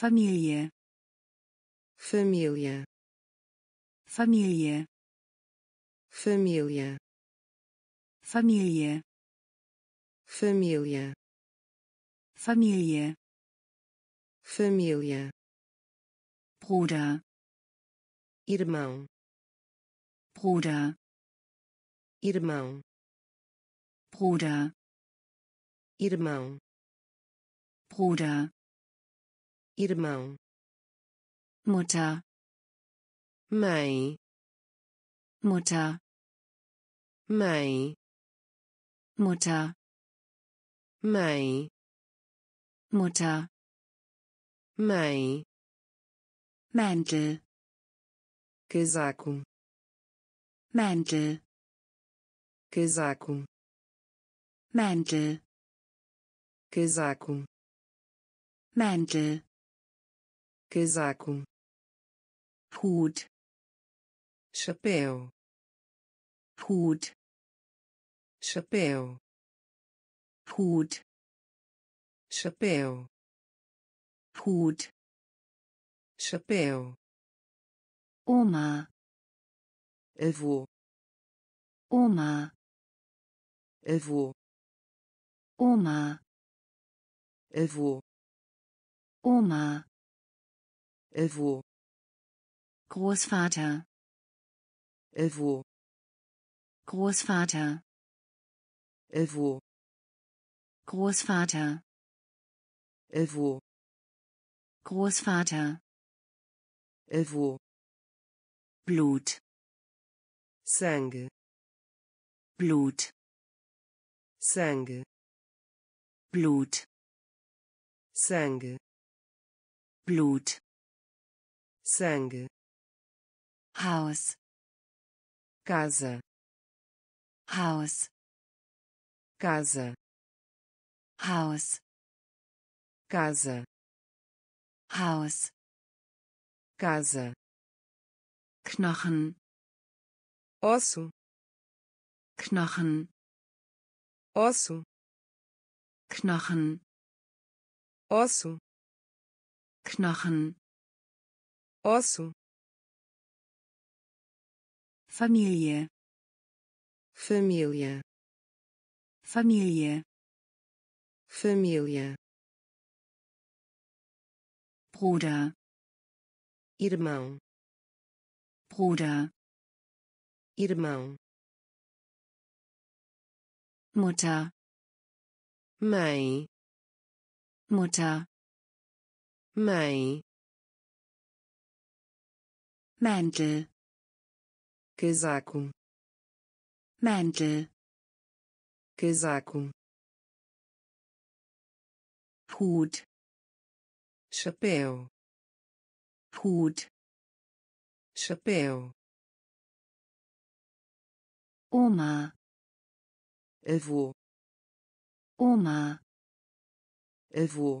Фамилия. Фамилия. Фамилия. Фамилия. Фамилия. Фамилия. Фамилия. Фамилия. Bruder. Irmão. Bruder. Irmão. Bruder. Irmão. Bruder. Irmão Mutter. mãe Mutter. mãe Mutter. mãe Mutter. mãe Mantel. casaco Mantel. casaco Mantel. casaco Mantel. Casaco Hut. chapéu Hut. chapéu Hut. chapéu Hut. chapéu Oma. avô Oma. avô Oma. avô Oma. Avô Großvater. avô Großvater. avô Großvater. avô Großvater. avô Blut. sangue Blut. sangue Blut. sangue Blut. Sangue Haus. casa Haus. casa Haus. casa Haus. casa Knochen. osso Knochen. osso Knochen. osso Knochen. Osso Familie. família Familie. família Bruder. irmão Bruder. irmão Mutter. mãe Mutter. mãe Mantel. casaco Mantel. casaco Hut. chapéu Hut. chapéu Oma. avô Oma. avô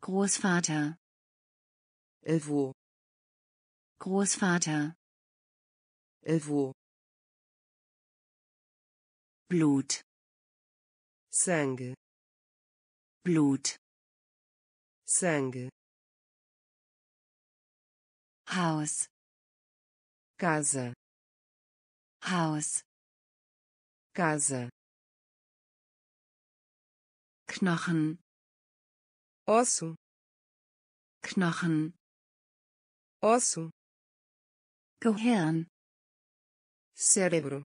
Großvater. Avô Großvater. avô Blut. sangue Blut. sangue Haus. casa Haus. casa Knochen. osso Knochen. Osso Gehirn. cérebro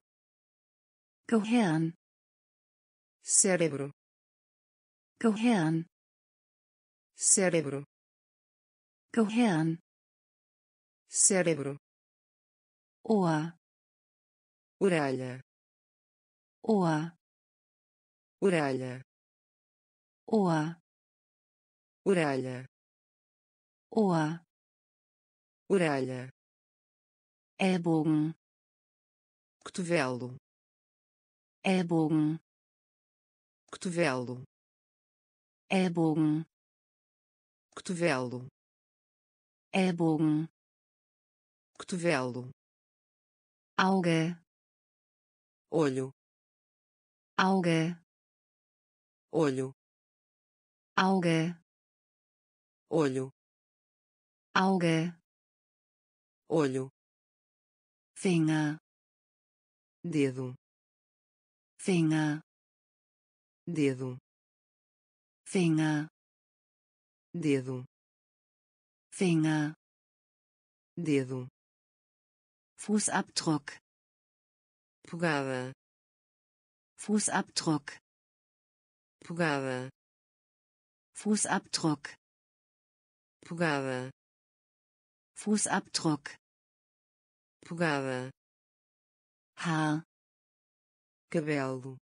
Gehirn. cérebro Gehirn. cérebro Gehirn. cérebro Ohr. orelha Ohr. orelha Ohr. orelha Ohr. Orelha Ellbogen. cotovelo Ellbogen. cotovelo Ellbogen. cotovelo Ellbogen. cotovelo Auge. olho Auge. olho Auge. olho, Auge, olho, Finger, dedo, Finger, dedo, Finger, dedo, Finger, dedo, Fußabdruck, pegada, Fußabdruck, pegada, Fußabdruck, pegada, Fußabdruck, pegada, Haar, cabelo,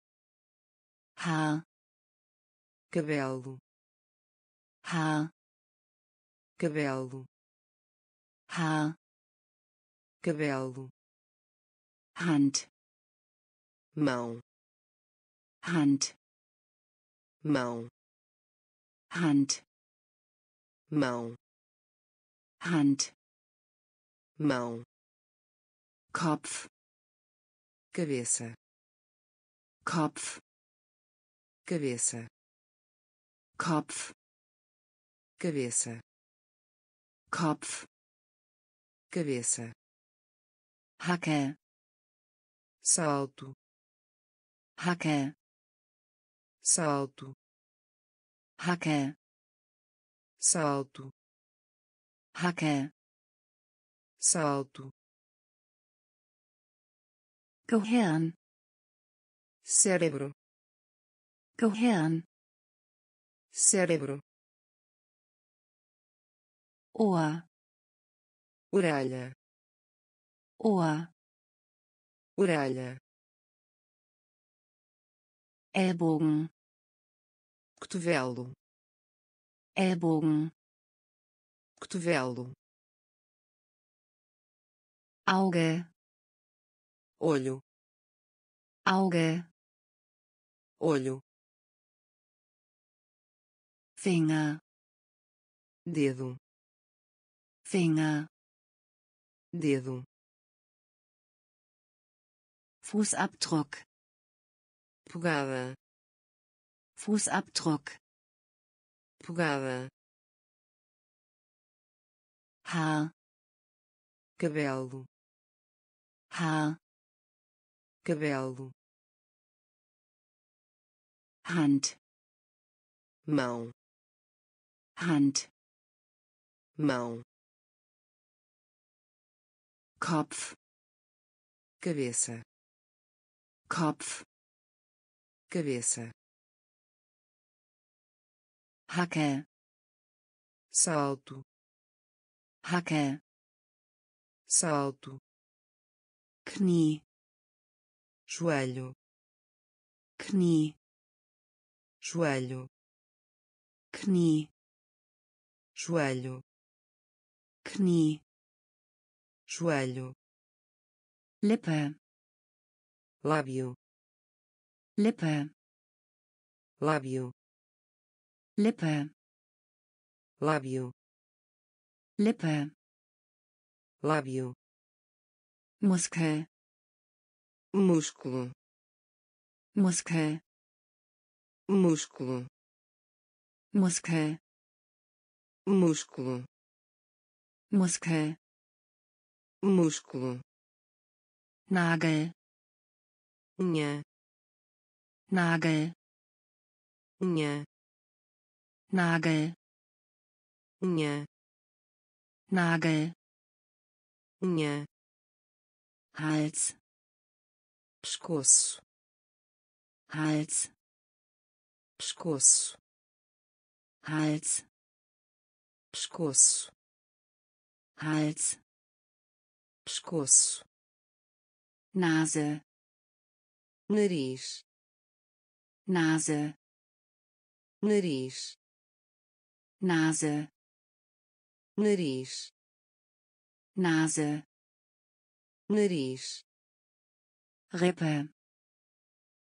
Haar, cabelo, Haar, cabelo, Haar, cabelo, Hand, mão, Hand, mão, Hand, mão, Hand, mão, Kopf, cabeça, Kopf, cabeça, Kopf, cabeça, Kopf, cabeça, Hacke, salto, Hacke, salto, Hacke, salto, Hacke, salto, Gehirn, cérebro, Gehirn, cérebro, Ohr, orelha, Ohr, orelha, Ellbogen, cotovelo, Ellbogen, cotovelo, Auge, olho, Auge, olho, Finger, dedo, Finger, dedo, Fußabdruck, pegada, Fußabdruck, pegada, Haar, cabelo, Haar, cabelo, Hand, mão, Hand, mão, Kopf, cabeça, Kopf, cabeça, Hacke, salto, Hacke, salto, Knie, joelho, Knie, joelho, Knie, joelho, Knie, joelho, Lippe, lábio, Lippe, lábio, Lippe, lábio, Lippe, lábio, Мускул. Мускулу. Мускул. Мускулу. Мускул. Мускулу. Мускул. Мускулу. Нагель. Не. Nagel. Nie. Nagel. Nie. Nagel. Nie. Hals, pescoço, Hals, pescoço, Hals, pescoço, Hals, pescoço, Nase, nariz, Nase, nariz, Nase, nariz, Nase, nariz, Rippe,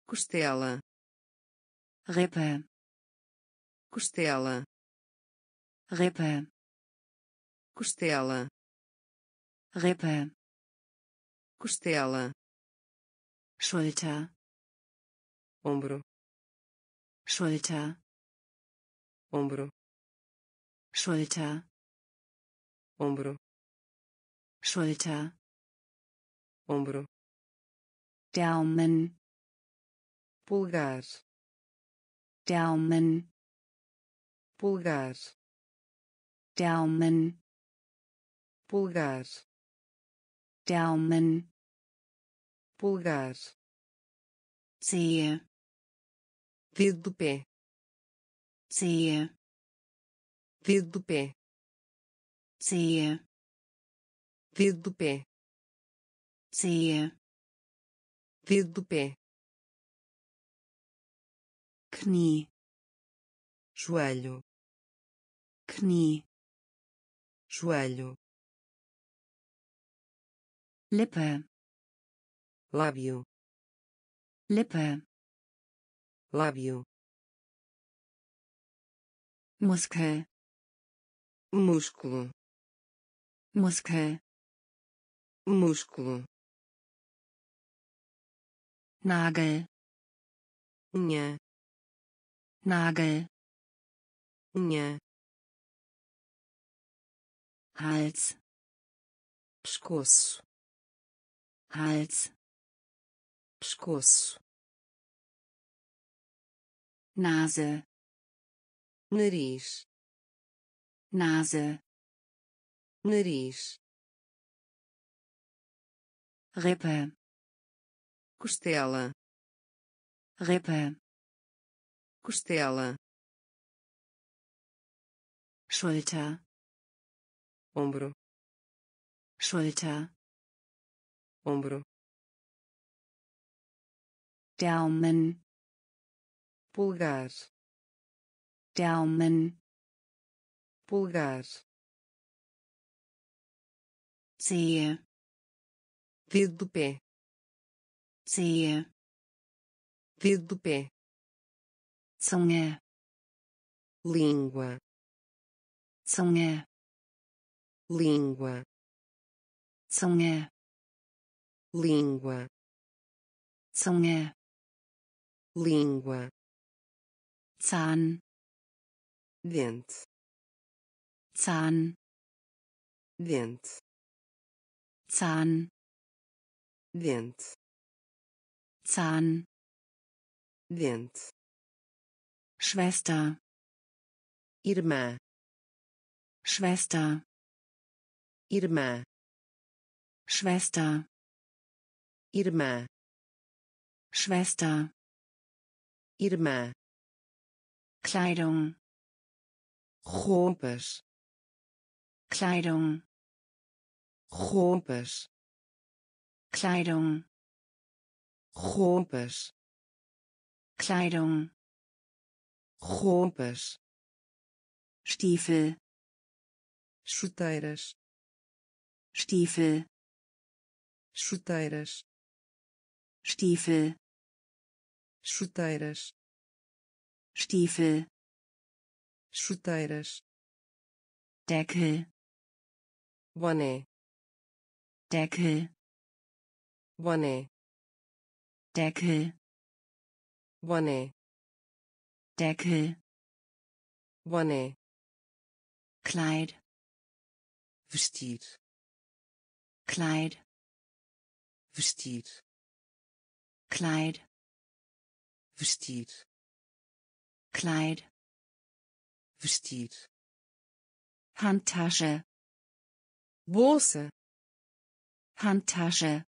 costela, Rippe, costela, Rippe, costela, Rippe, costela, Schulter, ombro, Schulter, ombro, Schulter. Ombro. Schulter ombro. Daumen pulgar. Daumen pulgar. Daumen pulgar. Daumen pulgar. Zehe dedo do pé. Zehe dedo do pé. Zehe dedo do pé Zehe dedo do pé. Knie. Joelho. Knie. Joelho. Lippe lábio. Lippe lábio. Muskel músculo. Muskel músculo Nagel. Unha Nagel. Unha Hals. Pescoço. Hals. Pescoço. Nase. Nariz. Nase. Nariz. Rippe costela. Rippe costela. Schulter. Ombro. Schulter. Ombro. Daumen. Pulgar. Daumen. Pulgar. Zehe. Dedo do pé Zehe dedo do pé. Zunge língua. Zunge língua. Zunge língua. Zunge língua. Zahn dente. Zahn dente. Zahn dente Zahn. Dente Schwester. Irmã Schwester. Irmã Schwester. Irmã Schwester. Irmã Kleidung. Roupas Kleidung. Roupas Kleidung roupas Kleidung. Roupas Stiefel. Chuteiras Stiefel. Chuteiras Stiefel. Chuteiras Stiefel. Chuteiras Deckel. Boné Deckel. Boné Deckel. Boné Deckel. Boné Kleid. Vestir Kleid. Vestir Kleid. Vestir Kleid. Vestir Handtasche. Bolsa Handtasche.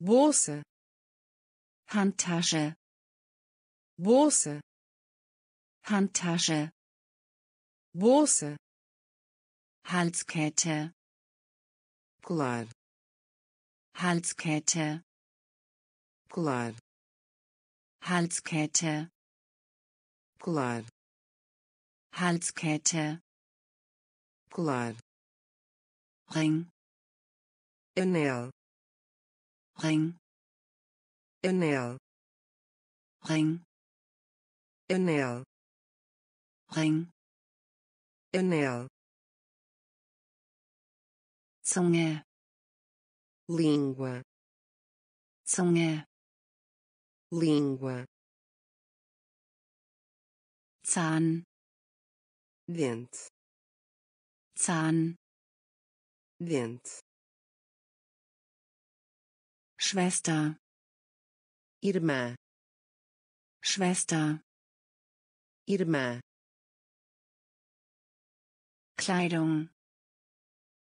Bolsa Handtasche. Bolsa Handtasche. Bolsa Halskette. Colar Halskette. Colar Halskette. Colar Halskette. Colar Ring. Anel Ring anel Ring. Anel Ring. Anel Zunge. Língua. Zunge. Língua. Zahn. Dente. Zahn. Dente. Schwester irmã Schwester. Irmã Kleidung.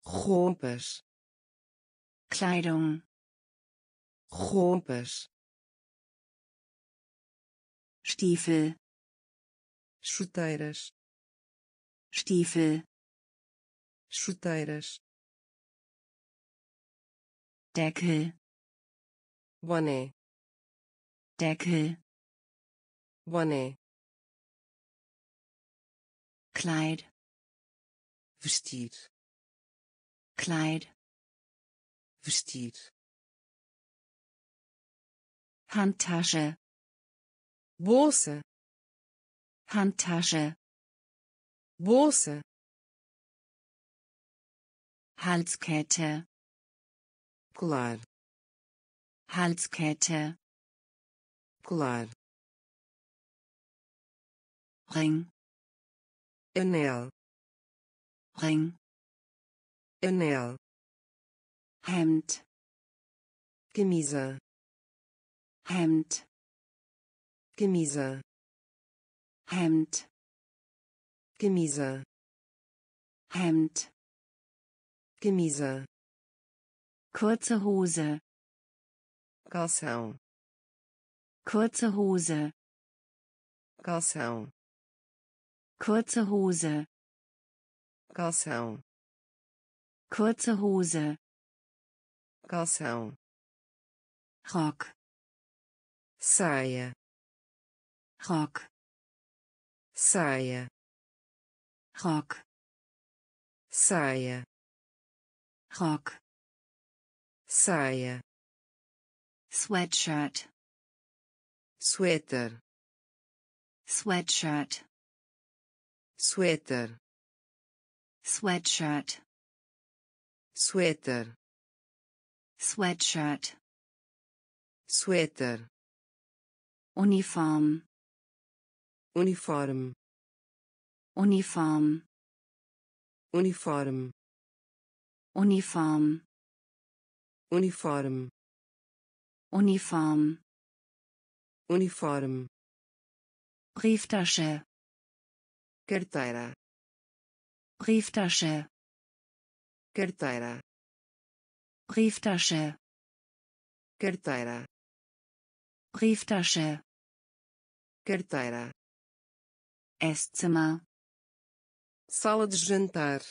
Roupas Kleidung. Roupas Stiefel. Chuteiras Stiefel. Chuteiras Deckel. Boné Deckel. Boné Kleid. Vestir Kleid. Vestir Handtasche. Bolsa Handtasche. Bolsa Halskette. Colar Halskette colar Ring. Anel. Ring. Anel. Hemd. Camisa. Hemd. Camisa. Hemd. Camisa. Hemd. Camisa. Kurze Hose. Calção kurze Hose. Calção kurze Hose. Calção kurze Hose. Calção Rock. Saia. Rock. Saia. Rock. Saia. Rock. Saia. Sweatshirt Sweater. Sweatshirt. Sweater. Sweatshirt. Sweater. Sweatshirt. Sweater. Uniform. Uniform. Uniform. Uniform. Uniform. Uniform. Uniform. Uniforme. Brieftasche. Carteira. Brieftasche. Carteira. Brieftasche. Carteira. Brieftasche. Carteira. Esszimmer. Sala de jantar.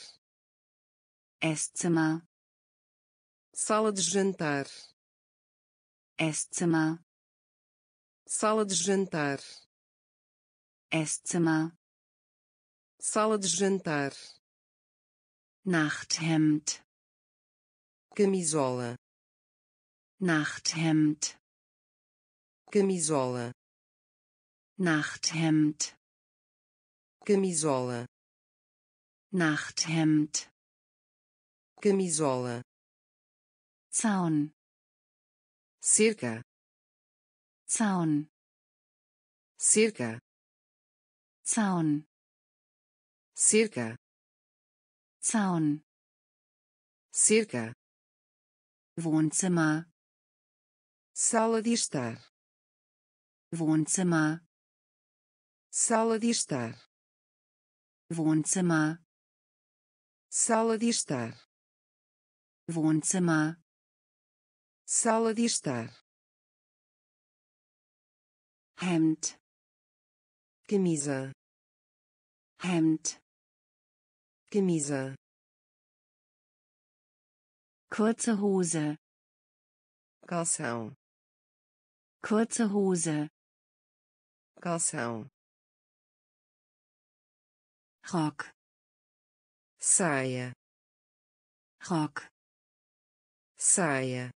Esszimmer. Sala de jantar. Esszimmer sala de jantar. Esszimmer sala de jantar. Nachthemd. Camisola. Nachthemd. Camisola. Nachthemd. Camisola. Nachthemd. Camisola. Zaun. Cerca Zaun cerca Zaun cerca Zaun cerca Wohnzimmer sala de estar Wohnzimmer sala de estar Wohnzimmer sala de estar Wohnzimmer sala de estar Hemd. Camisa Hemd. Camisa kurze Hose. Calção kurze Hose. Calção Rock. Saia. Rock. Saia.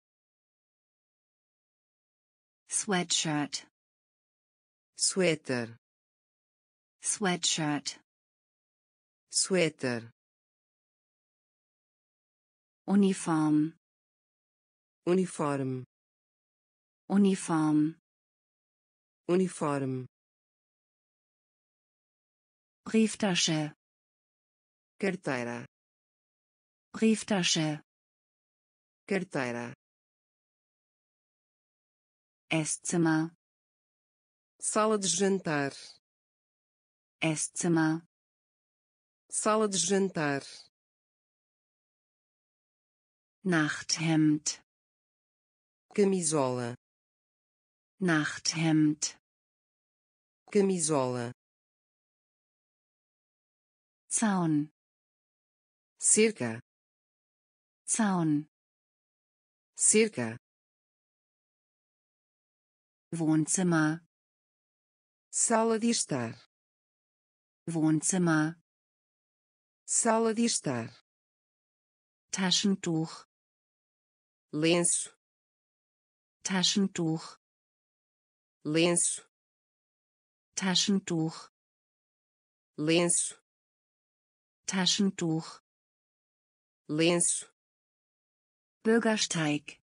Sweatshirt suéter Sweatshirt. Suéter Uniform. Uniforme Uniform. Uniforme Brieftasche. Carteira. Brieftasche, carteira. Esszimmer, sala de jantar. Esszimmer, sala de jantar. Nachthemd, camisola. Nachthemd, camisola. Zaun, cerca. Zaun, cerca. Wohnzimmer, sala de estar. Wohnzimmer, sala de estar. Taschentuch, lenço. Taschentuch, lenço. Taschentuch, lenço. Taschentuch, lenço. Bürgersteig,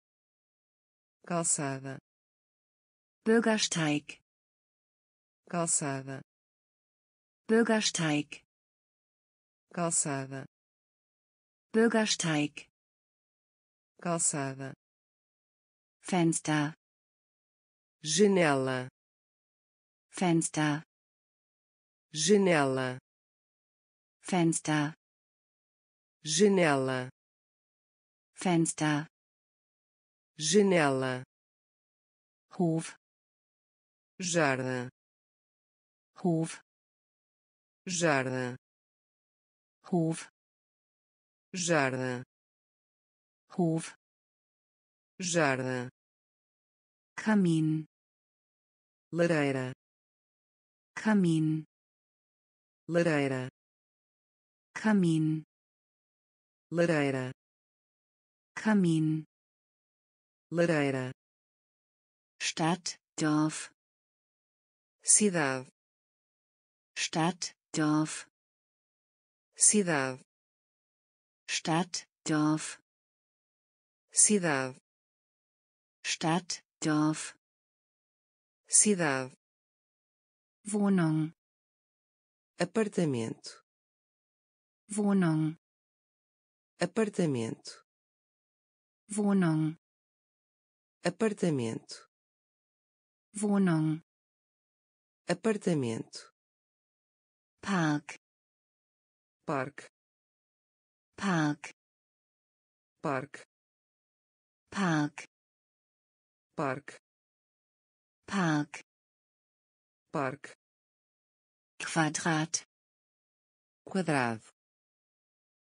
calçada. Bürgersteig, calçada Bürgersteig, calçada Bürgersteig, calçada Fenster, janela. Fenster, janela. Fenster, janela. Fenster, janela. Hof, jardim Hof, jardim. Hof, jardim. Hof, jardim. Kamin, lareira. Kamin, lareira. Kamin, lareira. Kamin, lareira. Stadt, Dorf, cidade Stadt, Dorf, cidade. Stadt, Dorf, cidade. Stadt, Dorf, cidade. Wohnung, apartamento. Wohnung, apartamento. Wohnung, apartamento. Wohnung, apartamento Park, parque Park, parque Park, parque Park, parque Quadrat, quadrado.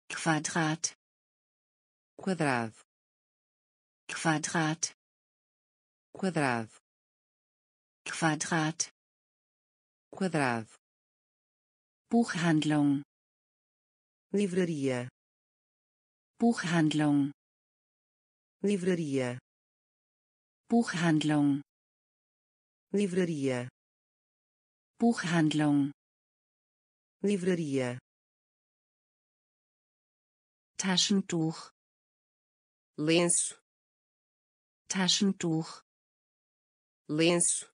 Quadrat, quadrado. Quadrat, quadrado. Quadrat, quadrado Buchhandlung, livraria. Buchhandlung, livraria. Buchhandlung, livraria. Buchhandlung, livraria. Taschentuch, lenço. Taschentuch, lenço.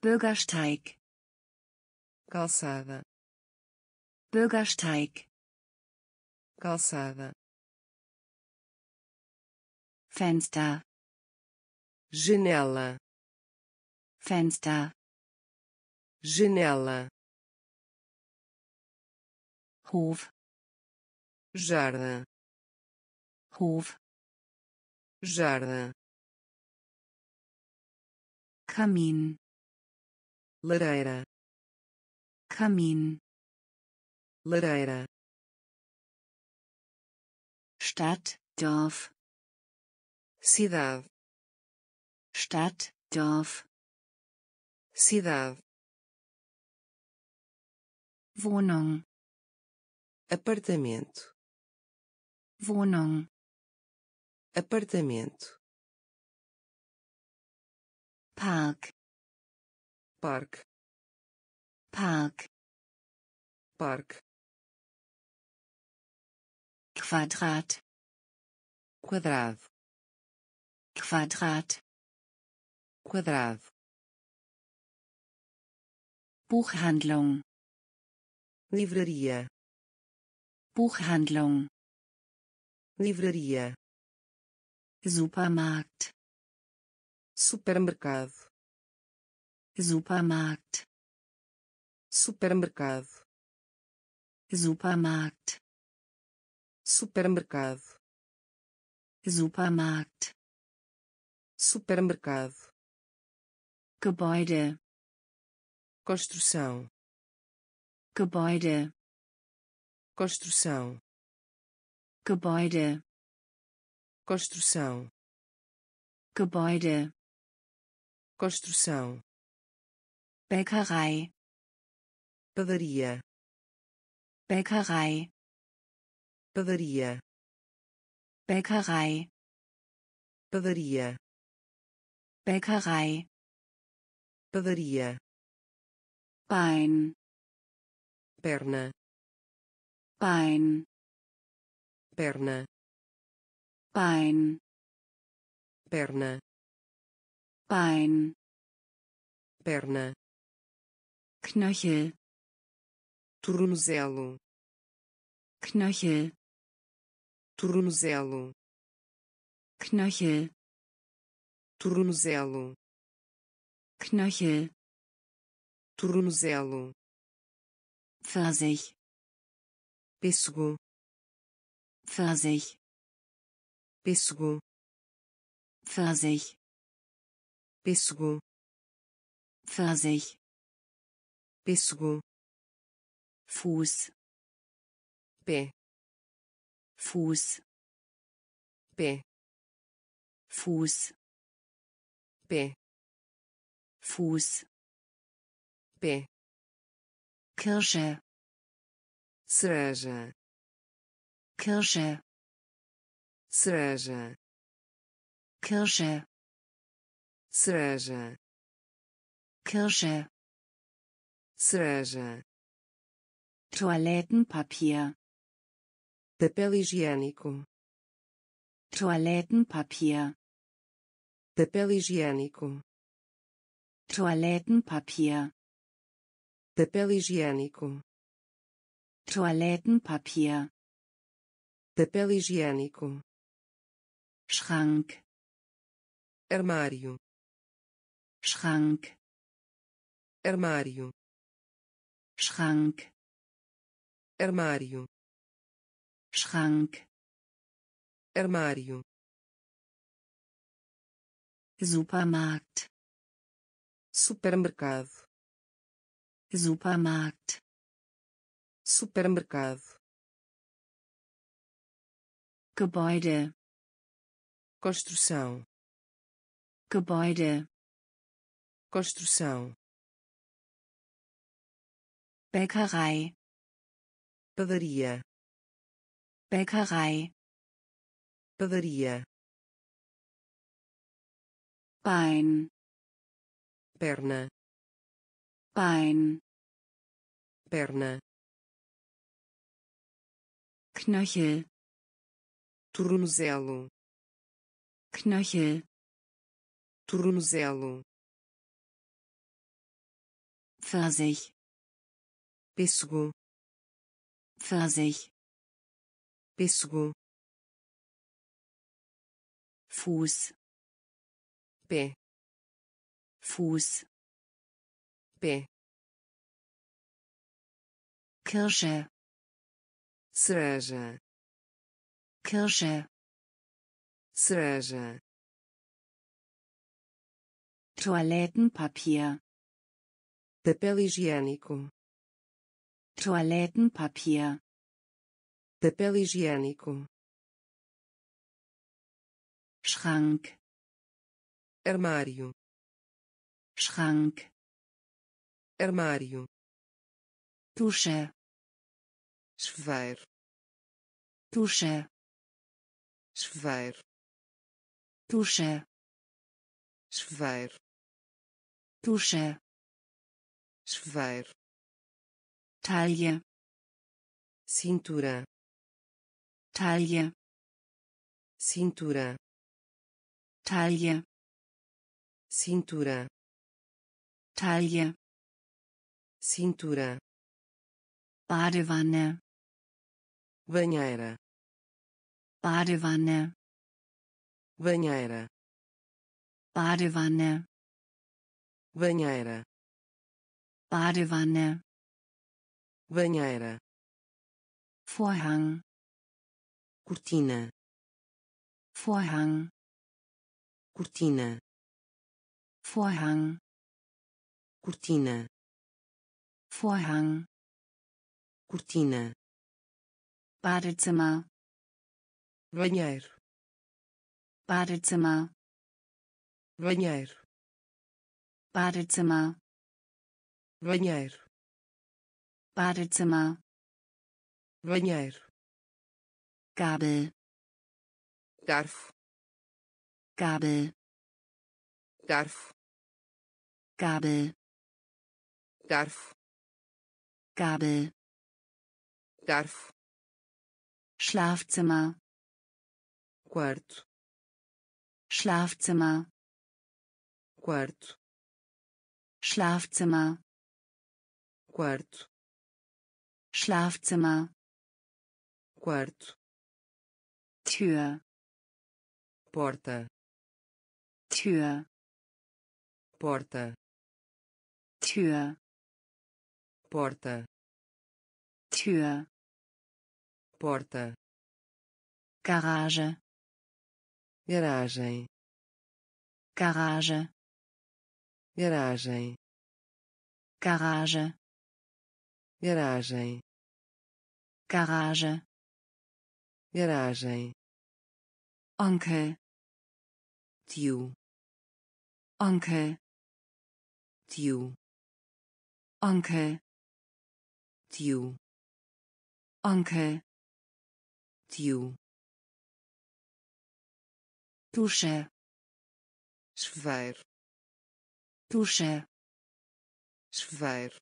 Bürgersteig, calçada. Bürgersteig, calçada. Fenster, janela. Fenster, janela. Hof, jardim Hof, jardim Kamin, lareira Kamin, lareira. Stadt, Dorf, cidade. Stadt, Dorf, cidade. Wohnung, apartamento. Wohnung, apartamento. Park, parque Park, parque Quadrat, quadrado. Quadrat, quadrado. Buchhandlung, livraria. Buchhandlung. Livraria. Supermarkt. Supermercado. Supermarkt supermercado. Supermarkt. Supermercado. Supermarkt. Supermercado. Gebäude. Construção. Gebäude. Construção. Gebäude. Construção. Gebäude. Construção. Bäckerei padaria Bäckerei. Padaria Bäckerei. Padaria Bäckerei. Padaria Bein. Perna Bein. Perna Bein. Perna Bein. Perna Knöchel tornozelo. Knöchel. Tornozelo. Knöchel. Tornozelo. Knöchel. Tornozelo. Pfirsich. Pêssego. Pfirsich. Pêssego. Pfirsich. Pêssego. Pfirsich. Pêssego Fuß pé Fuß pé Fuß pé Fuß pé Kirsche cereja Kirsche cereja Kirsche cereja Kirsche cereja Toilettenpapier. Papel higiênico Toilettenpapier. Papel higiênico Toilettenpapier. Papel higiênico Toilettenpapier. Papel higiênico Schrank. Armário. Schrank. Armário. Schrank armário. Schrank. Armário. Supermarkt. Supermercado. Supermarkt. Supermercado. Gebäude. Construção. Gebäude. Construção. Bäckerei padaria Bäckerei padaria Bein perna Bein perna Knöchel. Tornozelo. Knöchel. Tornozelo. Pfirsich. Pêssego Pfirsich. Pêssego Fuß. Pé Fuß. Pé Kirsche. Cereja Kirsche. Cereja Toilettenpapier. Papel higiênico Toilettenpapier. Papel higiênico Schrank. Armário. Schrank. Armário. Dusche. Chuveiro Dusche. Chuveiro Dusche. Chuveiro Dusche. Chuveiro Taille cintura Taille cintura Taille cintura Taille cintura Badewanne banheira Badewanne banheira Badewanne banheira Badewanne banheira Vorhang cortina Vorhang cortina Vorhang cortina Vorhang cortina Badezimmer banheiro Badezimmer banheiro Badezimmer banheiro Badezimmer. Banheiro Gabel. Garfo Gabel. Garfo Gabel. Garfo Gabel. Garfo Schlafzimmer. Quarto. Schlafzimmer. Quarto. Schlafzimmer. Quarto Schlafzimmer. Quarto. Tür. Porta. Tür. Porta. Tür. Porta. Tür. Porta. Garage. Garagem. Garage. Garagem. Garage. Garagem Garage. Garagem. Onkel tio. Onkel tio. Onkel tio. Onkel tio. Dusche chuveiro. Dusche chuveiro.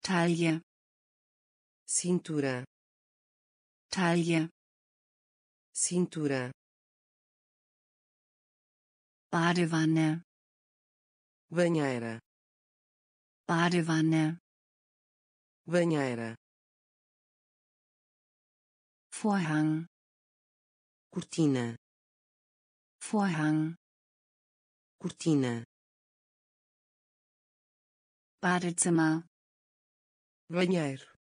Taille cintura Taille cintura Badewanne banheira Badewanne banheira Vorhang cortina Vorhang cortina Badezimmer banheiro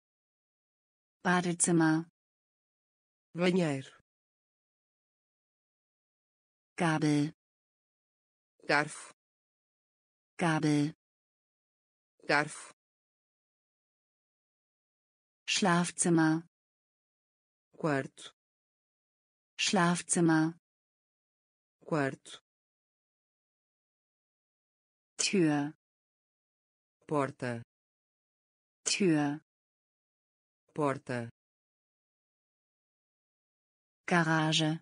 Badezimmer. Banheiro Gabel. Garfo Gabel. Garfo Schlafzimmer. Quarto Schlafzimmer. Quarto Tür. Porta. Tür porta. Garage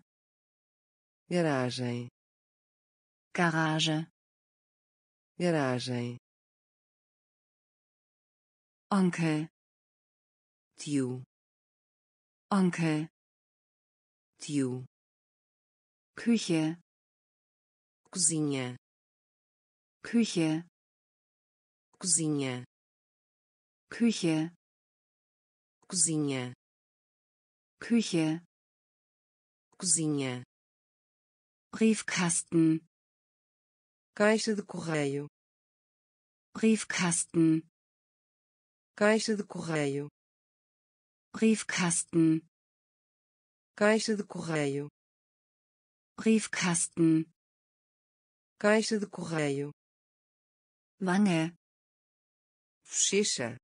garagem. Garage garagem. Onkel. Tio. Onkel. Tio. Küche. Cozinha. Küche. Cozinha. Küche cozinha. Küche. Cozinha. Briefkasten. Caixa de correio. Briefkasten. Caixa de correio. Briefkasten. Caixa de correio. Briefkasten. Caixa de correio. Wange. Bochecha.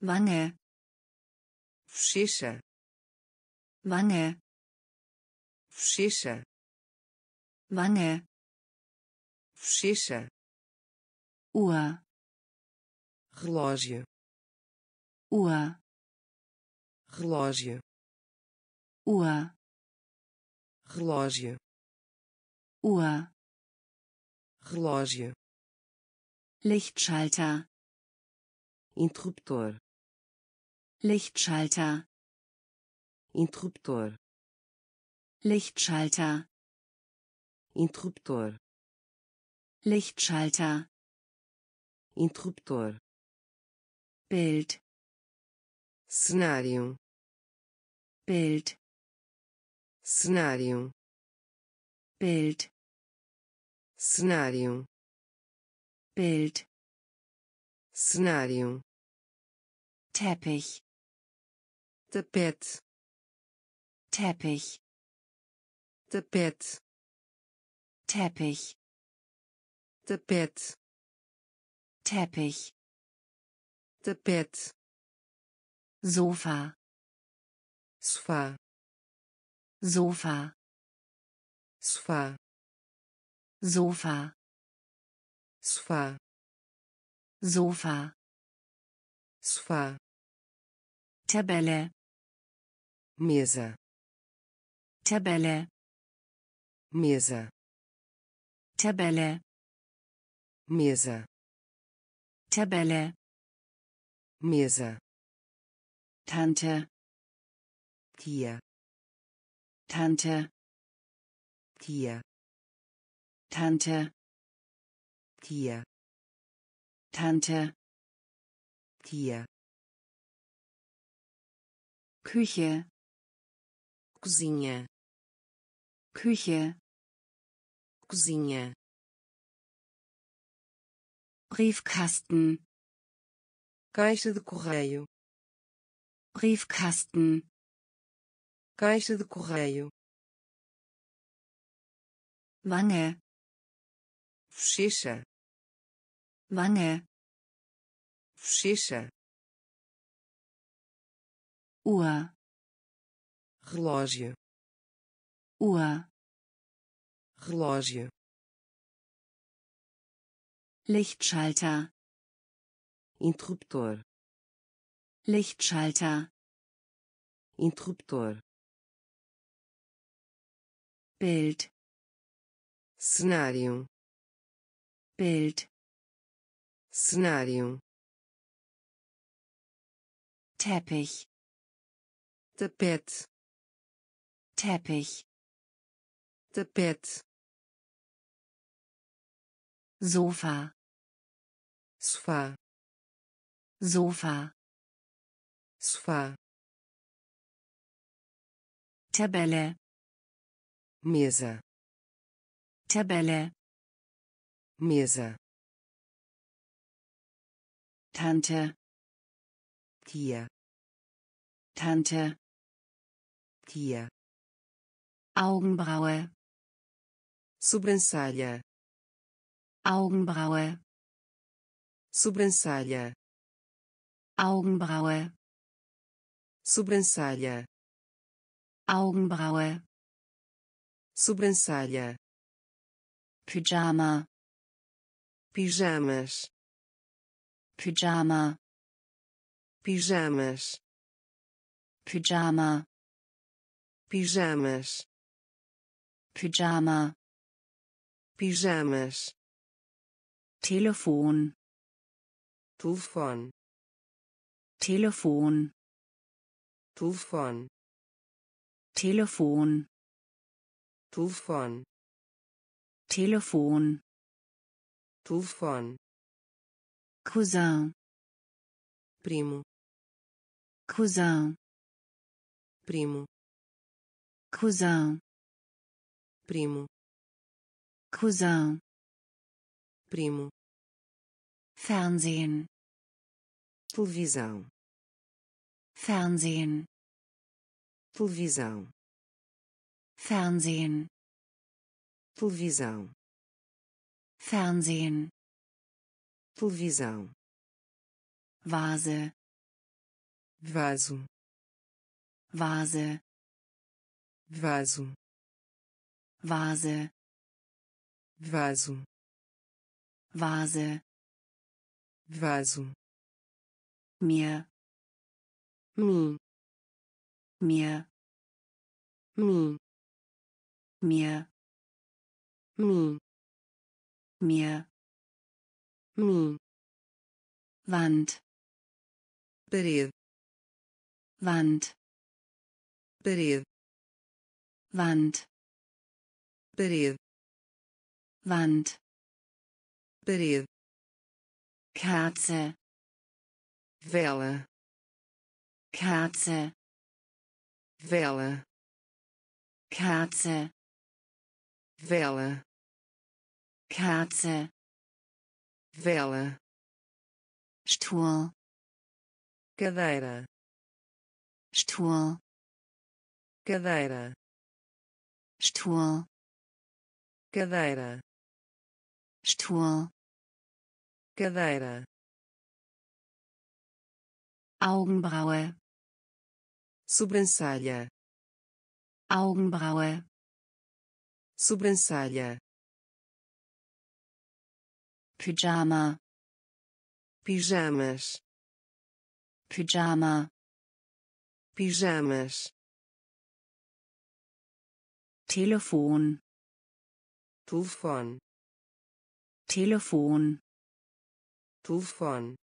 Wange bochecha Wange bochecha Wange bochecha Uhr. Relógio. Uhr. Relógio. Uhr. Relógio. Uhr. Relógio. Lichtschalter. Interruptor Lichtschalter. Interruptor. Lichtschalter. Interruptor. Lichtschalter. Interruptor. Bild. Cenário Bild. Cenário Bild. Cenário Bild. Cenário Teppich tapete Teppich. Tapete Teppich. Tapete Teppich. Tapete Sofa. Sofá Sofa. Sofá Sofa. Sofá Sofa. Sofá Tabelle mesa. Tabelle. Mesa. Tabelle. Mesa. Tabelle. Mesa. Tante. Tia. Tante. Tia. Tante. Tia. Tante. Tia. Küche cozinha. Küche. Cozinha. Briefkasten. Caixa de correio. Briefkasten. Caixa de correio. Wange bochecha. Wange bochecha. Uhr relógio. Uhr relógio. Lichtschalter. Interruptor. Lichtschalter. Interruptor. Bild. Cenário. Bild. Cenário. Teppich. Tapete Teppich. Tapete Sofa. Sofá Sofa. Sofá Tabelle. Mesa. Tabelle. Mesa. Tante. Tia. Tante. Tia Augenbraue. Sobrancelha. Augenbraue. Sobrancelha. Augenbraue. Sobrancelha. Augenbraue. Sobrancelha. Pyjama. Pijamas. Pyjama. Pijamas. Pyjama. Pijamas Pyjama pijamas Telefon telefone Telefon telefone Telefon telefone Telefon telefone Cousin primo Cousin primo Cousin primo. Cousin primo. Fernsehen televisão. Fernsehen televisão. Fernsehen televisão. Fernsehen televisão. Vase vaso. Vase vaso Vase. Vaso. Vase. Vaso. Mir. Mim mir. Mim mir. Mim mir. Mim Wand. Parede Wand. Parede Wand parede Wand. Parede Kerze. Vela Kerze. Vela Kerze. Vela Kerze. Vela Stuhl. Cadeira. Stuhl. Cadeira. Stuhl cadeira. Stuhl. Cadeira. Augenbraue. Sobrancelha. Augenbraue. Sobrancelha. Pyjama. Pijamas. Pyjama. Pijamas. Telefon telefone. Telefon telefone.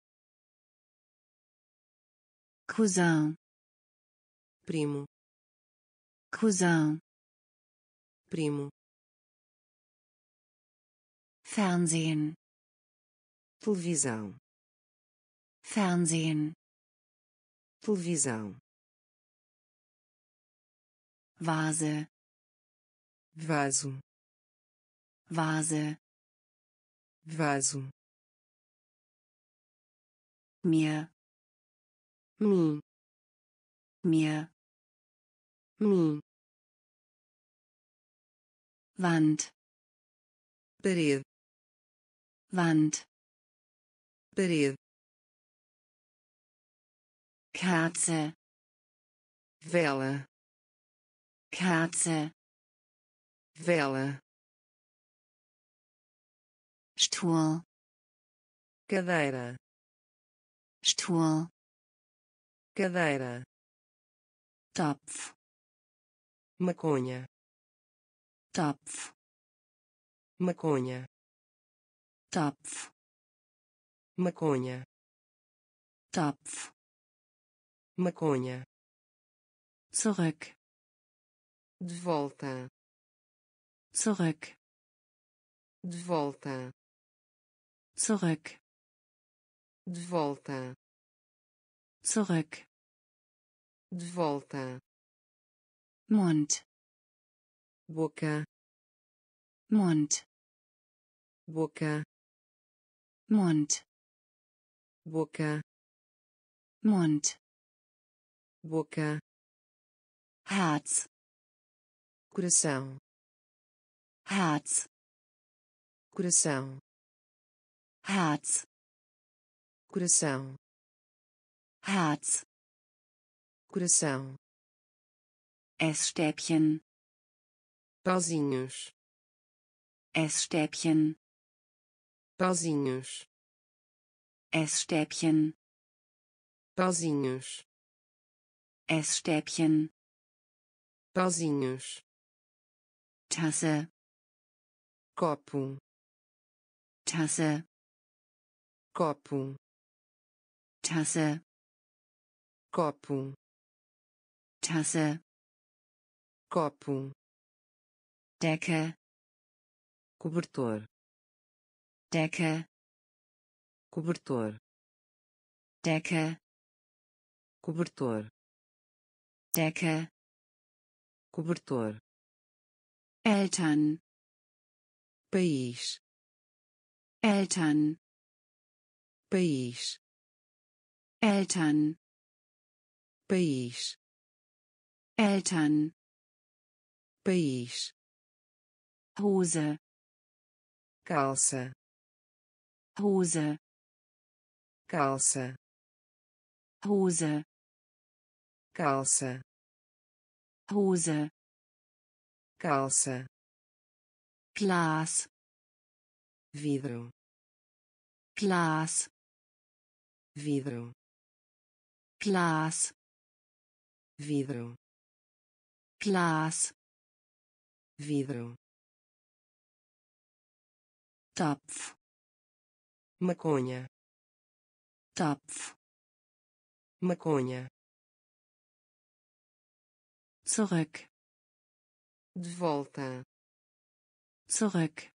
Cousin primo. Cousin primo. Fernsehen televisão. Fernsehen televisão. Vase vaso Vase. Vaso. Mir. Mim mir. Mim Wand. Parede Wand. Parede Kerze. Vela Kerze. Vela Stuhl. Cadeira. Stuhl. Cadeira. Topf. Maconha. Topf. Maconha. Topf. Maconha. Topf. Maconha. Zurück. De volta. Zurück. De volta zurück. De volta. Zurück. De volta. Mund. Boca. Mund. Boca. Mund. Boca. Mund. Boca. Herz. Coração. Herz. Coração Herz. Coração. Herz. Coração. Essstäbchen. Pauzinhos. Essstäbchen. Pauzinhos. Essstäbchen. Pauzinhos. Essstäbchen. Pauzinhos. Tasse. Copo. Tasse copo. Tasse. Copo. Tasse. Copo. Decke. Cobertor. Decke. Cobertor. Decke. Cobertor. Decke. Cobertor. Eltern. País. Eltern país. Eltern. País. Eltern. País. Hose. Calça. Hose. Calça. Hose. Calça. Hose. Calça. Glas. Vidro. Glas vidro. Glas vidro. Glas vidro. Topf. Maconha. Topf. Maconha. Zurück de volta. Zurück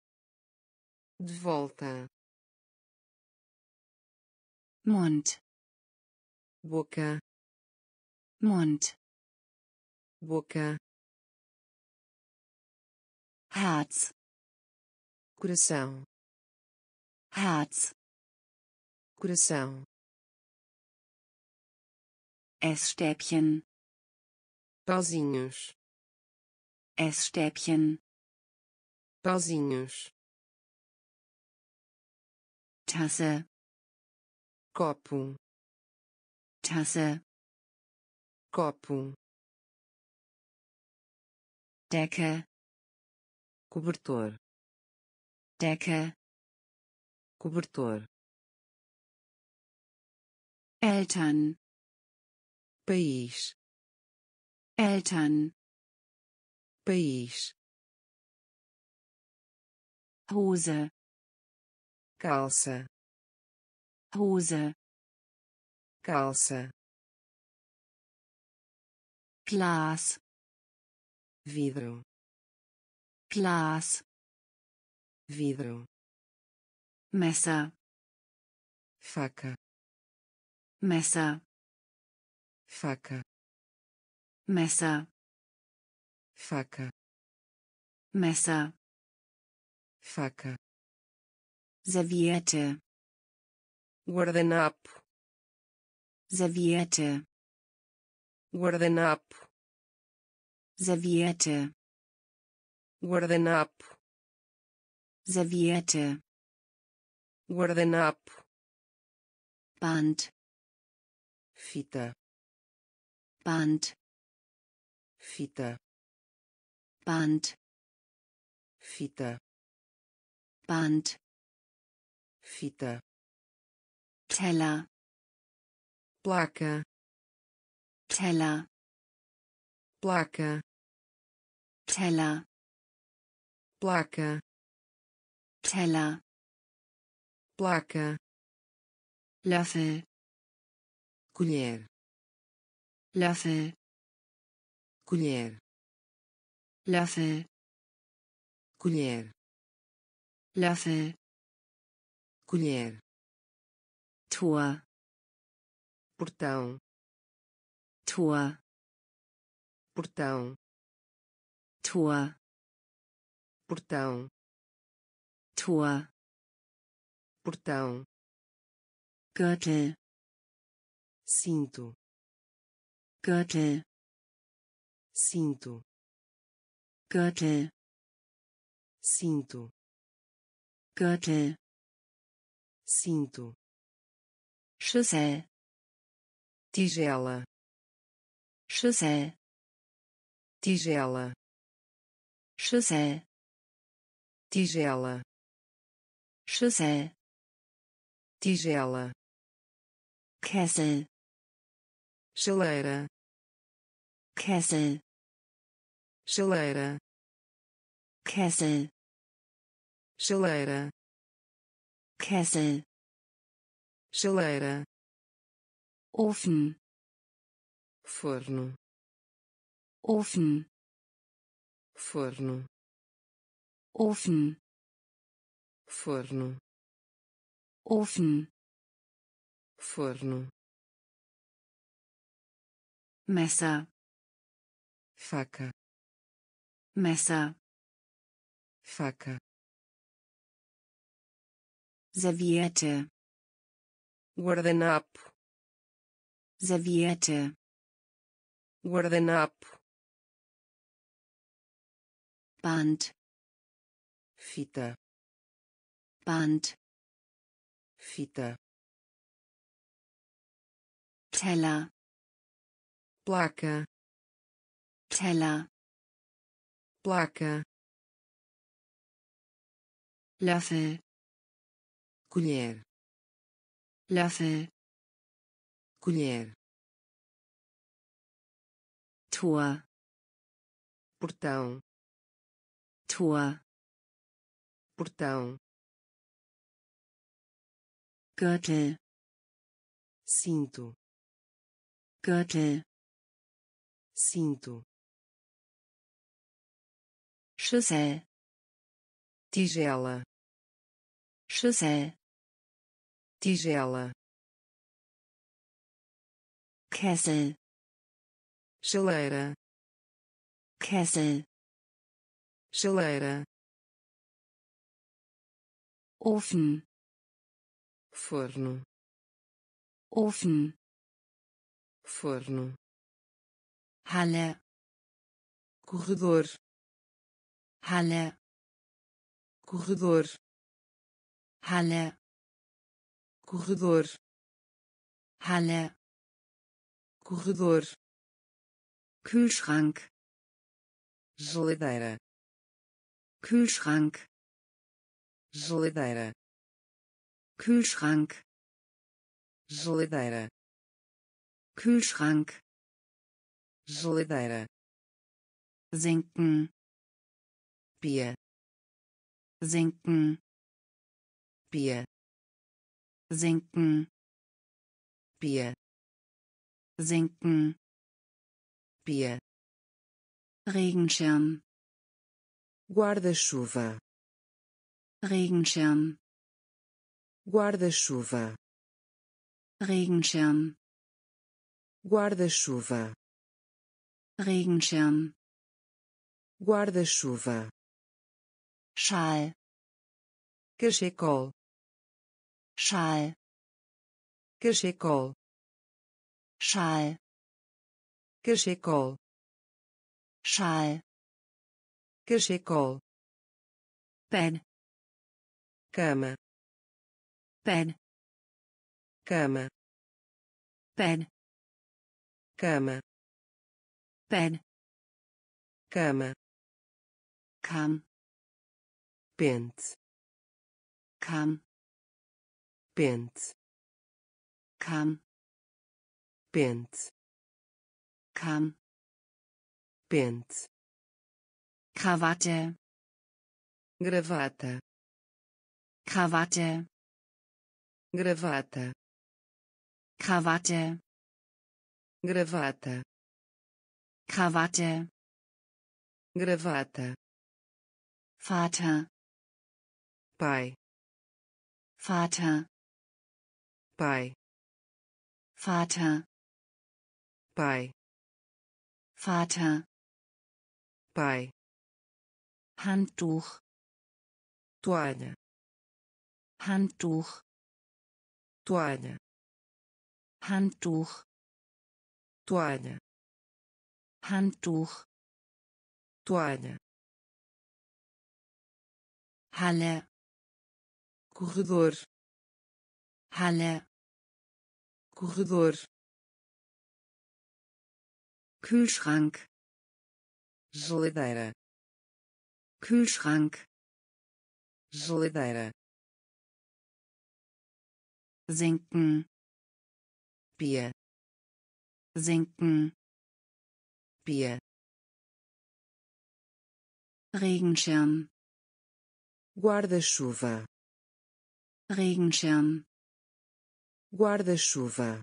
de volta Mund. Boca. Mund, boca. Herz, coração. Herz, coração. Essstäbchen, pauzinhos. Essstäbchen, pauzinhos. Tasse, copo. Tasse, copo. Decke, cobertor. Decke, cobertor. Eltern, país. Eltern, país. Hose, calça Hose, calça Glas, vidro. Glas, vidro. Messer, faca. Messer, faca. Messer, faca. Messer, faca. Serviette, guardanapo Serviette, guardanapo Serviette, guardanapo Serviette, guardanapo Band, fita. Band, fita. Band, fita. Band, fita Teller, placa. Teller, placa. Teller, placa. Teller, placa. Löffel, colher. Löffel, colher. Löffel, colher. Löffel, colher Tor, portão. Tor, portão. Tor, portão. Tor, portão. Gürtel, cinto. Gürtel, cinto. Gürtel, cinto. Gürtel, cinto Chazé. Tigela. Chazé. Tigela. Chazé. Tigela. Chazé. Tigela. Casa. Geleira. Casa. Geleira. Casa. Geleira. Casa chaleira Ofen, forno Ofen, forno Ofen, forno Ofen, forno Messer, faca Messer, faca Serviette, guardanapo Serviette, guardanapo Band, fita Band, fita Teller, placa Teller, placa Löffel, colher Löffel, colher. Tor, portão. Tor, portão. Gürtel, cinto. Gürtel, cinto. Schüssel, tigela. Schüssel, tigela Kessel chaleira Kessel chaleira Ofen. forno Ofen. forno Halle. corredor Halle. corredor Halle corredor Halle corredor Kühlschrank geladeira Kühlschrank geladeira Kühlschrank geladeira Kühlschrank geladeira senken pia senken pia senken pia senken pia Regenschirm. Guarda-chuva. Regenschirm. Guarda-chuva. Regenschirm. Guarda-chuva. Regenschirm. Guarda-chuva. Schal. Cachecol Schal. кешекол, Schal. кешекол, Schal. кешекол, Пен. Кама. Пен. Кама. Пен. Кама. Пен. Кама. Кам. Пент. Кам pente Kam pente Kam pente Krawatte gravata Krawatte gravata Krawatte gravata Krawatte gravata Vater pai Vater pai. Vater. Pai. Vater. Pai. Handtuch. Toalha. Handtuch. Toalha. Handtuch. Toalha. Handtuch. Toalha. Halle. Corredor. Halle corredor. Kühlschrank. Geladeira Kühlschrank. Geladeira senken. Pia. Senken. Pia. Regenschirm. Guarda-chuva. Regenschirm guarda-chuva.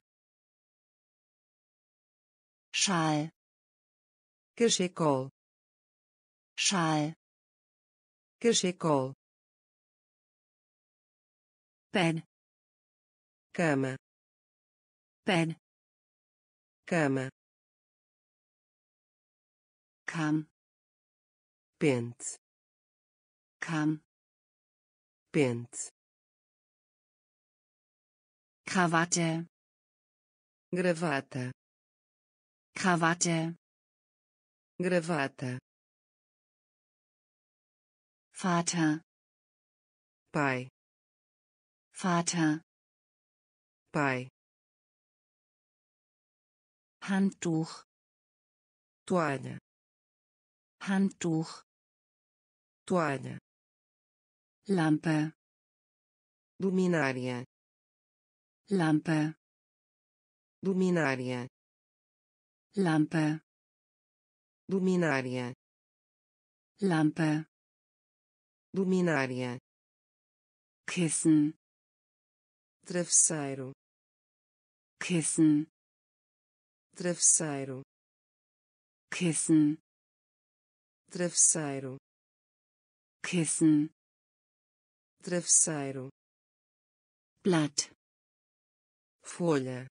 Schal. Cachecol. Schal. Cachecol. Bed cama. Bed cama. Kam pente. Kam pente Krawatte. Gravata. Krawatte. Gravata. Vater. Pai. Vater. Pai. Handtuch. Toalha. Handtuch. Toalha. Lampe. Luminária Lampe luminária. Lampe luminária. Lampe luminária. Kissen. Travesseiro. Kissen. Travesseiro. Kissen. Travesseiro. Kissen. Travesseiro. Blatt folha.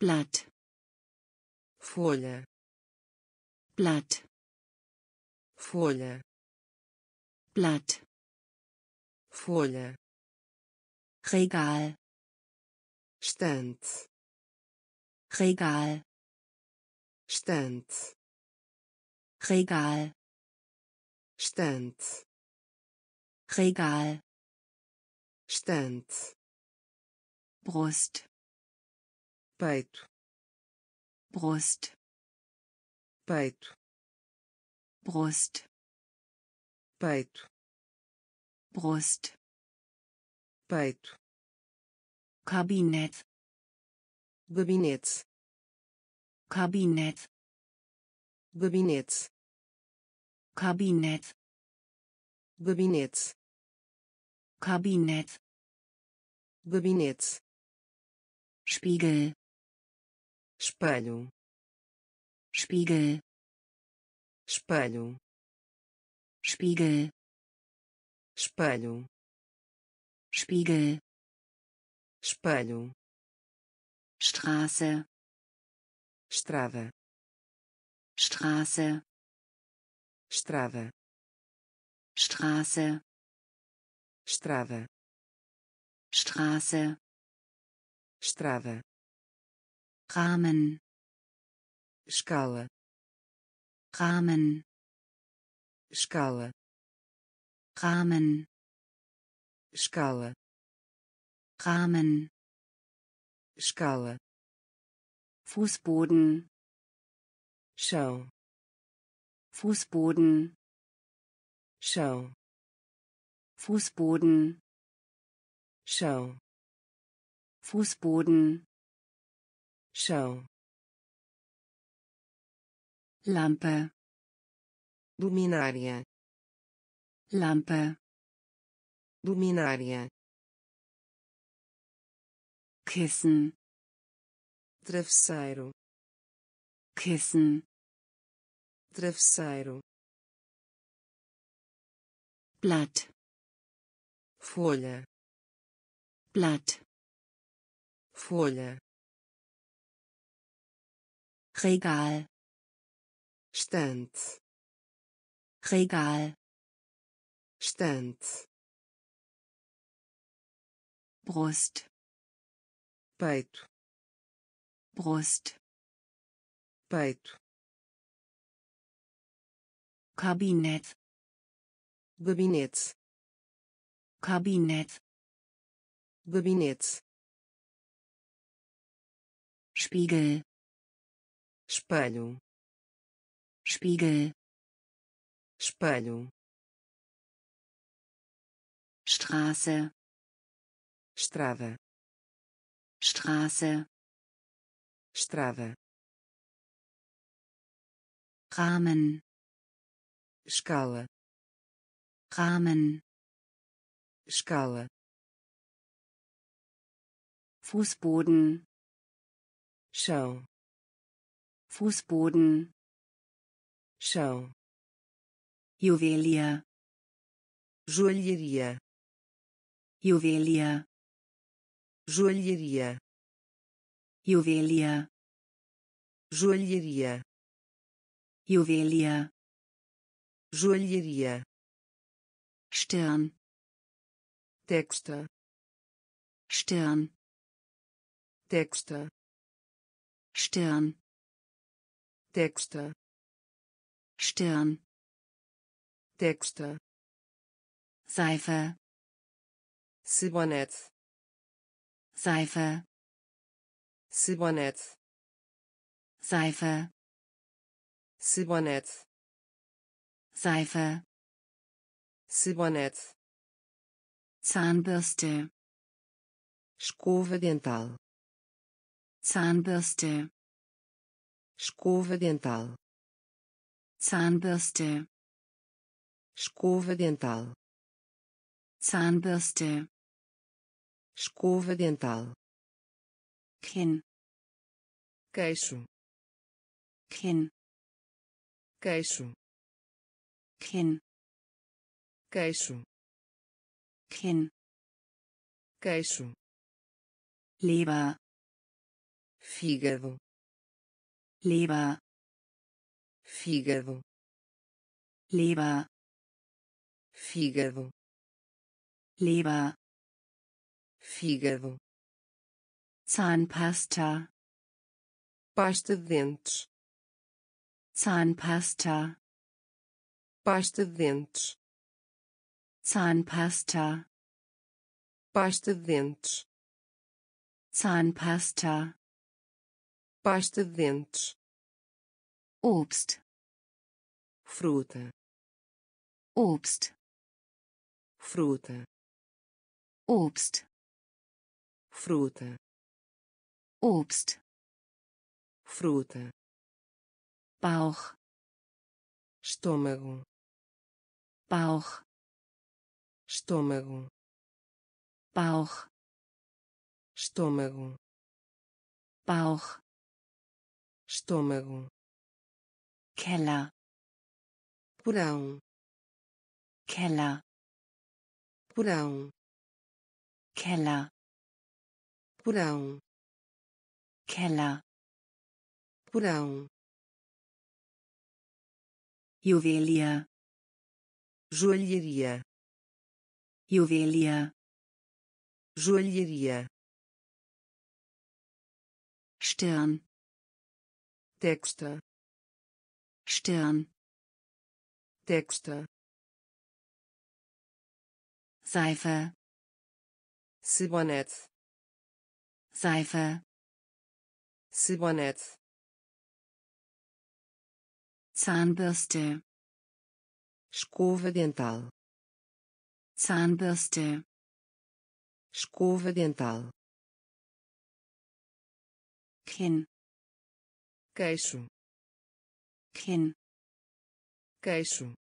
Blatt, folha, Blatt, folha, Blatt, folha, Regal, estante, Regal, estante, Regal, estante, Regal, estante, Brust, peito, Brust, peito, Brust, peito, Brust, peito, Kabinett, gabinete, Kabinett, gabinete, Kabinett, gabinete, Kabinett, gabinete, Spiegel, espelho, Spiegel, espelho, Spiegel, espelho, Spiegel, espelho, Straße, estrada, Straße, estrada, Straße, estrada, Straße, estrada, Rahmen, escala, Rahmen, escala, Rahmen, escala, Rahmen, escala, Fußboden, chão, Fußboden, chão, Fußboden, chão, Fußboden, chão, Lampe, luminária, Lampe, luminária, Kissen, travesseiro, Kissen, travesseiro, Blatt, folha, Blatt, folha, Regal, estante, Regal, estante, Brust, peito, Brust, peito, Kabinett, gabinete, Kabinett, gabinete, Spiegel, espelho, Spiegel, espelho, Straße, estrada, Straße, estrada, Rahmen, escala, Rahmen, escala, Fußboden, chão, Fußboden, chão, Juwelier, joalheria, Juwelier, joalheria, Juwelier, joalheria, Juwelier, joalheria, Stirn, texta, Stirn, texta, Stirn, texta, Stirn, texta, Seife, sabonete, Seife, sabonete, Seife, sabonete, Seife, sabonete, Zahnbürste, escova dental, Zahnbürste, escova dental, Zahnbürste, escova dental, Zahnbürste, escova dental, Kinn, queixo, Kinn, queixo, Kinn, queixo, Kinn, queixo, Leber, fígado. Leber, fígado. Leber, fígado. Leber, fígado. Zahnpasta, pasta. De dentes. Zahnpasta, pasta. De dentes. Zahnpasta, pasta. De dentes. Zahnpasta, pasta de dentes. Obst, fruta. Obst, fruta. Obst, fruta. Obst, fruta. Bauch, estômago. Bauch, estômago. Bauch, estômago. Bauch, estômago, kela, porão, kela, porão, kela, porão, kela, porão, juvelia, joalheria, juvelia, joalheria, Stern. Texta Stirn, texta Seife, sabonete Seife, sabonete Zahnbürste, escova dental. Zahnbürste, escova dental. Kinn, queixo. Kinn, queixo.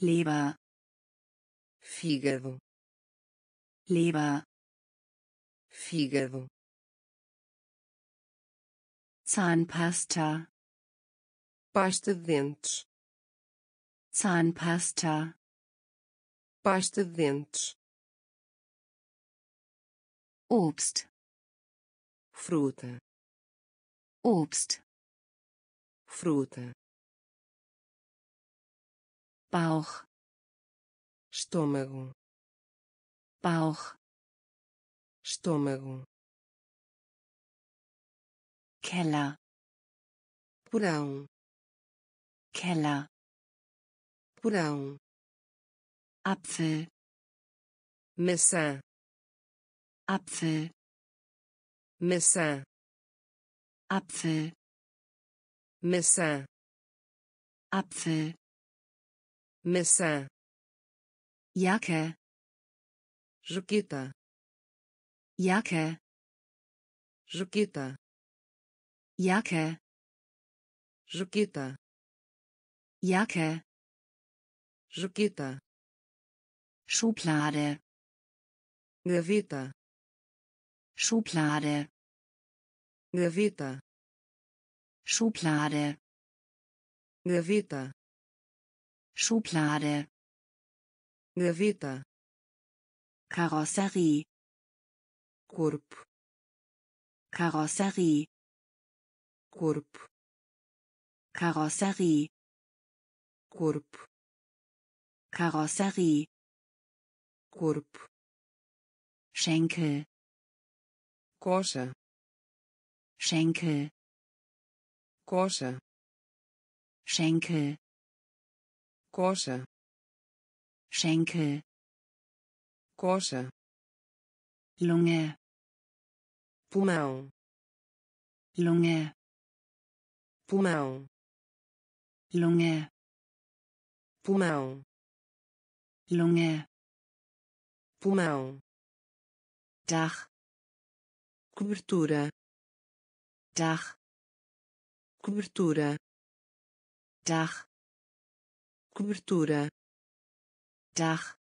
Leber, fígado. Leber, fígado. Zahnpasta, pasta de dentes. Zahnpasta, pasta de dentes. Obst, fruta Obst, fruta. Bauch, estômago. Bauch, estômago. Keller, porão. Keller, porão. Apfel, maçã. Apfel, maçã Apfel, maçã Apfel, maçã Jacke, jaqueta Jacke, jaqueta Jacke, jaqueta Jacke, jaqueta Schublade, gaveta Schublade, gaveta. Schublade, gaveta. Schublade, gaveta. Karosserie, corpo. Karosserie, corpo. Karosserie, corpo. Karosserie, corpo. Schenkel, coxa Schenkel, coxa Schenkel, coxa Schenkel, coxa Lunge, pulmão Lunge, pulmão Lunge, pulmão Lunge, pulmão Dach, cobertura Dach, cobertura. Dach, cobertura. Dach,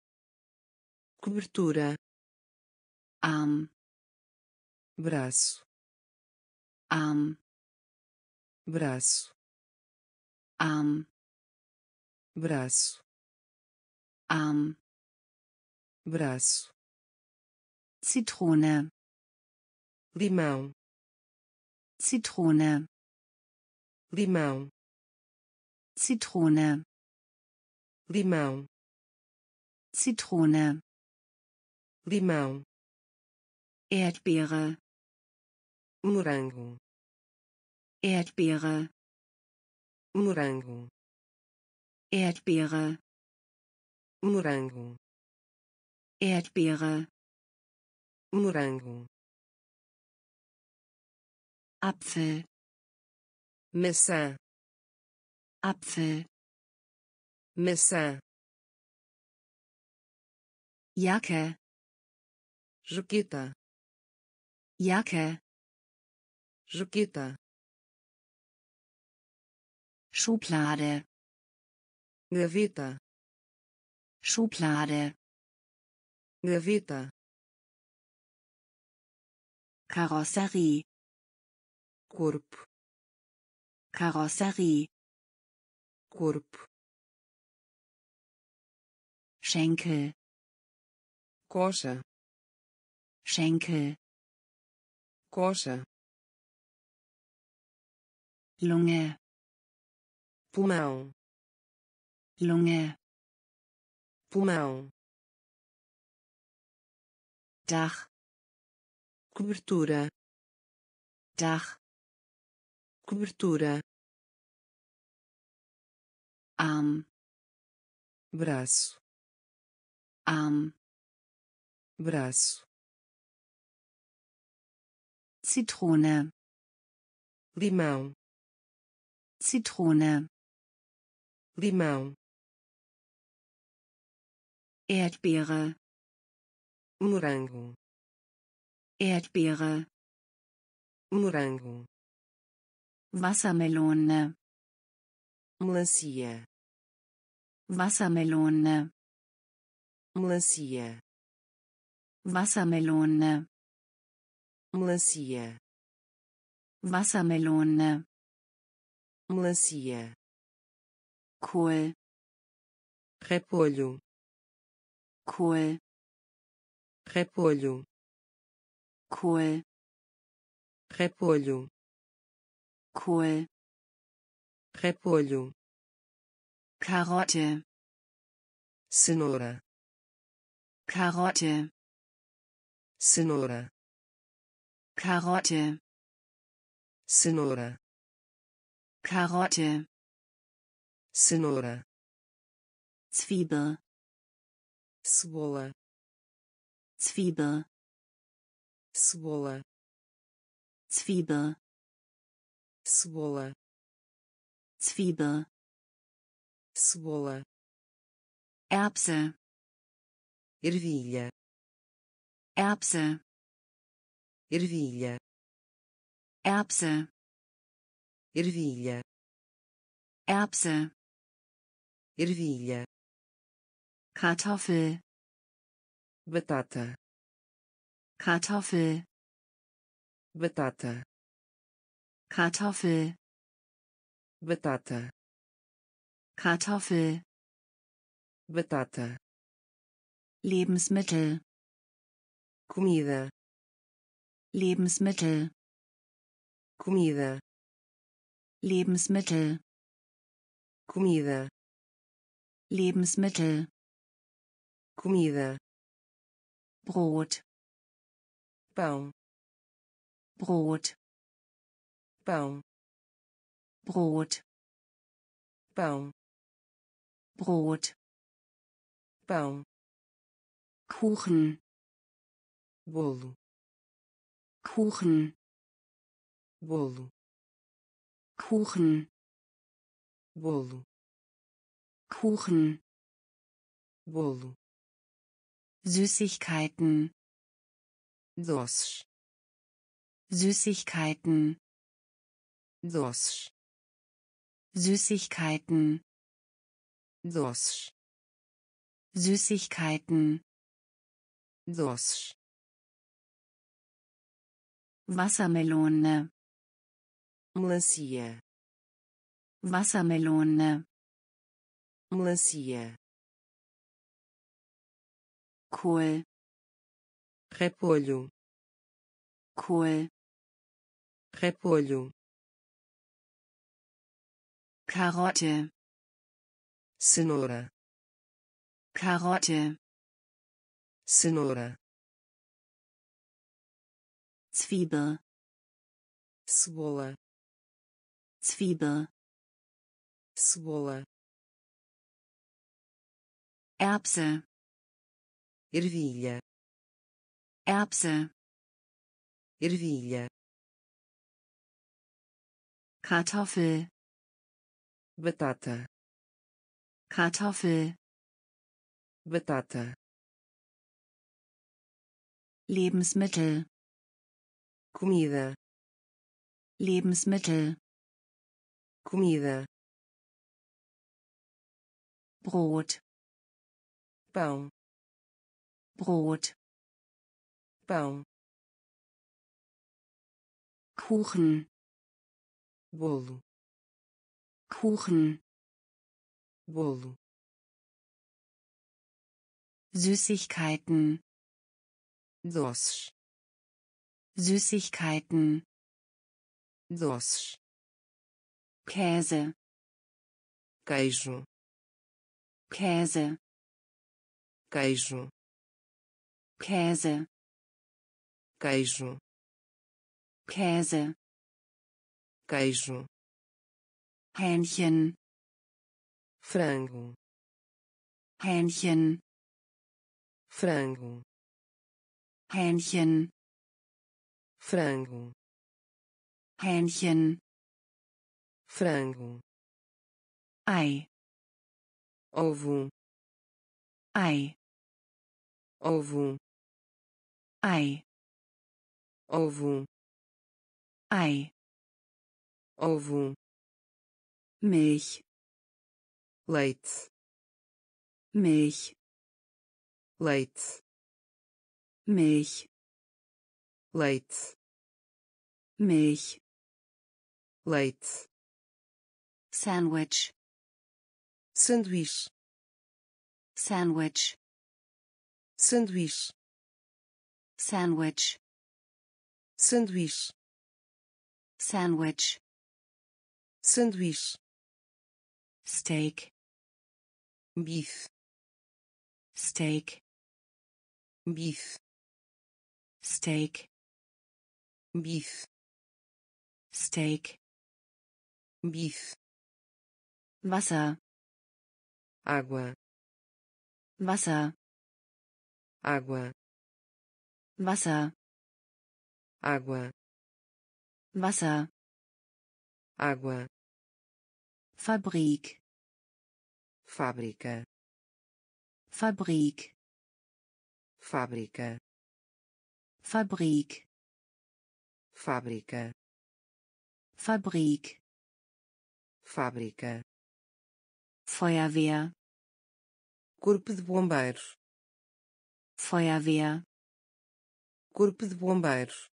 cobertura. Arm, braço. Arm, braço. Arm, braço. Arm, braço. Zitrone, limão Zitrone, limão. Zitrone, limão. Zitrone, limão. Erdbeere, morango. Erdbeere, morango. Erdbeere, morango. Erdbeere, morango Apfel, maçã Apfel, maçã Jacke, jaqueta Jacke, jaqueta Schublade, gaveta Schublade, gaveta Karosserie, corpo. Karosserie, corpo. Schenkel, coxa. Schenkel, coxa. Lunge, pulmão. Lunge, pulmão. Dach, cobertura. Dach, cobertura. Arm, braço. Arm, braço. Zitrone, limão. Zitrone, limão. Erdbeere, morango. Erdbeere, morango Wassermelone, melancia. Wassermelone, melancia. Wassermelone, melancia. Wassermelone, melancia. Kohl, repolho. Kohl, repolho. Kohl, repolho Kohl, repolho Karotte, cenoura Karotte, cenoura Karotte, cenoura Karotte, cenoura Zwiebel, cebola Zwiebel, cebola Zwiebel, cebola. Zwiebel, cebola. Erbse, ervilha. Erbse, ervilha. Erbse, ervilha. Erbse, ervilha. Kartoffel, batata. Kartoffel, batata Kartoffel, batata. Kartoffel, batata. Lebensmittel, comida. Lebensmittel, comida. Lebensmittel, comida. Lebensmittel, comida. Brot, pão. Brot, pão Brot, pão Brot, pão Kuchen, bolo. Kuchen, bolo. Kuchen, bolo. Kuchen, bolo. Süßigkeiten, doces Süßigkeiten, doces Süßigkeiten, doces Süßigkeiten, doces Wassermelone, melancia. Wassermelone, melancia. Kohl, repolho. Kohl, repolho, Karotte, cenoura, Karotte, cenoura, Zwiebel, cebola, Zwiebel, cebola, Erbse, ervilha, Erbse, ervilha, Kartoffel, batata, Kartoffel, batata, Lebensmittel, comida, Lebensmittel, comida, Brot, pão, Brot, pão, Kuchen, bolo, Kuchen, bolo, Süßigkeiten, doces, Süßigkeiten, doces, Käse, queijo, Käse, queijo, Käse, queijo, Käse, queijo, Hähnchen, frango, Hähnchen, frango, Hähnchen, frango, Hähnchen, frango, Ei, ovo, Ei, ovo, Ei, ovo, Ei, ovo, Milch, leite, Milch, leite, Milch, leite, Milch, leite, Sandwich, sanduíche, Sandwich, sanduíche, Sandwich, sanduíche, Sandwich, sanduíche, steak. Beef. Steak. Beef. Steak. Beef. Steak. Beef. Wasser. Agua Wasser. Agua Wasser. Agua Wasser. Agua Fabrik, fábrica, Fabrik, fábrica, Fabrik, fábrica, Fabrik, fábrica, Feuerwehr, corpo de bombeiros, Feuerwehr, corpo de bombeiros,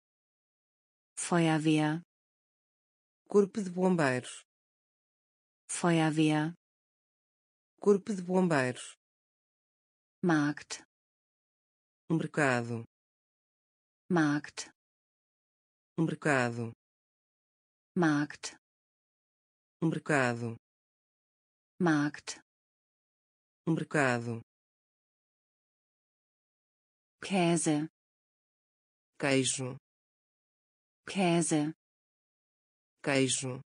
Feuerwehr, corpo de bombeiros, Feuerwehr, corpo de bombeiros, Markt, mercado, Markt, mercado, Markt, mercado, Markt, mercado, Käse, queijo, Käse, queijo,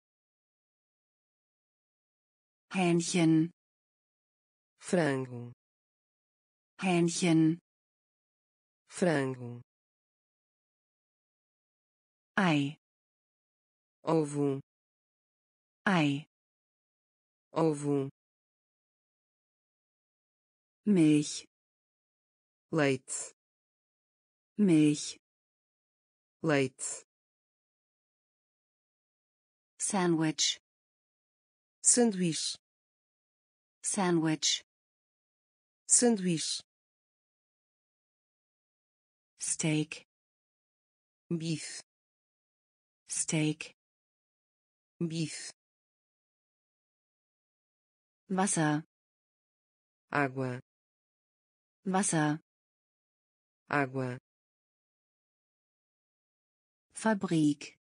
Hähnchen, frango, Hähnchen, frango, Ei, ovo, Ei, ovo, Milch, leite, Milch, leite, Sandwich, sanduíche, Sandwich, sanduíche, Steak, bife, Steak, bife, Wasser, água, Wasser, água, Fabrik.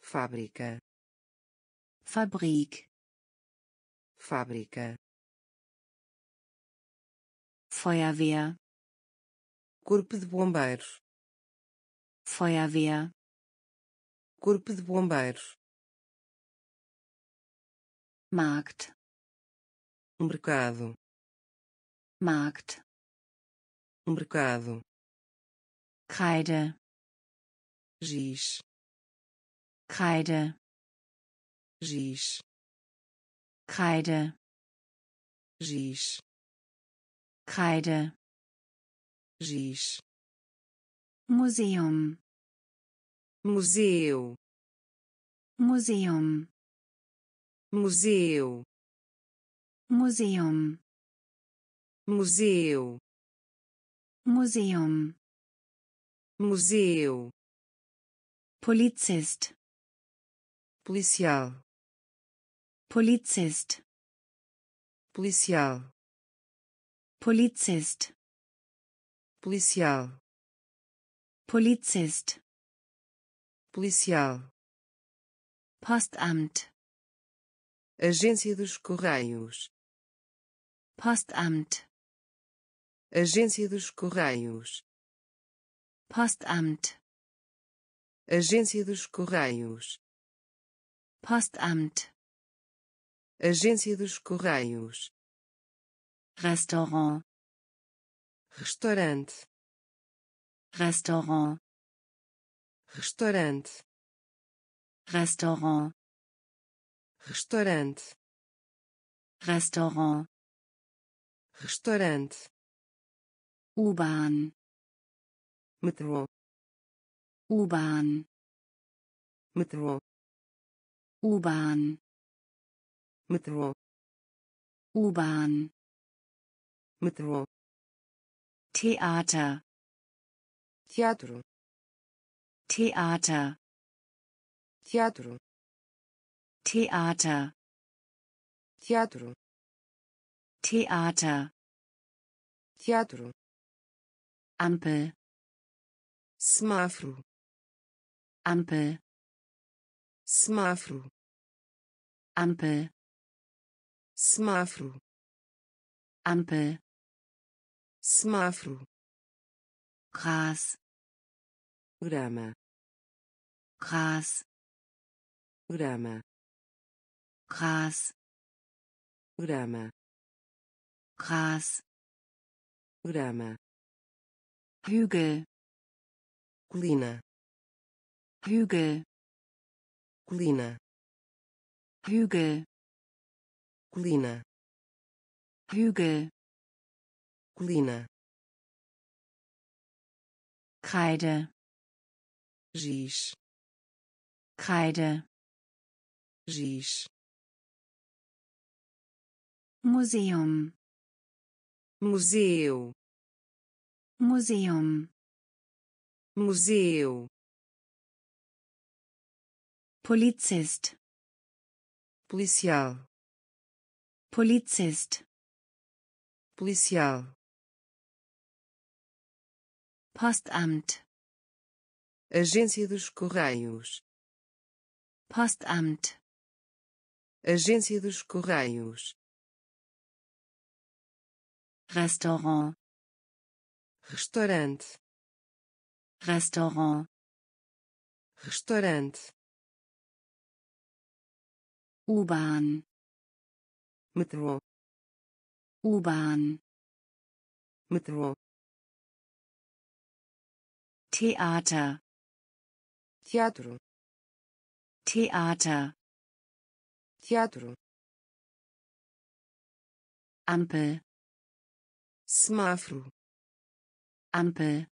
Fábrica Fabrik. Fábrica. Feuerwehr corpo de bombeiros. Feuerwehr corpo de bombeiros. Markt. Mercado. Markt. Mercado. Kreide. Giz. Kreide giz. Kreide. Giz. Kreide. Giz. Museum. Museu. Museum. Museu. Museum. Museu. Museum. Museu. Polizist. Policial Polizist. Policial. Polizist. Policial. Polizist. Policial. Postamt. Agência dos correios. Postamt. Agência dos correios. Postamt. Agência dos correios. Postamt agência dos correios. Restaurant. Restaurante. Restaurant. Restaurante. Restaurant. Restaurante. Restaurant. Restaurante. U-Bahn. Metrô. U-Bahn. Metrô. U-Bahn metrô U-Bahn. Metrô Theater. Teatro. Theater. Teatro. Theater. Teatro. Theater. Teatro. Ampel. Semáforo. Ampel. Semáforo. Ampel semáforo Ampel semáforo Gras grama Gras grama Gras grama Gras grama Hügel colina Hügel colina Hügel colina. Hügel colina. Kreide. Giz. Kreide. Giz. Museum. Museu. Museum. Museu. Polizist. Policial Polizist. Policial. Postamt. Agência dos correios. Postamt. Agência dos correios. Restaurant. Restaurante. Restaurant. Restaurante. U-Bahn metrô U-Bahn. Metrô Theater. Teatro. Theater. Teatro. Ampel. Semáforo. Ampel.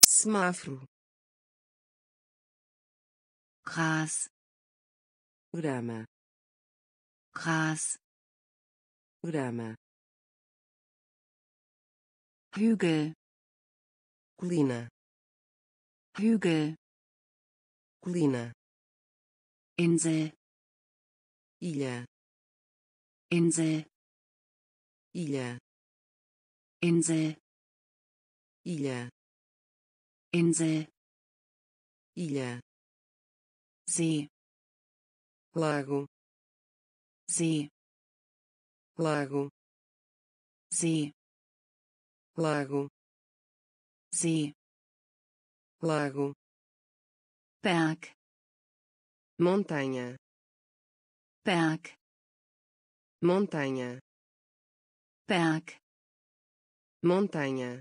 Semáforo. Gras. Grama Gras grama Hügel. Colina Hügel. Colina Insel. Ilha Insel. Ilha Insel. Ilha Insel. Ilha, See, lago, See, lago, See, lago, See, lago, Berg, montanha, Berg, montanha, Berg, montanha,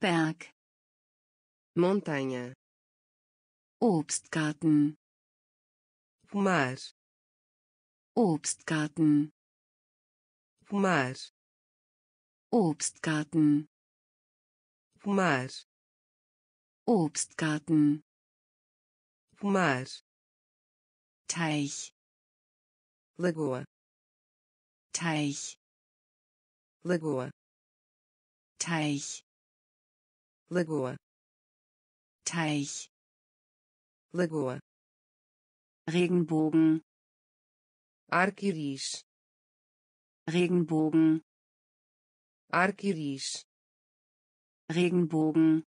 Berg, montanha, Obstgarten, pomar, Obstgarten, pomar, Obstgarten, pomar, Obstgarten, pomar, Teich, lagoa, Teich, lagoa, Teich, lagoa, Teich, lagoa, Regenbogen, arco-íris, Regenbogen, arco-íris, Regenbogen,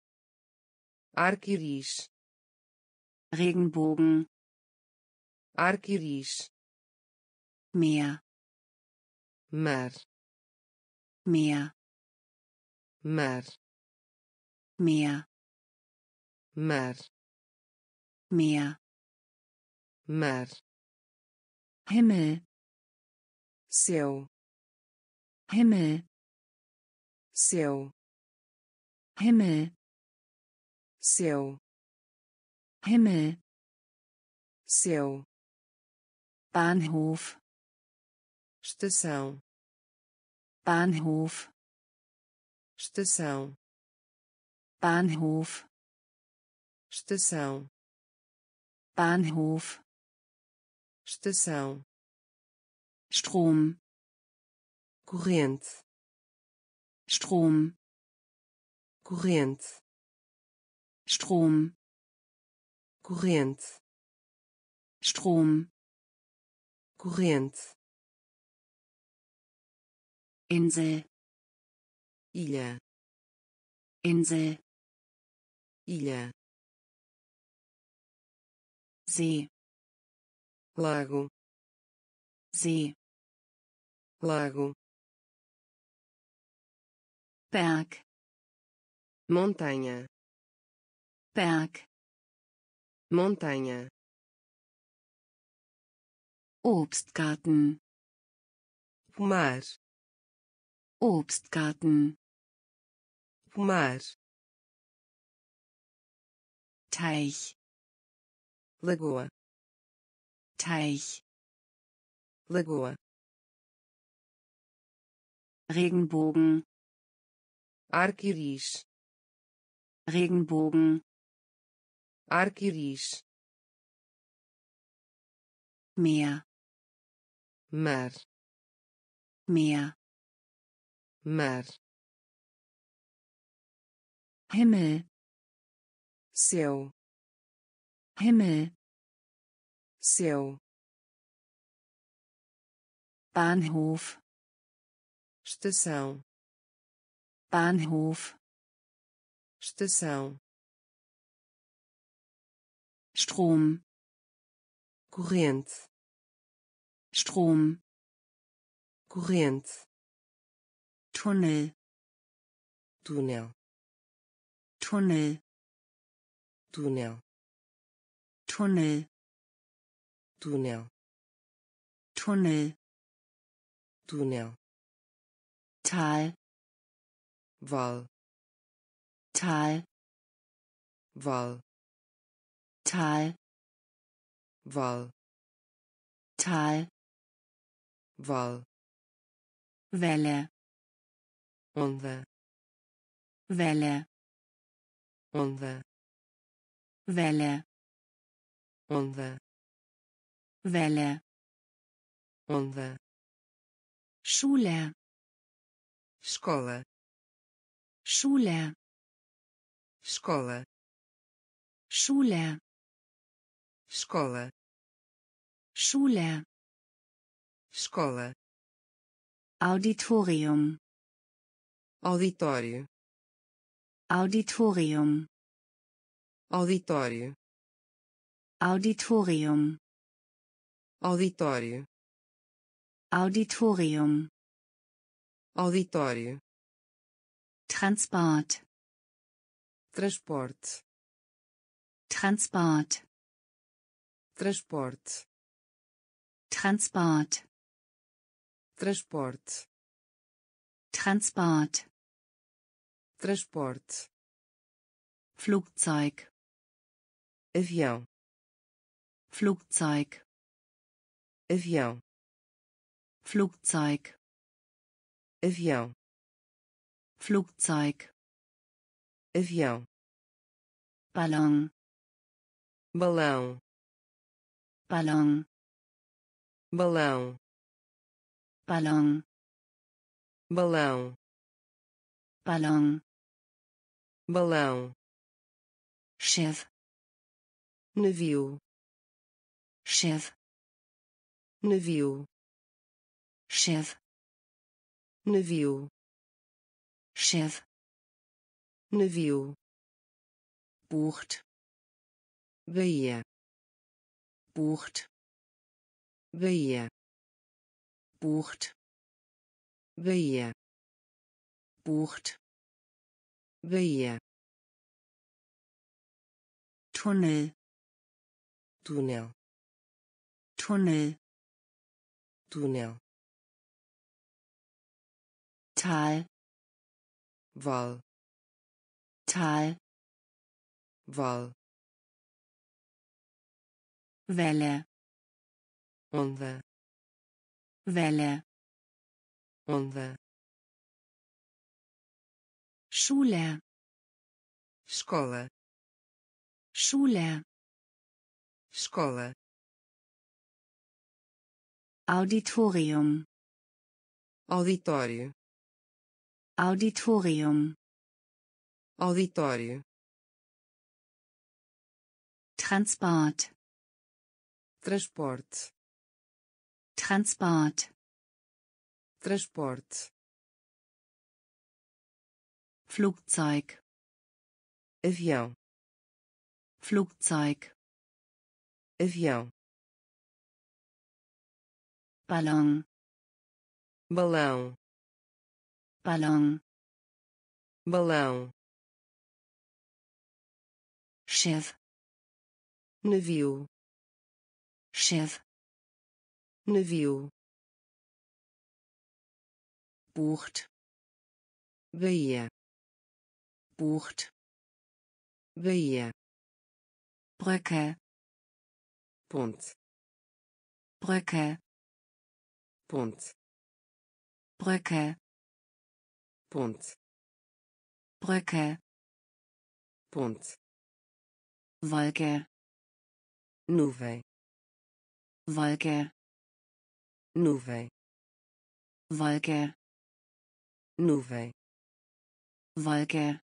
arco-íris, Regenbogen, arco-íris, Meer, mar, Meer, mar, Meer, mar, Meer, mar, Himmel, céu, Himmel, céu, Himmel, céu, Himmel, céu, Bahnhof, estação, Bahnhof, estação, Bahnhof, estação, Bahnhof, estação, Strom, corrente, Strom, corrente, Strom, corrente, Strom, corrente, Insel, ilha, Insel, ilha, See, lago, See, lago, Berg, montanha, Berg, montanha, Obstgarten, pomar, Obstgarten, pomar, Teich, lagoa, Teich, lagoa, Regenbogen, arco-íris, Regenbogen, arco-íris, Meer, mar, Meer, mar, Himmel, céu, Himmel, céu, Bahnhof, estação, Bahnhof, estação, Strom, corrente, Strom, corrente, Tunnel, túnel, Tunnel, túnel, Tunnel, túnel, Tunnel, túnel, Tal, val, Tal, val, Tal, val, Tal, val, Welle, onda, Welle, onda, Welle, onda, Velge. Onda. Школа. Школа. Школа. Школа. Школа. Школа. Школа. Школа. Auditorium. Auditório. Auditorium. Auditório. Auditorium. Auditório Auditorium. auditório Transport. transporte Transport. transporte Transport. transporte Transport. transporte Flugzeug. avião Flugzeug. Avião Flugzeug. avião Flugzeug. avião Ballon. balão Ballon. balão Ballon. balão Ballon. balão Schiff. navio Schiff. Navio Schiff. navio Schiff. navio Bucht. baía Bucht. baía Bucht. baía Bucht. baía Tunnel. túnel Tunnel. Túnel Tal. val Tal. val Welle. onda Welle. onda Schule. escola Schule. escola Auditorium. auditório Auditorium. auditório Transport. transporte Transport. transporte Flugzeug. avião Flugzeug. avião Ballon. balão Ballon. balão Schiff. navio Schiff. navio Bucht. baía Bucht. baía Brücke. ponte Brücke. Ponte Brücke. ponte Brücke. ponte Wolke. nuvem Wolke. nuvem Wolke. nuvem Wolke.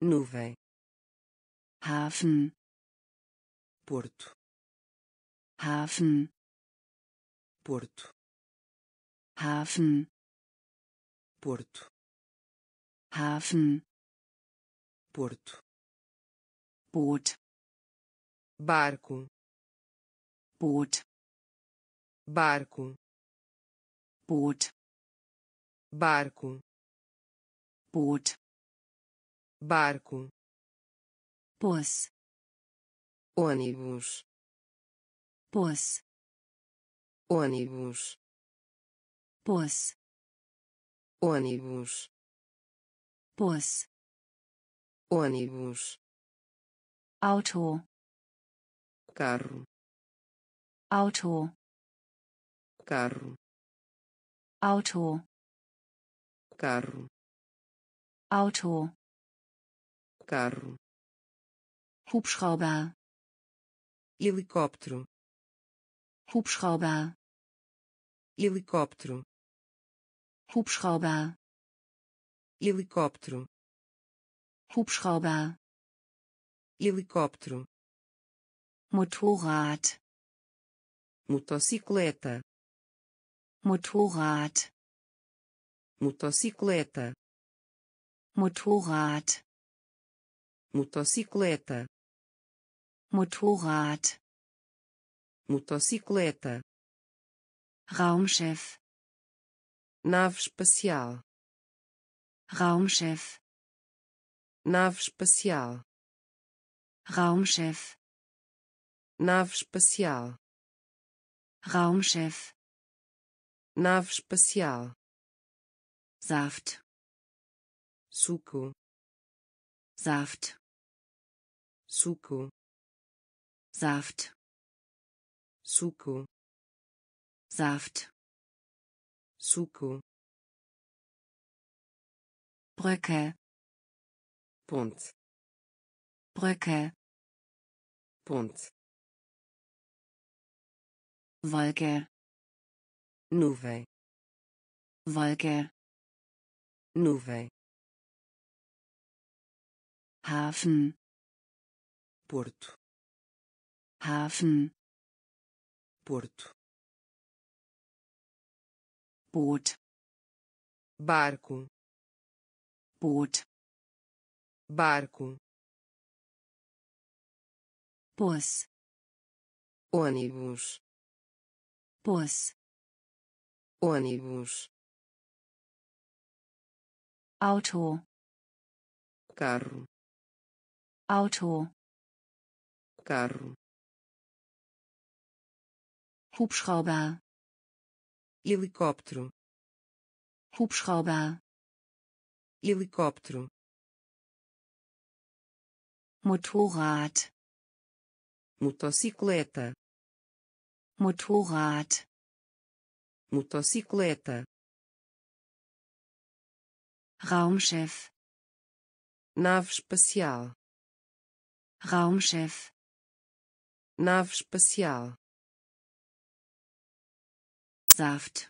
nuvem Hafen. porto Hafen. porto Hafen. porto Hafen. porto Boot. barco Boot. barco Boot. barco Boot. barco Bus. ônibus Bus. ônibus Bus. ônibus Bus. ônibus Auto. carro Auto. carro Auto. carro Auto. carro Hubschrauber. helicóptero Hubschrauber. helicóptero Hubschrauber. helicóptero Hubschrauber. helicóptero Motorrad. motocicleta Motorrad. motocicleta Motorrad. motocicleta Motorrad motocicleta Raumschiff nave espacial Raumschiff. Nave espacial Raumschiff. Nave espacial Raumschiff. Nave espacial Saft. Suco Saft. Suco Saft. Suco Saft suco. Brücke ponte. Brücke ponte. Wolke nuvem. Wolke nuvem. Hafen. Porto. Hafen. Porto Boot. Barco. Boot. Barco. Bus. Ônibus. Bus. Ônibus. Auto. Carro. Auto. Carro. Hubschrauber helicóptero. Hubschrauber helicóptero. Motorrad. Motocicleta. Motorrad. Motocicleta. Raumschiff. Nave espacial. Raumschiff. Nave espacial Saft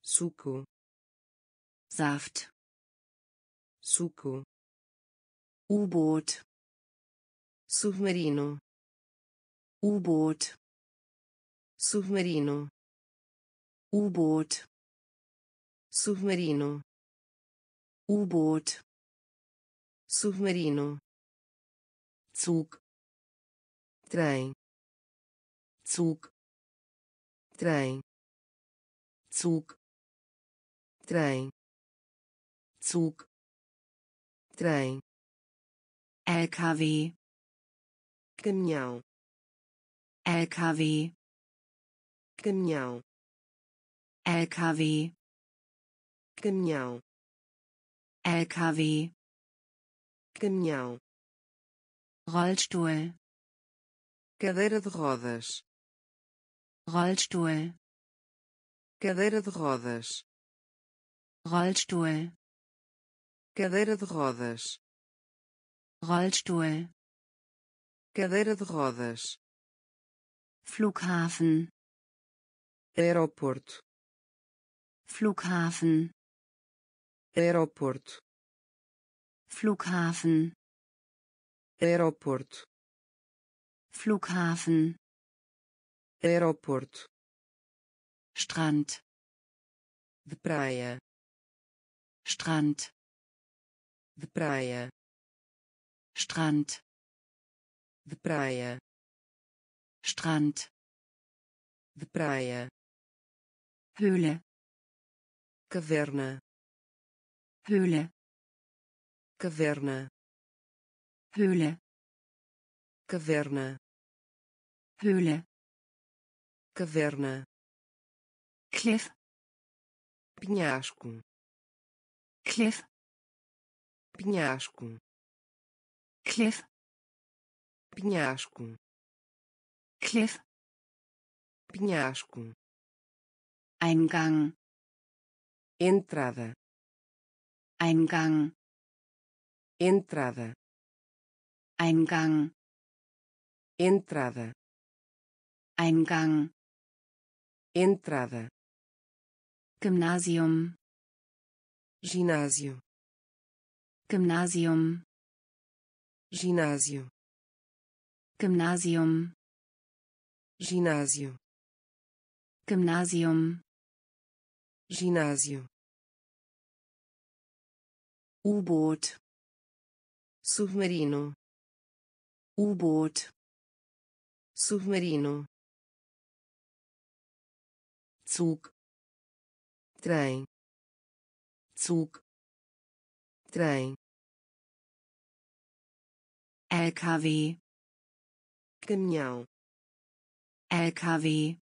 suco Saft suco U-Boot submarino U-Boot submarino U-Boot submarino U-Boot submarino Zug trem Zug trem Zug. Trem Zug. Trem LKW caminhão. LKW caminhão. LKW caminhão. LKW caminhão. Rollstuhl. Cadeira de rodas. Rollstuhl cadeira de rodas Rollstuhl cadeira de rodas Rollstuhl cadeira de rodas Flughafen aeroporto Flughafen aeroporto Flughafen aeroporto Flughafen aeroporto Strand de praia Strand de praia Strand de praia Strand de praia Höhle caverna Höhle caverna Höhle caverna Höhle caverna Cliff. Penhasco Cliff. Penhasco Cliff. Penhasco Cliff. Penhasco Eingang. Entrada. Eingang. Entrada. Eingang. Entrada. Eingang. Entrada Gymnasium. Ginásio. Gymnasium. Ginásio. Gymnasium. Ginásio. Gymnasium. Ginásio. U-Boot. Submarino. U-Boot. Submarino. Zug trem. Zug. Trem. LKW caminhão. LKW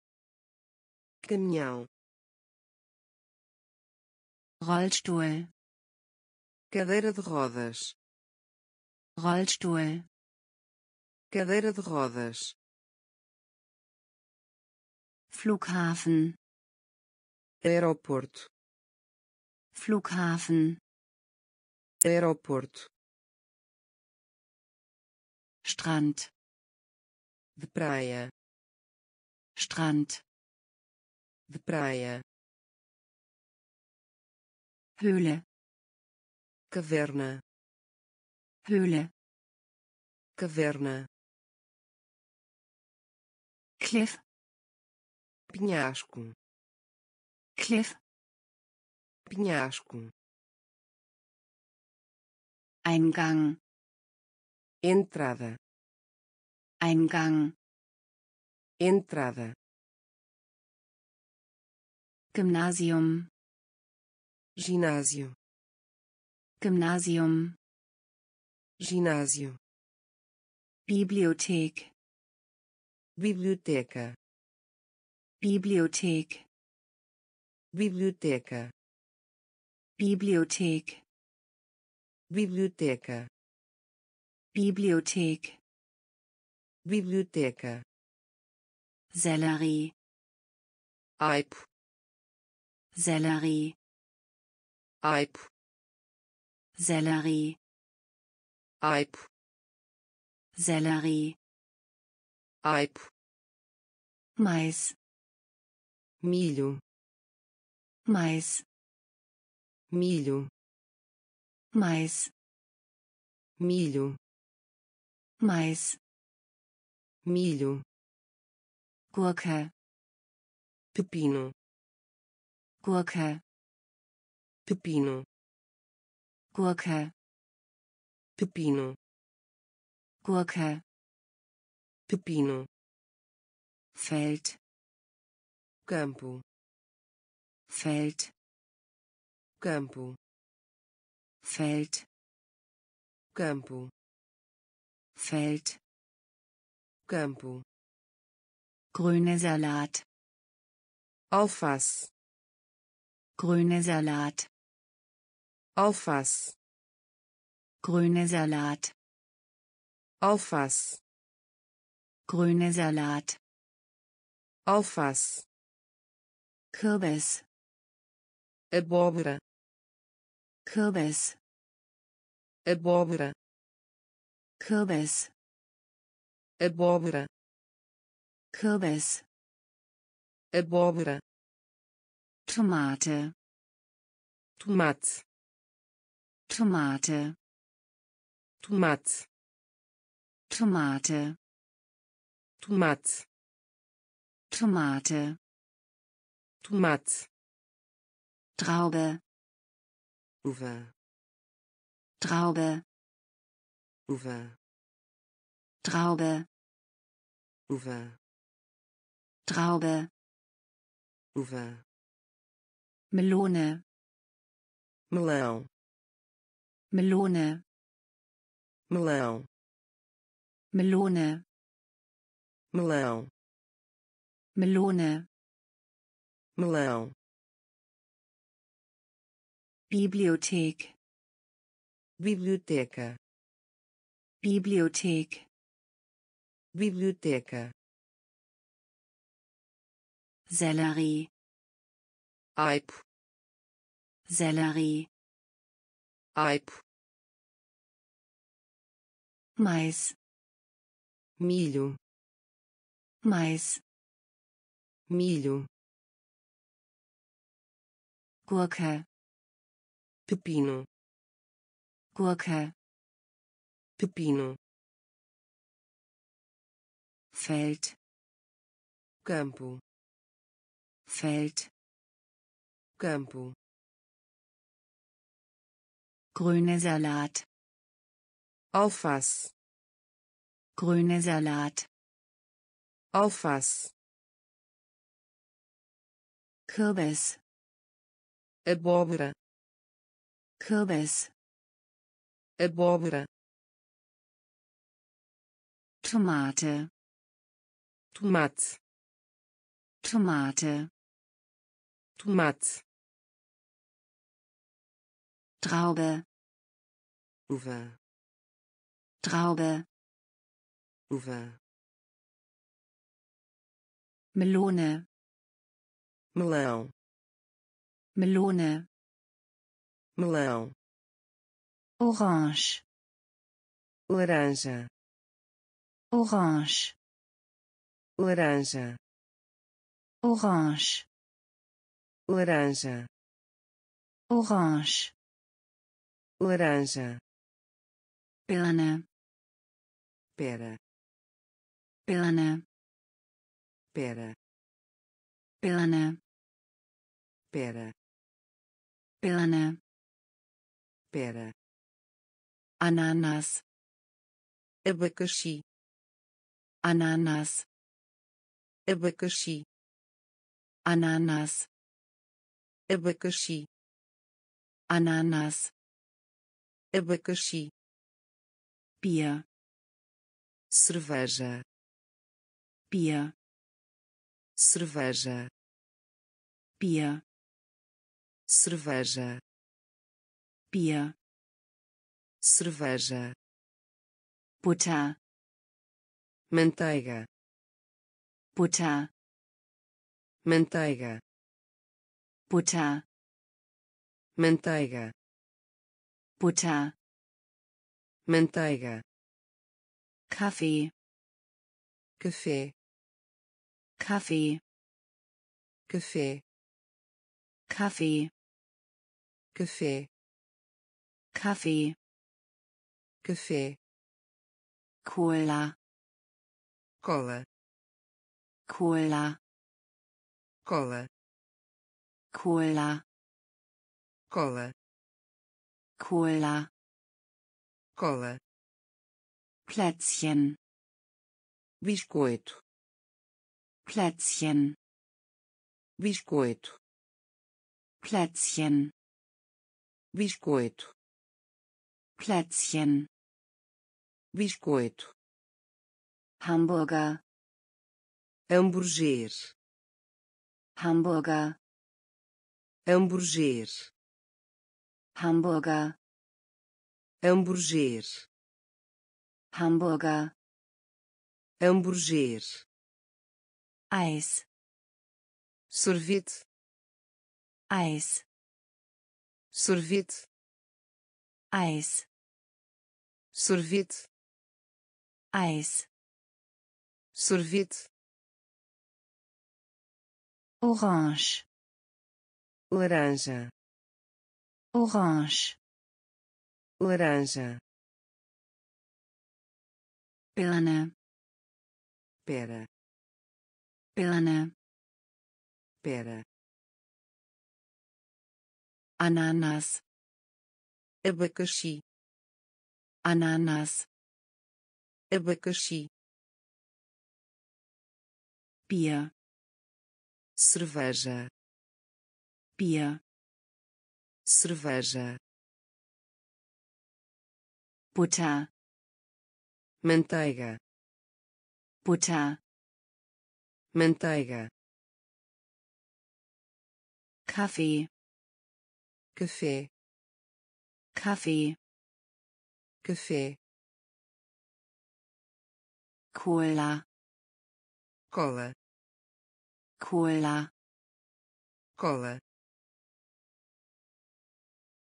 caminhão. Rollstuhl. Cadeira de rodas. Rollstuhl. Cadeira de rodas. Flughafen aeroporto. Flughafen. Aeroporto. Strand. De praia. Strand. De praia. Höhle. Caverna. Höhle. Caverna. Cliff. Penhasco Cliff penhasco Eingang. Entrada. Eingang. Entrada. Gymnasium. Ginásio. Gymnasium. Ginásio. Bibliothek. Biblioteca. Bibliothek biblioteca. Bibliothek biblioteca. Bibliothek biblioteca. Sellerie. Aipo Sellerie. Aipo Sellerie. Aipo Sellerie. Aipo Mais. Milho Mais. Milho. Mais. Milho. Mais. Milho. Gurke pepino. Gurke pepino. Gurke pepino. Gurke pepino. Feld campo Feld. Campo. Feld. Campo. Feld. Campo. Grüne Salat. Alface. Grüne Salat. Alface. Grüne Salat. Alface. Grüne Salat. Alface. Kürbis abóbora Kürbis abóbora Kürbis abóbora Kürbis abóbora Tomate tomate Tomate tomate Tomate tomate Tomate tomate Traube. Uva Traube. Uva Traube. Uva Traube. Uva Melone. Melão Melone. Melão Melone. Melão Melone. Melão Bibliothek. Biblioteca. Bibliothek. Biblioteca. Sellerie. Aipo Sellerie. Aipo Mais. Milho. Mais. Milho. Gurke pepino Gurke. Pepino Feld. Campo. Feld. Campo. Grüne Salat. Alface. Grüne Salat. Alface. Kürbis. Abóbora Kürbis abóbora Tomate. Tomate Tomate. Tomate Traube. Uva Traube. Uva Melone. Melão Melone melão. Orange. Laranja. Orange. Laranja. Orange. Laranja. Orange. Laranja. Birne pera. Birne pera. Birne pera. Birne pera, ananás, abacaxi, ananás, abacaxi, ananás, abacaxi, ananás, abacaxi, pia, cerveja, pia, cerveja, pia. Cerveja. Bier cerveja. Butter manteiga. Butter manteiga. Butter manteiga. Butter manteiga. Kaffee café. Kaffee café. Kaffee café Kaffee. Café Cola. Cola. Cola. Cola. Cola. Cola. Cola. Cola. Plätzchen. Biscoito. Plätzchen. Biscoito. Plätzchen. Biscoito Plätzchen. Biscoito. Hamburger. Hambúrguer. Hamburger. Hambúrguer. Hamburger. Hambúrguer. Hamburger. Hambúrguer. Eis. Sorvete. Eis. Sorvete. Eis sorvete. Eis sorvete. Orange. Laranja. Orange. Laranja. Birne pera. Birne pera. Ananas. Abacaxi ananás, abacaxi, pia, cerveja, pia, cerveja, putá, manteiga, putá, manteiga, café, café, café café. Cola. Cola. Cola. Cola.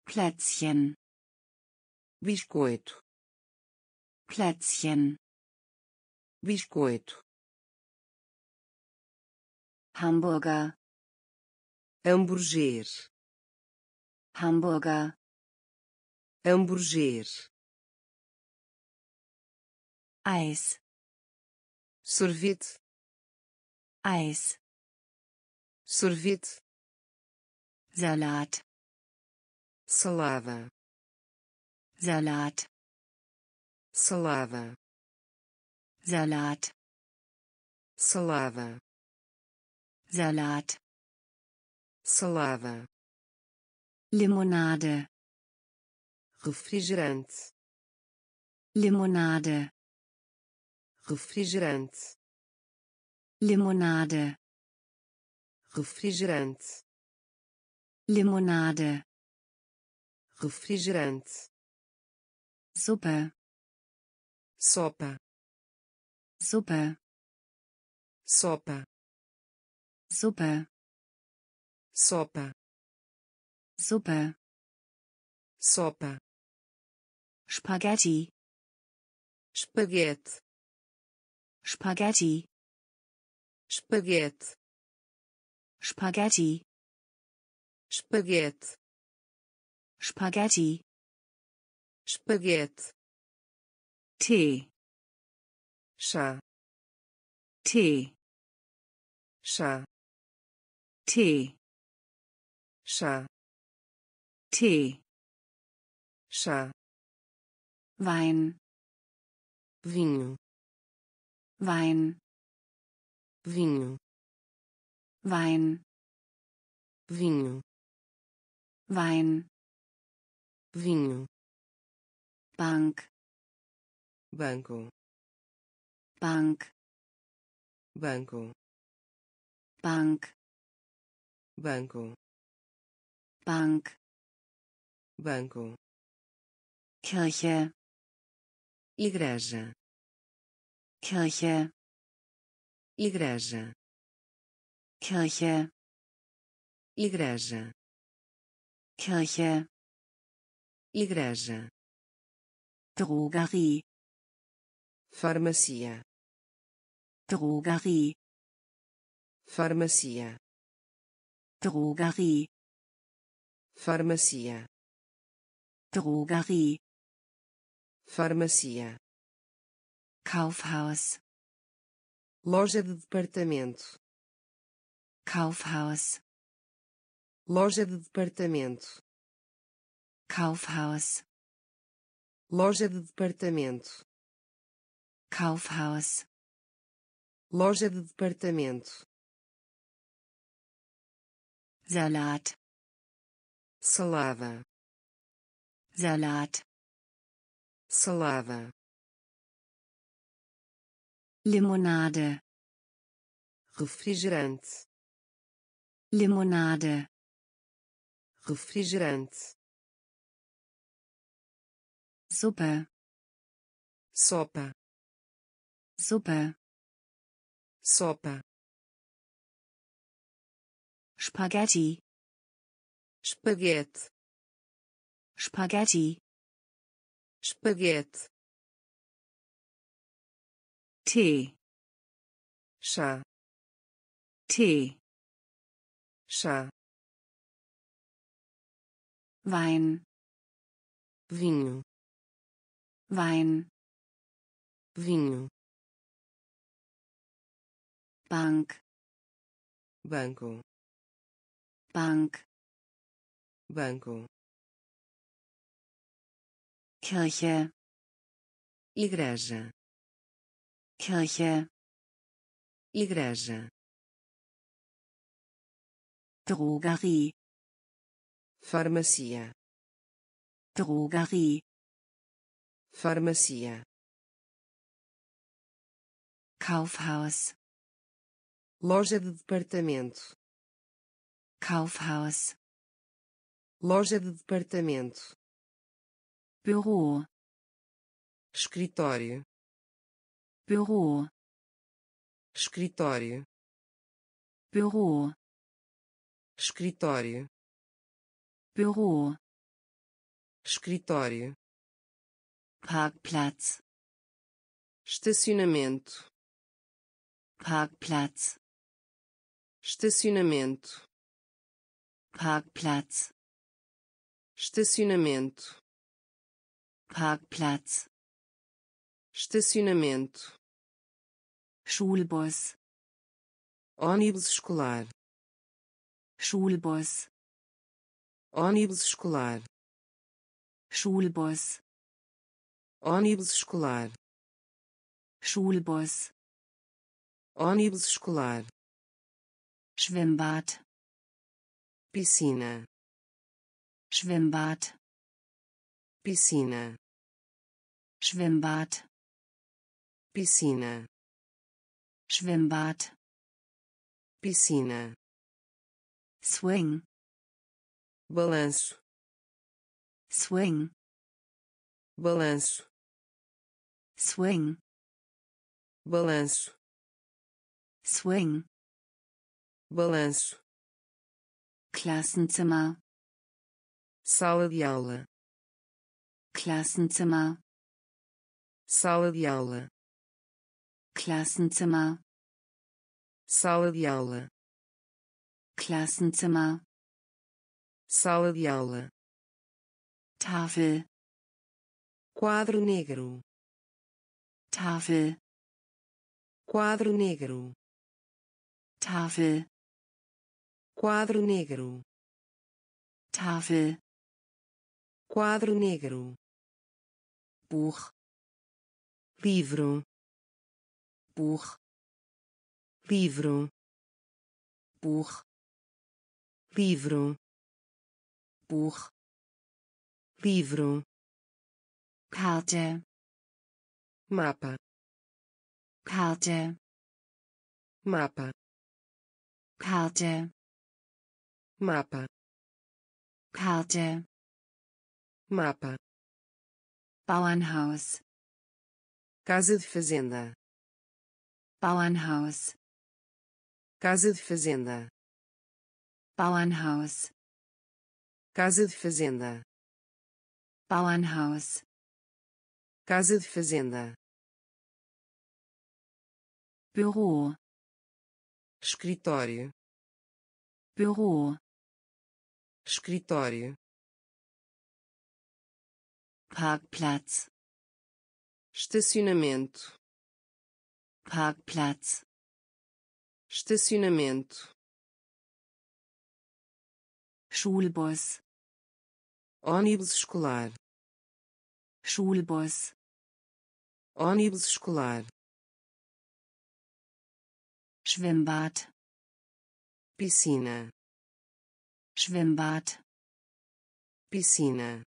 Plätzchen. Biscoito. Plätzchen. Biscoito. Hamburger. Hambúrguer. Hamburger. Hambúrguer Eis. Sorvete Eis. Sorvete Salat salada. Salat salada. Salat, salada. Salat, salada. Limonade, refrigerante. Limonade, refrigerante Limonade, refrigerante Limonade, refrigerante Suppe, sopa. Suppe, sopa. Suppe, sopa. Suppe, sopa. Spaghetti, espaguete Spaghetti. Spaghet. Spaghetti. Spaghet. Spaghetti. Spaghet. T. Sza. T. Sza. T. Sza. T. Sza. Wein. Vinho. Wein, vinho. Wein, vinho. Wein, vinho. Bank, banco. Bank, banco. Bank, banco. Bank, banco. Kirche, igreja Kirche, igreja. Kirche, igreja. Kirche, igreja. Drogerie, farmácia Drogerie, farmácia Drogerie, farmácia Drogerie, farmácia Kaufhaus, loja de departamento. Kaufhaus, loja de departamento. Kaufhaus, loja de departamento. Kaufhaus, loja de departamento. Salat, salada. Salat, salada Limonade, refrigerante Limonade, refrigerante Suppe, sopa. Suppe, sopa. Spaghetti, espaguete Spaghetti, espaguete Tee, chá Tee, chá Wein, vinho Wein, vinho Bank, banco Bank, banco Kirche, igreja Kirche, igreja. Drogerie, farmácia Drogerie, farmácia Kaufhaus, loja de departamento. Kaufhaus, loja de departamento. Büro, escritório Büro, escritório. Büro, escritório. Büro, escritório. Parkplatz, estacionamento. Parkplatz, estacionamento. Parkplatz, estacionamento. Parkplatz, estacionamento. Schulbus, ônibus escolar. Schulbus, ônibus escolar. Schulbus, ônibus escolar. Schulbus. Ônibus escolar. Schwimmbad. Piscina. Schwimmbad. Piscina. Schwimmbad piscina Schwimmbad piscina Swing balanço Swing balanço Swing balanço Swing balanço Klassenzimmer sala de aula Klassenzimmer sala de aula Klassenzimmer. Sala de aula. Klassenzimmer. Sala de aula. Tafel. Quadro negro. Tafel. Quadro negro. Tafel. Quadro negro. Tafel. Quadro negro. Buch. Livro Buch livro Buch livro Buch livro. Karte. Mapa. Karte. Mapa. Karte. Mapa. Karte. Mapa. Bauernhaus. Casa de fazenda Bauernhaus. Casa de fazenda. Bauernhaus. Casa de fazenda. Bauernhaus. Casa de fazenda. Büro escritório. Büro escritório. Parkplatz. Estacionamento Parkplatz. Estacionamento. Schulbus. Ônibus escolar. Schulbus. Ônibus escolar. Schwimmbad. Piscina. Schwimmbad. Piscina.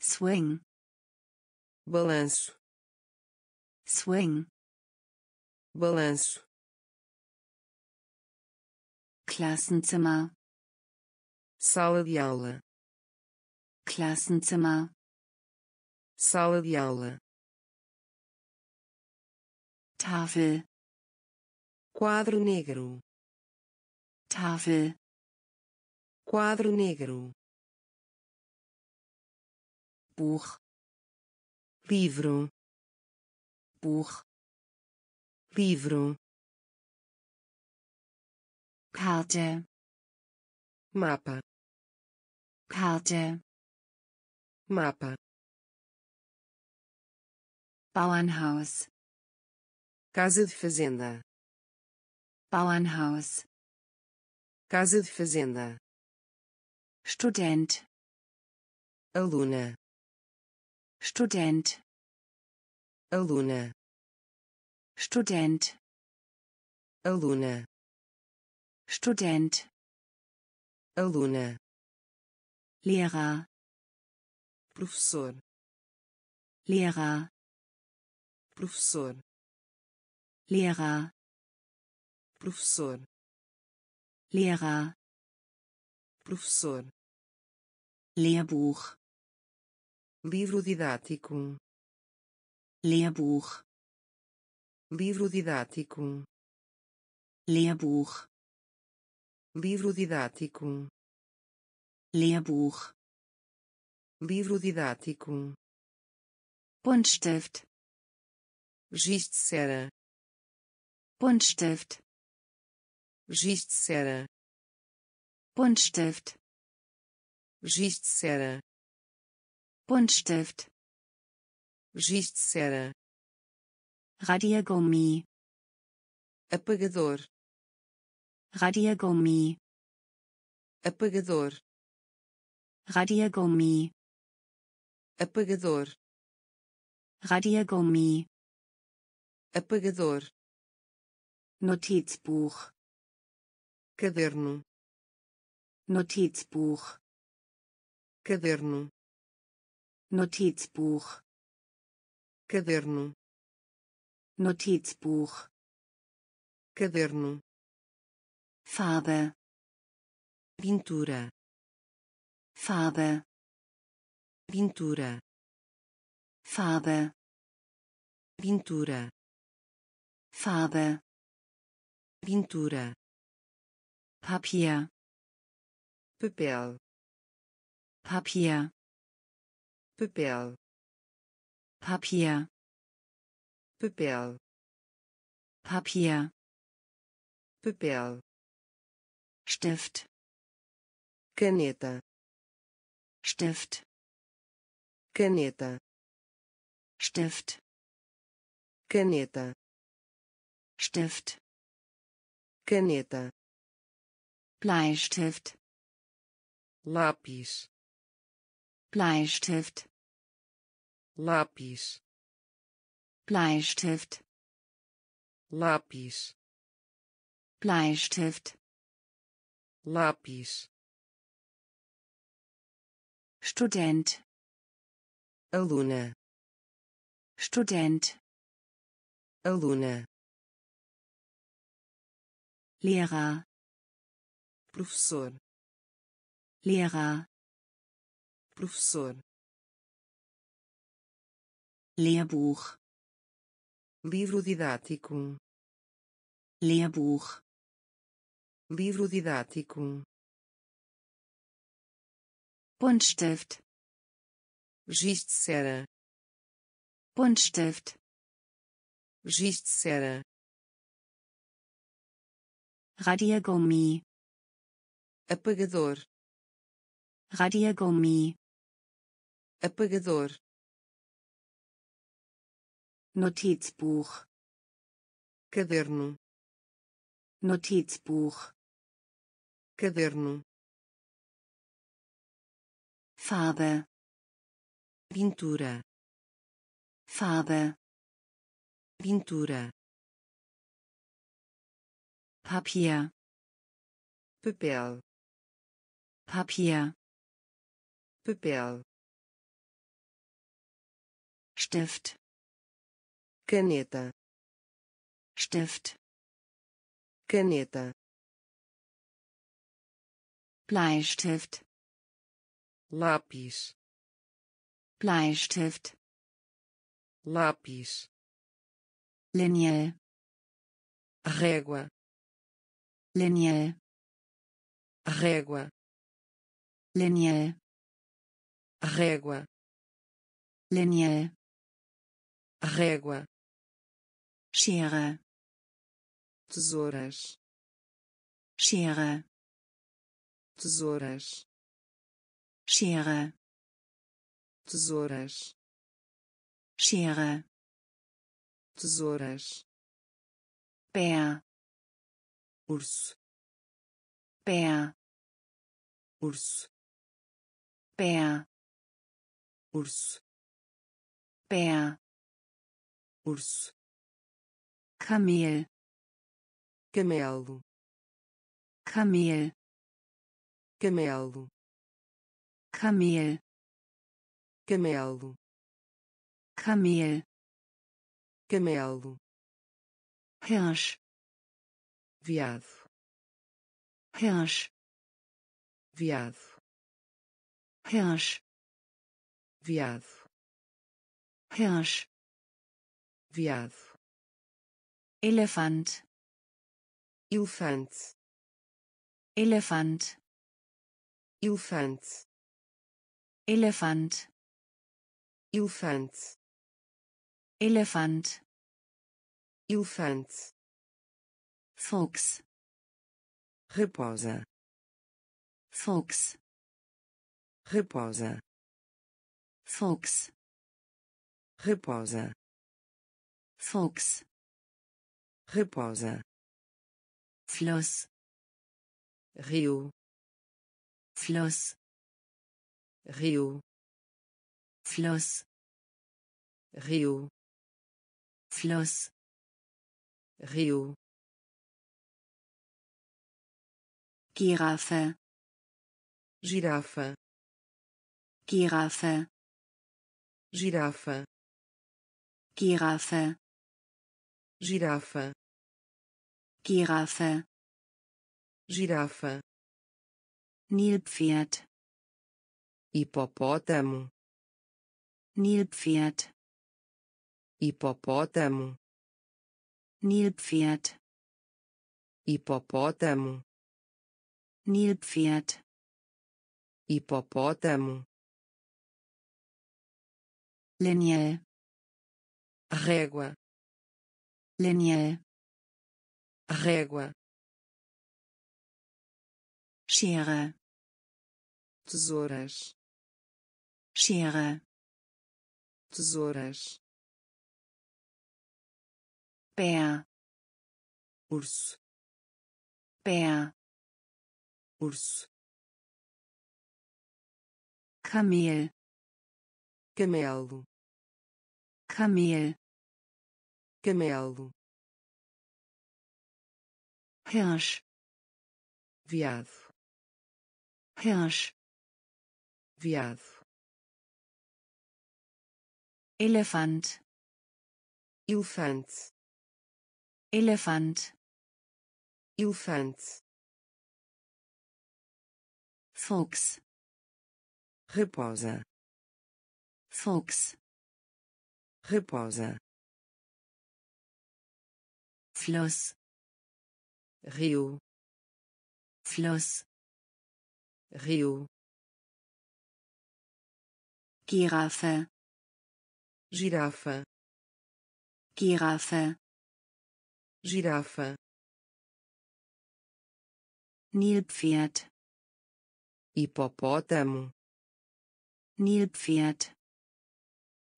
Swing. Balanço Swing. Balanço. Klassenzimmer. Sala de aula. Klassenzimmer. Sala de aula. Tafel. Quadro negro. Tafel. Quadro negro. Buch. Livro Buch livro. Karte. Mapa. Karte. Mapa. Bauernhaus. Casa de fazenda. Bauernhaus. Casa de fazenda. Student. Aluna. Student aluna. Student. Aluna. Student. Aluna. Lehrer. Professor. Lehrer. Professor. Lehrer. Professor. Lehrer. Professor. Lehrbuch. Livro didático Lehrbuch. Livro didático. Lehrbuch. Livro didático. Lehrbuch. Livro didático. Buntstift. Giz de cera Buntstift. Giz de cera Buntstift. Giz de cera Buntstift giz de cera. Radiergummi apagador. Radiergummi apagador. Radiergummi apagador. Radiergummi, apagador. Notizbuch, caderno. Notizbuch, caderno. Notizbuch, caderno. Notizbuch, caderno. Farbe, pintura. Farbe, pintura. Farbe, pintura. Farbe, pintura. Papier, papel. Papier, papel Papier, papel. Papier, papel. Stift, caneta. Stift, caneta. Stift, caneta. Stift, caneta. Bleistift, lápis. Bleistift, lápis. Bleistift, lápis. Bleistift, lápis. Student, aluna. Student, aluna. Lehrer, professor. Lehrer, professor Lehrbuch, livro didático. Lehrbuch, livro didático. Buntstift, giz de cera Buntstift, giz de cera Radiergummi, apagador. Radiergummi, apagador Notizbuch, caderno. Notizbuch, caderno. Farbe, pintura. Farbe, pintura. Papier, papel. Papier, papel. Stift, caneta. Stift, caneta. Bleistift, lápis. Bleistift, lápis. Lineal, régua. Lineal, régua. Lineal, régua. Lineal, régua Schere, tesouras. Schere, tesouras. Schere, tesouras. Schere, tesouras. Bär, urso. Bär, urso. Bär, urso. Bär, urso Kamel, camelo. Kamel, camelo. Kamel, camelo. Kamel, camelo. Hirsch, viado. Hirsch, viado. Hirsch, viado. Hirsch, viado Elefant. Elefant. Elefant. Elefant. Elefant. Elefant. Elefant. Elefant. Fox. Reposa. Fox. Reposa. Fox. Reposa. Fox. Reposa. Floss. Rio. Floss. Rio. Floss. Rio. Floss. Rio. Girafe. Girafe. Girafe. Girafe. Girafe. Girafa. Giraffe girafa. Nilpferd. Hipopótamo. Nilpferd. Hipopótamo. Nilpferd. Hipopótamo. Nilpferd. Hipopótamo. Lineal. Régua Lineal régua. Schere. Tesouras. Schere. Tesouras. Bär urso. Bär urso. Kamel camelo. Kamel camelo, rãs, viado, rãs, viado, elefante, elefante, elefante, elefante, fox, reposa, fox, reposa. Fluss rio Fluss rio Giraffe girafa Giraffe girafa Nilpferd hipopótamo Nilpferd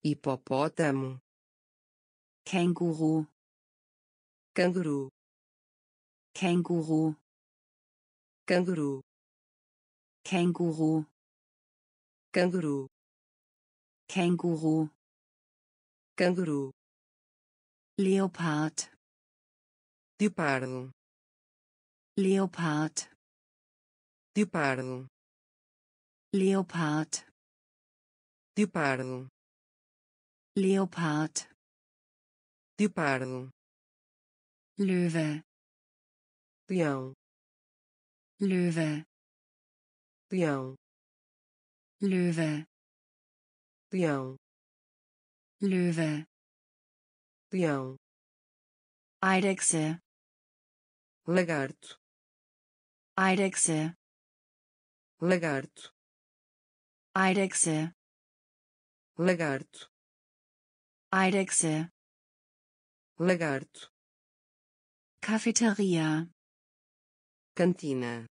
hipopótamo Känguru canguru. Känguru canguru. Känguru canguru. Känguru canguru. Leopard. Leopardo. Leopard. Leopardo. Leopard. Leopardo. Leopard. Leopardo Löwe leão. Löwe leão. Löwe leão. Löwe leão. Eidechse lagarto. Eidechse lagarto. Eidechse lagarto. Eidechse lagarto Cafeteria. Cantina.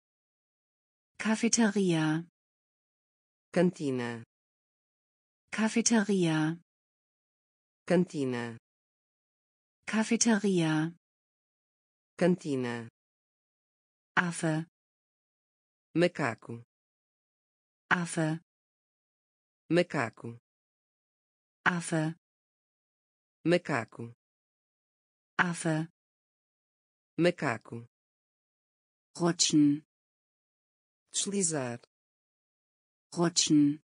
Cafeteria. Cantina. Cafeteria. Cantina. Cafeteria. Cantina. Affe. Macaco. Affe. Macaco. Affe. Macaco. Affe macaco. Rutschen deslizar. Rutschen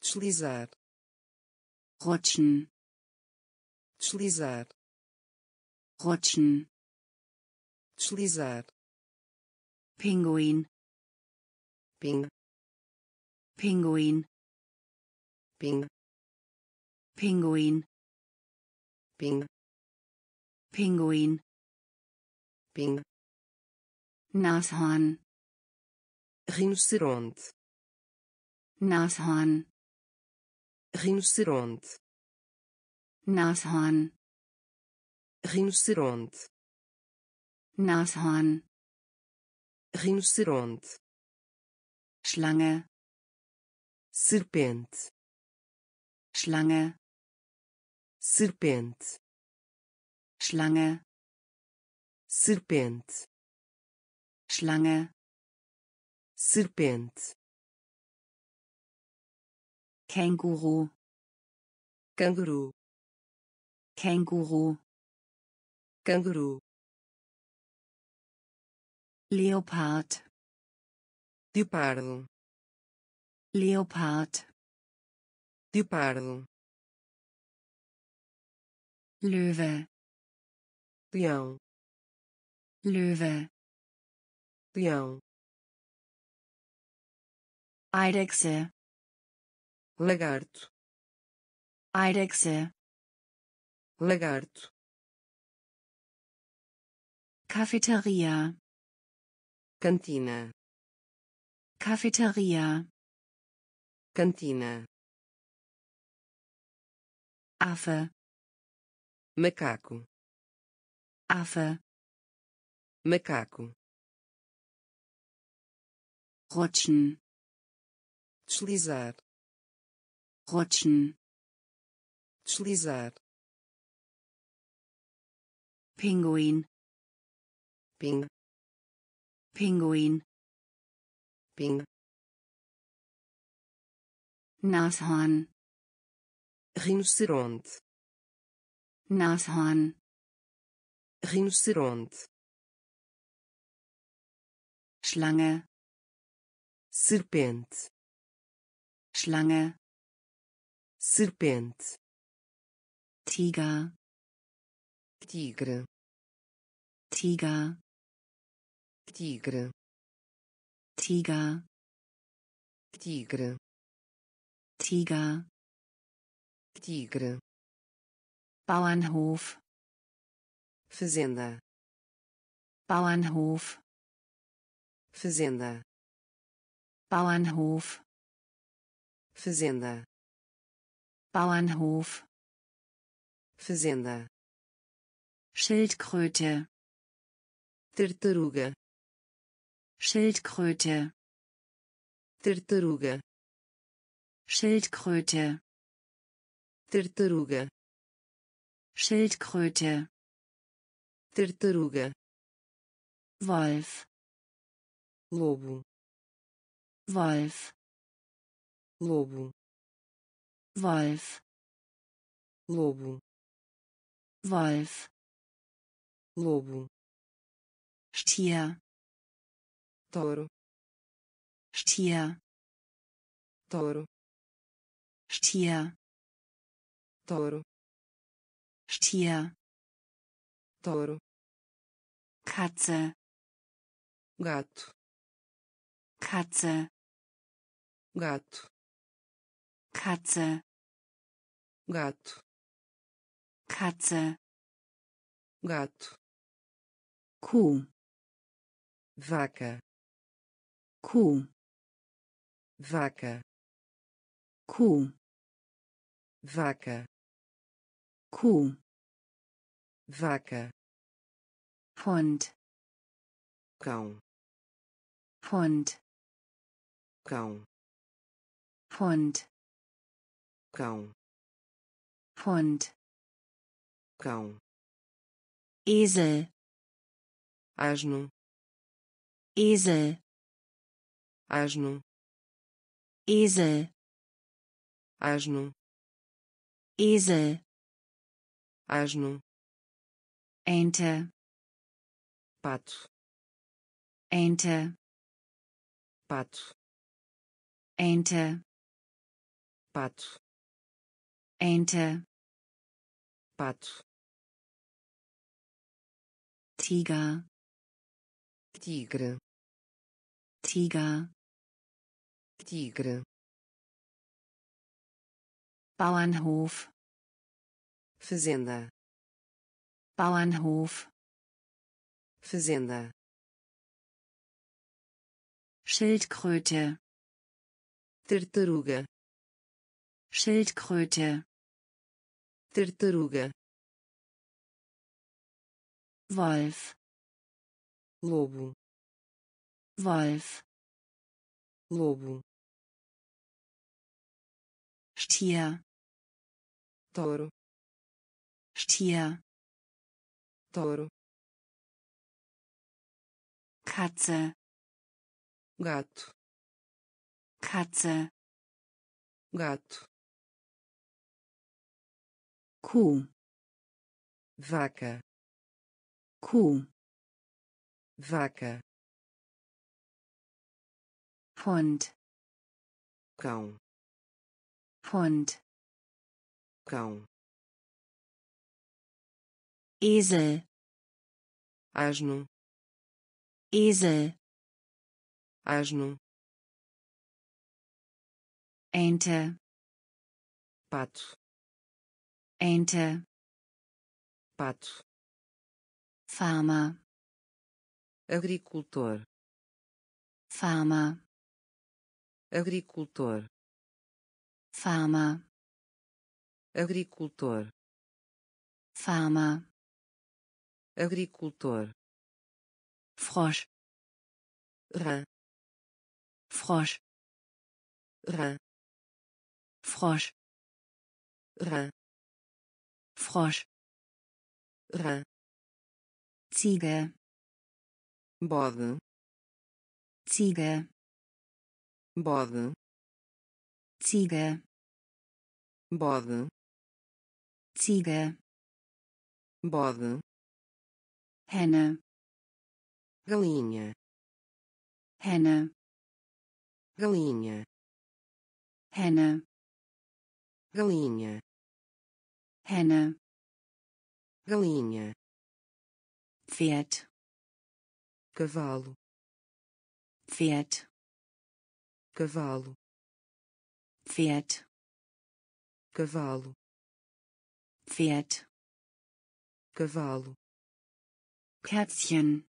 deslizar. Rutschen deslizar. Rutschen deslizar. Pinguin. Ping. Pinguin. Ping. Pinguin. Ping. Pinguin ping. Nashorn. Rinoceronte. Nashorn. Rinoceronte. Nashorn. Rinoceronte. Nashorn. Rinoceronte. Schlange. Serpente. Schlange. Serpente. Schlange serpente. Schlange serpente. Känguru canguru. Känguru canguru. Leopard. Leopardo. Leopard. Leopardo. Löwe leão Löwe. Leão. Eidechse. Lagarto. Eidechse. Lagarto. Cafeteria. Cantina. Cafeteria. Cantina. Affe. Macaco. Affe macaco. Rutschen deslizar. Rutschen deslizar. Pinguin ping. Pinguin ping. Nashorn. Rinoceronte. Nashorn. Rinoceronte Schlange. Serpente Schlange. Serpente Tiger. Tigre. Tiger. Tigre. Tiger. Tigre. Tiger. Tigre. Bauernhof. Fazenda. Bauernhof fazenda. Bauernhof. Fazenda. Bauernhof. Fazenda. Schildkröte. Tartaruga. Schildkröte. Tartaruga. Schildkröte. Tartaruga. Schildkröte. Tartaruga. Wolf lobo. Wolf. Lobo. Wolf. Lobo. Wolf. Lobo. Stier. Touro. Stier. Touro. Stier. Touro. Stier. Touro. Katze. Gato Katze. Gato. Katze. Gato. Katze. Gato. Kuh. Vaca. Kuh. Vaca. Kuh. Vaca. Kuh. Vaca. Hund. Cão. Hund cão. Hund. Cão. Hund. Cão. Esel. Asno. Esel. Asno. Esel. Asno. Esel. Asno. Ente pato. Ente pato Ente. Pato. Ente. Pato. Tiger. Tigre. Tiger. Tigre. Bauernhof. Fazenda. Bauernhof. Fazenda. Schildkröte tartaruga. Schildkröte. Tartaruga. Wolf. Lobo. Wolf. Lobo. Stier. Touro Stier. Touro Katze. Gato Katze. Gato. Kuh, vaca. Kuh, vaca. Hund, cão. Hund, cão. Esel, asno. Esel, asno Ente, pato. Ente, pato. Farmer, agricultor. Farmer, agricultor. Farmer, agricultor. Farmer, agricultor. Frosch, rã. Frosch, rã Frosch, rã Frosch, rã Ziege, bode. Ziege, bode. Ziege, bode. Ziege, bode. Henne, galinha. Henne, galinha. Henne, galinha. Henne, galinha. Pferd, cavalo. Pferd, cavalo. Pferd, cavalo. Pferd, cavalo. Kätzchen,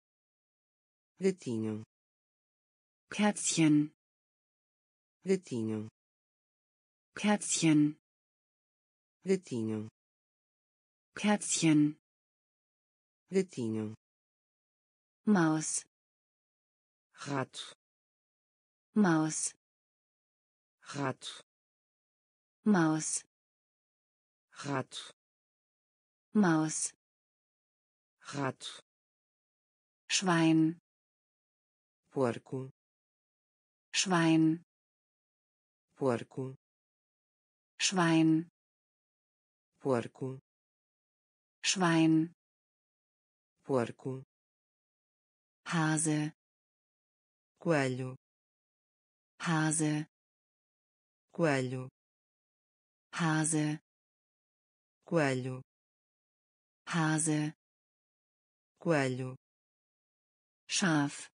gatinho. Kätzchen, gatinho. Kätzchen, gatinho Kätzchen, gatinho Maus, rato. Maus, rato. Maus, rato. Maus, rato. Schwein, porco. Schwein, porco. Schwein, porco. Schwein, porco. Hase, coelho. Hase, coelho. Hase, coelho. Hase, coelho. Schaf,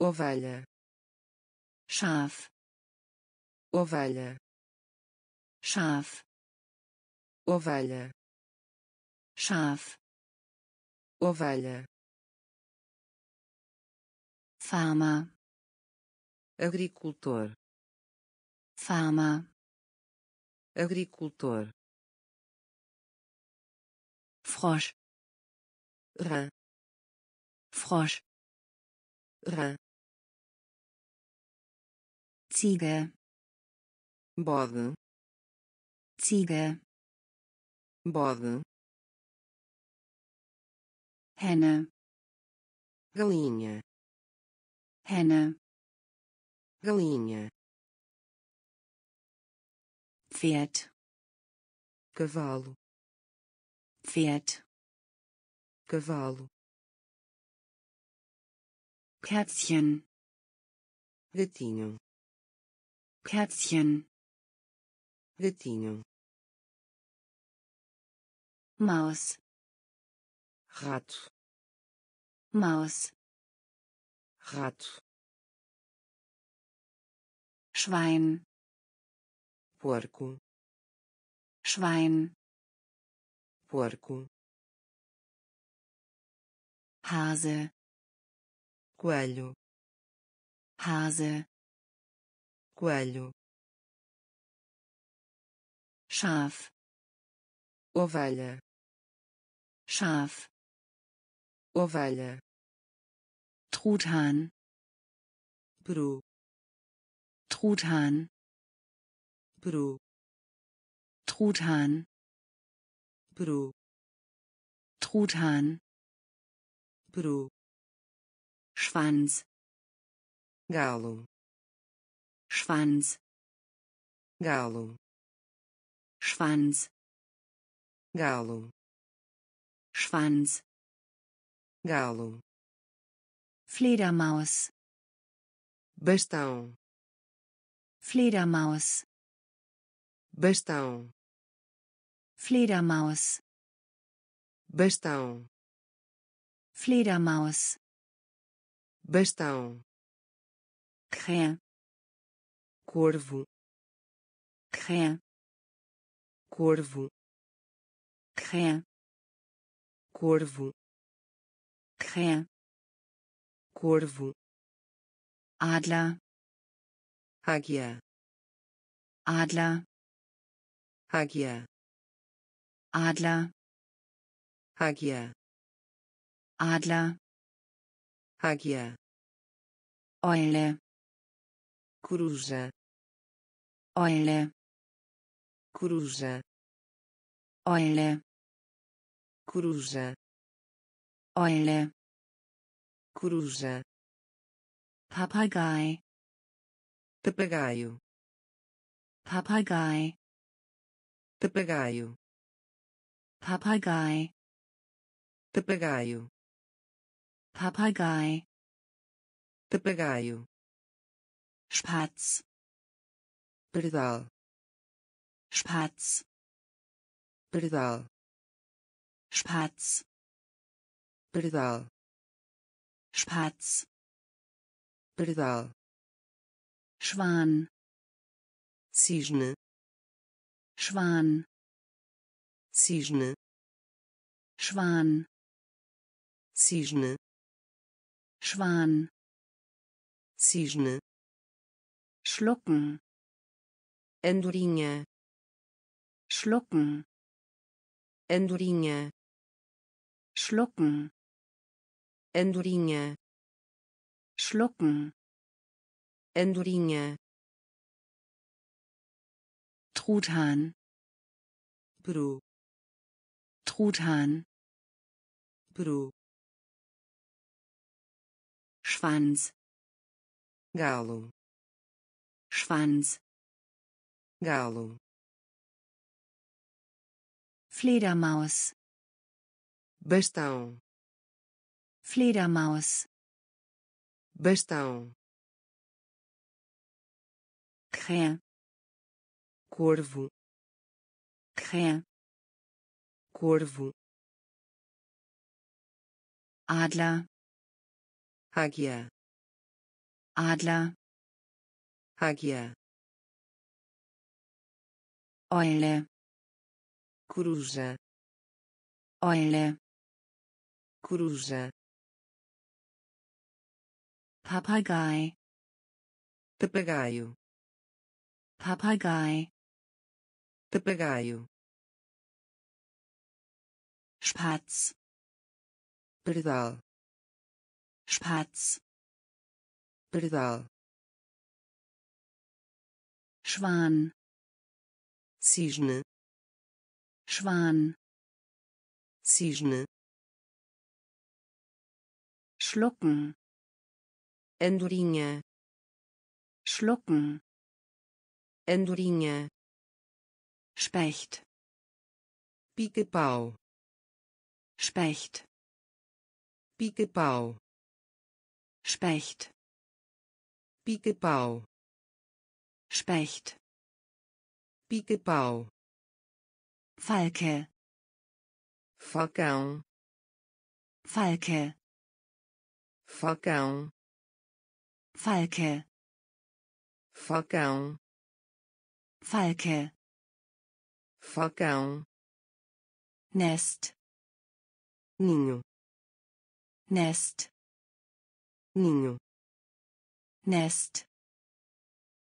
ovelha. Schaf, ovelha. Schaf, ovelha. Schaf, ovelha. Farmer, agricultor. Farmer, agricultor. Frosch, rã. Frosch, rã. Ziege, bode. Ziege, bode. Henne, galinha. Henne, galinha. Pferd, cavalo. Pferd, cavalo. Kätzchen, gatinho. Kätzchen, gatinho Maus, rato Maus, rato Schwein, porco Schwein, porco Hase, coelho. Hase, coelho. Schaf, ovelha Schaf, ovelha. Truthahn, peru. Truthahn, peru. Truthahn, peru. Truthahn, peru. Schwanz, galo. Schwanz, galo. Schwanz. Galo Schwanz. Galo. Fledermaus. Bastão. Fledermaus. Bastão. Fledermaus. Bastão. Fledermaus. Bastão. Krähe corvo. Krähe corvo. Krähe corvo. Krähe corvo. Adler. Águia. Adler. Águia. Adler. Águia. Adler. Águia. Eule coruja. Eule coruja. Eule coruja. Eule coruja. Papagei papagaio. Papagei papagaio. Papagei papagaio. Papagei papagaio. Spatz. Pardal Spatz. Pardal Spatz. Pardal Spatz. Pardal Schwan. Cisne. Schwan. Cisne. Schwan. Cisne. Schwan. Cisne. Schlucken. Andorinha. Schlucken. Andorinha schlucken. Andorinha schlucken. Andorinha Truthahn. Peru Truthahn. Peru Schwanz. Galo Schwanz. Galo Fledermaus bastão. Fledermaus bastão. Krähe corvo. Krähe corvo. Adler. Águia. Adler. Águia. Eule coruja. Eule coruja Papagei papagaio Papagei papagaio Spatz pardal Spatz pardal Schwan cisne Schwan cisne schlucken. Andorinha. Schlucken. Andorinha. Specht. Pica-pau. Specht. Pica-pau. Specht. Pica-pau. Specht. Pica-pau. Falke. Falcão Falke falcão. Falke. Falcão. Falke. Falcão. Nest. Ninho. Nest. Ninho. Nest.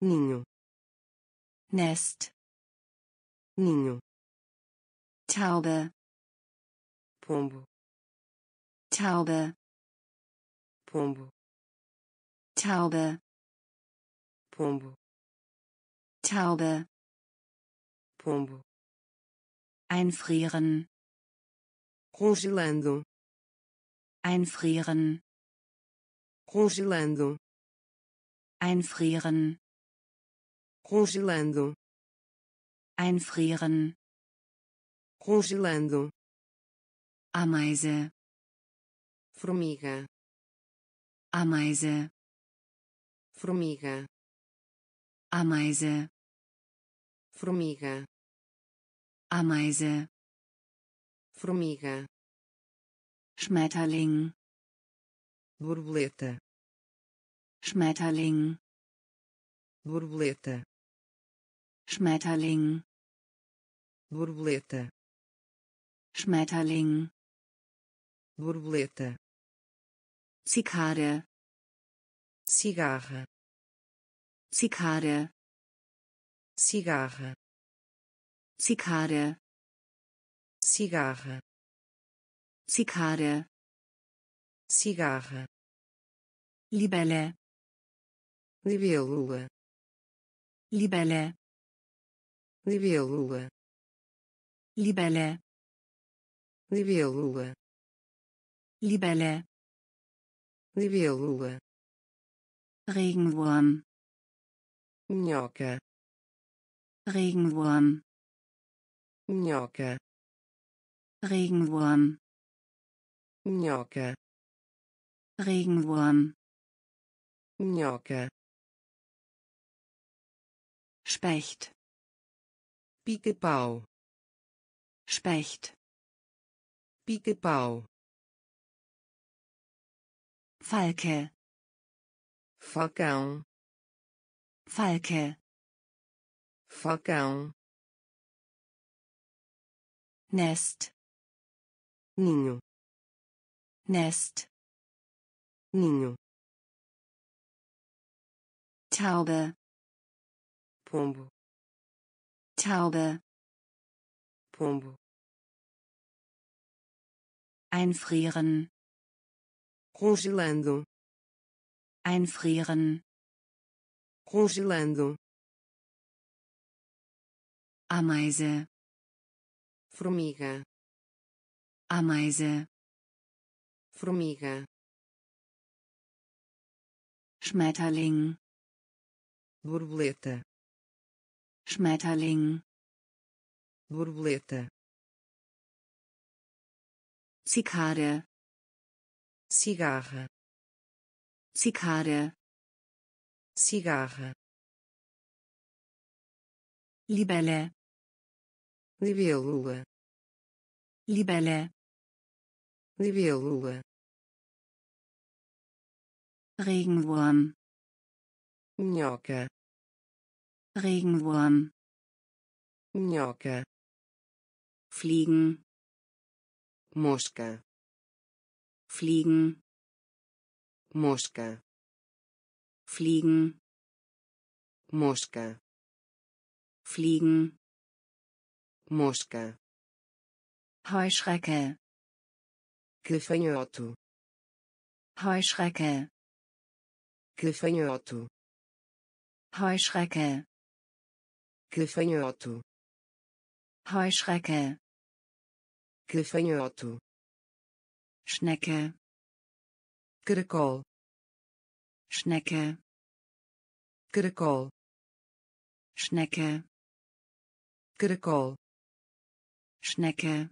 Ninho. Nest. Ninho. Taube pombo. Taube pombo. Taube pombo. Taube pombo. Einfrieren. Congelando. Einfrieren. Congelando. Einfrieren. Congelando. Einfrieren. congelando, Ameise. formiga, Ameise. formiga, Ameise. formiga, Ameise. formiga, Schmetterling. borboleta, Schmetterling. borboleta, Schmetterling. borboleta, Schmetterling. borboleta, Zikade. cigarra, Zikade. cigarra, Zikade. cigarra, Zikade. cigarra, Libelle. libélula, Libelle. libélula, Libelle. libélula, Libelle. Libélula, Regenwurm. minhoca, Regenwurm. minhoca, Regenwurm. minhoca, Regenwurm. minhoca, Specht. pica-pau, Specht. pica-pau, Falke. falcão, Falke. falcão, Nest. ninho, Nest. ninho, Taube. pombo, Taube. pombo, Einfrieren. Congelando, Einfrieren. congelando, Ameise. formiga, Ameise. formiga, Schmetterling. borboleta, Schmetterling. borboleta, Zikade. Cigarra, Zikade. cigarra, Libelle. libélula, Libelle. libélula, Regenwurm. minhoca, Regenwurm. minhoca, Fliegen. mosca, Fliegen. mosca, Fliegen. mosca, Fliegen. mosca, Heuschrecke. gafanhoto, Heuschrecke. gafanhoto, Heuschrecke. gafanhoto, Heuschrecke. gafanhoto, Schnecke. caracol, Schnecke. caracol, Schnecke. caracol, Schnecke.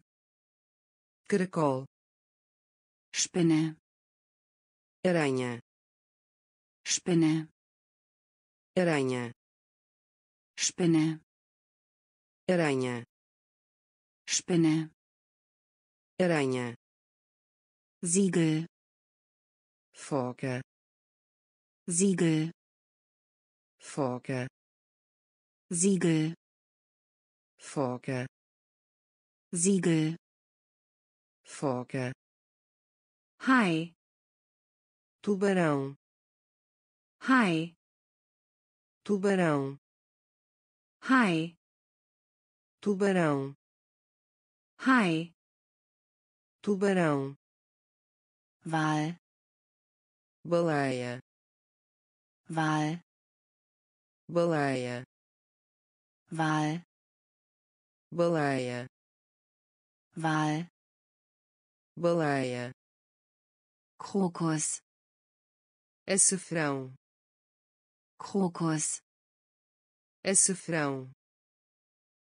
caracol, Spinne. aranha, Spinne. aranha, Spinne. aranha, Spinne. aranha, Siegel. foca, Siegel. foca, Siegel. foca, Siegel. foca, Hai. tubarão, Hai. tubarão, Hai. tubarão, Hai. tubarão, val, Baleia. val, Baleia. val, Baleia. val, Baleia. Crocus. Açafrão. Crocus. Açafrão.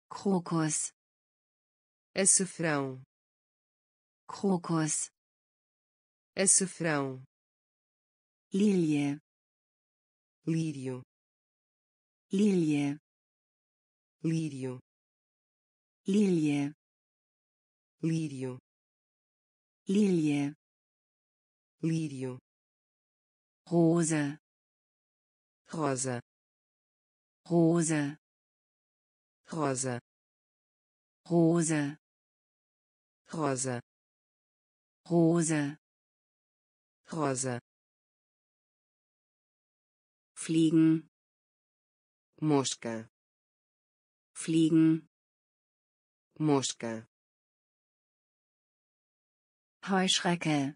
Crocus. Açafrão. Crocus açafrão, lília, lírio, lília, lírio, lília, lírio, lília, lírio, rosa, rosa, rosa, rosa, rosa, rosa, rosa. Rosa. Fliegen, mosca. Fliegen, mosca. Heuschrecke,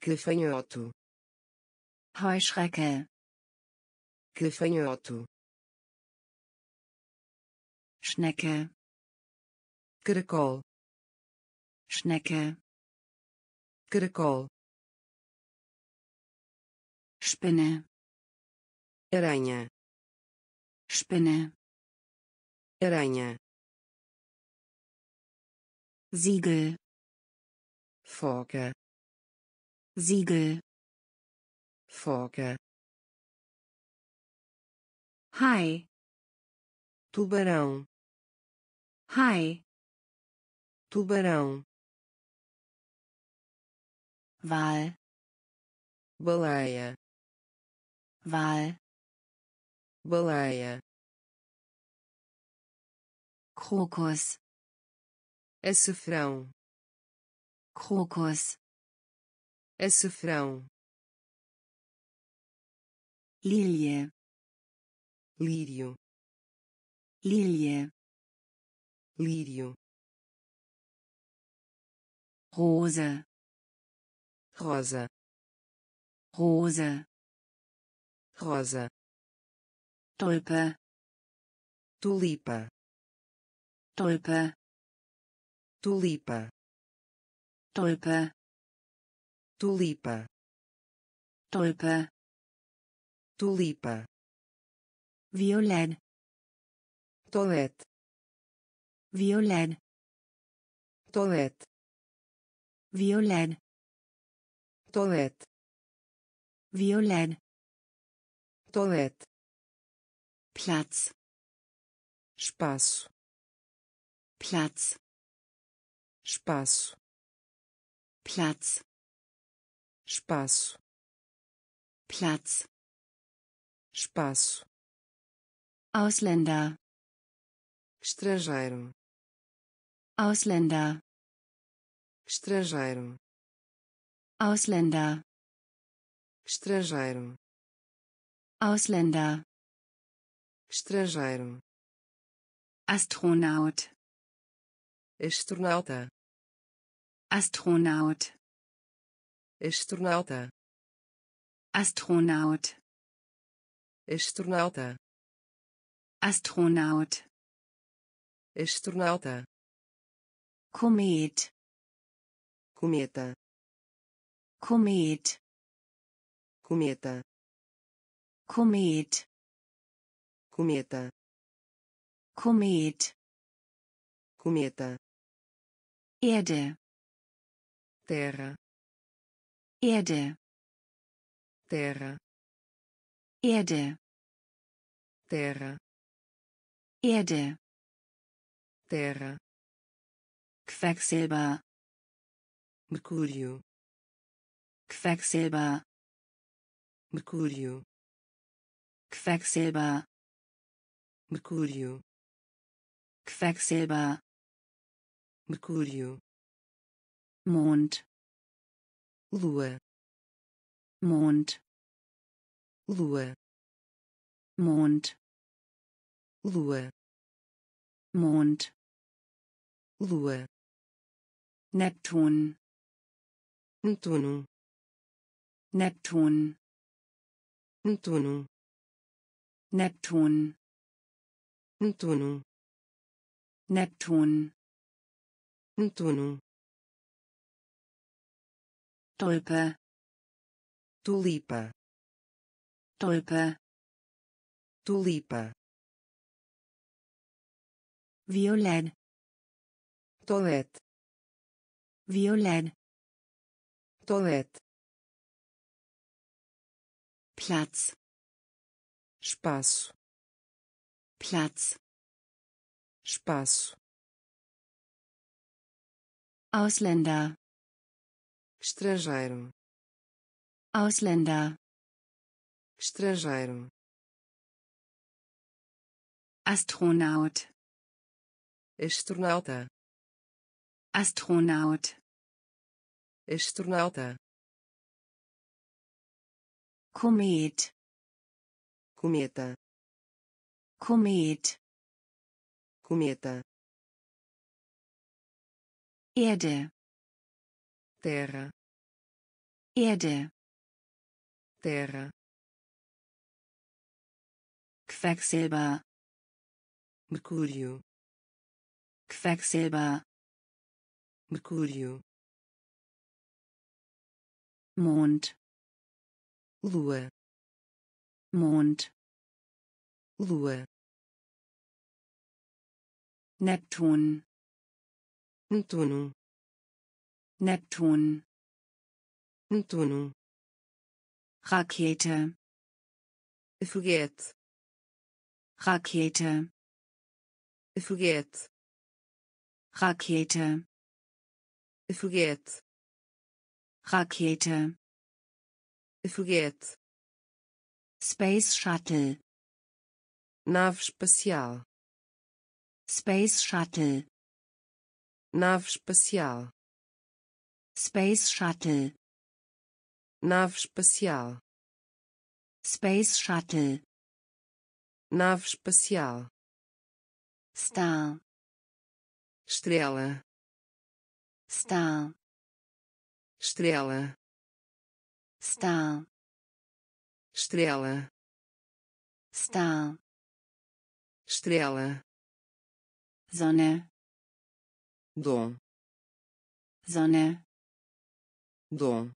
gafanhoto Heuschrecke, gafanhoto Schnecke, caracol Schnecke, caracol Spinne, aranha. Spinne, aranha. Siegel, foca. Siegel, foca. Hai, tubarão. Hai, tubarão. Wal, baleia Wal, baleia Krokus, açafrão Krokus, açafrão Lilie, lírio. Lilie, lírio. Rose, rosa. Rose, rosa, tulpa, tulipa, tulpa, tulipa, tulpa, tulipa, tulpa, tulipa, violet. Tolet violet. Tolet violet. Tolet violin tolete Platz, espaço. Platz, espaço. Platz, espaço. Platz, espaço. Ausländer, estrangeiro. Ausländer, estrangeiro. Ausländer, estrangeiro Ausländer, estrangeiro. Astronaut, astronauta. Astronaut, astronauta. Astronaut, astronauta. Astronaut, astronauta. Komet, cometa Komet, cometa Komet, cometa Komet, cometa Erde, terra. Erde, terra. Erde, terra. Erde, terra. Quecksilber, mercúrio. Quecksilber, mercúrio Quecksilber, mercúrio. Quecksilber, mercúrio. Mond, lua. Mond, lua. Mond, lua. Mond, lua. Neptun, Netuno Neptun, Netuno Neptun, Netuno Neptun, Netuno Tulpe, tulipa. Tulpe, tulipa. Violett toalete violett toalete Platz espaço. Platz. Espaço. Ausländer. Estrangeiro. Ausländer. Estrangeiro. Astronaut. Astronauta. Astronaut. Astronauta. Komet cometa Komet cometa Erde terra Erde terra Quecksilber mercúrio Quecksilber mercúrio Mond lua Mond. Lua. Neptun. Netuno Neptun. Netuno Rakete. Foguete. Rakete. Foguete. Rakete. Foguete. Rakete. Foguete Space Shuttle. Nave espacial. Space Shuttle. Nave espacial. Space Shuttle. Nave espacial. Space Shuttle. Nave espacial. Star. Estrela. Star. Estrela. Star estrela. Star estrela. Sonne dom. Sonne dom.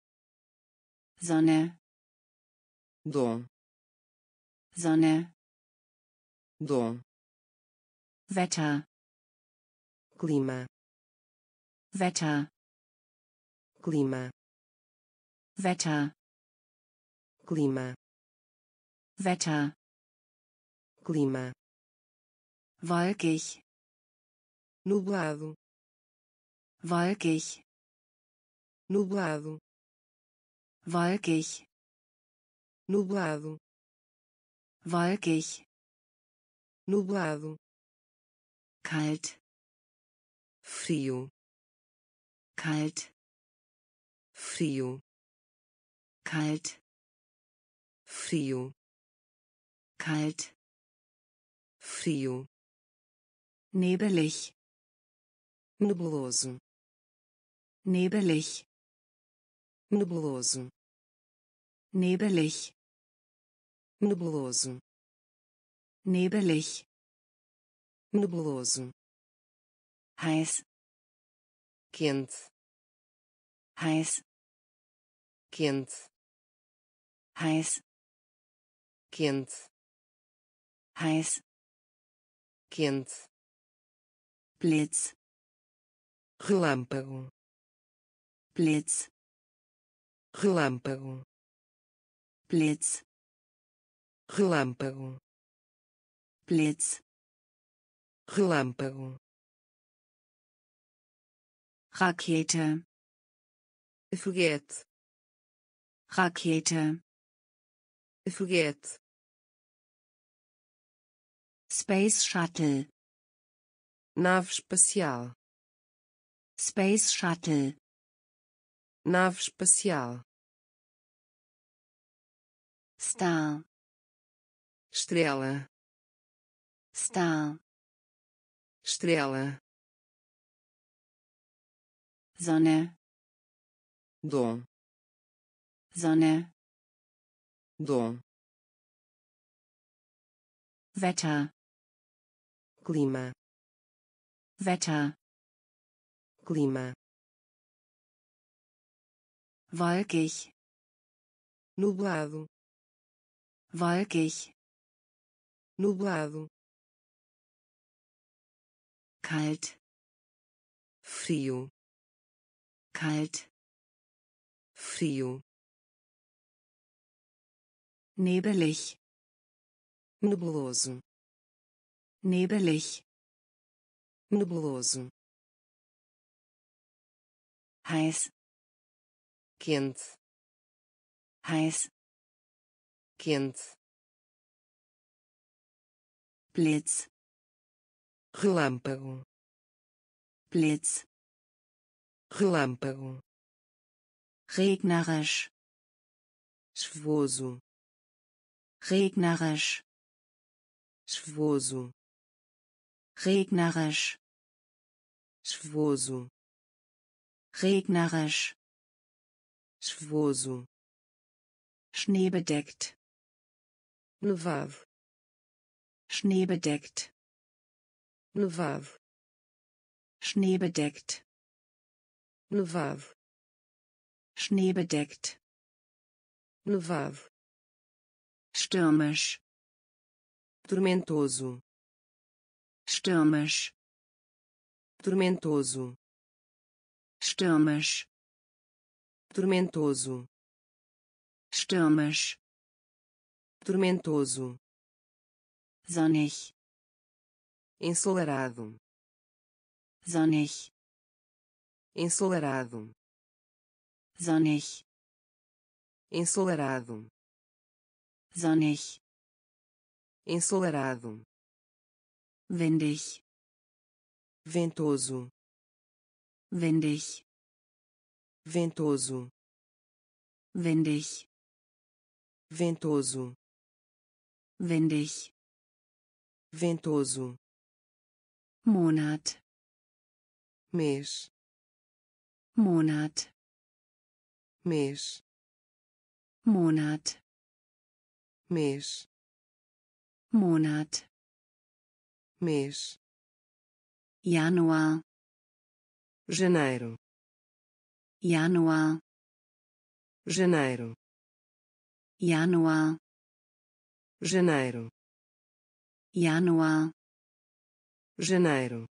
Sonne dom. Sonne dom. Wetter clima. Wetter clima. Wetter clima Wetter. Clima. Wolkig. Nublado. Wolkig. Nublado. Wolkig. Nublado. Wolkig. Nublado. Kalt. Frio. Kalt. Frio. Kalt. Frio kalt. Frio. Nebelig. Nebuloso. Nebelig. Nebuloso. Nebelig. Nebuloso. Nebelig. Nebuloso. Heiß. Quente heiß. Quente heiß. Quente heiß. Quente Blitz. Relâmpago Blitz. Relâmpago Blitz. Relâmpago Blitz. Relâmpago Rakete. Foguete. Rakete. Foguete Space Shuttle. Nave espacial Space Shuttle. Nave espacial Star. Estrela. Star. Estrela. Sonne. Dom. Sonne. Dom. Wetter clima Wetter. Clima wolkig. Nublado. Wolkig. Nublado. Kalt. Frio. Kalt. Frio. Nebelig. Nebuloso nebelig. Nebuloso heiß quente heiß quente Blitz. Relâmpago. Blitz. Relâmpago. Regnerisch. Chuvoso. Regnerisch. Chuvoso regnerisch. Chuvoso regnerisch. Chuvoso schneebedeckt. Nevado schneebedeckt. Nevado schneebedeckt. Nevado schneebedeckt. Nevado stürmisch. Tormentoso stürmisch tormentoso. Stürmisch tormentoso. Stürmisch tormentoso. Sonnig. Ensolarado. Sonnig. Ensolarado. Sonnig. Ensolarado. Sonnig. Ensolarado windig ventoso. Windig ventoso. Windig ventoso. Windig ventoso. Monat. Mês. Monat. Mês. Monat. Mês. Monat mês. Januar. Janeiro. Januar. Janeiro. Januar. Janeiro. Januar. Janeiro.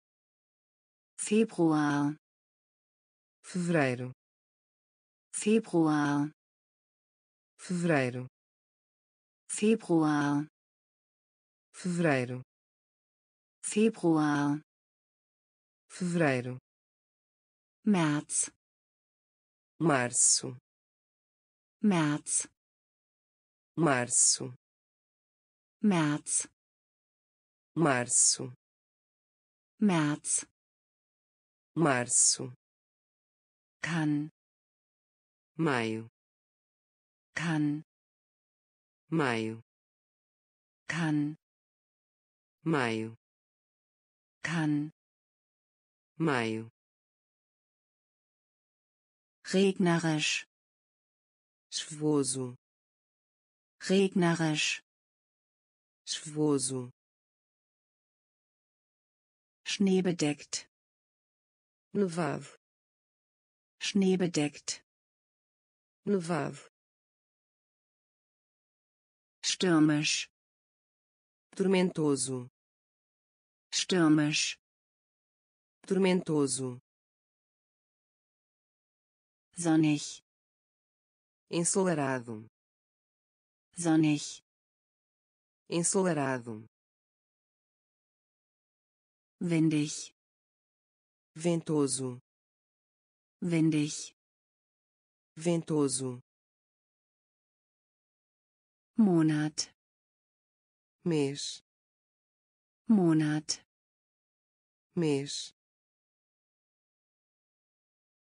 Februar. Fevereiro. Februar. Fevereiro. Februar. Fevereiro Februar. Fevereiro. März. Março. März. Março. März. Março. März. Março. Kann. Maio. Kann. Maio. Kann. Maio kann. Maio. Regnerisch. Chuvoso. Regnerisch. Chuvoso. Schneebedeckt. Nevado schneebedeckt. Nevado stürmisch. Tormentoso stürmisch tormentoso. Sonnig. Ensolarado. Sonnig. Ensolarado. Windig. Ventoso. Windig. Ventoso. Monat. Mês. Monat mês.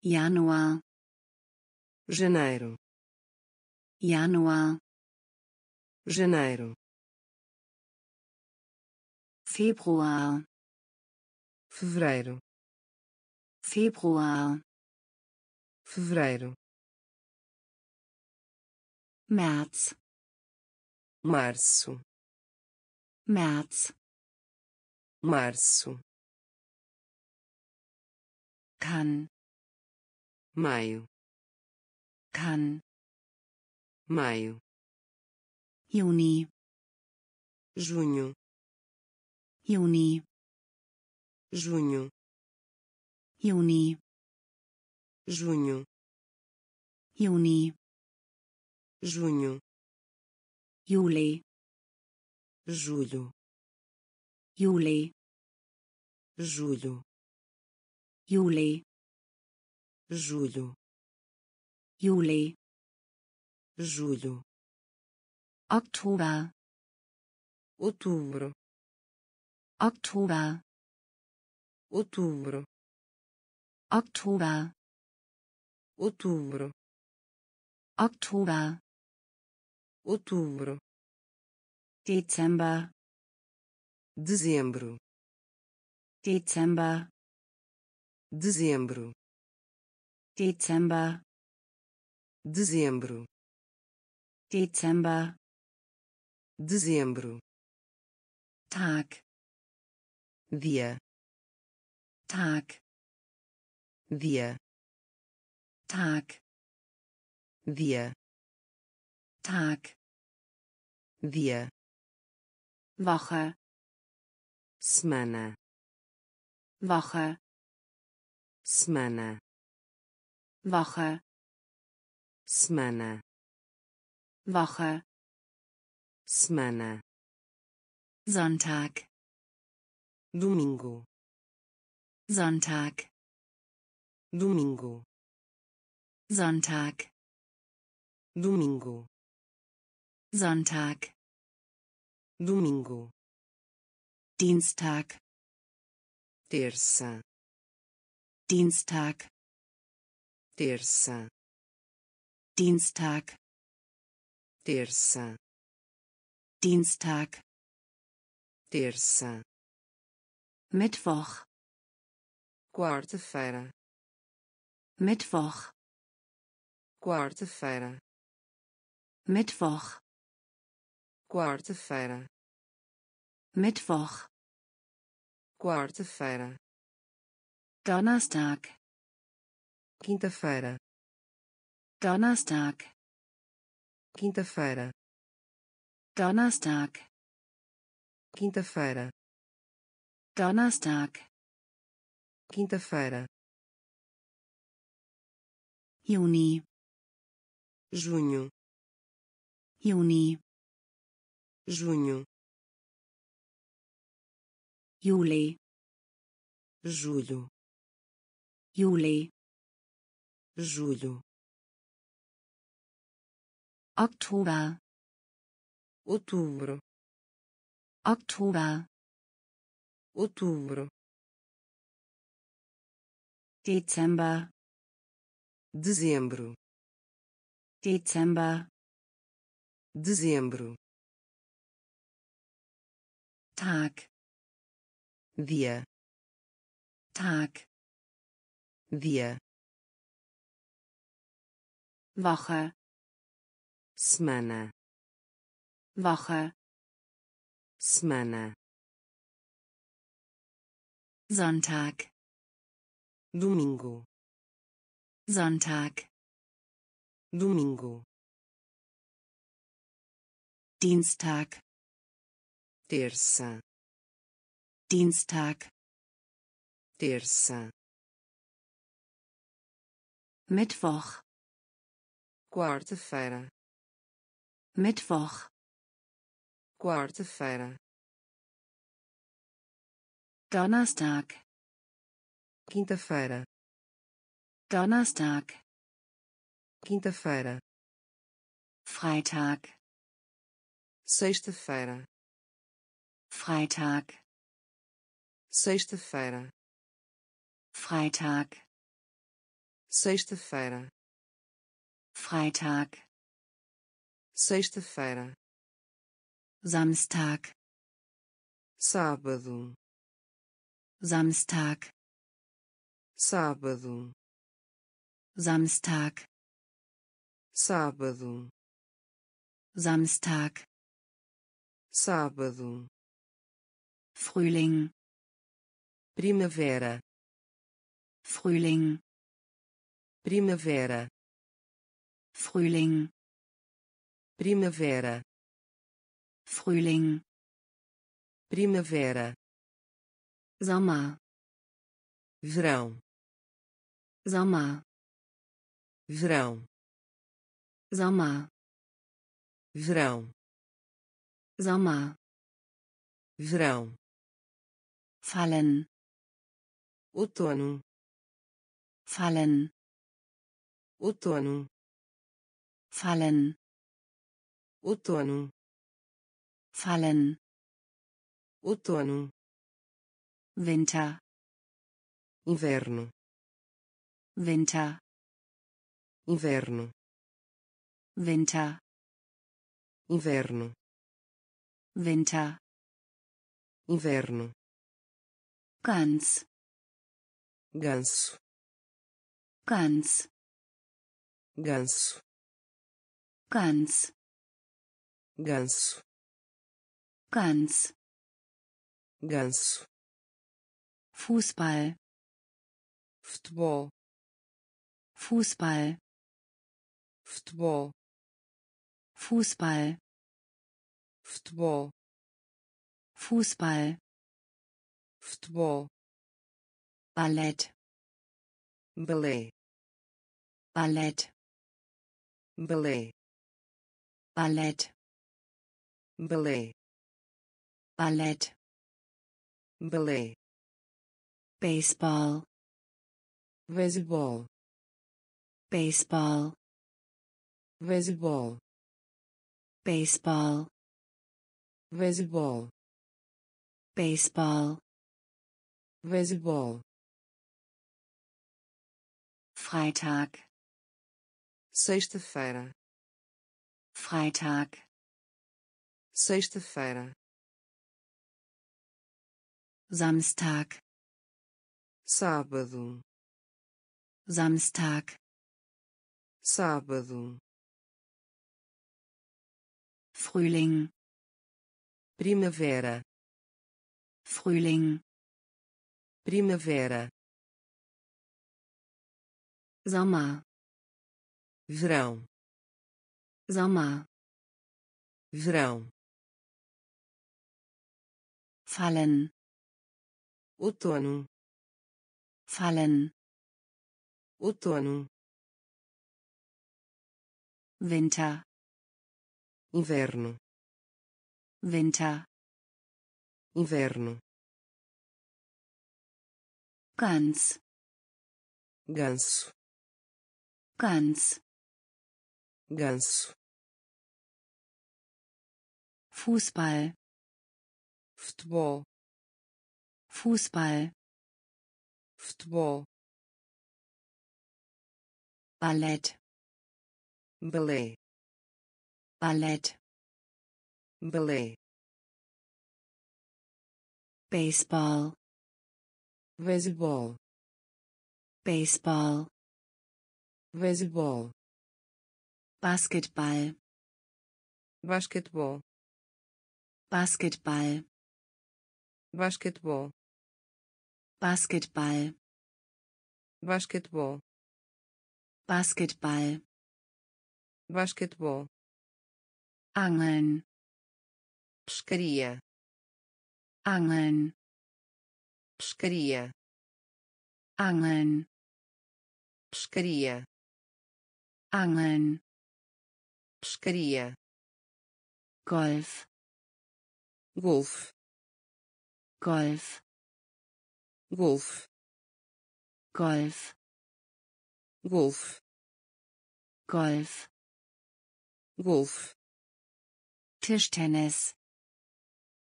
Januar. Janeiro. Januar. Janeiro. Februar. Fevereiro. Februar. Fevereiro. März março. März março kann. Maio. Kann. Maio. Juni. Junho. Juni. Junho. Juni, junho. Juni, junho. Juli, julho. Juli, julho Juli, julho. Juli, julho. Oktober, outubro. Oktober, outubro. Oktober, outubro. Oktober, outubro. Dezember, dezembro. Dezember, dezembro Dezember, dezembro Dezember, dezembro Tag, dia Tag, dia Tag, dia Tag, dia Woche, semana Woche, semana Woche, semana Woche, semana Sonntag, domingo. Sonntag, domingo. Sonntag, domingo. Sonntag, domingo. Dienstag, terça Dienstag, terça. Dienstag, terça. Dienstag, terça. Mittwoch, quarta-feira. Mittwoch, quarta-feira. Mittwoch, quarta-feira. Mittwoch, quarta-feira Donnerstag, quinta-feira. Donnerstag, quinta-feira. Donnerstag, quinta-feira. Donnerstag, quinta-feira. Juni, junho. Juni, junho. Juli, julho Juli, julho Oktober, outubro. Oktober, outubro. Dezember, dezembro. Dezember, dezembro. Tag, dia. Tag, dia Woche, semana Woche, semana Sonntag, domingo. Sonntag, domingo. Dienstag, terça Dienstag, terça Mittwoch, quarta-feira. Mittwoch, quarta-feira. Donnerstag, quinta-feira. Donnerstag, quinta-feira. Freitag, sexta-feira. Freitag, sexta-feira. Freitag, sexta-feira. Freitag, sexta-feira. Samstag, sábado. Samstag, sábado. Samstag, sábado. Samstag, sábado. Frühling, primavera. Frühling, primavera. Frühling, primavera. Frühling, primavera. Sommer, verão. Sommer, verão. Sommer, verão. Sommer, verão. Fallen, outono. Fallen, outono. Fallen, outono. Fallen, outono. Winter, inverno. Winter, inverno. Winter, inverno. Winter, inverno. Ganz, ganso. Ganz, ganso ganz, ganso ganz, ganso Fußball, futebol Fußball, futebol Fußball, futebol Fußball, futebol Ballett, balé Ballett, ballet. Ballet. Ballet. Ballet. Ballet. Baseball. Baseball. Baseball. Baseball. Baseball. Baseball. Baseball. Baseball. Freitag. Sexta-feira. Freitag, sexta-feira. Samstag, sábado. Samstag, sábado. Frühling, primavera. Frühling, primavera. Sommer, verão. Sommer, verão. Fallen, outono. Fallen, outono. Winter, inverno. Winter, inverno. Ganz, ganso. Ganz, ganso Fußball, futebol Fußball, futebol Ballett, balé Ballett, balé Baseball, beisebol Baseball, beisebol Basketball, basquetebol Basketball, basquetebol Basketball, basquetebol Basketball, basquetebol Angeln, pescaria Angeln, pescaria Angeln, pescaria Angeln, pescaria. Golf, golfe Golf, golfe Golf, golfe Golf, golfe Tischtennis,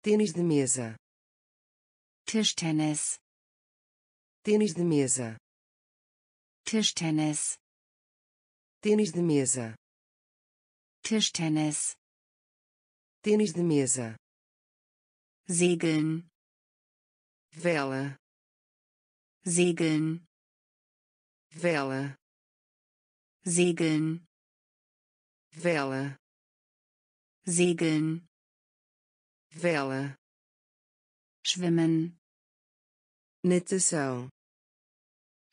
tênis de mesa. Tischtennis, tênis de mesa. Tischtennis, tênis de mesa Tischtennis, tênis de mesa. Segeln, vela. Segeln, vela. Segeln, vela. Segeln, vela. Schwimmen, natação.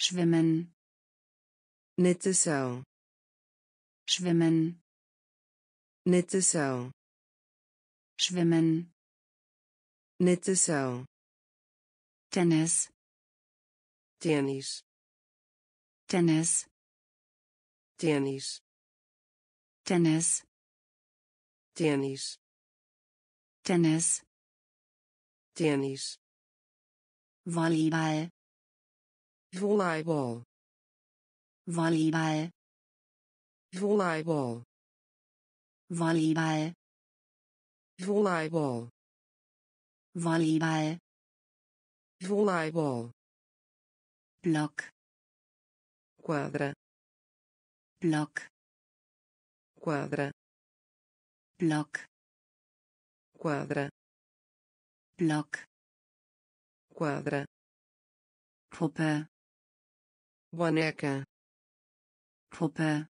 Schwimmen, natação. Schwimmen, natação. Schwimmen, natação. Tennis, tênis. Tennis. Tênis. Tennis. Tênis. Tennis. Tênis. Volleyball. Voleibol. Volleyball. Voleibol Volleyball. Voleibol Volleyball. Voleibol Block quadra. Block quadra. Block quadra. Block quadra. Puppe boneca. Puppe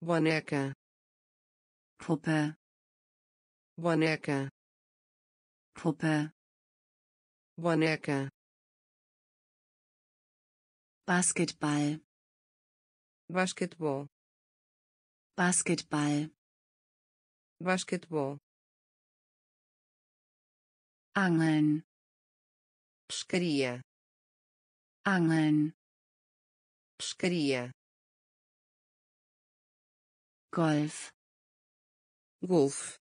boneca Puppe. Boneca Puppe. Boneca Basketball. Basquetebol Basketball. Basquetebol Angeln. Pescaria Angeln. Pescaria Golf golfe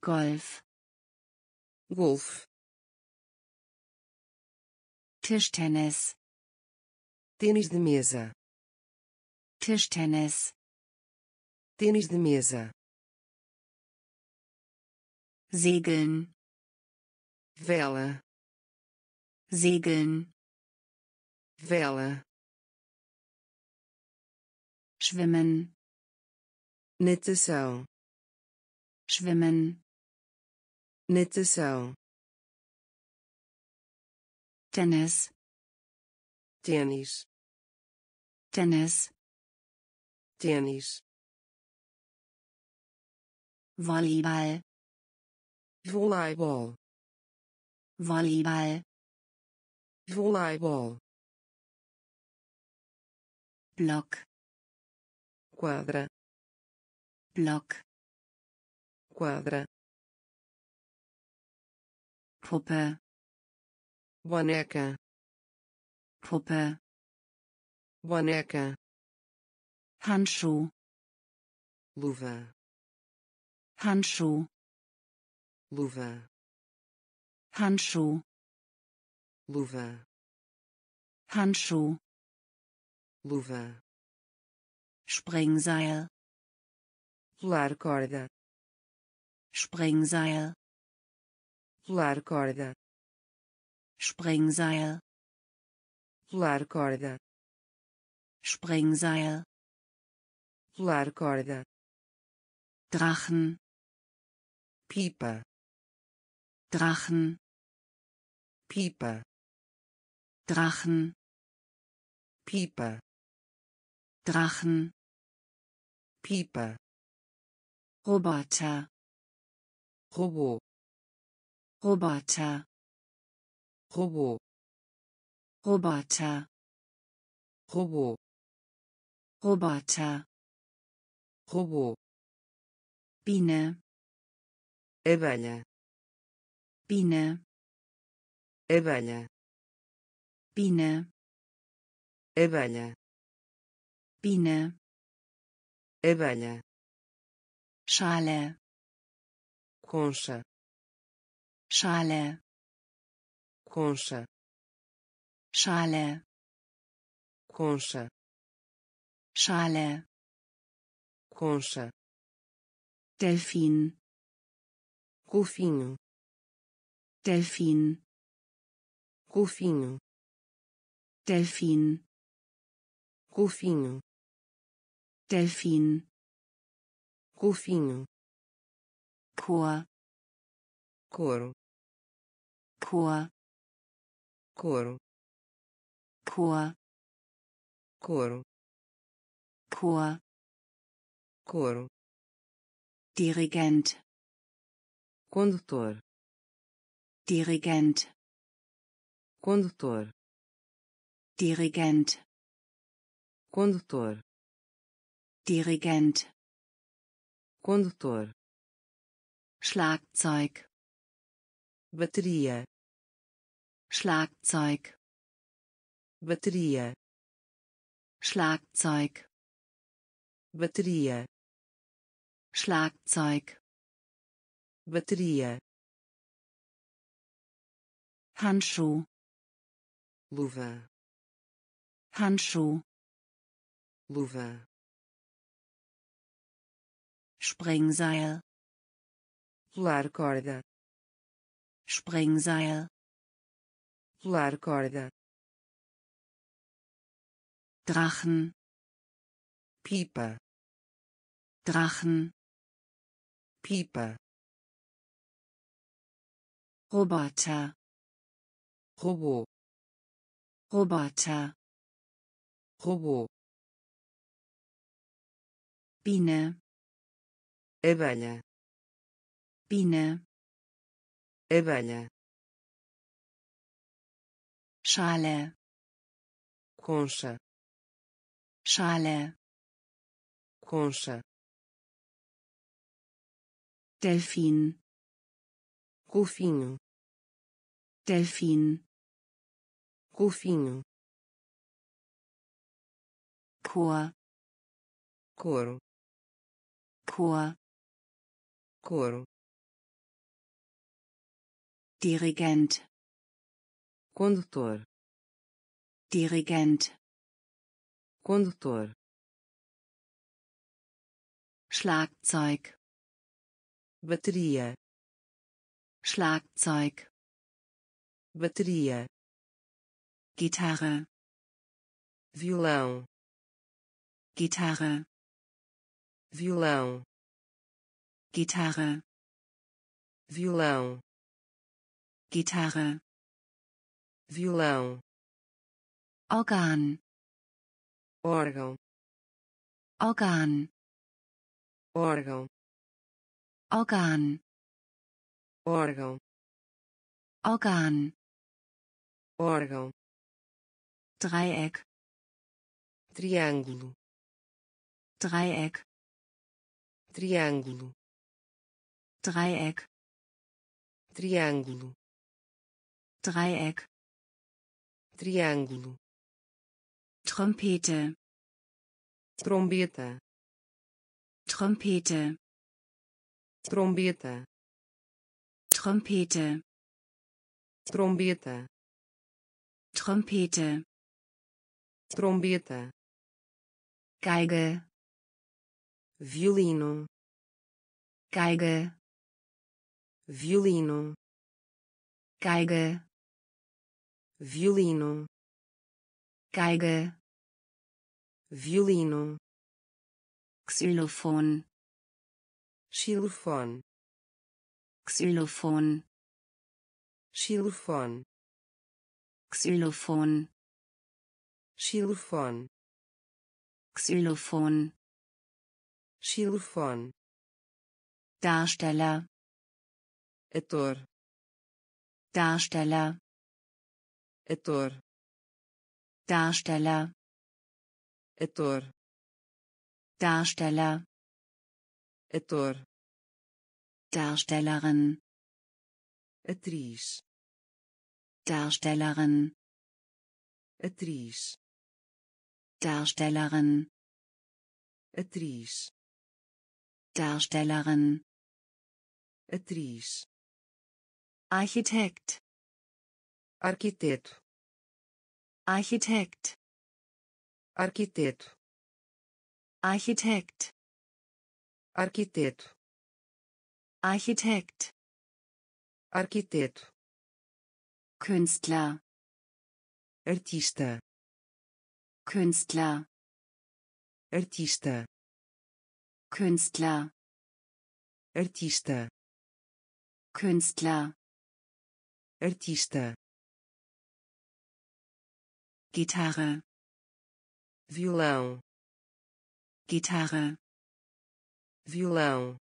Golf. Golfe Tischtennis. Tênis de mesa. Tischtennis. Tênis de mesa. Segeln. Vela. Segeln. Vela. Schwimmen. Natação Schwimmen. Natação Tennis. Tênis. Tennis. Tênis. Volleyball. Voleibol. Volleyball. Voleibol. Block. Quadra. Block quadra. Puppe boneca. Puppe boneca. Handschuh. Luva. Handschuh. Luva. Handschuh. Luva. Handschuh. Luva. Springseil. Pular corda Springseil pular corda. Springseil pular corda. Springseil pular corda. Drachen. Pipa. Drachen. Pipa. Drachen. Pipa. Drachen. Pipa. Roboter Robo. Roboter. Robo. Roboter. Robo. Roboter. Robo. Biene. Evalla. Biene. Evalla. Biene. Evalla. Biene. Evalla. Schale. Conșă. Șale. Conșă. Șale. Conșă. Șale. Conșă. Delfin. Cufinho. Delfin. Cufinho. Delfin. Cufinho. Delfin. Cufinho. Cor. Couro. Cor. Couro. Cor. Couro. Cor. Couro. Dirigente. Condutor. dirigente, Condutor. dirigente, Condutor. dirigente, Condutor. Schlagzeug. Bateria Schlagzeug. Bateria Schlagzeug. Bateria Schlagzeug. Bateria Handschuh. Luva. Handschuh. Luva. Springseil pular corda. Springseil pular corda. Drachen. Pipa. Drachen. Pipa. Roboter. Robô. Roboter. Robô. Biene. Abelha Pina. Abelha. Szale. Concha. Szale. Concha. delfim, Golfinho. delfim, Golfinho. Cor. Couro. Cor. Couro. Dirigent. Condutor. Dirigent. Condutor. Schlagzeug. Bateria. Schlagzeug. Bateria. Gitarre. Violão. Gitarre. Violão. Gitarre. Violão Gitarre. Violão. Organ. Órgão. Organ. Órgão. Organ. Órgão. Organ. Órgão. Dreieck. Triângulo. Dreieck. Triângulo. Dreieck. Triângulo Dreieck. Triângulo. Trompete. Trombeta. Trompete. Trombeta. Trompete. Trombeta. Trompete. Trombeta. Geige. Violino. Geige. Violino. Geige violino. Geige. Violino. Xylophon. Xilofone Xylophon. Xilofone Xylophon. Xilofone Xylophon. Xilofone Darsteller. Ator. Darsteller ator. Darsteller. Ator. Darsteller. Ator. Darstellerin. Atriz. Darstellerin. Atriz. Darstellerin. Atriz. Darstellerin. Atriz. Architekt arquiteto Architekt arquiteto Architekt arquiteto Architekt arquiteto Künstler artista Künstler artista Künstler artista Künstler artista Gitarre violão. Gitarre violão.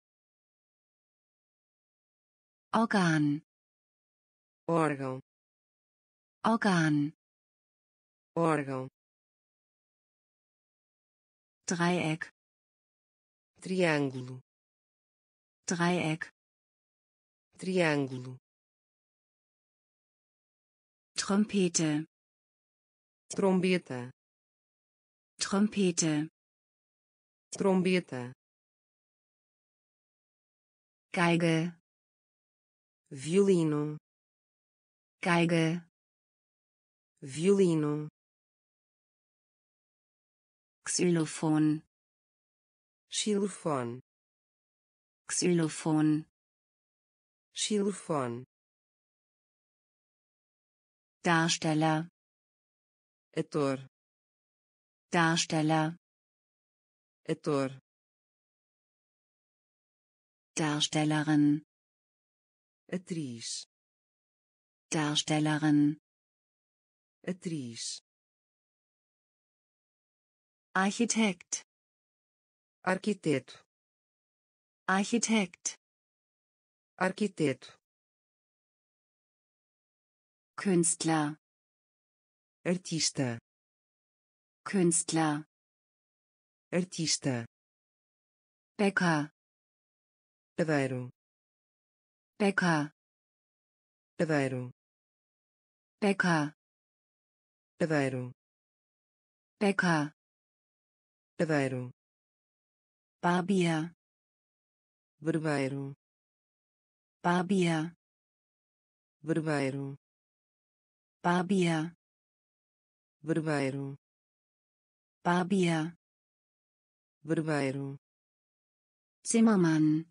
Organ. Órgão. Organ. Órgão. Dreieck. Triângulo. Dreieck. Triângulo. Trompete trombeta Trompete, trombeta Geige, violino. Geige, violino. Xylophon, xilofone Xylophon, xilofone Darsteller, ator. Darsteller, ator. Darstellerin, atriz. Darstellerin, atriz. Architekt, arquiteto. Architekt, arquiteto. Künstler, artista. Künstler, artista. Bäcker, padeiro Bäcker, padeiro Bäcker, padeiro Bäcker, padeiro Barbier, barbeiro Barbier, barbeiro Barbier, barbeiro Barbier, barbeiro Zimmermann,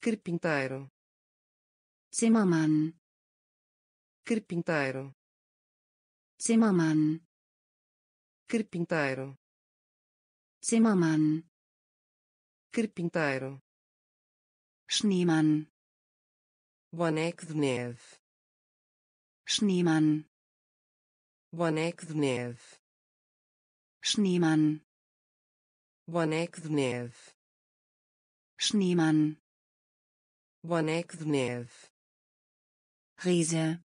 carpinteiro. Zimmermann, carpinteiro. Zimmermann, carpinteiro. Zimmermann, carpinteiro. Schneemann, boneco de neve. Schneemann, boneco de neve. Schneemann, boneco de neve. Schneemann, boneco de neve. Riese,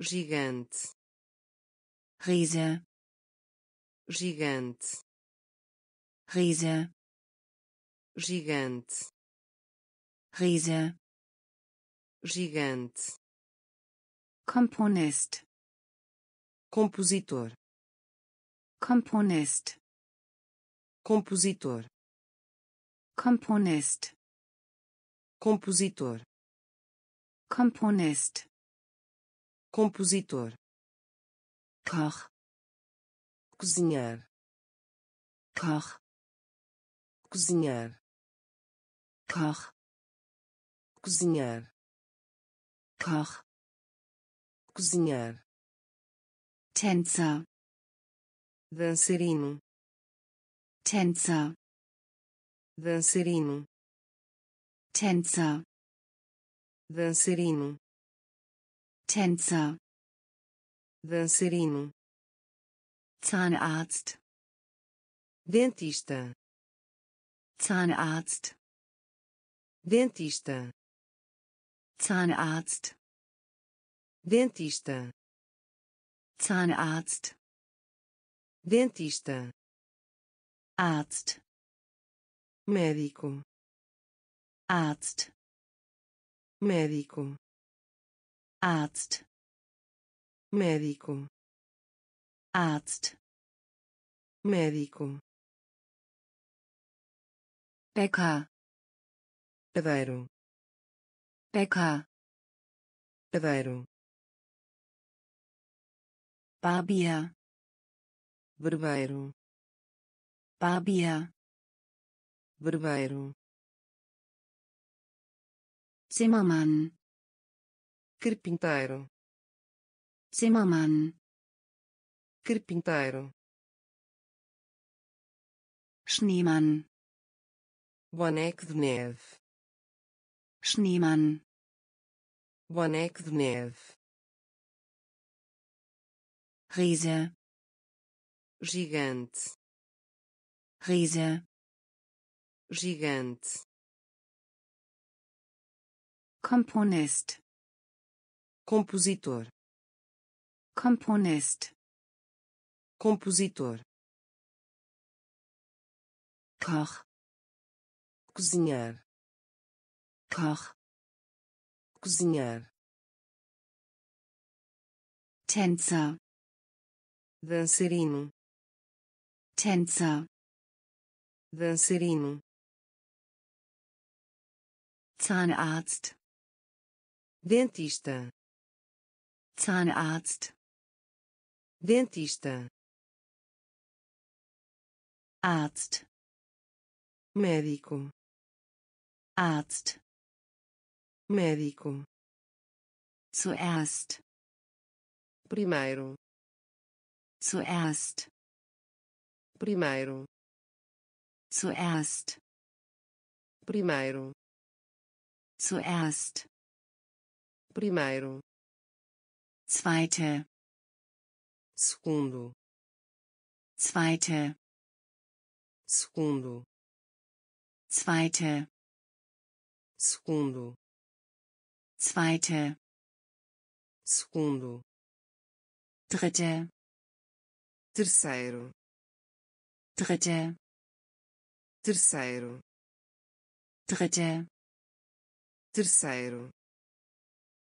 gigante. Riese, gigante. Riese, gigante. Riese, gigante. Komponist, compositor. Componist. Compositor. Componist. Compositor. Componist. Compositor. Cor. cozinhar. Cor. cozinhar. Cor. cozinhar. Cor. cozinhar. Tänzer, dançarino. Tänzer, dançarino. Tänzer, dançarino. Tänzer, dançarino. Zahnarzt, dentista. Zahnarzt, dentista. Zahnarzt, dentista Zahnarzt, dentista. Arzt, médico. Arzt, médico. Arzt, médico. Arzt, médico. Bäcker, padeiro Bäcker, padeiro Barbier, barbeiro Barbier, barbeiro Zimmermann, carpinteiro. Zimmermann, carpinteiro. Schneemann, boneco de neve. Schneemann, boneco de neve Riese, gigante. Riese, gigante. Komponist, compositor. Komponist, compositor. Koch, cozinhar. Koch, cozinhar. Tänzer, dançarino. Tänzer dançarino. Zahnarzt. Dentista. Zahnarzt. Dentista. Arzt. Médico. Arzt. Médico. Zuerst. Primeiro zuerst. Primeiro. Zuerst. Primeiro. Zuerst. Primeiro. Zweite. Segundo. Zweite. Segundo. Zweite. Segundo. Zweite. Segundo. Dritte terceiro. Dritte terceiro. Dritte terceiro.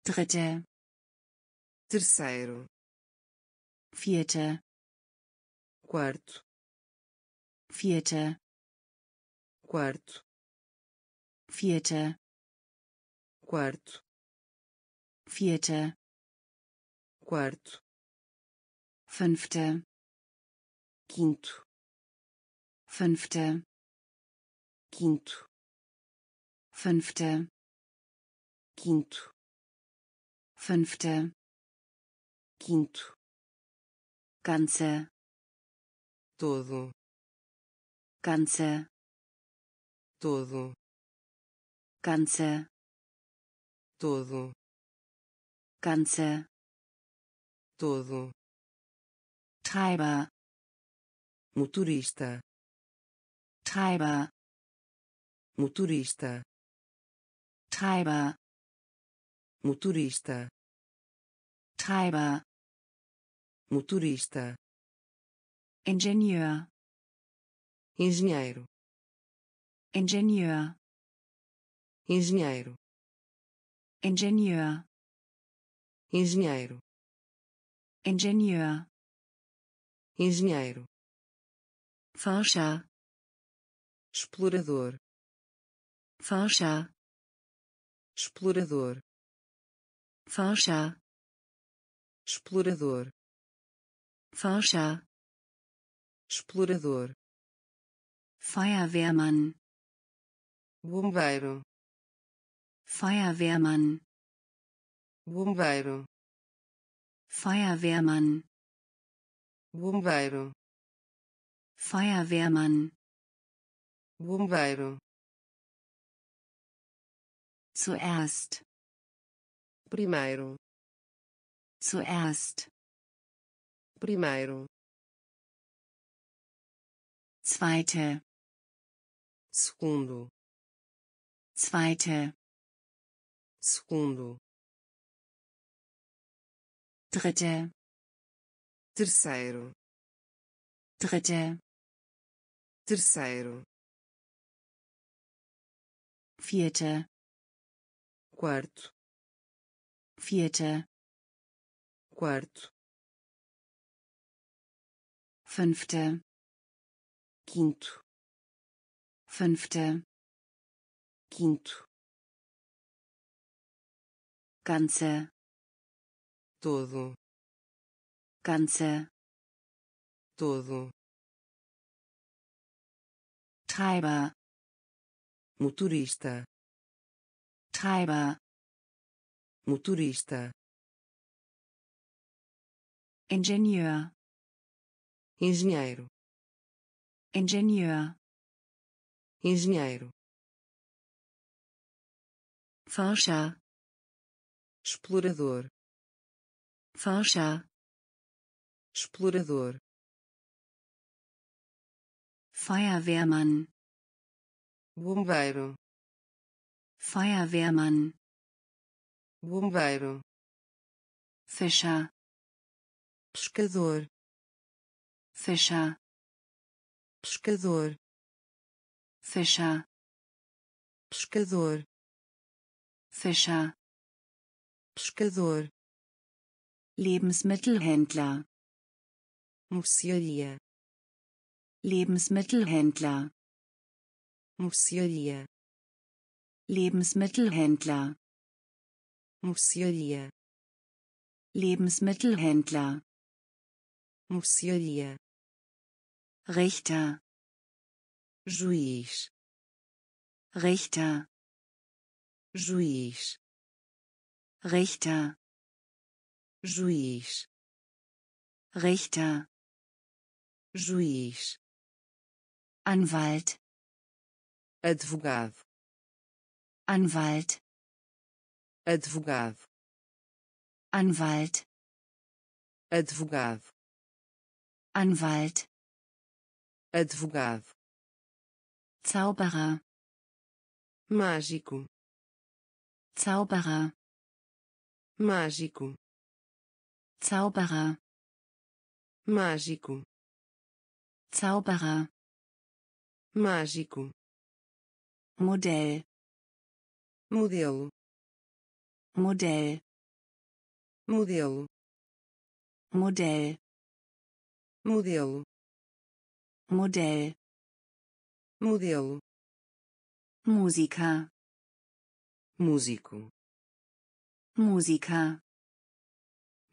Dritte terceiro. Vierte quarto. Vierte quarto. Vierte quarto. Vierte quarto. Fünfte quinto. Fünfte. Quinto. Fünfte. Quinto. Fünfte. Quinto. Ganze. Todo. Ganze. Todo. Ganze. Todo. Ganze. Todo. Treiber motorista Treiber motorista Treiber motorista Treiber motorista Ingenieur engenheiro Ingenieur engenheiro Ingenieur engenheiro Ingenieur engenheiro Forscher explorador. Forscher explorador. Forscher explorador. Forscher explorador. Feuerwehrmann bombeiro. Feuerwehrmann bombeiro. Feuerwehrmann bombeiro Feuerwehrmann. Bombeiro zuerst. Primeiro zuerst. Primeiro zweite. Segundo. Zweite. Segundo. Dritte. Terceiro. Dritte terceiro. Vierte quarto. Vierte quarto. Fünfte. Quinto. Fünfte. Quinto. Ganze. Todo. Ganze. Todo Treiber. Motorista. Treiber. Motorista. Ingenieur. Engenheiro. Ingenieur. Engenheiro. Forscher explorador. Forscher explorador Feuerwehrmann. Bombeiro Feuerwehrmann. Bombeiro Fischer. Pescador Fischer. Pescador Fischer. Pescador Fischer. Pescador Lebensmittelhändler. Mercearia Lebensmittelhändler. Mercearia Lebensmittelhändler. Mercearia Lebensmittelhändler. Mercearia Richter. Juiz. Richter. Juiz. Richter. Juiz. Richter. Juiz Anwalt. Advogado. Anwalt. Advogado. Anwalt. Advogado. Anwalt. Advogado. Zauberer. Mágico. Zauberer. Mágico. Zauberer. Mágico. Zauberer mágico. Model. Modelo. Model. Modelo. Model. Modelo. Model. Modelo. Música. Músico. Música.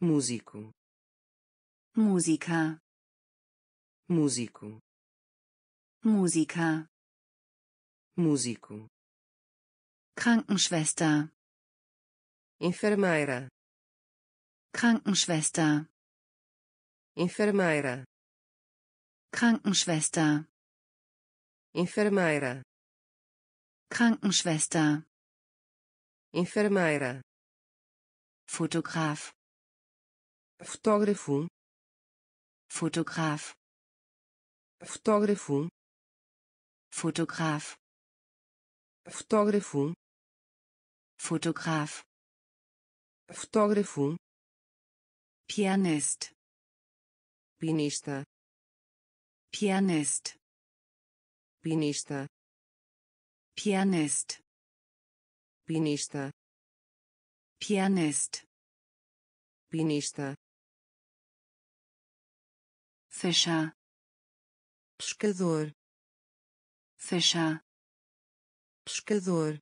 Músico. Música. Músico. Musiker. Músico. Krankenschwester. Enfermeira. Krankenschwester. Enfermeira. Krankenschwester. Enfermeira. Krankenschwester. Enfermeira. Fotograf. Fotógrafo. Fotograf. Fotógrafo Fotograf. Fotógrafo. Fotograf. Fotógrafo. Pianist. Pianista. Pianist. Pianista. Pianist. Pianista. Pianist. Pianista. Fischer pescador Fischer. Pescador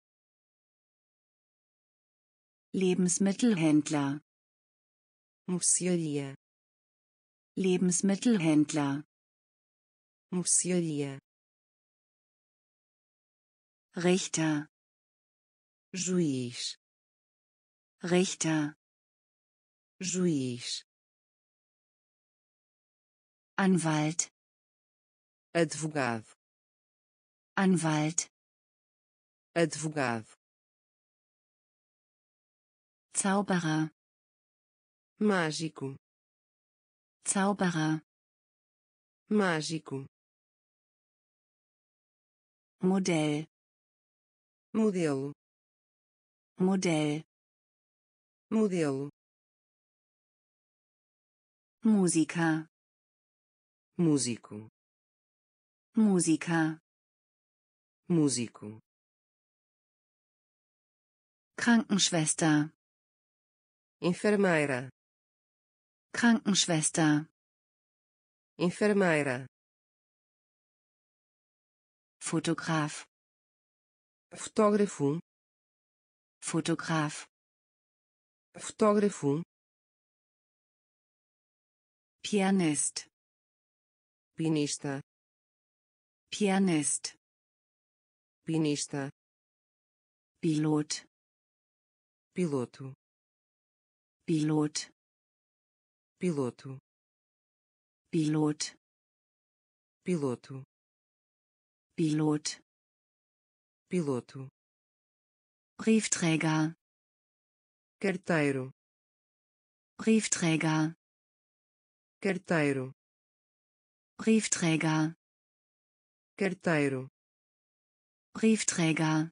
Lebensmittelhändler. Mercearia Lebensmittelhändler. Mercearia Richter. Juiz. Richter. Juiz. Anwalt. Advogado Anwalt. Advogado. Zauberer. Mágico. Zauberer. Mágico. Modell. Modelo. Modell. Modelo. Musiker. Músico. Musiker músico Krankenschwester. Enfermeira. Krankenschwester. Enfermeira. Fotograf. Fotógrafo. Fotograf. Fotógrafo. Pianist. Pianista. Pianist pianista Pilot piloto Pilot piloto Pilot piloto Pilot piloto Briefträger carteiro Briefträger carteiro Briefträger carteiro Briefträger.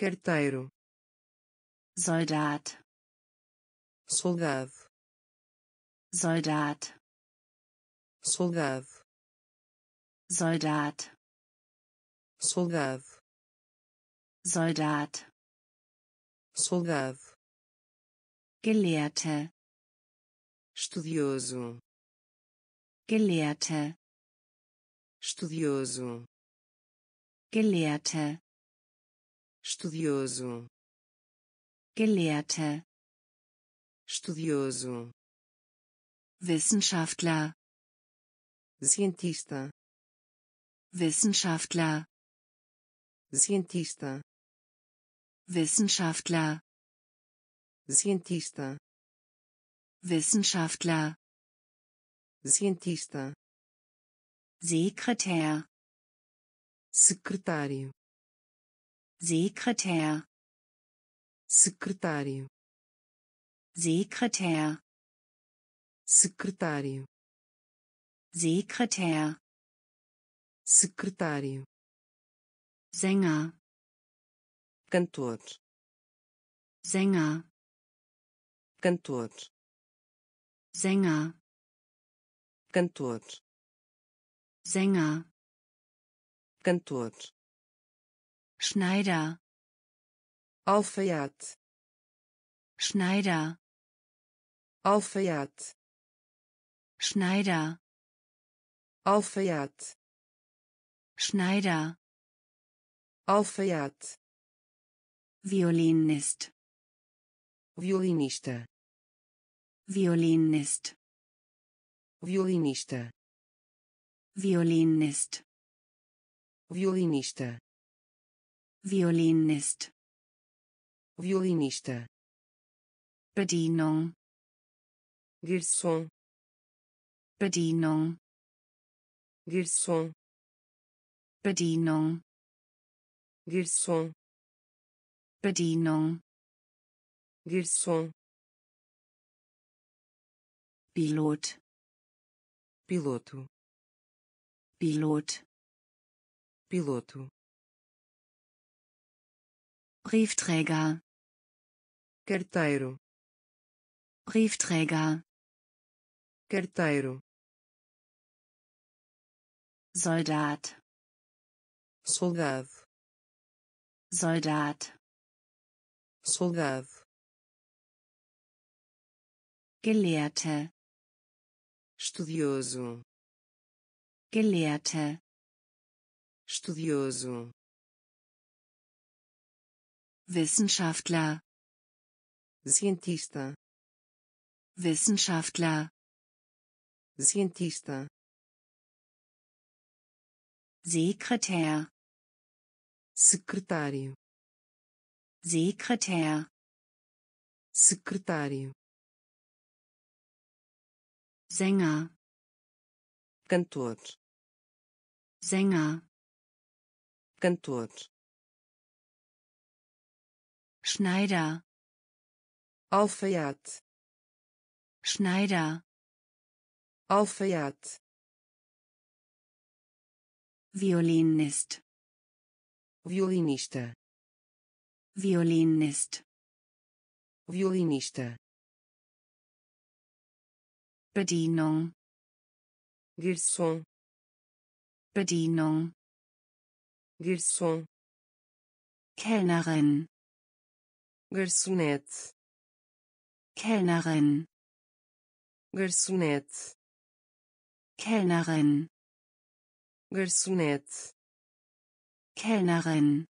Carteiro. Soldat. Soldado. Soldat. Soldado. Soldat. Soldado. Soldat. Soldado. Gelehrte. Estudioso. Gelehrte. estudioso, Gelehrte. estudioso, Gelehrte. estudioso, Wissenschaftler. cientista, Wissenschaftler. cientista, Wissenschaftler. cientista, Wissenschaftler. cientista, Sekretär. Secretário, Sekretär. secretário, Sekretär. secretário, Sekretär. secretário, Sänger. cantor, Sänger. cantor, Sänger. cantor, Sänger. Cantor, Schneider. alfaiate, Schneider. alfaiate, Schneider. alfaiate, Schneider. alfaiate, Violinist. violinista, Violinist. violinista, Violinist. Violinista, Violinist. violinista, Bedienung. garçom, Bedienung. garçom, Bedienung. garçom, Bedienung. garçom, Pilot. piloto, Pilot. Piloto, Briefträger. carteiro, Briefträger. carteiro, Soldat. soldado, Soldat. soldado, Gelehrte. estudioso, Gelehrte. Estudioso, Wissenschaftler. cientista, Wissenschaftler. cientista, Sekretär. secretário, Sekretär. secretário, Sänger. cantor, Sänger. Cantor, Schneider. alfaiate, Schneider. alfaiate, Violinist. violinista, Violinist. violinista, Bedienung. garçom, Bedienung. Garçom, Kellnerin. garçonete, Kellnerin. garçonete, Kellnerin. garçonete, Kellnerin.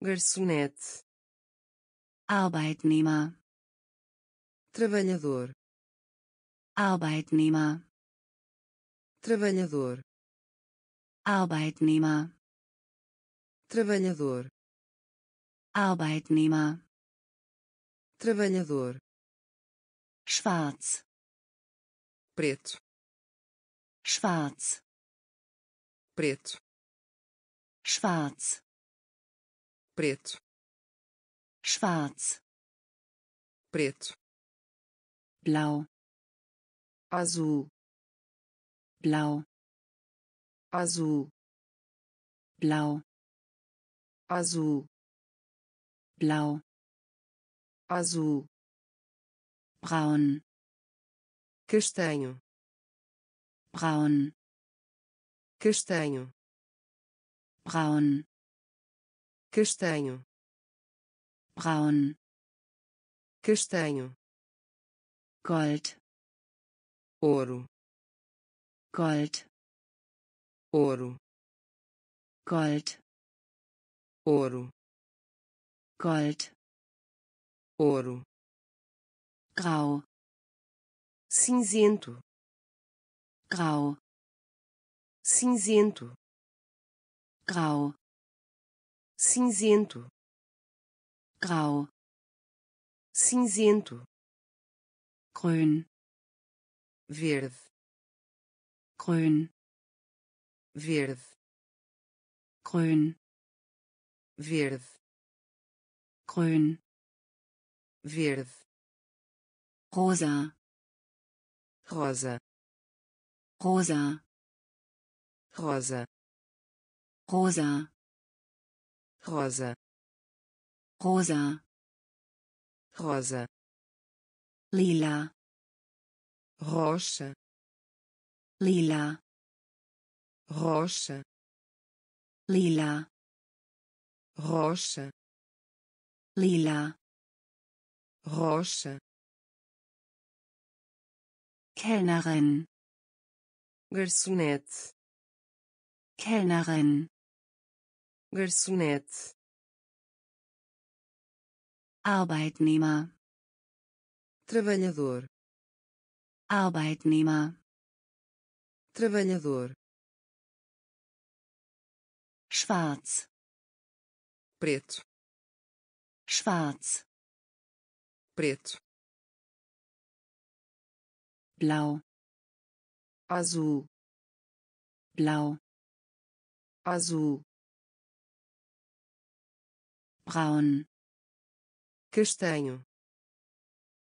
garçonete, Arbeitnehmer. trabalhador, Arbeitnehmer. trabalhador, Arbeitnehmer. Trabalhador, Arbeitnehmer. trabalhador, Schwarz. preto, Schwarz. preto, Schwarz. preto, Schwarz. preto, Blau. azul, Blau. azul, Blau. Azul, Blau. azul, Braun. castanho, Braun. castanho, Braun. castanho, Braun. castanho, Gold. ouro, Gold, ouro, Gold, ouro, Gold, ouro, Grau, cinzento, Grau, cinzento, Grau, cinzento, Grau, cinzento, Grün, verde, Grün, verde, Grün, verde, Grün, verde, Rosa, rosa, Rosa, rosa, Rosa, rosa, Rosa, rosa, Lila, rocha, Lila, rocha, Lila, rocha, Lila, rocha, Kellnerin, garçonete, Kellnerin, garçonete, Arbeitnehmer, trabalhador, Arbeitnehmer, trabalhador, Schwarz, preto, Schwarz, preto, Blau, azul, Blau, azul, Braun, castanho,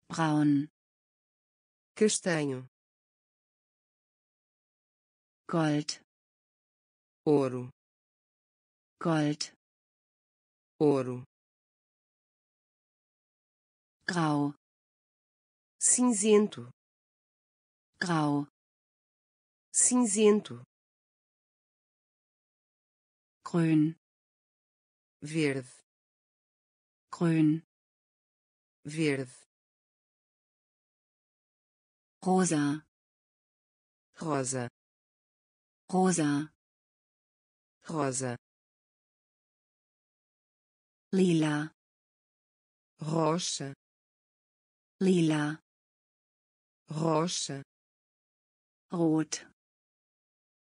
Braun, castanho, Gold, ouro, Gold, ouro, Grau, cinzento, Grau, cinzento, Grün, verde, Grün, verde, Rosa, rosa, Rosa, rosa, Lila, rocha, Lila, rocha, Rot,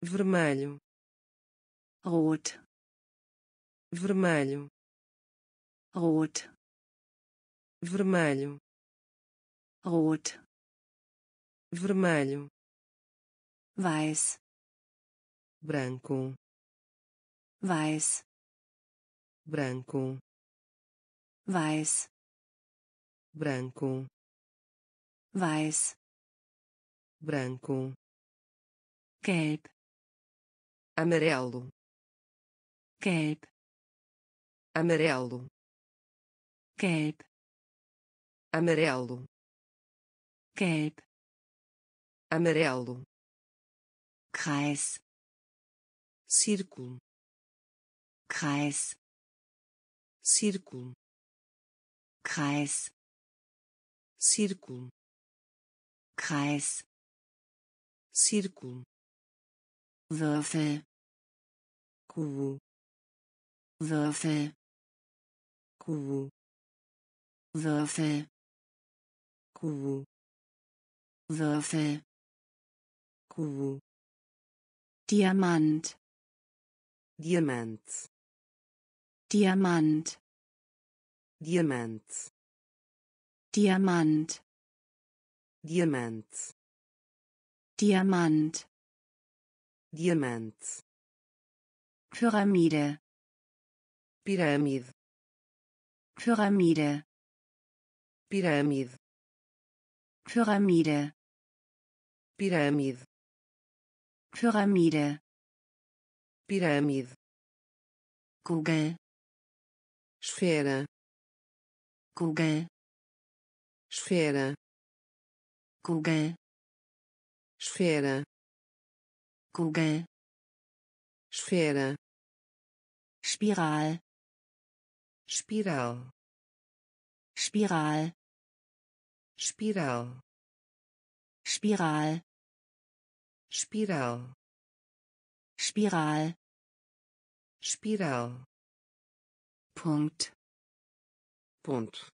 vermelho, Rot, vermelho, Rot, vermelho, Rot, vermelho, Weiß, branco, Weiß, branco, Weiß, branco, Weiß, branco, Gelb, amarelo, Gelb, amarelo, Gelb, amarelo, Gelb, amarelo, Kreis, círculo, Kreis, círculo, Kreis, círculo, Kreis, círculo, Würfel, cubo, Würfel, cubo, Würfel, cubo, Würfel, cubo, Diamant, diamante, Diamant, diamante, Diamant, diamante, Diamant, diamante, Pyramide, pirâmide, Pyramide, pirâmide, Pyramide, pirâmide, Pyramide, pirâmide, Kugel, esfera, Kugel, esfera, Kugel, esfera, Kugel, esfera, Spiral, espiral, Spiral, espiral, Spiral, espiral Spiral. espiral Punkt. Ponto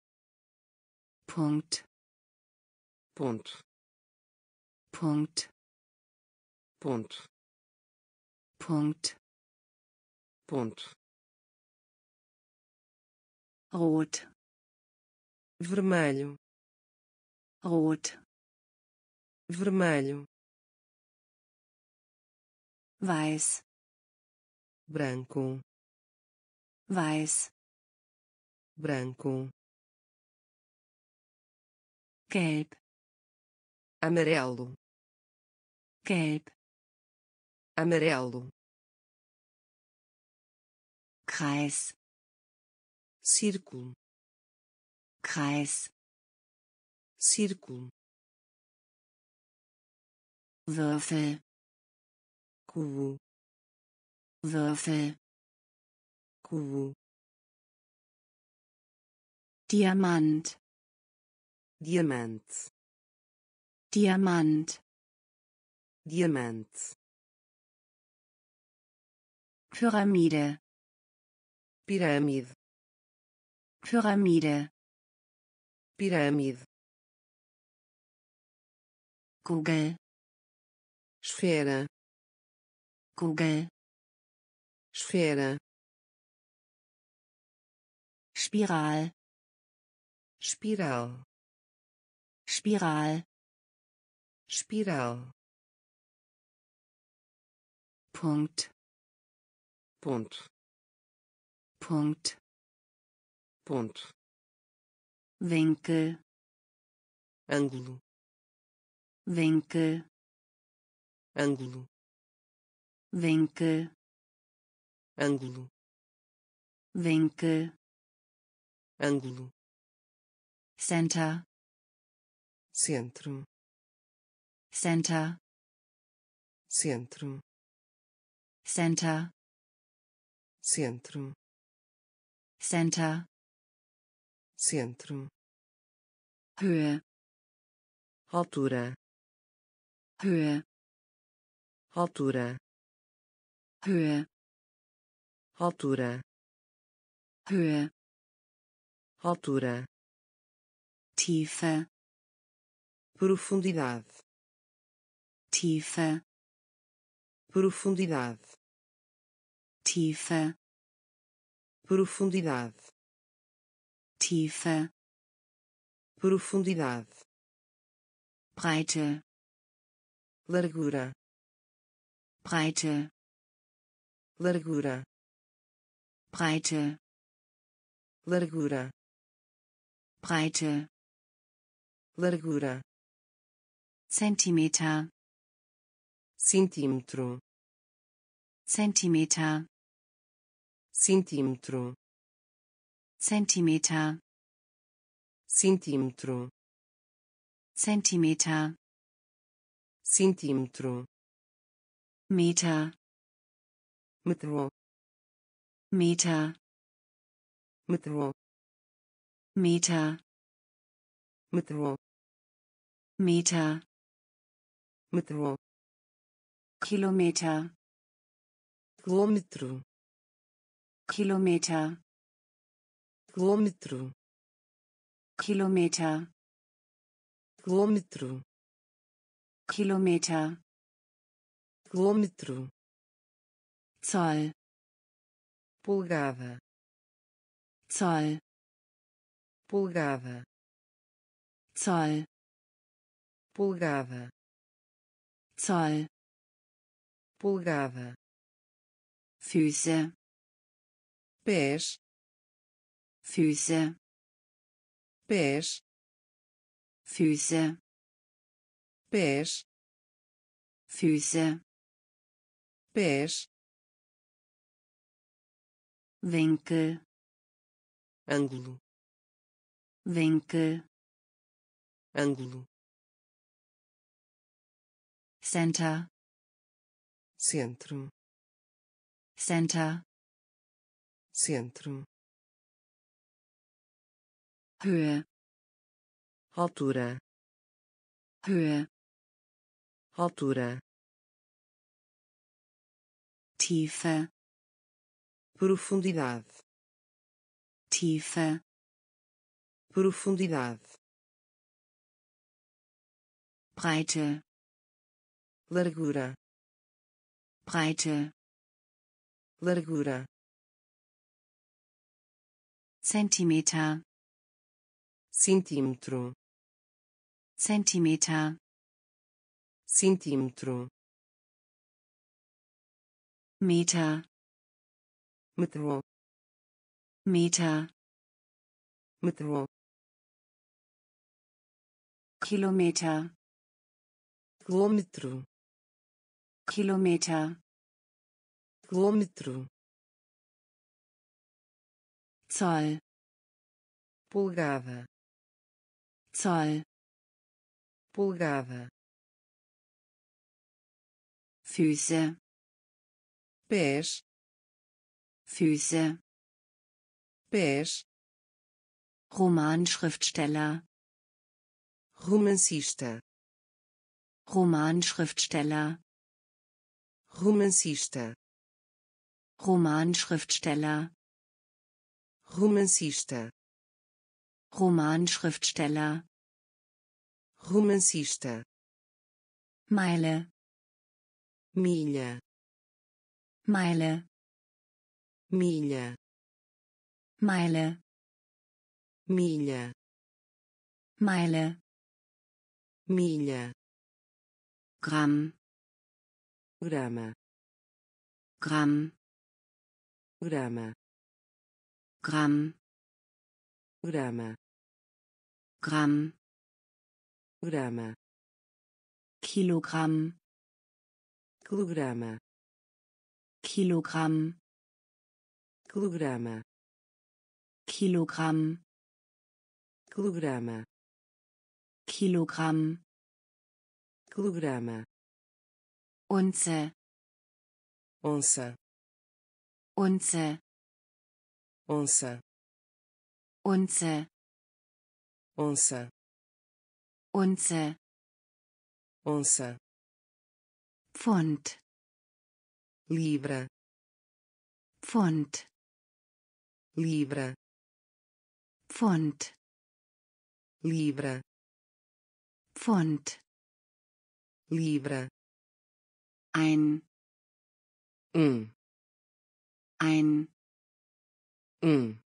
Punkt. ponto Punkt. ponto Punkt. ponto Rot. vermelho Rot. vermelho Weiß. branco Weiß. Branco Gelb. amarelo Gelb. amarelo Kreis. círculo Kreis. círculo Würfel. cubo Würfel. cubo Diamant. diamante Diamant. diamante Pyramide. pirâmide Pyramide. pirâmide Kugel. esfera Kugel. esfera Spiral. Espiral Spiral. espiral Punkt. ponto Punkt. ponto Winkel. ângulo Winkel. ângulo Winkel. ângulo Winkel. ângulo Center. centro Center. centro Center. centro Center. centro Höhe. altura Höhe. altura Höhe. altura Höhe. altura Tiefe. profundidade Tiefe. profundidade Tiefe. profundidade Tiefe. profundidade Breite. largura Breite. largura Breite. largura Breite. Largura Zentimeter. centímetro Zentimeter. centímetro Zentimeter. centímetro Zentimeter. centímetro Meter. Meter. metrô Meter. metrô Meter. Метро. Kilometer. Километру. Kilometer. Километру. Kilometer. Километру. Kilometer. Километру. Zoll. Pulgada. Zoll. Pulgada. Zoll. Polegada Zoll. polegada Füße. pés Füße. pés Füße. pés Füße. pés Winkel. ângulo Winkel. ângulo Center. centro. Center. centro. Höhe. altura. Höhe. altura. Tiefe, profundidade, Tiefe, profundidade, Breite, largura, Breite, largura, Zentimeter, centímetro, Zentimeter, centímetro, Meter, metrô, Meter, metrô, Kilometer, quilômetro, Kilometer, quilômetro, Zoll, polegada, Zoll, polegada, Füße, pés, Füße, pés, Romanschriftsteller, romancista, Romanschriftsteller, romancista, Romanschriftsteller, romancista, Romanschriftsteller, romancista, Meile, milha, Meile, milha, Meile, milha, Meile, milha, Gramm, grama gram grama gram grama gram grama kilogramm kilograma kilogramm kilograma kilogramm kilograma kilogramm kilograma Unze, onça, Unze, onça, Unze, onça, Unze, onça, Pfund, libra, Pfund, libra, Pfund, libra, Pfund, libra, ein, um, ein, um,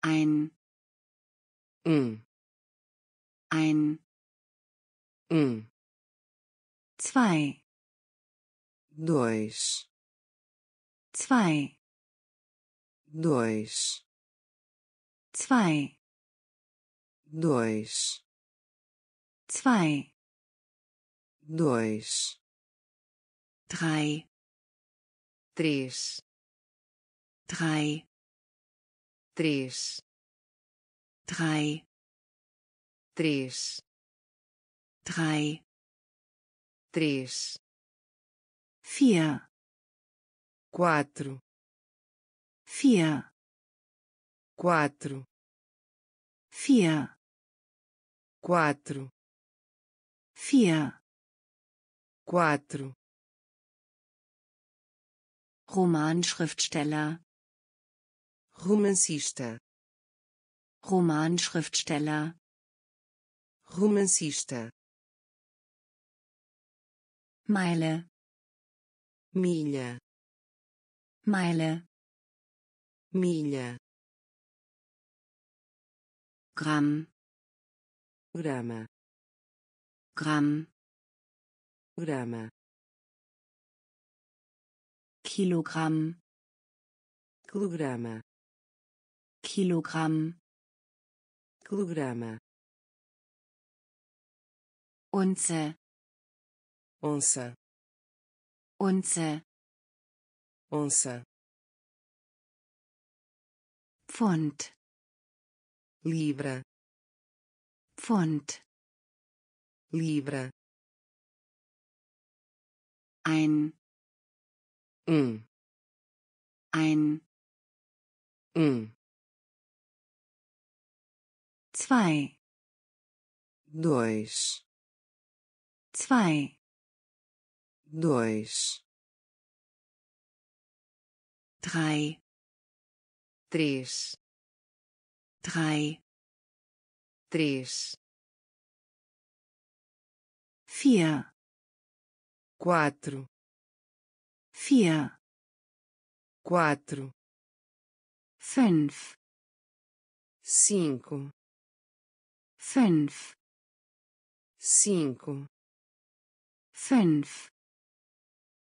ein, um, ein, um, zwei, dois, zwei, dois, zwei, dois, zwei, dois, drei, três, drei, três, drei, três, drei, três, vier, quatro, vier, quatro, vier, quatro, vier, quatro, Romanschriftsteller, romancista, Romanschriftsteller, romancista, Meile, milha, Meile, milha, Gramm, grama, Gramm, grama, Kilogramm, quilograma, Kilogramm, quilograma, Unze, onça, Unze, onça, Pfund, libra, Pfund, libra, ein, um, ein, um, zwei, dois, zwei, dois, drei, três, drei, três, vier, quatro, vier, quatro, fünf, cinco, fünf, cinco, fünf,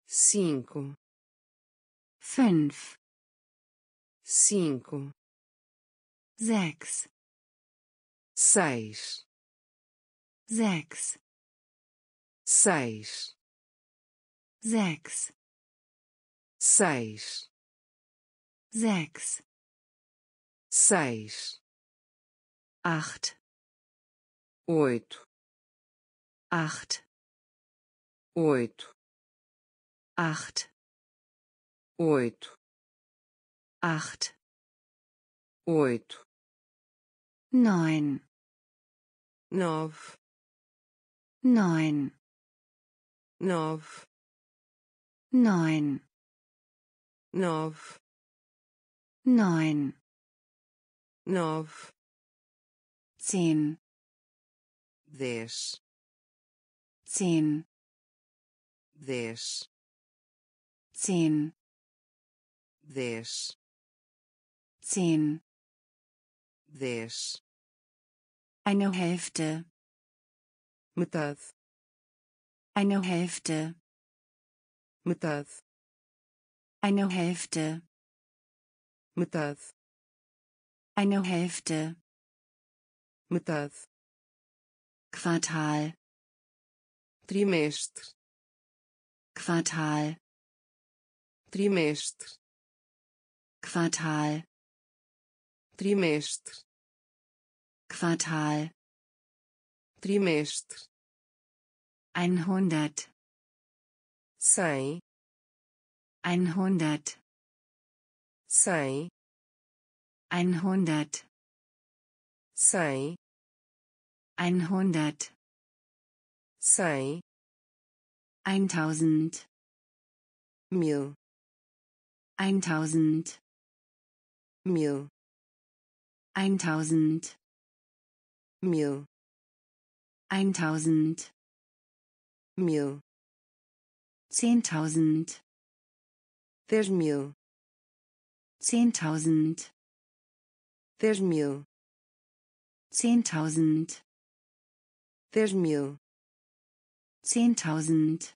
cinco, fünf, cinco, sechs, seis, sechs, seis, sechs, seis, sechs, seis, acht, oito, acht, oito, acht, oito, acht, oito, neun, nove, neun, nove, neun, nove, neun, nove, zehn, dez, zehn, dez, zehn, dez, zehn, dez, eine Hälfte, metade, eine Hälfte, metade, eine Hälfte, metade, eine Hälfte, metade, Quartal, trimestre, Quartal, trimestre, Quartal, trimestre, Quartal, trimestre, einhundert, cem, 100 100 100 100 100 1000 mil. 1000 mil. 1000 mil. 1000 mil. 10000 dez mil, zehntausend, dez mil, zehntausend, dez mil, zehntausend,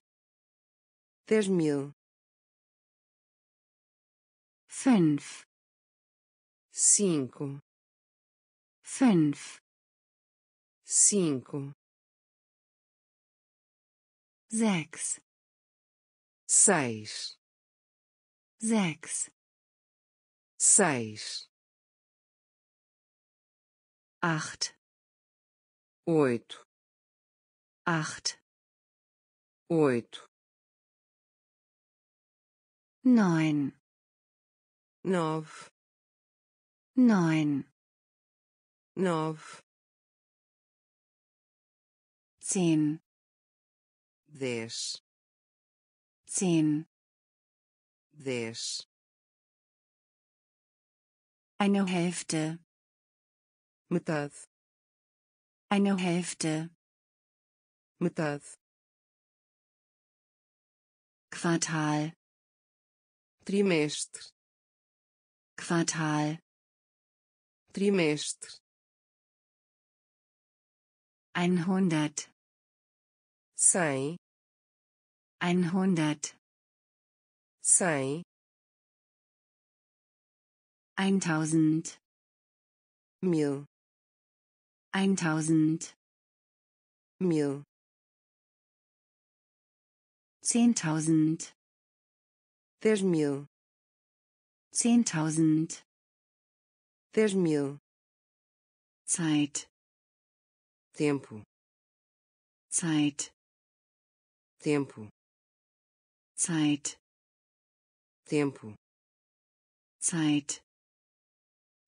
dez mil, fünf, cinco, fünf, cinco, sechs, seis, sechs, seis, acht, oito, acht, oito, neun, nove, neun, nove, zehn, dez, zehn, dez, eine Hälfte, metade, eine Hälfte, metade, Quartal, trimestre, Quartal, trimestre, einhundert, cem, einhundert, cem, eintausend, mil, eintausend, mil, zehntausend, dez mil, zehntausend, dez mil, Zeit, tempo, Zeit, tempo, Zeit, tempo, Zeit,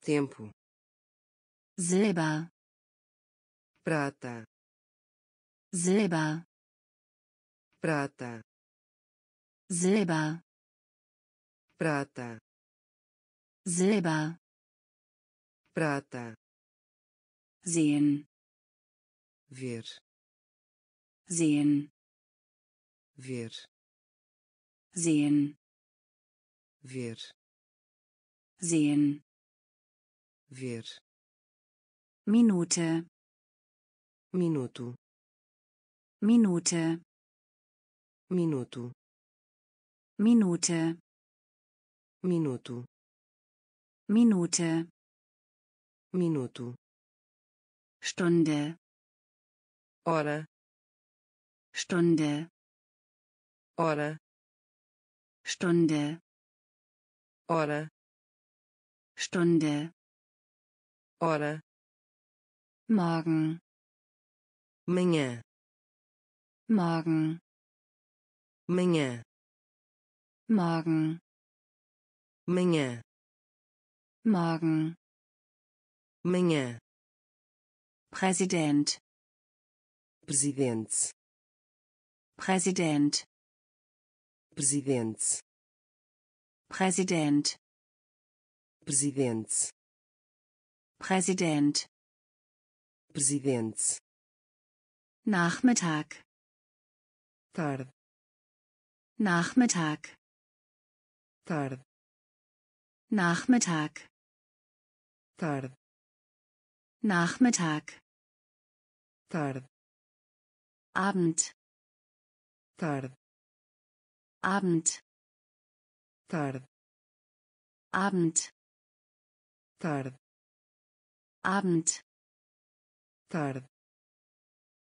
tempo, Silber, prata, Silber, prata, Silber, prata, Silber, prata, sehen, ver, sehen, ver, sehen, ver, sehen, ver, Minute, minuto, Minute, minuto, Minute, minuto, Minute, minuto, Stunde, hora, Stunde, hora, Stunde, hora, Stunde, hora, morgen, manhã, morgen, manhã, morgen, manhã, morgen, manhã, Präsident, presidente, Präsident, presidente, Präsident, presidente, Präsident, presidente, Nachmittag, tarde, Nachmittag, tarde, Nachmittag, tarde, Nachmittag, tarde, Abend, tarde, Abend, tarde, Abend, tarde, Abend, tarde,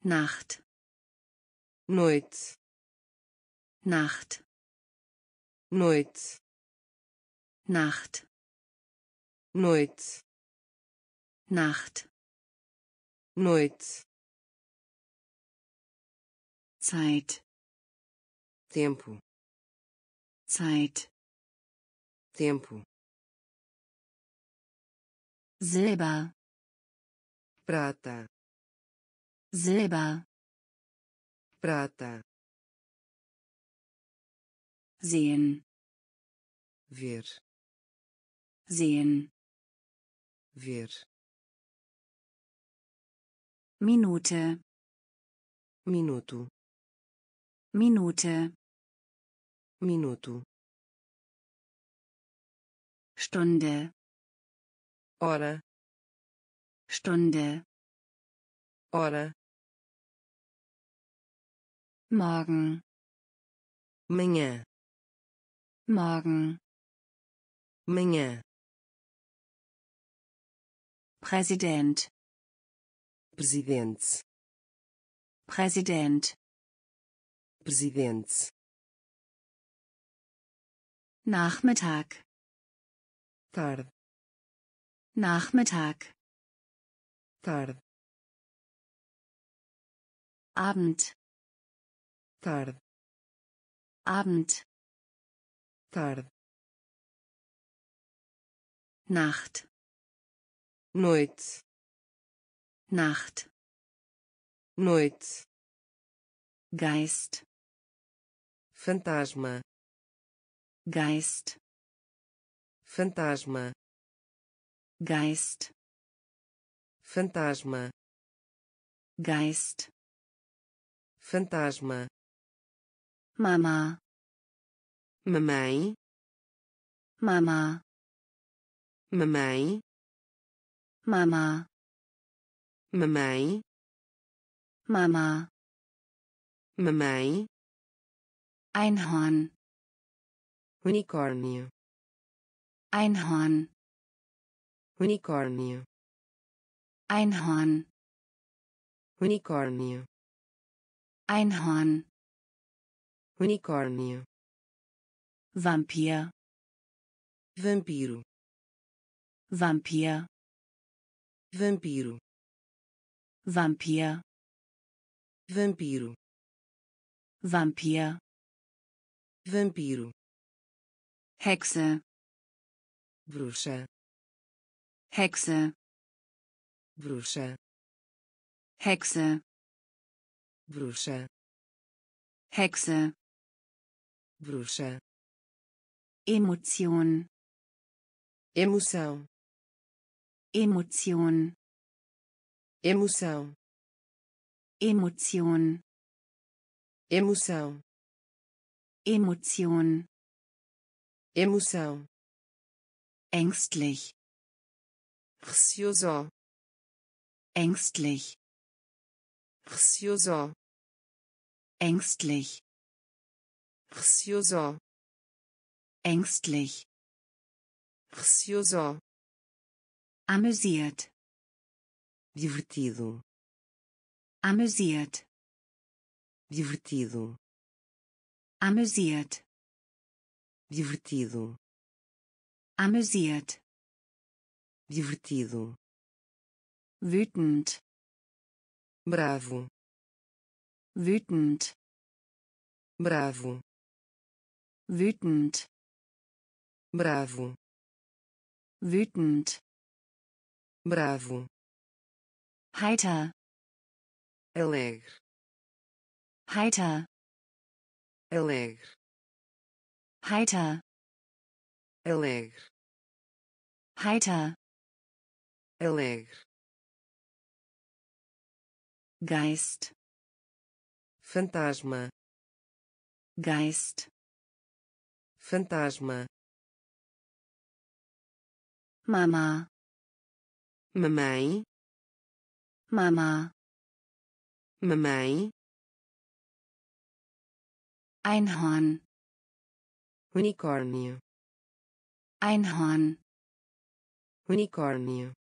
Nacht, noite, Nacht, noite, Nacht, noite, Nacht, noite, Zeit, tempo, Zeit, tempo, Silber, prata, Silber, prata, sehen, ver, sehen, ver, Minute, minuto, Minute, minuto, Stunde, hora, Stunde, hora, morgen, manhã, morgen, manhã, Präsident, presidente, Präsident, presidente, Nachmittag, tarde, Nachmittag, tarde, Abend, tarde, Abend, tarde, Nacht, noite, Nacht, noite, Geist, fantasma, Geist, fantasma, Geist, fantasma, Geist, fantasma, Mama, mamãe, Mama, mamãe, Mama, mamãe, Mama, mamãe, Einhorn, unicórnio, Einhorn, unicórnio, Einhorn, unicórnio, Einhorn, unicórnio, Vampir, vampiro, Vampir, vampiro, Vampir, vampiro, Vampir, vampiro, Hexe, bruxa, Hexe, bruxa, Hexe, bruxa, Hexe, bruxa, Emotion, emoção. Emotion, emoção. Emotion, emoção. Emotion, emoção ängstlich, receoso ängstlich, receoso ängstlich, receoso ängstlich, receoso amüsiert, divertido. Amüsiert, divertido. Amüsiert, divertido amüsiert, divertido. Wütend, bravo. Wütend, bravo. Wütend, bravo. Wütend, bravo. Heiter, alegre. Heiter, alegre. Heiter, alegre. Heiter, alegre. Geist, fantasma. Geist, fantasma. Mama, mamãe. Mama, mamãe. Einhorn, unicórnio Einhorn, unicórnio.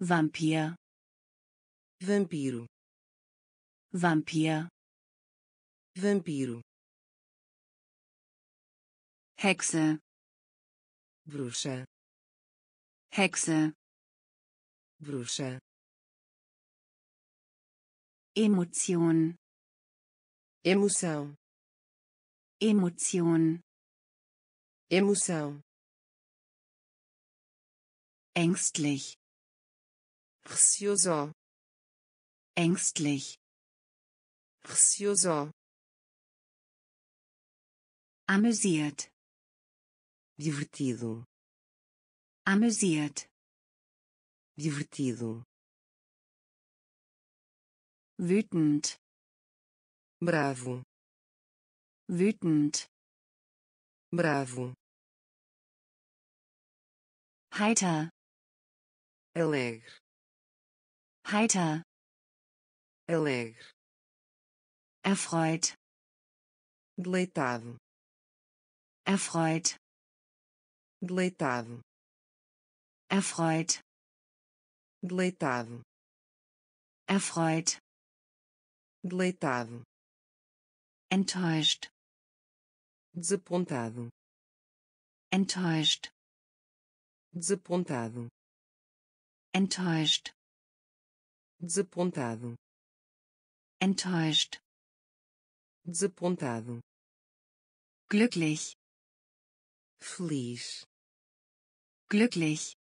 Vampir, vampiro. Vampir, vampiro. Hexe, bruxa. Hexe, bruxa. Emotion, emoção. Emotion, emoção. Ängstlich, receoso ängstlich, receoso amüsiert, divertido. Amüsiert, divertido. Wütend, bravo. Wütend, bravo heiter, alegre. Heiter, alegre. Erfreut, deleitado. Erfreut, deleitado. Erfreut, deleitado. Erfreut, deleitado. Enttäuscht, desapontado. Enttäuscht, desapontado. Enttäuscht, desapontado. Enttäuscht, desapontado. Glücklich, feliz. Glücklich,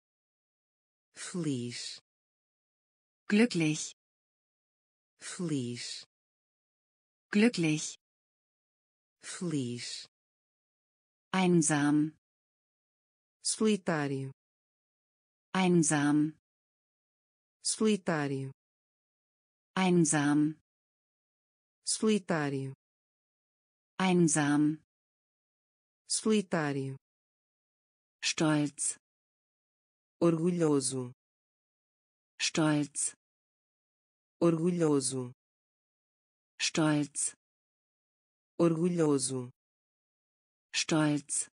feliz. Glücklich, feliz. Glücklich, feliz. Einsam, solitário einsam, solitário einsam, solitário einsam, solitário stolz, orgulhoso stolz, orgulhoso stolz, orgulhoso stolz,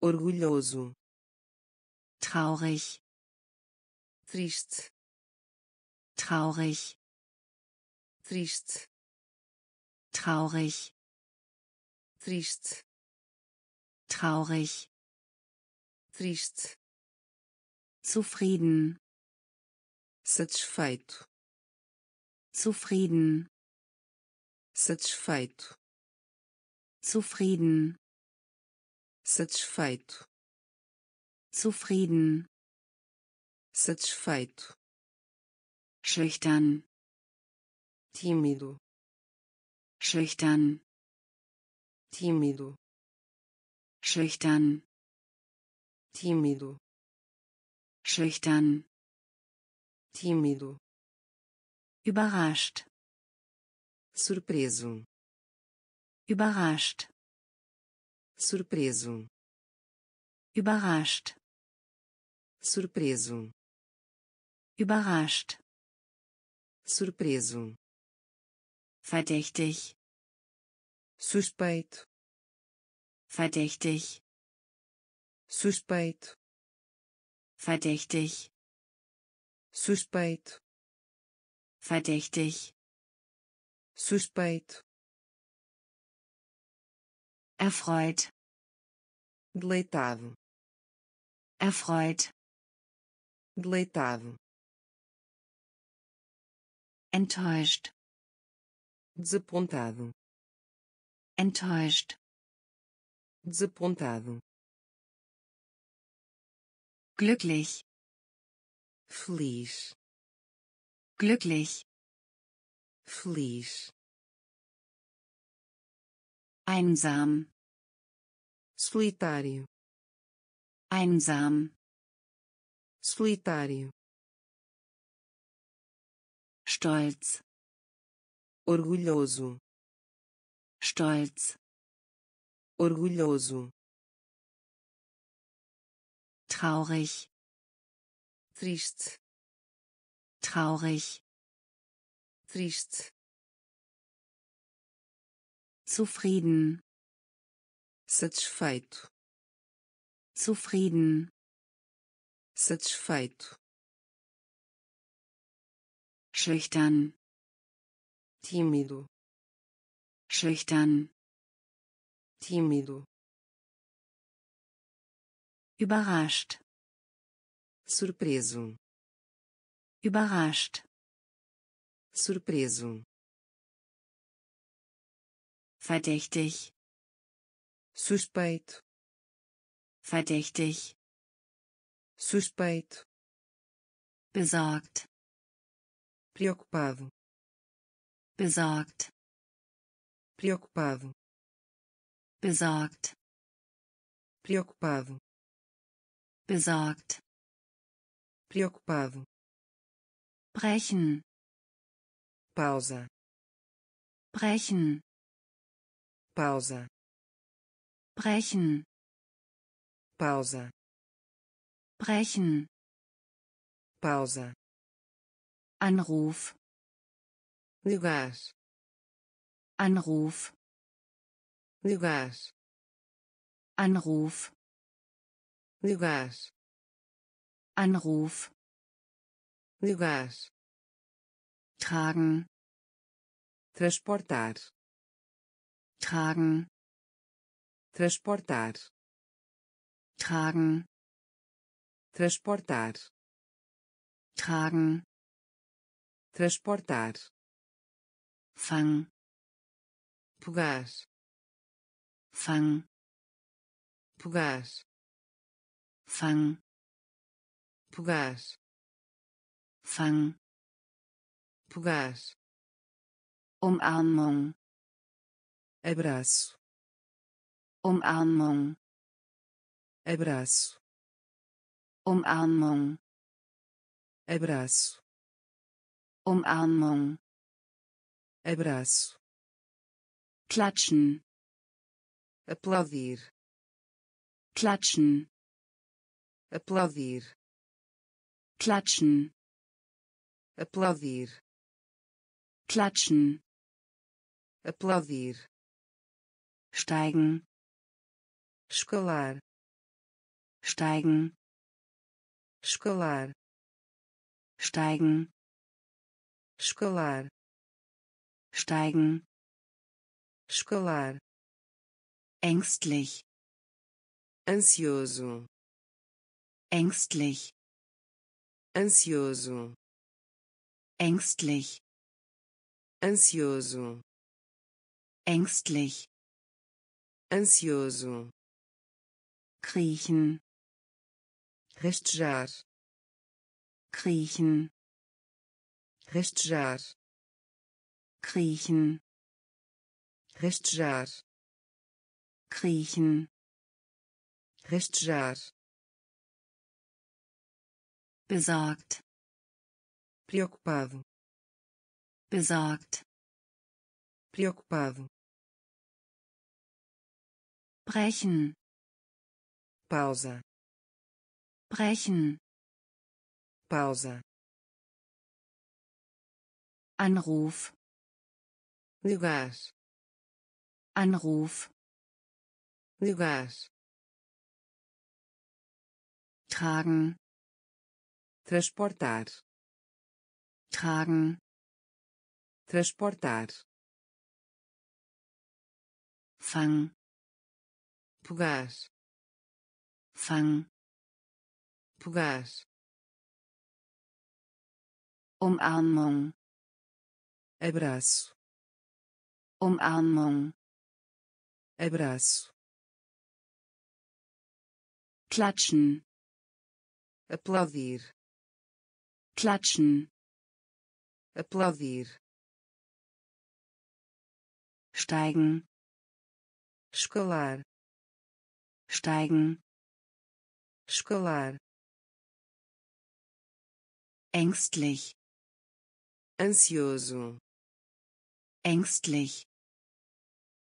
orgulhoso traurig, triste traurig, triste traurig, triste traurig, triste zufrieden, satisfeito. Zufrieden, satisfeito. Zufrieden, satisfeito zufrieden, satisfeito. Schüchtern, tímido. Schüchtern, tímido. Schüchtern. Tímido. Schüchtern. Tímido. Überrascht. Surpreso. Überrascht. Surpreso. Überrascht surpreso. Überrascht. Surpreso. Verdächtig. Suspeito. Verdächtig. Suspeito. Verdächtig. Suspeito. Verdächtig. Suspeito. Erfreut. Deleitado. Erfreut deleitado. Enttäuscht. Desapontado. Enttäuscht. Desapontado. Glücklich. Feliz. Glücklich. Feliz. Einsam. Solitário. Einsam solitário. Stolz. Orgulhoso. Stolz. Orgulhoso. Traurig. Triste. Traurig. Triste. Zufrieden. Satisfeito. Zufrieden satisfeito. Schüchtern. Tímido. Schüchtern. Tímido. Überrascht. Surpreso. Überrascht. Surpreso. Verdächtig. Suspeito. Verdächtig suspeito besorgt. preocupado besorgt. preocupado besorgt. preocupado besorgt. preocupado. Brechen. Pausa. Brechen. Pausa. Brechen. Pausa brechen. Pausa. Anruf. Lugar Anruf. Lugar Anruf. Lugar Anruf. Lugar tragen. Transportar. Tragen. Transportar. Tragen transportar. Tragen. Transportar. Fang pegar fang pegar fang pegar fang pegar Umarmung abraço. Umarmung abraço Umarmung abraço Umarmung abraço klatschen aplaudir klatschen aplaudir klatschen aplaudir klatschen aplaudir steigen escalar steigen escalar. Steigen. Escalar. Steigen. Escalar. Ängstlich. Ansioso. Ängstlich. Ansioso. Ängstlich. Ansioso. Ängstlich. Ansioso. Kriechen rastejar kriechen. Rastejar kriechen. Rastejar kriechen. Rastejar. besorgt. Preocupado. besorgt. Preocupado. brechen. Pausa. Brechen Pausa. Anruf Lugar. Anruf Lugar. tragen Transportar. tragen Transportar. fang Pegar. fang Pegar. Umarmung Abraço. Umarmung Abraço. klatschen Aplaudir. klatschen Aplaudir. steigen Escalar. steigen Escalar. Ängstlich Ansioso. ängstlich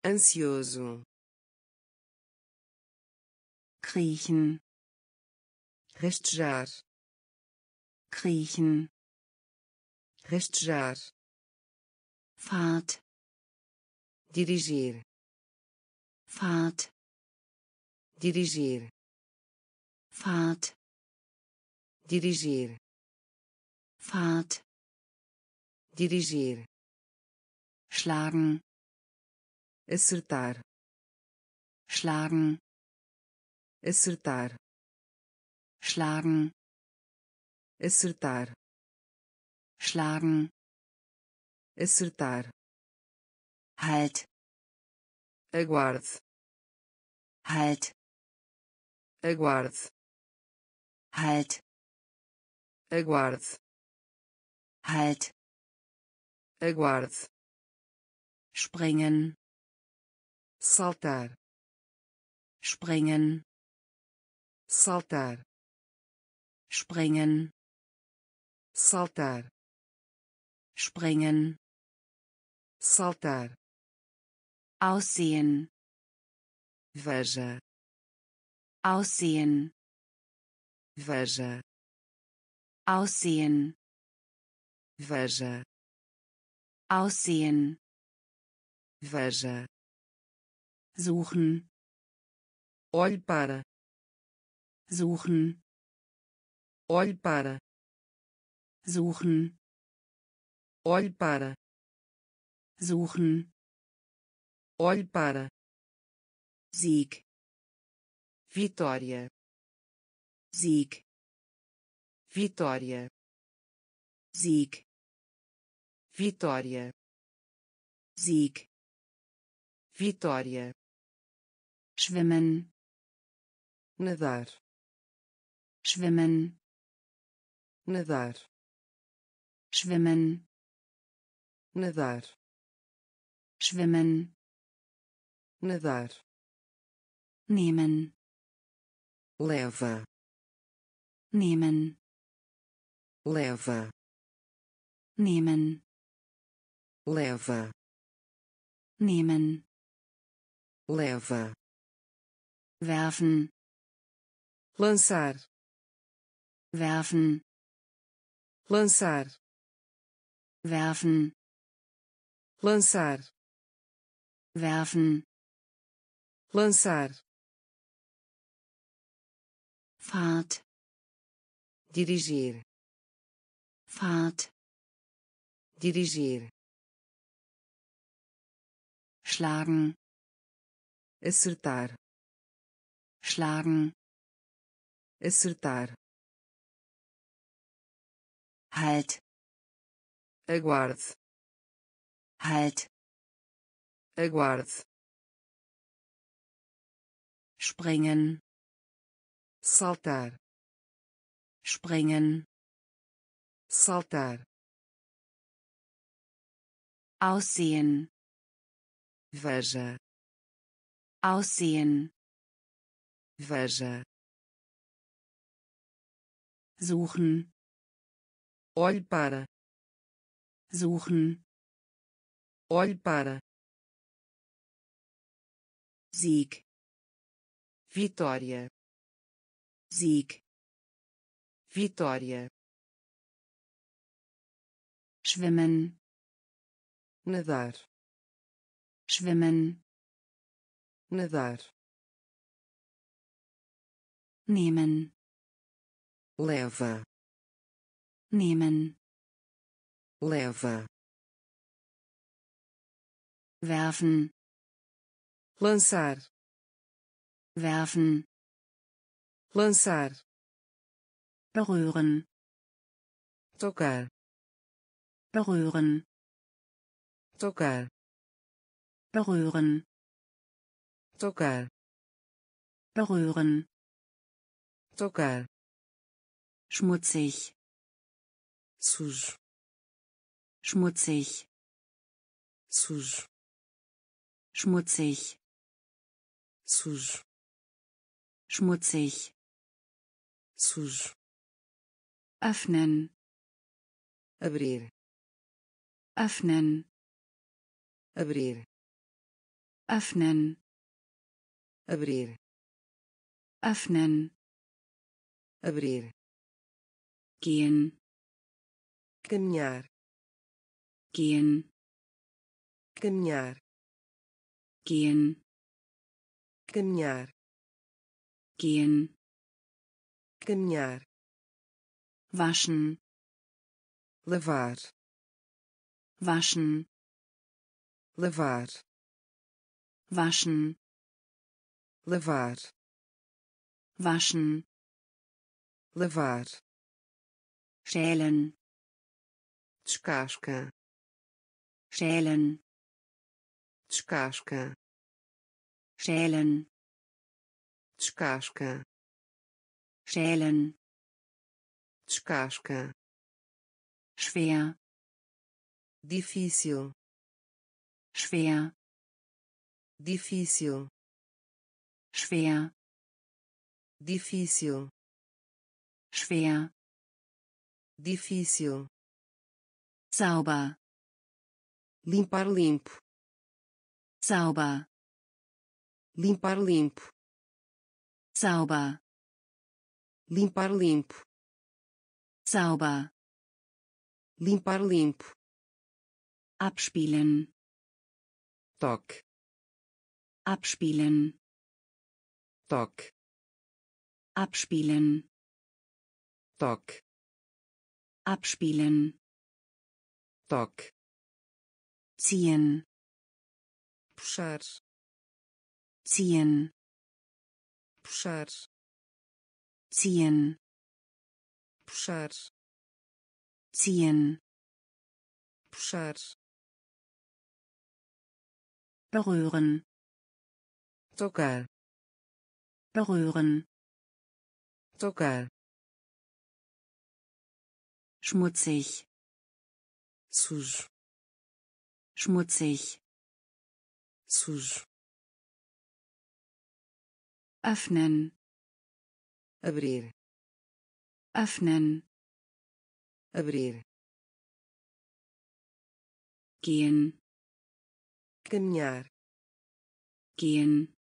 Ansioso. kriechen Rastejar. kriechen Rastejar. Fahrt Dirigir. Fahrt Dirigir. Fahrt Dirigir. Fahrt Dirigir. schlagen Acertar. schlagen Acertar. schlagen Acertar. schlagen Acertar. halt Aguarde. halt Aguarde. halt Aguarde. Halt Aguarde. springen Saltar. springen Saltar. springen Saltar. springen Saltar. aussehen Veja. aussehen Veja. aussehen Veja. aussehen Veja. suchen Olhe para. suchen Olhe para. suchen Olhe para. suchen Olhe para. Sieg Vitória. Sieg Vitória. Sieg Vitória. Sieg Vitória. schwimmen Nadar. schwimmen Nadar. schwimmen Nadar. schwimmen Nadar. nehmen Leva. nehmen Leva. nehmen Leva. nehmen Leva. werfen Lançar. werfen Lançar. werfen Lançar. werfen Lançar. Fahrt Dirigir. Fahrt Dirigir. Schlagen Acertar. schlagen Acertar. halt Aguarde. halt Aguarde. springen Saltar. springen Saltar. Veja. suchen Olhe para. suchen Olhe para. Sieg Vitória. Sieg Vitória. schwimmen Nadar. Schwimmen Nadar. nehmen Leva. nehmen Leva. werfen Lançar. werfen Lançar. berühren Tocar. berühren Tocar. Berühren Tocar. berühren Tocar. schmutzig Sujo. schmutzig Sujo. schmutzig Sujo. schmutzig Sujo. öffnen Abrir. öffnen Abrir. Öffnen Abrir. öffnen Abrir. gehen Caminhar. gehen Caminhar. gehen Caminhar. gehen Caminhar. waschen Lavar. waschen Lavar. Waschen Lavar. waschen Lavar. schälen Descasca. schälen Descasca. schälen Descasca. schälen Descasca. schwer Difícil. schwer Difícil. schwer Difícil. schwer Difícil. sauber Limpar limpo. sauber Limpar limpo. sauber Limpar limpo. sauber Limpar limpo. abspielen Toque. Abspielen Toque. abspielen Toque. abspielen Toque. ziehen Puxar. ziehen Puxar. ziehen Puxar. ziehen Puxar. berühren Tocar. berühren Tocar. schmutzig Sujo. schmutzig Sujo. öffnen Abrir. öffnen Abrir. gehen Caminhar. gehen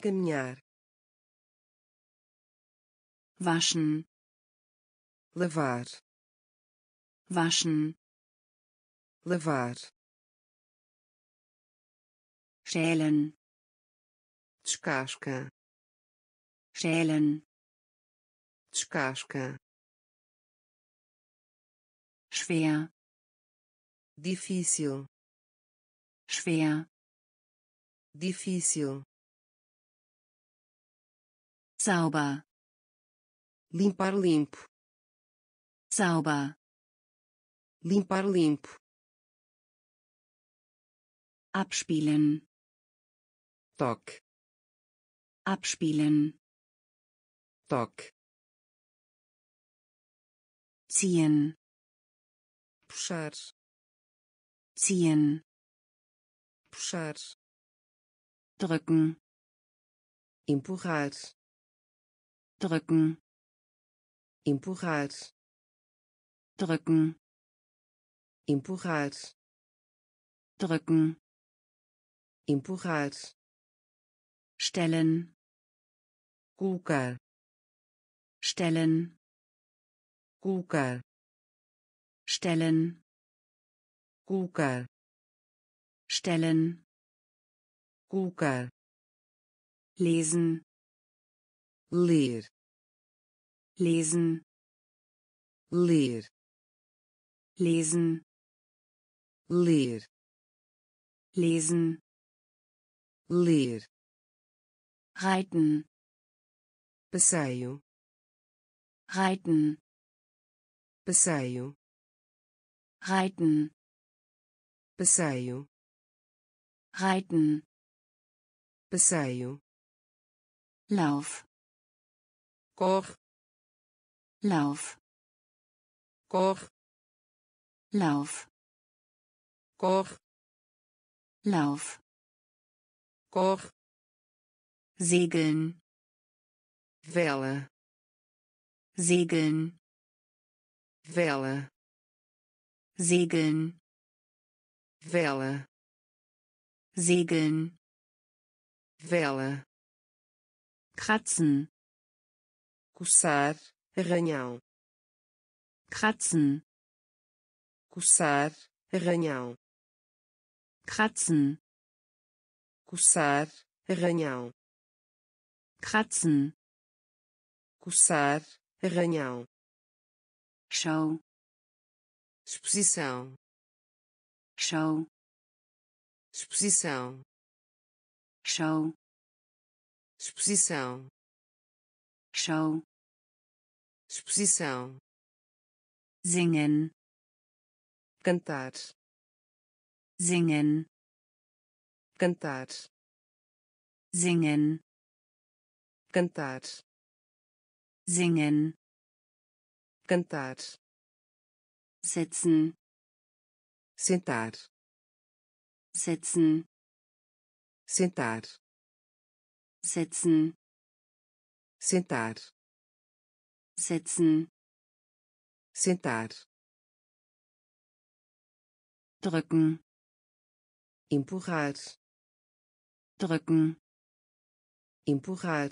Caminhar. waschen Lavar. waschen Lavar. schälen Descasca. schälen Descasca. schwer Difícil. schwer Difícil. Sauber Limpar limpo. sauber Limpar limpo. abspielen Toque. abspielen Toque. ziehen Puxar. ziehen Puxar. drücken empurrar drücken. Empurrar drücken. Empurrar drücken. Empurrar stellen. Colocar stellen. Colocar stellen. Colocar stellen. Colocar lesen ler. Lesen. Ler. Lesen. Ler. Lesen. Ler. Reiten. Passeio. Reiten. Passeio. Reiten. Passeio. Reiten. Passeio. Lauf corre lauf. Corre lauf. Corre lauf. Corre segeln. Vela segeln. Vela segeln. Vela segeln. Vela kratzen coçar arranhão. Kratzen. Coçar arranhão. Kratzen. Coçar arranhão. Kratzen. Coçar arranhão. Schau exposição. Schau exposição. Schau exposição. Schau exposição. Singen cantar. Singen cantar. Singen cantar. Singen cantar. Setzen. Sentar. Setzen. Sentar. Setzen. Sentar setzen. Sentar. Drücken. Empurrar. Drücken. Empurrar.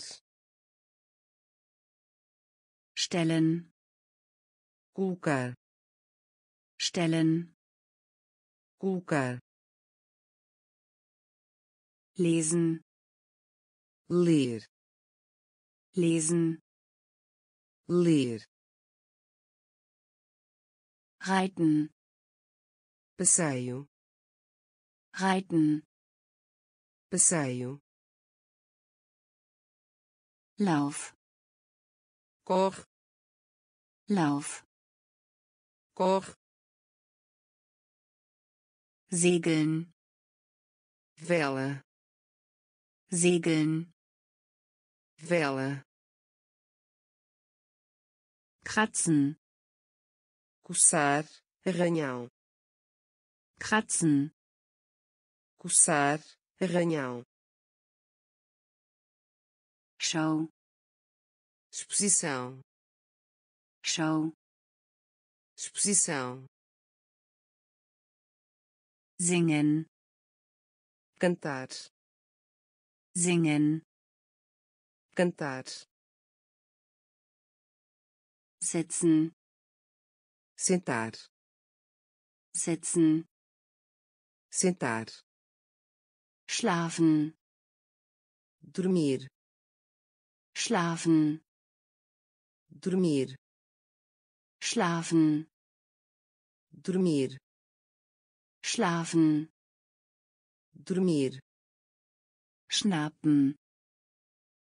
Stellen. Colocar stellen. Colocar lesen. Ler. Lesen ler reiten passeio reiten passeio lauf corre lauf corre segeln vela segeln vela kratzen. Coçar arranhão. Kratzen. Coçar arranhão. Schau exposição. Schau exposição. Singen. Cantar. Singen. Cantar setzen sentar. Setzen. Sentar. Schlafen. Dormir. Schlafen. Dormir. Schlafen. Dormir. Schlafen. Dormir. Schnappen.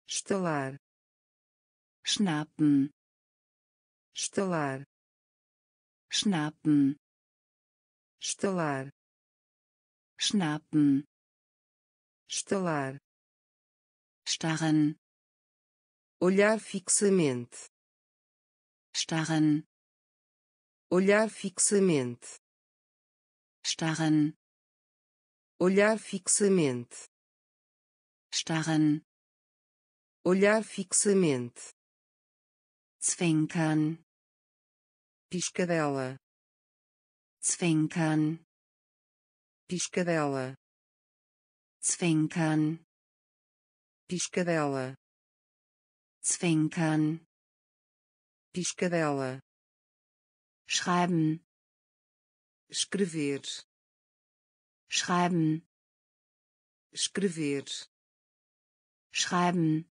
Estalar. Schnappen estalar schnappen. Estalar schnappen. Estalar starren. Olhar fixamente. Starren. Olhar fixamente. Starren. Olhar fixamente. Starren. Olhar fixamente, zwinkern, piscadela, zwinkern, piscadela, zwinkern, piscadela, zwinkern, piscadela, schreiben, escrever, schreiben, escrever, schreiben,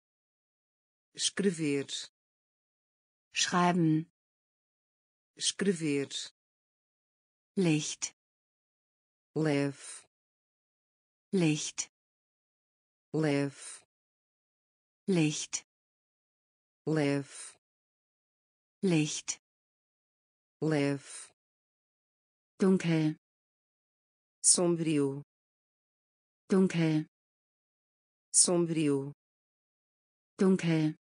escrever, schreiben, escrever, Licht, leve, Licht, leve, Licht, leve, Licht, leve, dunkel, sombrio, dunkel, sombrio, dunkel,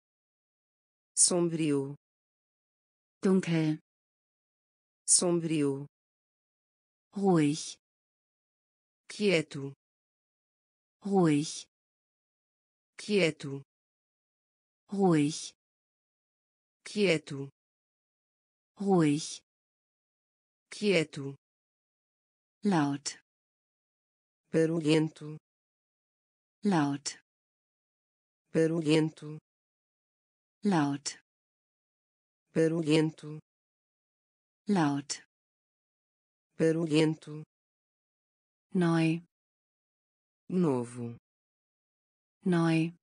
sombrio, dunkel, sombrio, ruhig, quieto, ruhig, quieto, ruhig, quieto, ruhig, quieto, laut, barulhento, laut, barulhento, laut, barulhento, laut, barulhento, neu, novo, neu,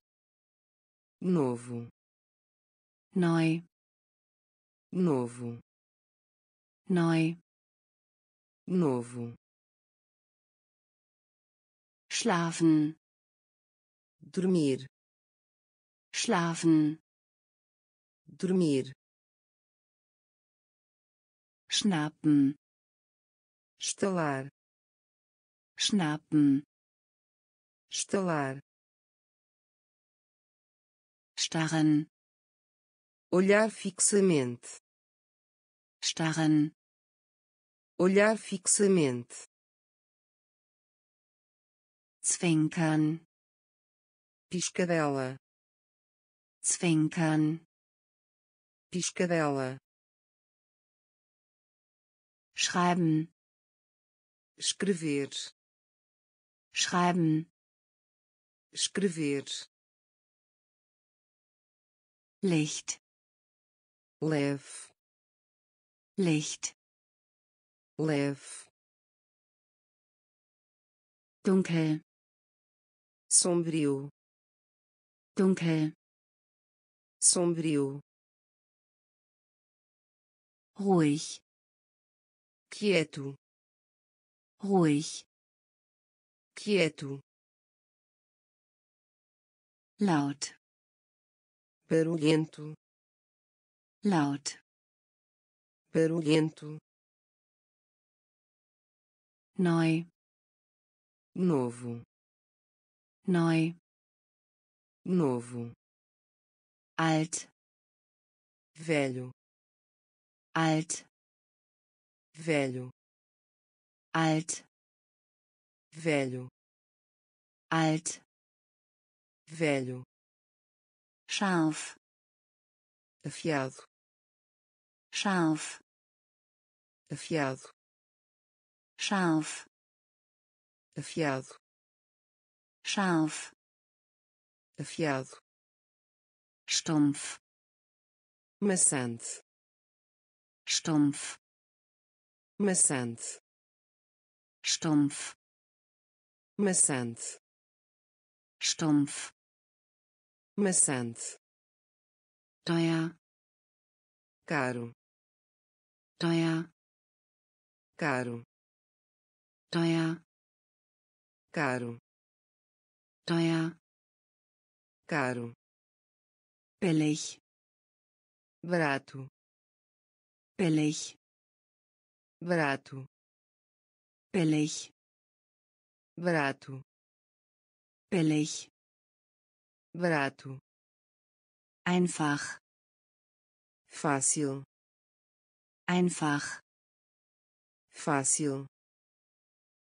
novo, neu, novo, neu, novo, schlafen, dormir, schlafen, dormir, schnappen, estalar, schnappen, estalar, starren, olhar fixamente, starren, olhar fixamente, zwinkern, piscadela, zwinkern, piscadela, schreiben, escrever, schreiben, escrever, Licht, leve, Licht, leve, dunkel, sombrio, dunkel, sombrio, ruhig, quieto, ruhig, quieto, laut, barulhento, laut, barulhento, neu, novo, neu, novo, alt, velho, alt, velho, alt, velho, alt, velho, scharf, afiado, scharf, afiado, scharf, afiado, scharf, afiado, stumpf, maçante, stumpf, maçante, stumpf, maçante, stumpf, maçante, teuer, caro, teuer, caro, teuer, caro, teuer, caro, billig, barato, billig, barato, billig, barato, billig, barato, einfach, fácil, einfach, fácil,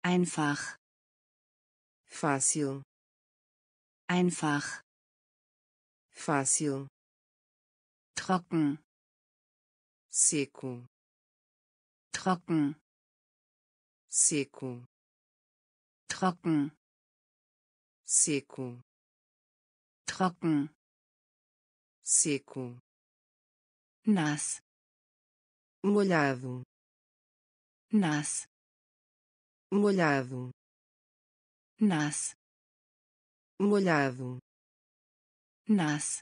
einfach, fácil, einfach, fácil. Trocken. Seco trocken. Seco. Trocken. Seco. Trocken. Seco. Nass. Molhado. Nass. Molhado. Nass. Molhado. Nass.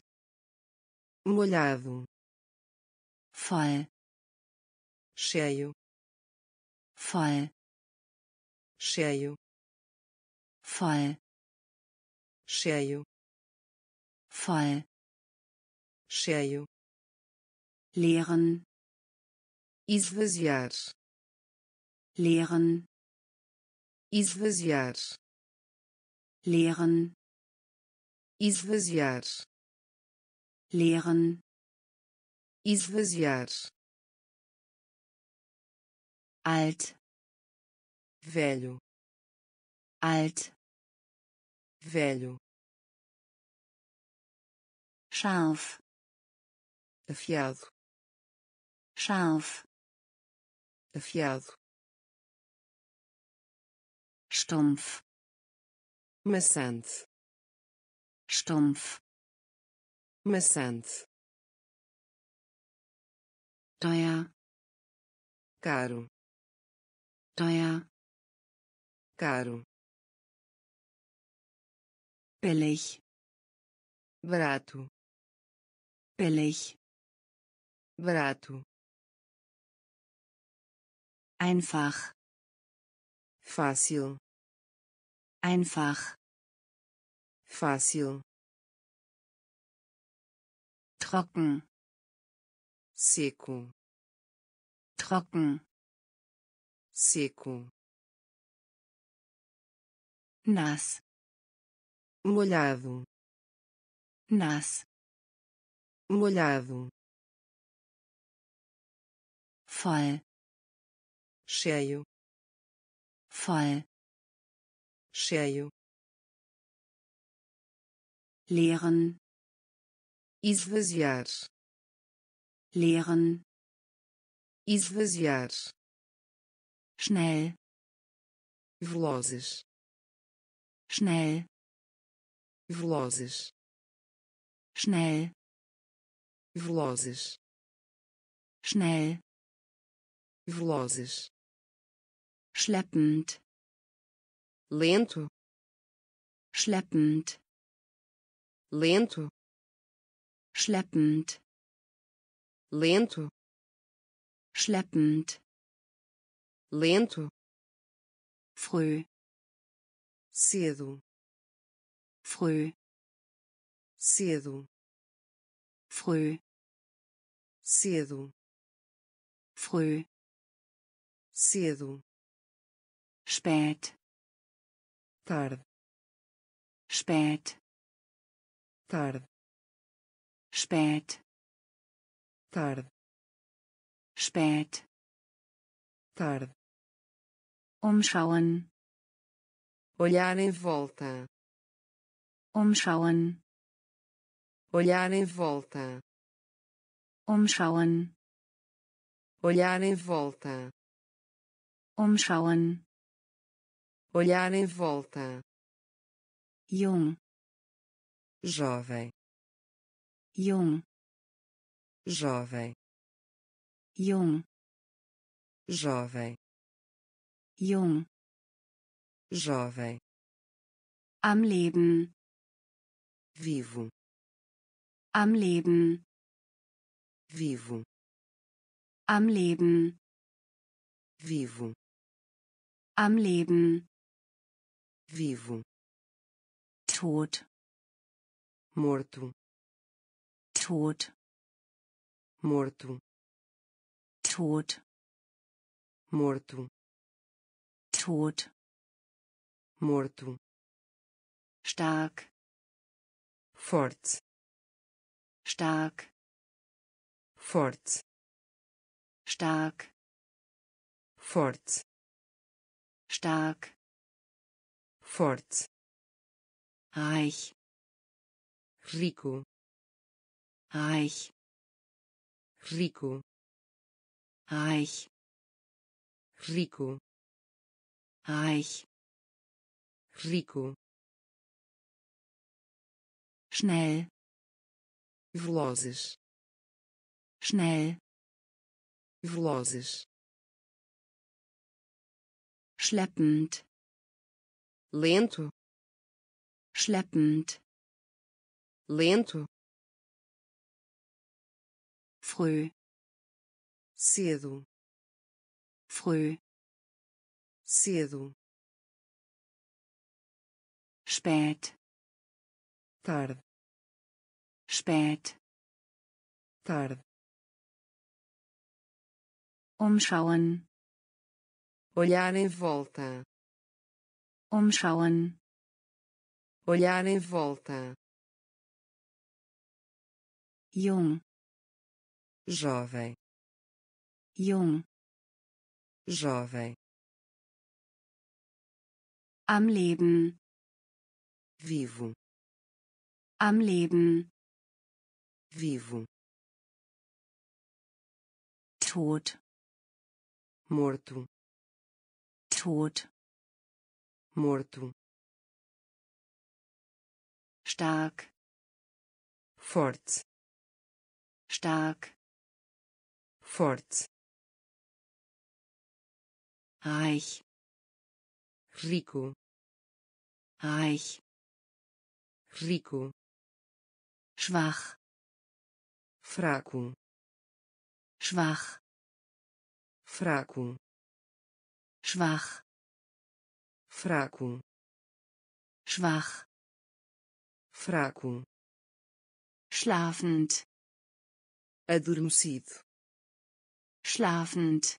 Molhado. Voll. Cheio voll. Cheio voll. Cheio voll. Cheio leeren esvaziar. Leeren esvaziar. Leeren esvaziar. Leeren esvaziar alt. Velho. Alt. Velho. Scharf. Afiado. Scharf. Afiado. Stumpf. Maçante. Stumpf. Maçante. Teuer. Caro teuer. Caro. Billig. Barato. Billig. Barato. Einfach. Fácil. Einfach. Fácil. Trocken. Seco. Trocken seco. Nass molhado. Nass molhado. Voll cheio. Voll cheio. Leeren esvaziar. Leeren esvaziar schnell. Velozes. Schnell. Velozes. Schnell. Velozes. Schnell. Velozes. Schleppend. Lento. Schleppend. Lento. Schleppend. Lento. Schleppend lento. Früh cedo. Früh cedo. Früh cedo. Früh cedo. Spät. Tarde. Spät. Tarde. Spät. Tarde. Spät. Tarde umschauen olhar em volta. Umschauen olhar em volta. Umschauen olhar em volta. Umschauen olhar em volta. Jung. Jovem. Jung. Jovem. Jung. Jovem jung. Jovem. Am Leben. Vivo. Am Leben. Vivo. Am Leben. Vivo. Am Leben. Vivo. Tot morto. Tot morto. Tot morto tot morto. Stark. Forte. Stark. Forte. Stark. Forte. Stark. Forte. Reich. Rico. Reich. Rico. Reich. Rico reich. Rico. Schnell. Velozes. Schnell. Velozes. Schleppend. Lento. Schleppend. Lento. Früh. Cedo. Früh cedo spät. tarde spät. tarde umschauen. olhar em volta umschauen. olhar em volta jung. jovem jung. jovem am Leben. Vivo. Am Leben. Vivo. Tot morto. Tot morto. Stark. Forte. Stark. Forte. Reich rico reich rico schwach fraco schwach fraco schwach fraco schwach fraco schlafend adormecido schlafend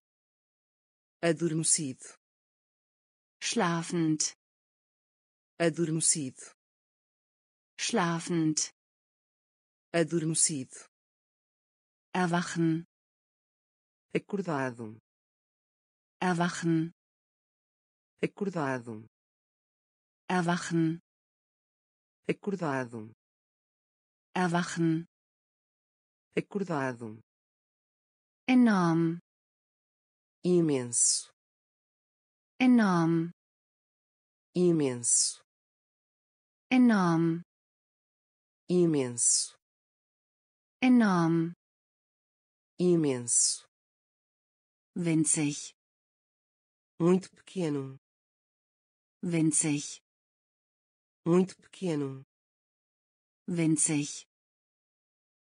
adormecido schlafend. Adormecido. Schlafend. Adormecido. Erwachen. Acordado. Erwachen. Acordado. Erwachen. Acordado. Erwachen. Acordado. Enorm. Imenso enorm. Imenso. Enorm. Imenso. Enorm. Imenso. Winzig. Muito pequeno. Winzig. Muito pequeno. Winzig.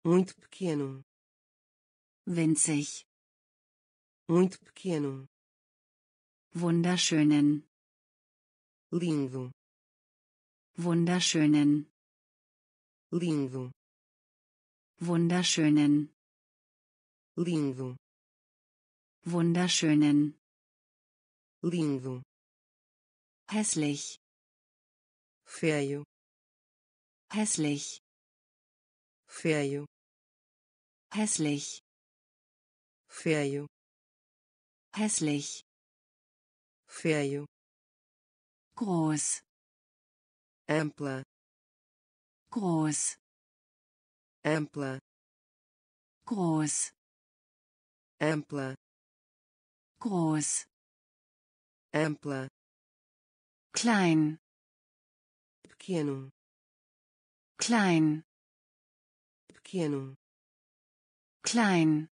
Muito pequeno. Winzig. Muito pequeno wunderschönen. Lindo. Wunderschönen. Lindo. Wunderschönen. Lindo. Wunderschönen. Lindo. Hässlich. Feio. Hässlich. Feio. Hässlich. Feio. Hässlich feio. Groß. Ampla. Groß. Ampla. Groß. Ampla. Groß. Ampla. Klein. Pequeno. Klein. Pequeno. Klein.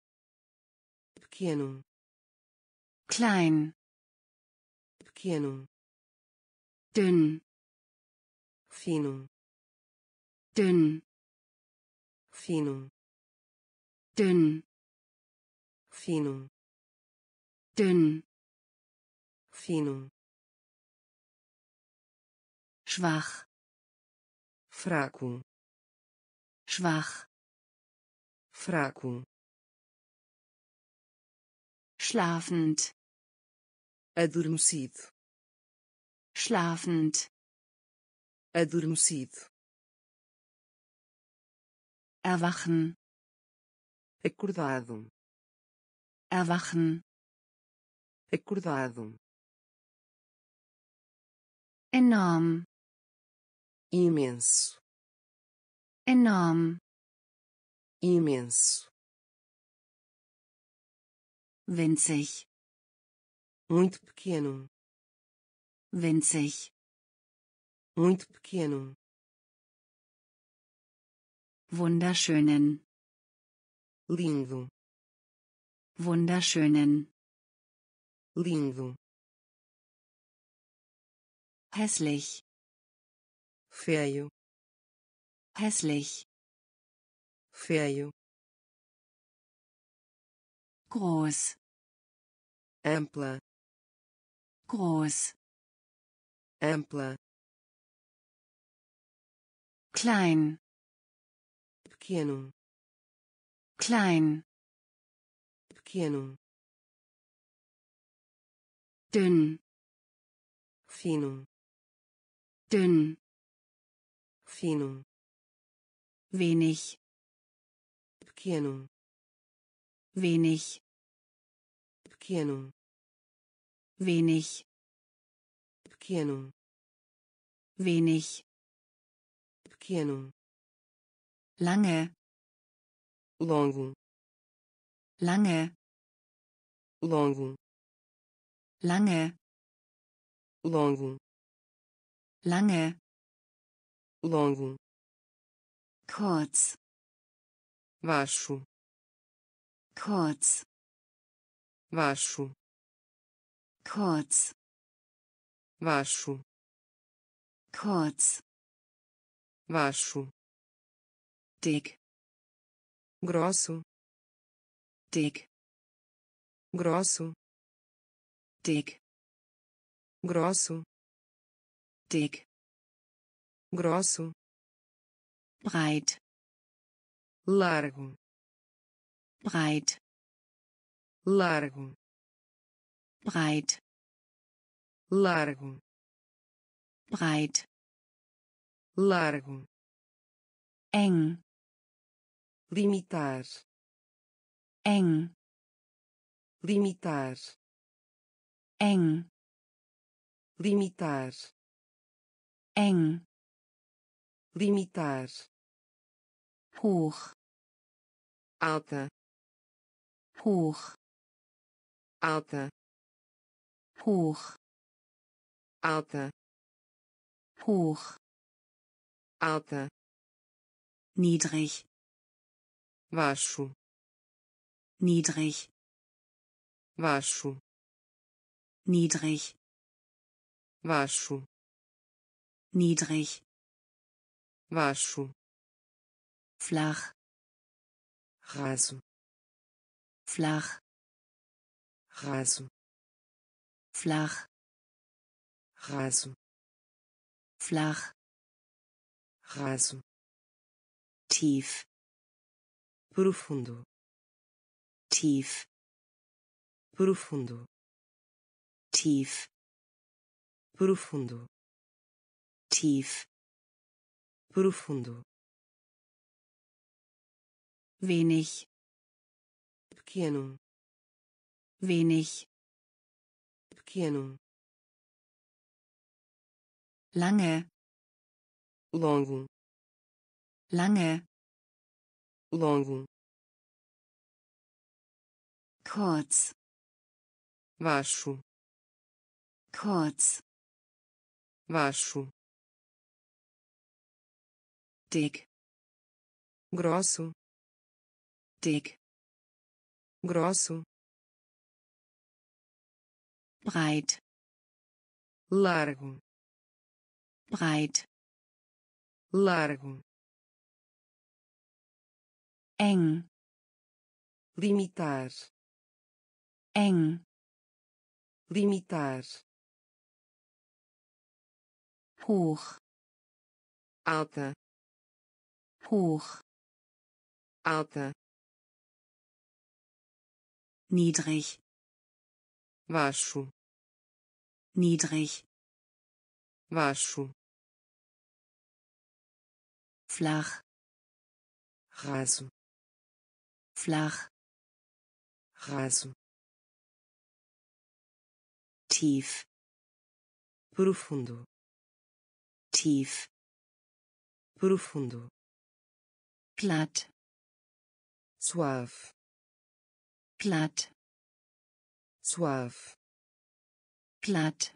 Pequeno. Klein pequeno dünn. Fino. Dünn. Fino. Dünn. Fino. Dünn. Fino. Schwach. Fraco. Schwach. Fraco. Schlafend. Adormecido schlafend. Adormecido. Erwachen. Acordado. Erwachen. Acordado. Enorm. Imenso. Enorm. Imenso. Winzig. Muito pequeno winzig. Muito pequeno. Wunderschönen. Lindo. Wunderschönen. Lindo. Hässlich. Feio. Hässlich. Feio. Groß. Ampla. Groß ampla. Klein. Pequeno. Klein. Pequeno. Dünn. Fino. Dünn. Fino. Wenig. Pequeno. Wenig. Pequeno. Wenig pequeno. Wenig. Pequeno. Lange. Longo. Lange. Longo. Lange. Longo. Lange. Longo. Kurz. Baixo. Kurz. Baixo. Kurz baixo kurz baixo dick grosso dick grosso dick grosso dick grosso breit largo breit largo breit largo breit largo eng limitar eng limitar eng limitar eng limitar hoch alta hoch alta hoch alta. Hoch. Alta. Niedrig. Baixo. Niedrig. Baixo. Niedrig. Baixo. Niedrig. Baixo. Flach. Raso. Flach. Raso. Flach raso flach. Raso tief. Profundo. Tief. Profundo. Tief. Profundo. Tief. Profundo. Wenig. Pequeno. Wenig. Pequeno lange. Longo. Lange. Longo. Kurz. Baixo. Kurz. Baixo. Dick. Grosso. Dick. Grosso. Breit. Largo breit largo eng limitar eng limitar hoch alta hoch alta niedrig baixo niedrig baixo flach. Raso. Flach. Raso. Tief. Profundo. Tief. Profundo. Glatt suave. Glatt suave. Glatt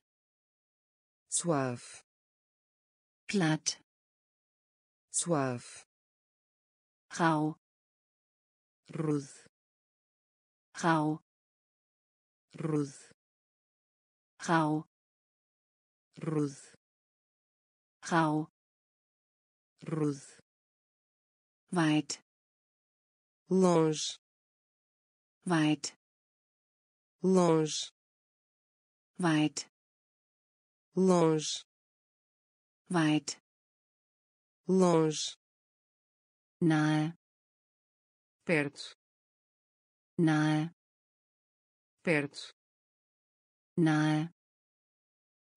suave. Glatt suave rau rude rau rude rau rude rau rude weit longe. Weit longe. Weit longe. Weit longe. Nahe perto. Nahe perto. Nahe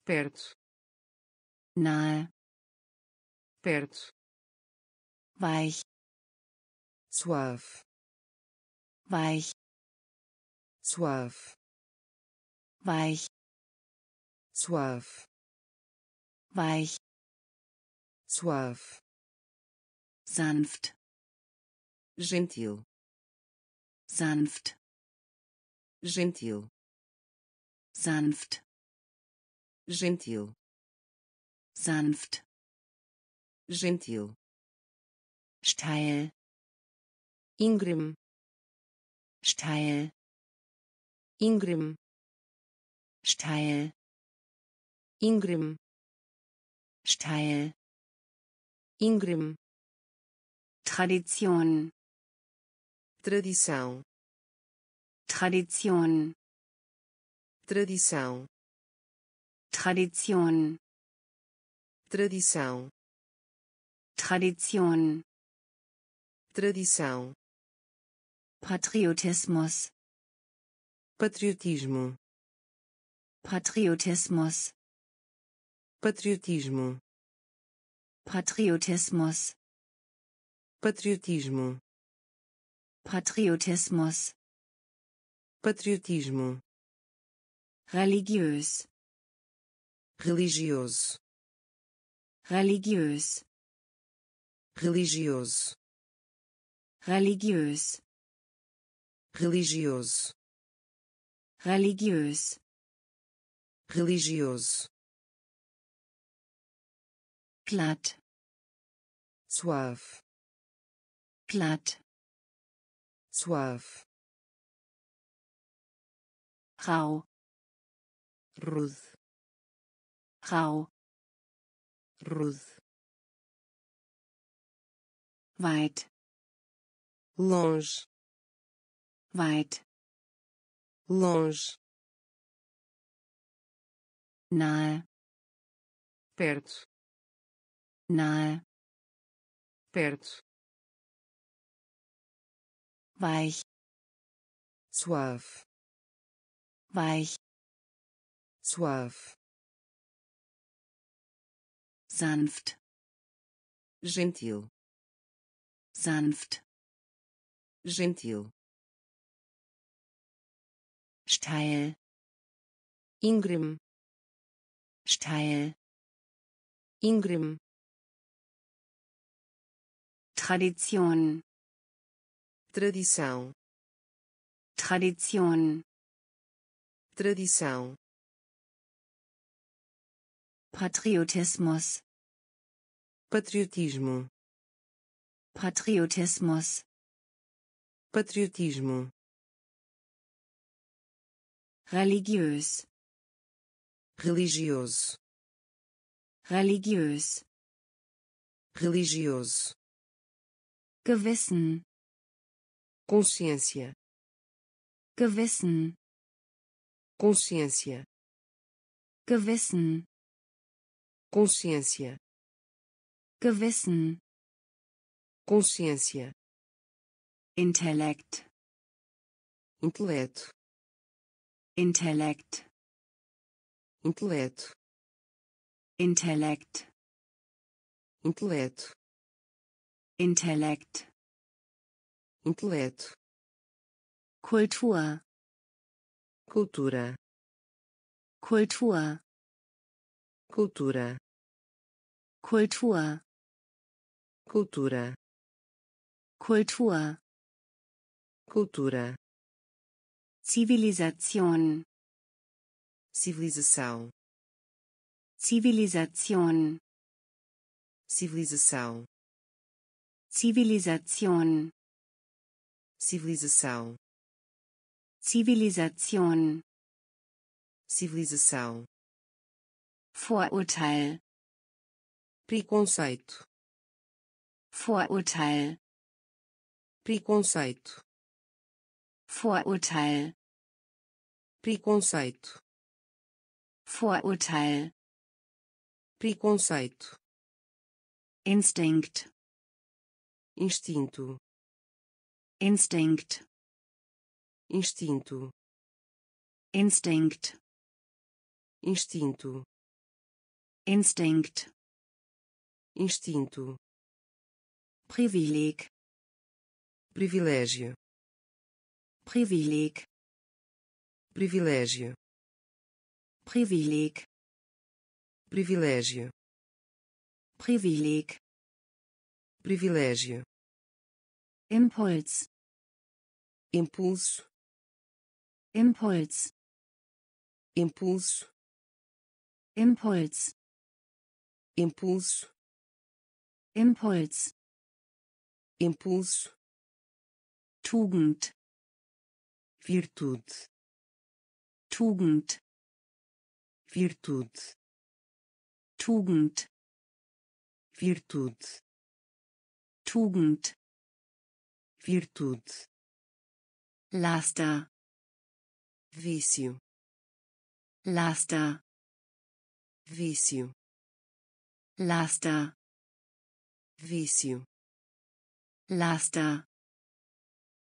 perto. Nahe perto. Weich suave. Weich suave. Weich suave. Weich suave sanft gentil sanft gentil sanft gentil sanft gentil steil íngreme steil íngreme steil íngreme steil íngreme Tradition. Tradição. Tradition. Tradição. Tradition. Tradição. Tradition. Tradição. Patriotismus. Patriotismo. Patriotismus. Patriotismo Patriotismus patriotismo Patriotismus patriotismo religiös religioso religiös religioso religiös religioso religiös religioso glatt suave. Glatt suave. Rau rude rau rude weit. Longe. Weit. Longe. Nahe. Perto nahe. Perto. Weich. Suave. Weich. Suave. Sanft. Gentil. Sanft. Gentil. Steil. Íngreme steil. Íngreme Tradition. Tradição. Tradition. Tradição. Patriotismus. Patriotismo. Patriotismus. Patriotismo. Religiös religioso. Religiös religioso Gewissen. Consciência. Gewissen. Consciência. Gewissen. Consciência. Gewissen. Consciência. Intellekt. Intelecto. Intellekt. Intelecto. Intellekt. Intelecto Intellekt. Intelecto. Kultur. Cultura. Kultur. Cultura. Kultur. Cultura. Kultur. Cultura, Zivilisation, civilização, Zivilisation, civilização, Zivilisation, civilização, Zivilisation, civilização, Vorurteil, preconceito, Vorurteil, preconceito, Vorurteil, preconceito, Vorurteil, preconceito, Instinkt, instinto. Instinct. Instinto. Instinct. Instinto. Instinct. Instinto. Privilégio privilégio. Privilégio privilégio. Privilégio privilégio. Privilégio privilégio. Impuls, impulso, Impuls, impulso, Impuls, impulso, Impuls, impulso, Tugend, virtude, Tugend, virtude, Tugend, virtude, Tugend, virtude, Laster, vício, Laster, vício, Laster, vício, Laster,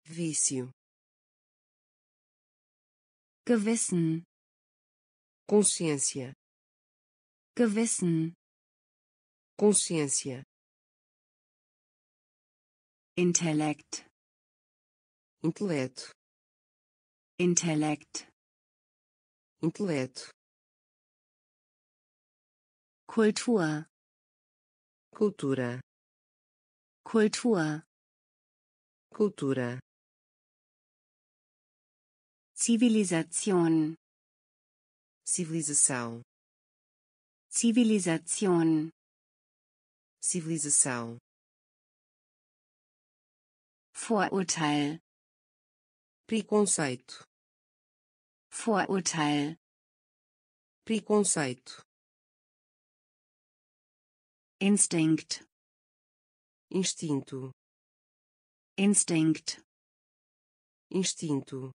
vício, Gewissen, consciência, Gewissen, consciência, Intellekt, intelecto, Intellekt, intelecto, Kultur, cultura, Kultur, cultura, Zivilisation, civilização, Zivilisation, civilização, Vorurteil, preconceito, Vorurteil, preconceito, Instinkt, instinto, Instinkt, instinto,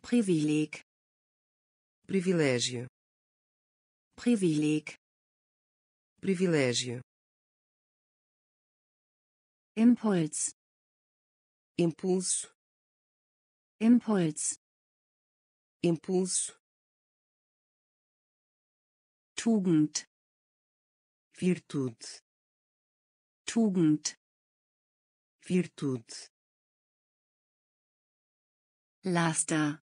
Privileg, privilégio, Privileg, privilégio, Impuls, impulso, Impuls, impulso, Tugend, virtude, Tugend, virtude, Laster,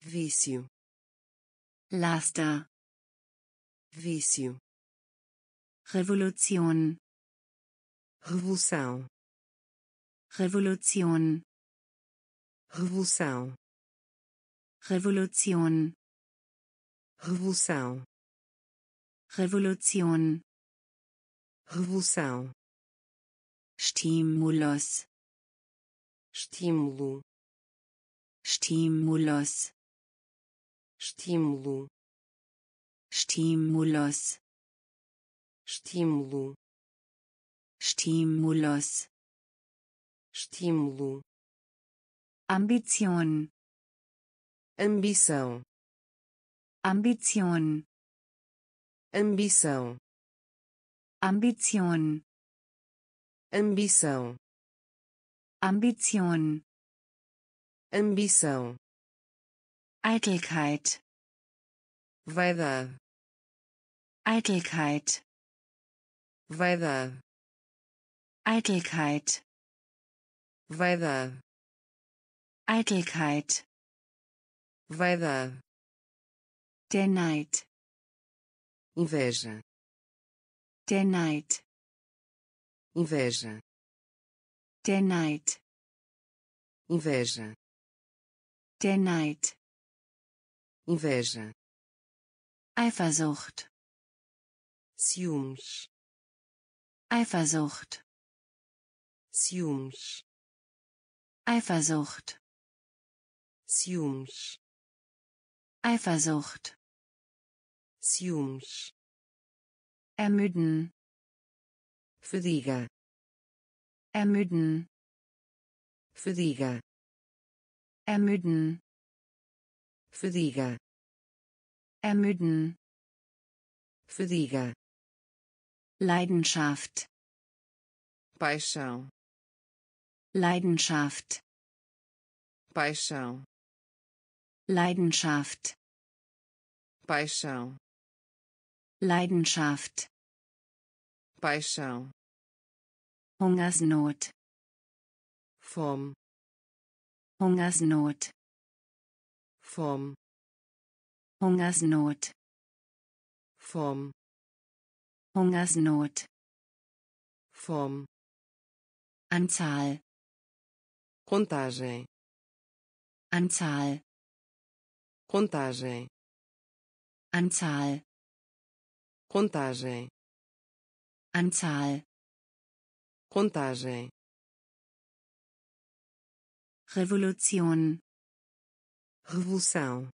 vício, Laster, vício, Revolution, revolução, Revolution, revolução, Revolution, revolução, Revolution, revolução, Stimulus, estímulo, Stimulus, estímulo, Stimulus, estímulo, Stimulus, estímulo, Ambition, ambição, Ambition, ambição, Ambition, ambição, Ambition, ambição, Eitelkeit, vaidade, Eitelkeit, vaidade, Eitelkeit, vaidade, Eitelkeit, vaidade, der Neid, inveja, der Neid, inveja, Der Neid. inveja, Der Neid. inveja, Eifersucht. ciúmes, Eifersucht. ciúmes, Eifersucht. ciúmes, Eifersucht. ciúmes, Ermüden. fadiga, Ermüden. fadiga, Ermüden. fadiga, Ermüden. fadiga, Leidenschaft. paixão, Leidenschaft. paixão, Leidenschaft. paixão, Leidenschaft. paixão, Hungersnot. fome, Hungersnot. fome, Hungersnot. fome, Hungersnot. fome, Anzahl. Contagem, Anzahl. contagem, Anzahl. contagem, Anzahl. contagem, Revolution. revolução,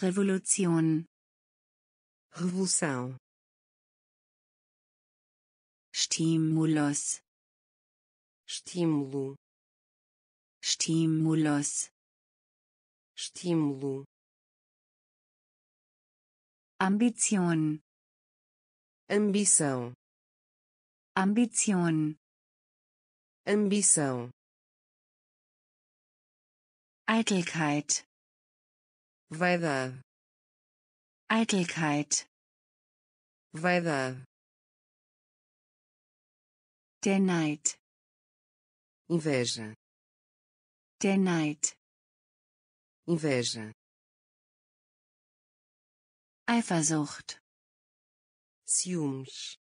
Revolution. revolução, Stimulus. estímulo, Stimulus. estímulo, Ambition. ambição, Ambition. ambição, Eitelkeit. vaidade, Eitelkeit. vaidade, Der Neid. inveja, Der Neid. inveja, Eifersucht. ciúmes,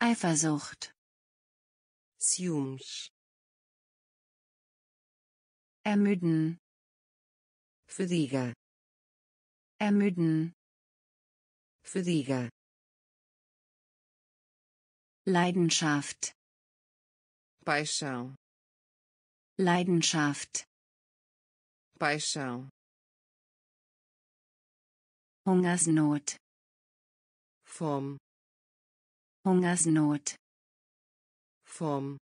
Eifersucht. ciúmes, Ermüden. fadiga, Ermüden. fadiga, Leidenschaft. paixão, Leidenschaft. paixão, Hungersnot. fome, Hungersnot. fome,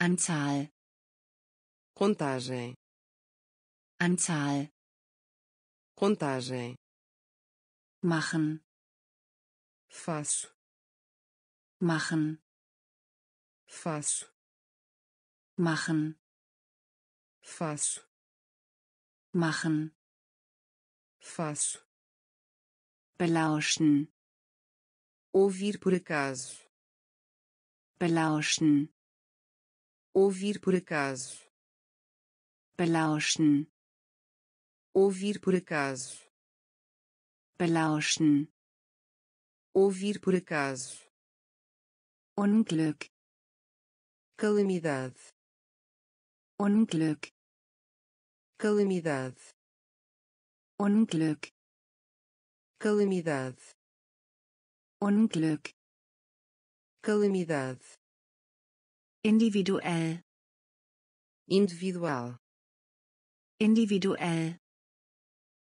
Anzahl. contagem, Anzahl. contagem, Machen. faço, Machen. faço, Machen. faço, Machen. faço, Belauschen. ouvir por acaso, Belauschen. ouvir por acaso, Belauschen. ouvir por acaso, Belauschen. ouvir por acaso, Unglück. calamidade, unglück Calamidade. unglück Calamidade. unglück Calamidade. Individual. Individual. Individual.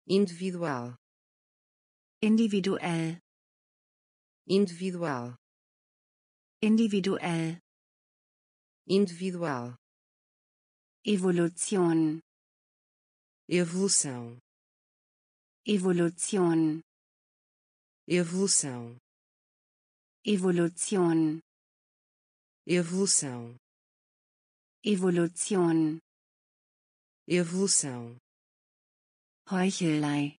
Individual. Individual. Individual. Individual. Individual Evolution. evolução, Evolution. evolução, Evolution. evolução, Evolution. evolução, Heuchelei.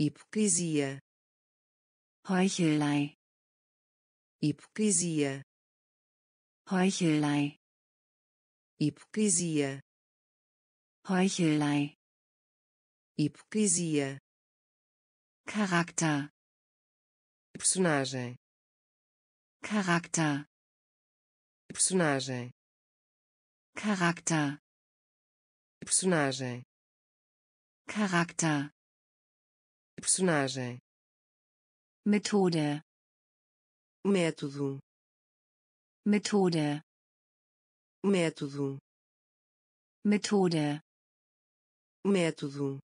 hipocrisia, Heuchelei. hipocrisia, Heuchelei. Hipocrisia, Heuchelei. hipocrisia, Charakter. personagem, Charakter, personagem, Charakter, personagem, Charakter, personagem, Methode, método, Methode, método, Methode, método,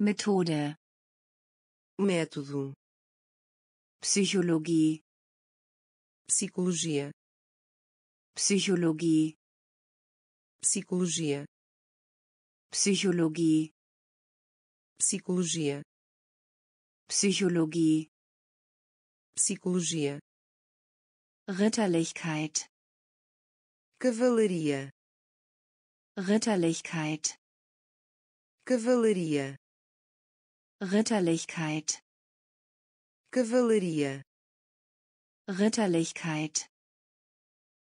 Methode, método, Psychologie, psicologia, Psychologie, psicologia, Psychologie, psicologia, Psychologie, psicologia, Ritterlichkeit, cavalaria, Ritterlichkeit, cavalaria, Ritterlichkeit, cavalaria, Ritterlichkeit,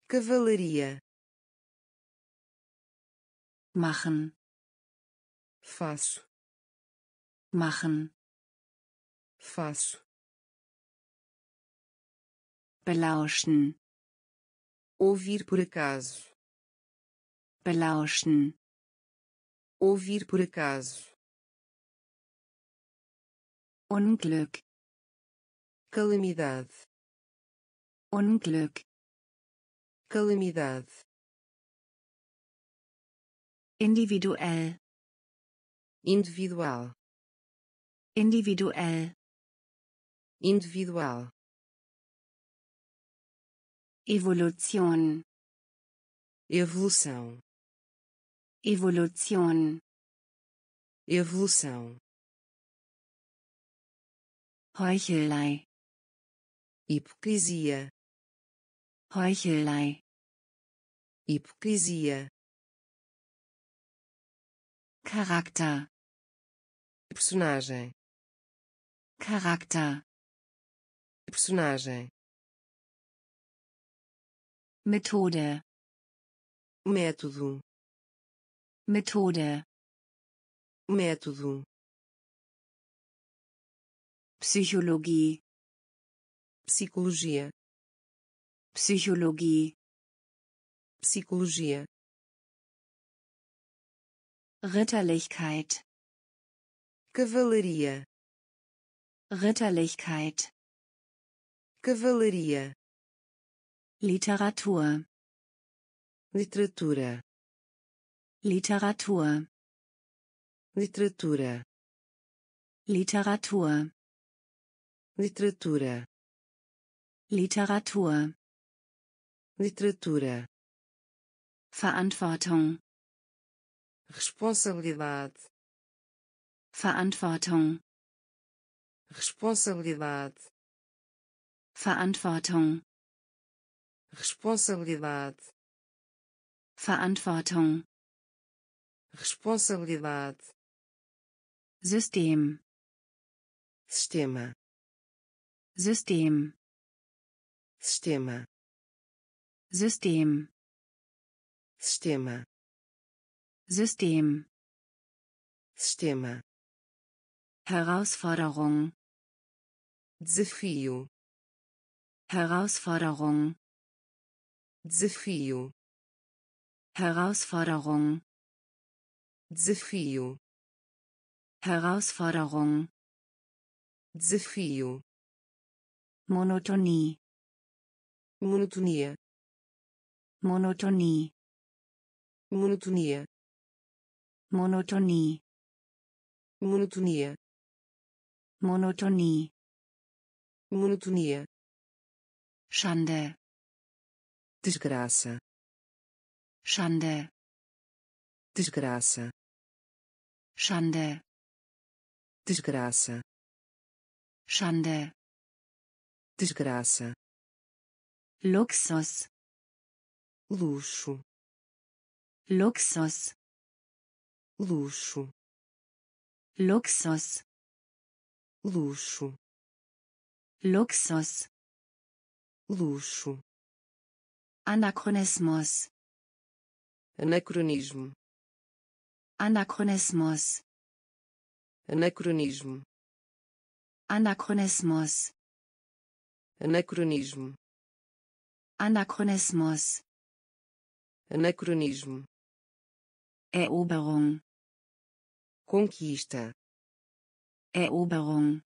cavalaria, machen, faço, machen, faço, belauschen, ouvir por acaso, belauschen, ouvir por acaso, Unglück, calamidade, Unglück, calamidade, individuell, individual, individuell, individual, Evolution, evolução, Evolution, evolução, Heuchelei, hipocrisia, Heuchelei, hipocrisia, Charakter, personagem, Charakter, personagem, Methode, método, Methode, método, Psychologie, psicologia, Psychologie, psicologia, Ritterlichkeit, cavalaria, Ritterlichkeit, cavalaria, Literatur, literatura, Literatur, literatura, Literatur, literatura, Literatur, literatura, Verantwortung, responsabilidade, Verantwortung, responsabilidade, Verantwortung, responsabilidade, Verantwortung, responsabilidade, System, sistema, System, sistema, System, sistema, System, sistema, Herausforderung, desafio, Herausforderung, desafio, Herausforderung, desafio, Herausforderung, desafio, Monotonie, monotonia, Monotonie, monotonia, Monotonie, monotonia, Monotonie, monotonia, Schande, desgraça, Schande, desgraça, Schande, desgraça, Schande, desgraça, Luxus, luxo, Luxus, luxo, Luxus, luxo, Luxus, luxo, Anachronismus, anacronismo, Anachronismus, anacronismo, Anachronismus, anacronismo. Anachronismus anacronismo. Eroberung conquista. Eroberung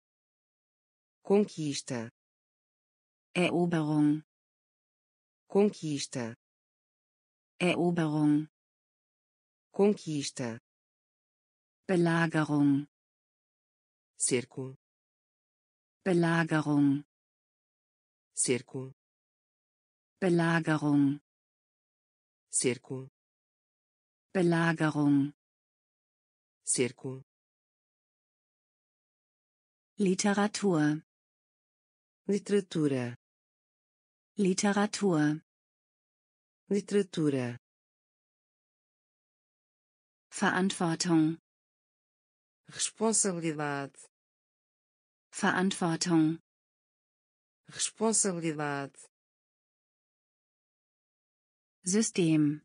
conquista. Eroberung conquista. Eroberung conquista. Belagerung cerco. Belagerung cerco. Belagerung cerco. Belagerung cerco. Literatur. Literatura Literatur. Literatura. Verantwortung. Responsabilidade. Verantwortung. Responsabilidade. System.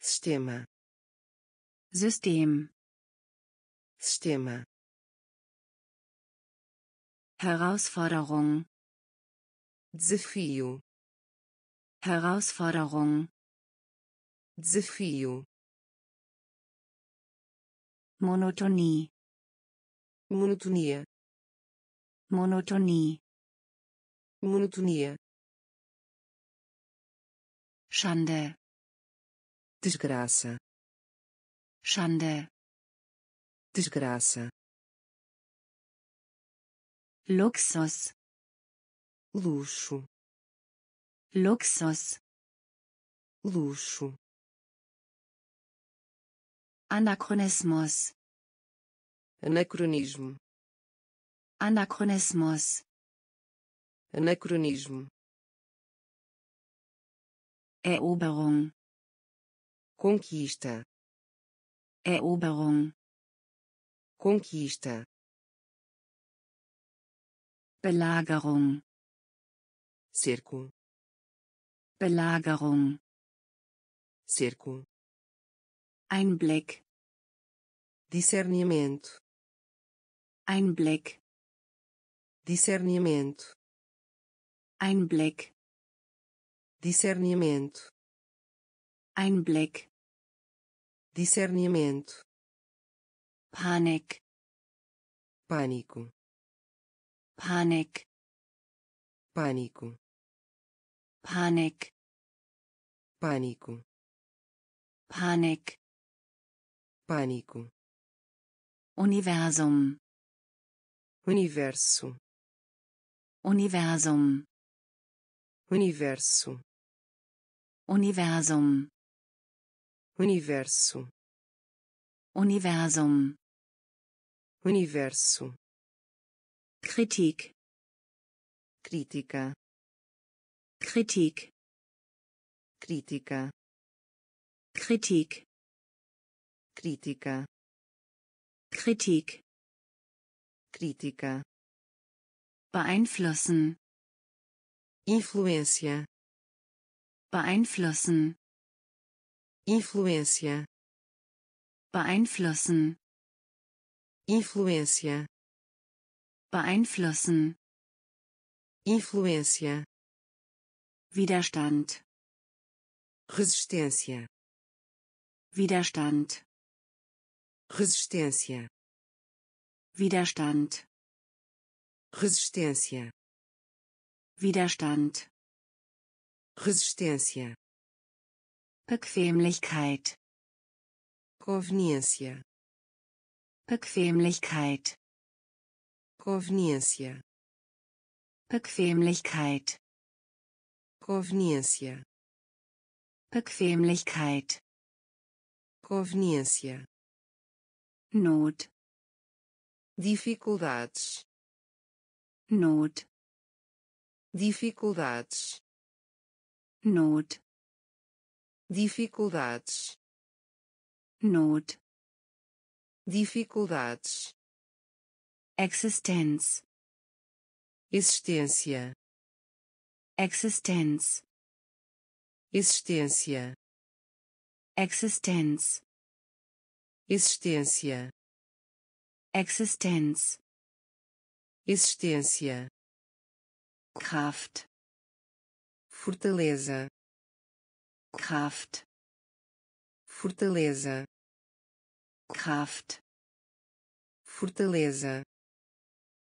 Sistema. System. Sistema. Herausforderung desafio. Herausforderung. Desafio. Monotonie. Monotonia. Monotonie. Monotonia. Schande. Desgraça. Schande. Desgraça. Luxus luxo. Luxus. Luxo. Anachronismus anacronismo. Anachronismus anacronismo. Eroberung conquista. Eroberung conquista. Belagerung cerco Belagerung. Cerco Einblick. Discernimento. Einblick. Discernimento. Einblick. Discernimento. Einblick. Discernimento. Panik. Pânico Panik. Pânico Panik pânico Panik pânico Universum universo Universum universo Universum universo Universum universo Kritik crítica Kritik. Crítica Kritik. Crítica Kritik. Crítica beeinflussen. Influência. Beeinflussen. Influência. Beeinflussen. Influência. Beeinflussen. Influência Widerstand. Resistência Widerstand. Resistência Widerstand. Resistência Widerstand. Resistência Bequemlichkeit. Conveniência. Bequemlichkeit. Conveniência. Bequemlichkeit conveniência. Bequemlichkeit. Conveniência. Not. Dificuldades. Not. Dificuldades. Not. Dificuldades. Not. Dificuldades. Existenz. Existência Existenz existência. Existenz existência. Existenz existência. Kraft, fortaleza, Kraft, fortaleza, Kraft, fortaleza,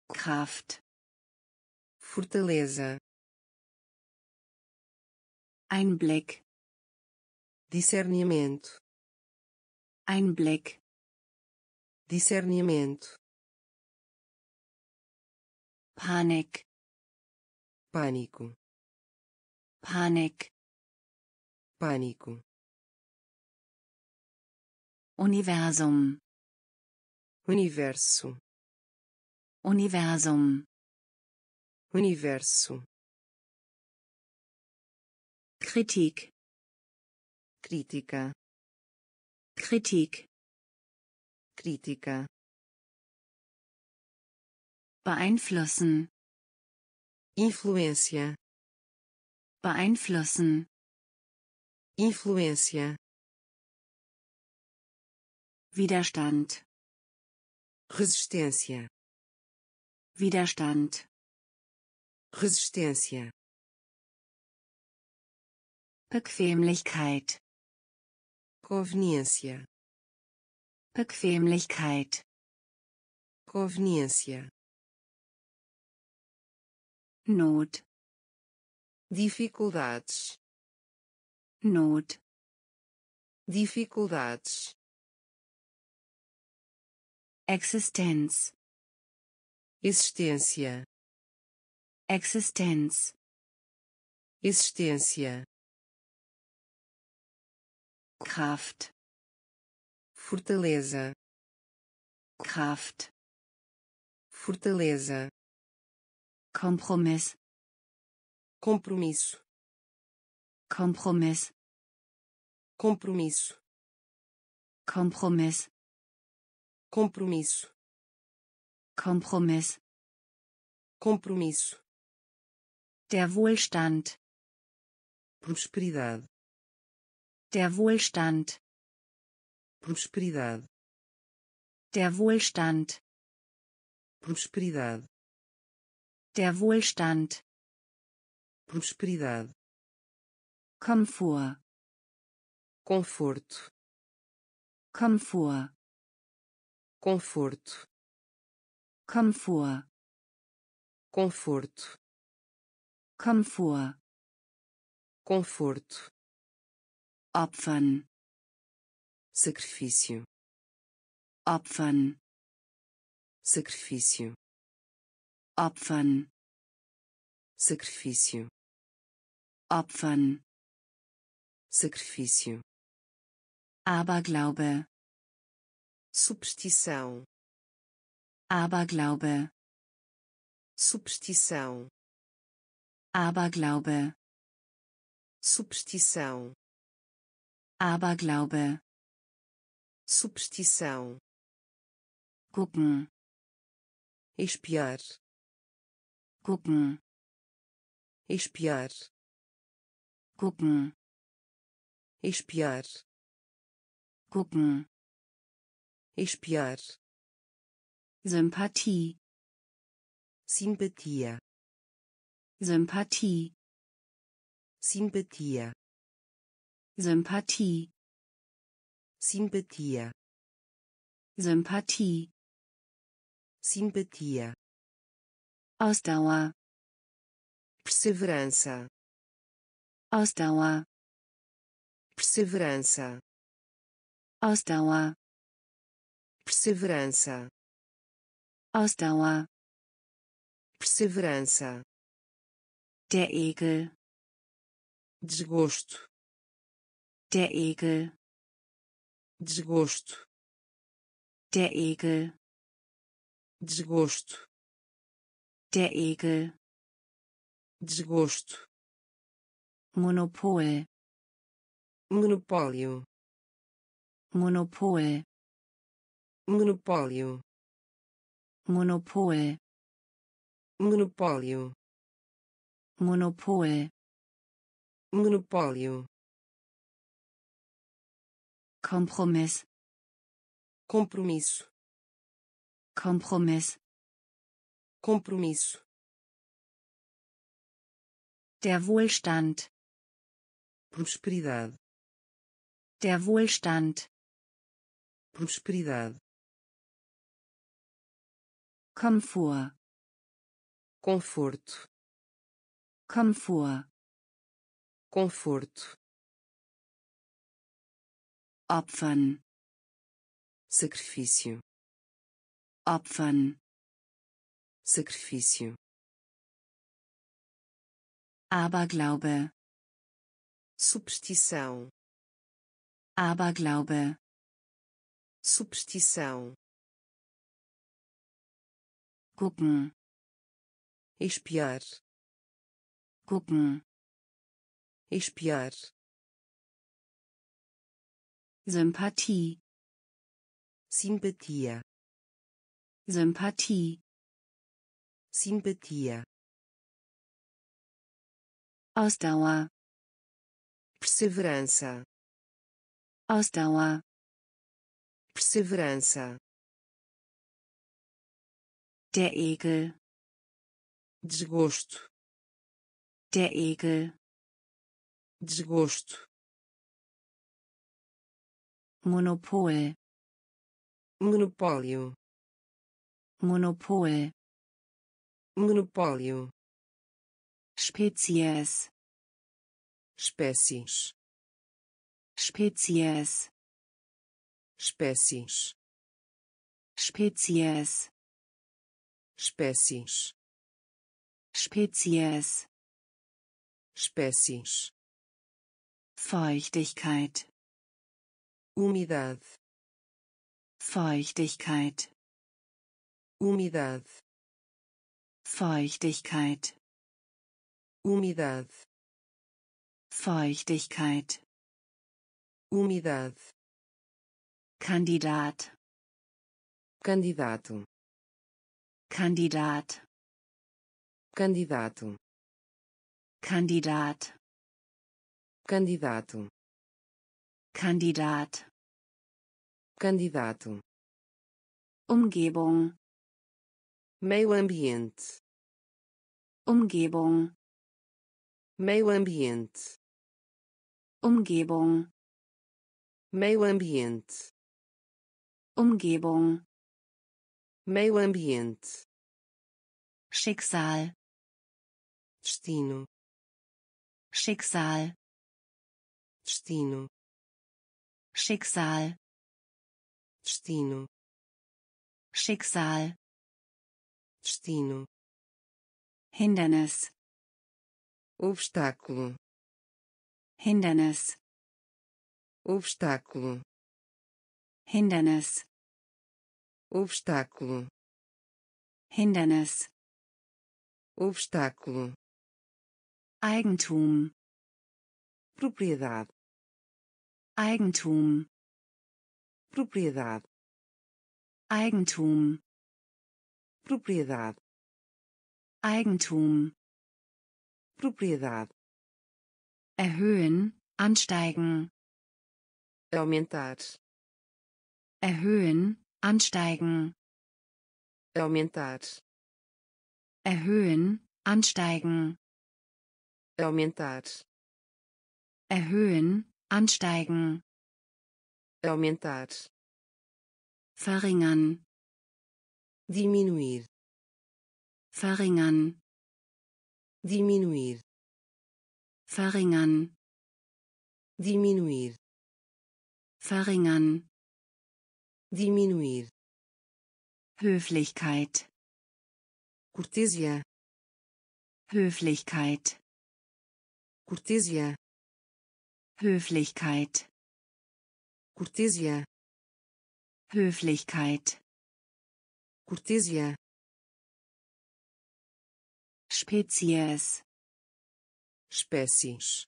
Kraft. fortaleza, Einblick, discernimento, Einblick, discernimento, Panik, pânico, Panik, pânico, Universum, universo, Universum, universo, Kritik, crítica, Kritik, crítica, beeinflussen, influência, beeinflussen, influência, Widerstand, resistência, Widerstand, resistência, Bequemlichkeit, conveniência, Bequemlichkeit, conveniência, Not, dificuldades, Not, dificuldades, Existenz, existência, Existenz, existência, Kraft, fortaleza, Kraft, fortaleza, Kompromiss, compromisso, Kompromiss, compromisso, Kompromiss, compromisso, Kompromiss, compromisso, der Wohlstand, prosperidade, der Wohlstand, prosperidade, der Wohlstand, prosperidade, der Wohlstand, prosperidade, Komfort, conforto, Komfort, conforto, Komfort, conforto, Komfort, conforto, opfern, sacrifício, opfern, sacrifício, opfern, sacrifício, opfern, sacrifício, Aberglaube, superstição, Aberglaube, superstição, Aberglaube, superstição, Aberglaube, superstição, gucken, espiar, gucken, espiar, gucken, espiar, gucken, espiar, Sympathie, simpatia, Sympathie, simpatia, Sympathie, simpatia, Sympathie, simpatia, Ausdauer, perseverança, Ausdauer, perseverança, Ausdauer, perseverança, Ausdauer, perseverança, der Ekel, desgosto, der Ekel, desgosto, der Ekel, desgosto, der Ekel, desgosto, Monopol, monopólio, Monopol, monopólio, Monopol, monopólio, Monopol, monopólio, Kompromiss, compromisso, Kompromiss, compromisso, Der Wohlstand. prosperidade Der Wohlstand. prosperidade Komfort. conforto Komfort. conforto Opfern. sacrifício Opfern. sacrifício Aberglaube. superstição Aberglaube. superstição Gucken. espiar Gucken. espiar Sympathie. simpatia Sympathie. simpatia Ausdauer. perseverança Ausdauer. perseverança Der Ekel. desgosto Der Ekel. desgosto Monopol. monopólio Monopol. monopólio Spezies. espécies Spezies. espécies Spezies. espécies Spezies. espécies Feuchtigkeit. Umidade Feuchtigkeit. umidade Feuchtigkeit. umidade Feuchtigkeit. umidade Kandidat. candidato Kandidat. candidato Kandidat. candidato Kandidat. candidato Umgebung. meio ambiente Umgebung. meio ambiente Umgebung. meio ambiente Umgebung. meio ambiente Schicksal. destino Schicksal. destino Schicksal. destino Schicksal. destino Hindernis. obstáculo Hindernis. obstáculo Hindernis. obstáculo Hindernis. obstáculo Eigentum. propriedade Eigentum. propriedade Eigentum. propriedade Eigentum. propriedade Erhöhen. Ansteigen. aumentar Erhöhen. Ansteigen. aumentar Erhöhen. Ansteigen. aumentar Erhöhen. Ansteigen. aumentar Verringern. diminuir Verringern. diminuir Verringern. diminuir Verringern. diminuir Höflichkeit. cortesia Höflichkeit. cortesia Höflichkeit. cortesia Höflichkeit. cortesia Spezies. espécies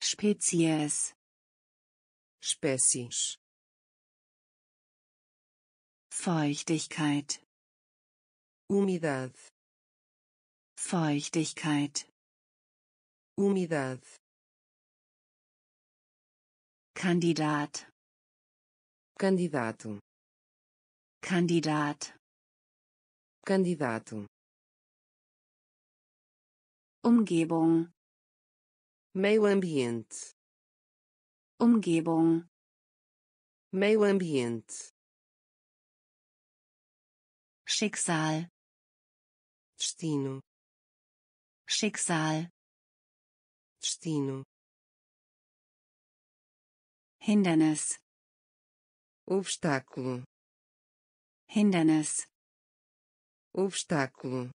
Spezies. espécies Feuchtigkeit. umidade Feuchtigkeit. umidade Kandidat. candidato Kandidat. candidato Umgebung, meio ambiente, Umgebung, meio ambiente, Schicksal, destino, Schicksal, destino, Hindernis, obstáculo, Hindernis, obstáculo,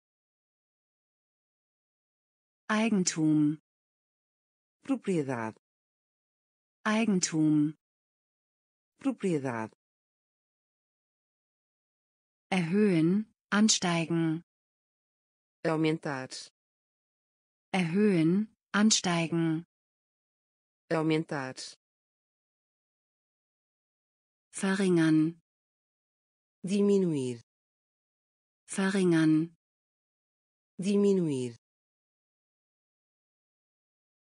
Eigentum, propriedade, Eigentum, propriedade, erhöhen, ansteigen, aumentar, erhöhen, ansteigen, aumentar, verringern, diminuir, verringern, diminuir,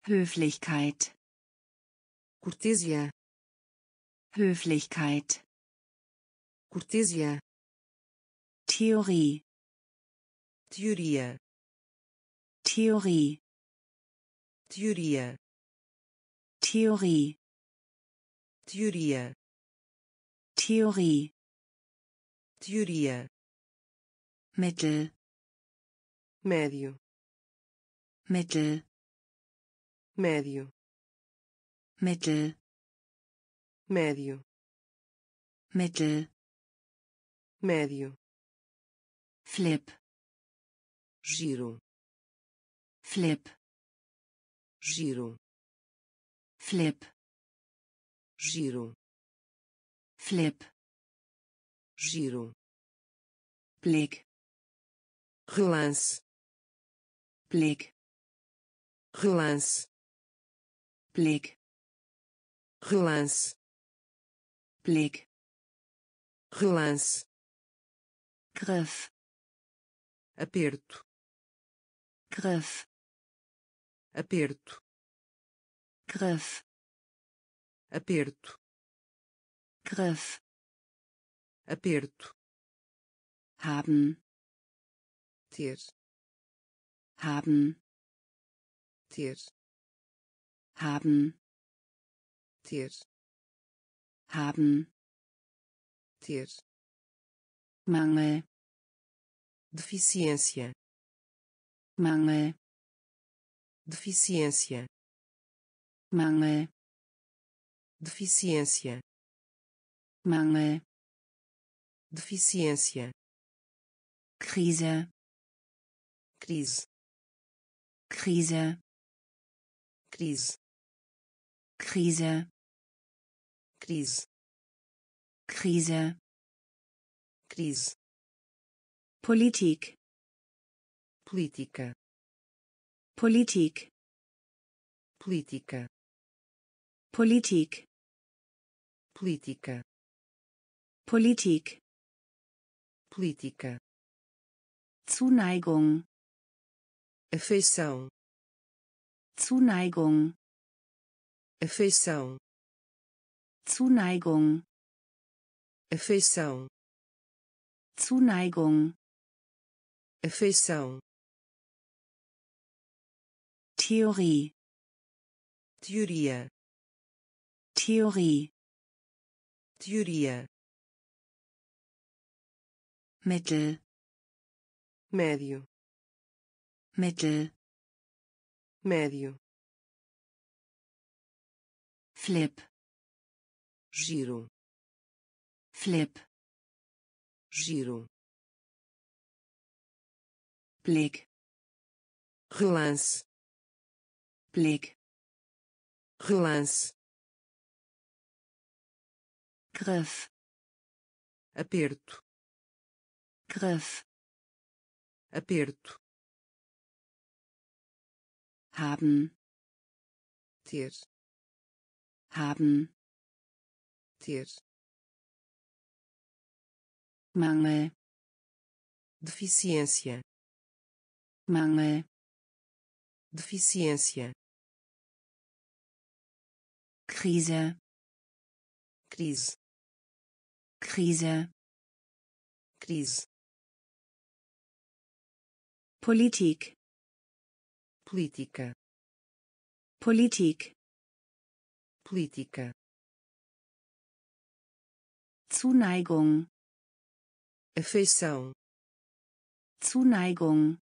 Höflichkeit, cortesia, Höflichkeit, cortesia, Theorie, teoria, Theorie, teoria, Theorie, teoria, Theorie, teoria, Mittel, médio, Mittel, médio, Mittel, médio, Mittel, médio, Flip, giro, Flip, giro, Flip, giro, Flip, giro, Blick, relance, Blick, relance, Blick, relance, Blick, relance, Griff, aperto, Griff, aperto, Griff, aperto, Griff, aperto, haben, ter, haben, ter, haben, ter, haben, ter, Mangel, deficiência, Mangel, deficiência, Mangel, deficiência, Mangel, deficiência, Krise, crise, Krise, crise, Krise, crise, Krise, crise, Politik, política, Politik, política, Politik, política, Politik, política, Zuneigung, afeição, Zuneigung, afeição, Zuneigung, afeição, Zuneigung, afeição, Theorie, teoria, Theorie, teoria, Mittel, médio, Mittel, médio, Flip, giro, Flip, giro, Blick, relance, Blick, relance, Griff, aperto, Griff, aperto, haben, ter, haben, ter, Mangel, deficiência, Mangel, deficiência, Krise, crise, Krise, crise, Politik, política Politik. política Zuneigung. afeição Zuneigung.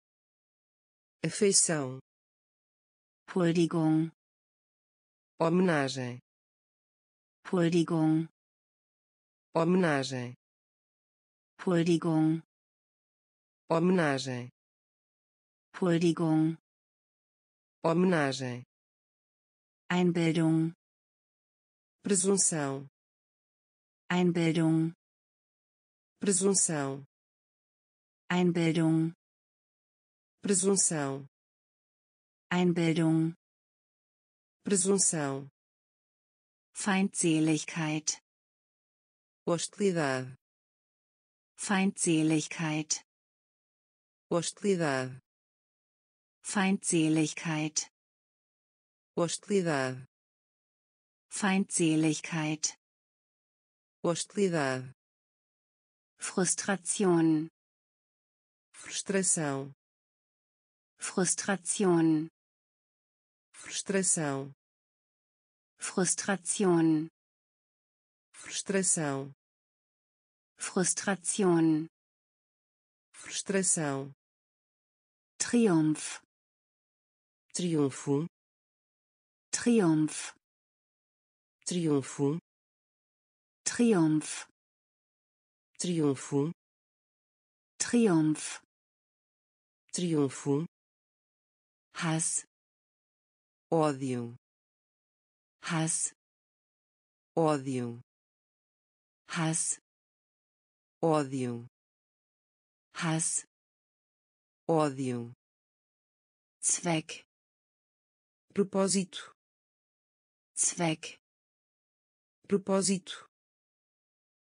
afeição Huldigung. homenagem Huldigung. homenagem Huldigung. homenagem Huldigung. homenagem Einbildung. presunção Einbildung. presunção Einbildung. presunção Einbildung. presunção Feindseligkeit. hostilidade Feindseligkeit. hostilidade Feindseligkeit. hostilidade Feindseligkeit. hostilidade Frustration. frustração Frustration. frustração Frustration. frustração Frustration. frustração Triumph. Triunfu. Triumph. Triunfu. Triumph. Triunfu. Triumph. Triunfu. Has. Ódio. Has. Ódio. Has. Ódio. Has. Ódio. Zweck. Propósito Zweck. propósito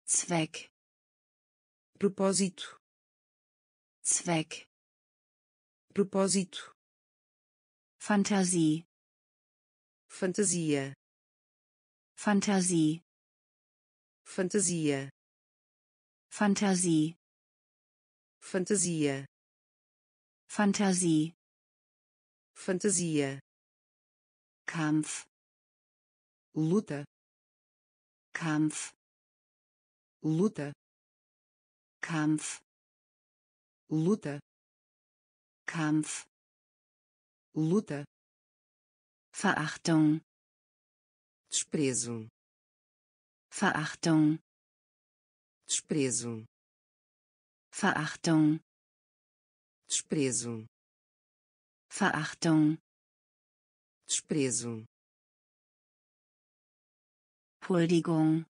Zweck. propósito Zweck. propósito Fantasie. fantasia Fantasie. fantasia Fantasie. fantasia Fantasie. fantasia Kampf. luta Kampf. luta Kampf. luta Kampf. luta Verachtung. desprezo Verachtung. desprezo Verachtung. desprezo Verachtung. Desprezo Huldigung.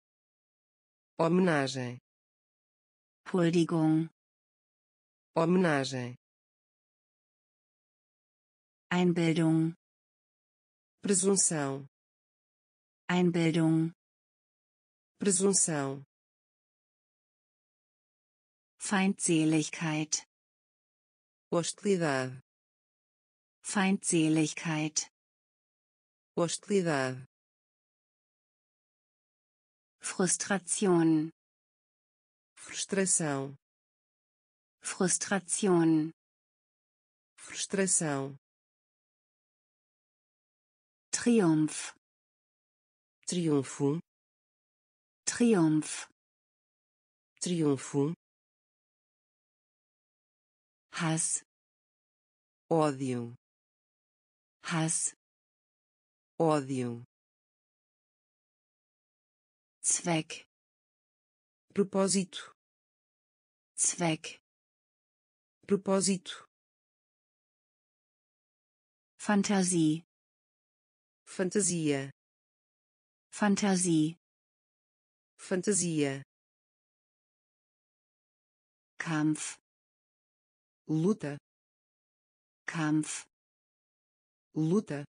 homenagem Huldigung. homenagem Einbildung. presunção Einbildung. presunção Feindseligkeit. hostilidade Feindseligkeit. Hostilidade Frustration. frustração Frustration. frustração Triumph. triunfo Triumph. triunfo Hass. ódio Hass. Ódio Zweck. propósito Zweck. propósito Fantasie. fantasia Fantasie. fantasia Kampf. luta Kampf. luta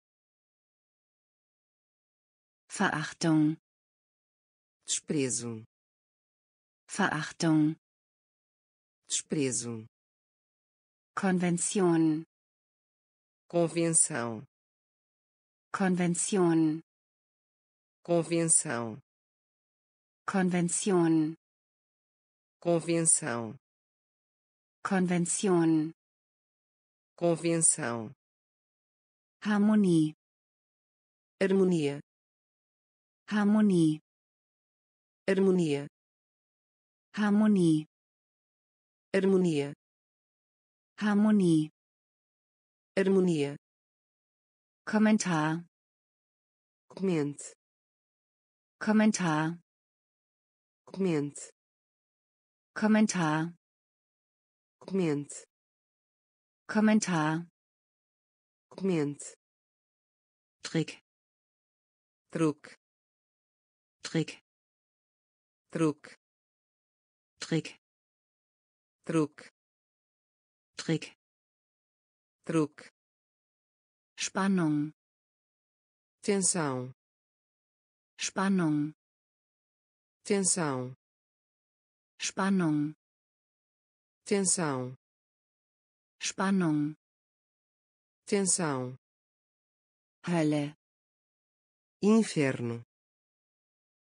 Verachtung. desprezo Verachtung. desprezo Konvention. convenção Konvention. convenção Konvention. convenção Konvention. convenção Harmonie. harmonia Harmonie. harmonia Harmonie. harmonia Harmonie. harmonia Kommentar. comente Kommentar. comente Kommentar. comente Kommentar. comente Trick. truque Trick. truque Trick. truque Trick. truque Spannung. tensão Spannung. tensão Spannung. tensão Spannung. tensão Hölle. inferno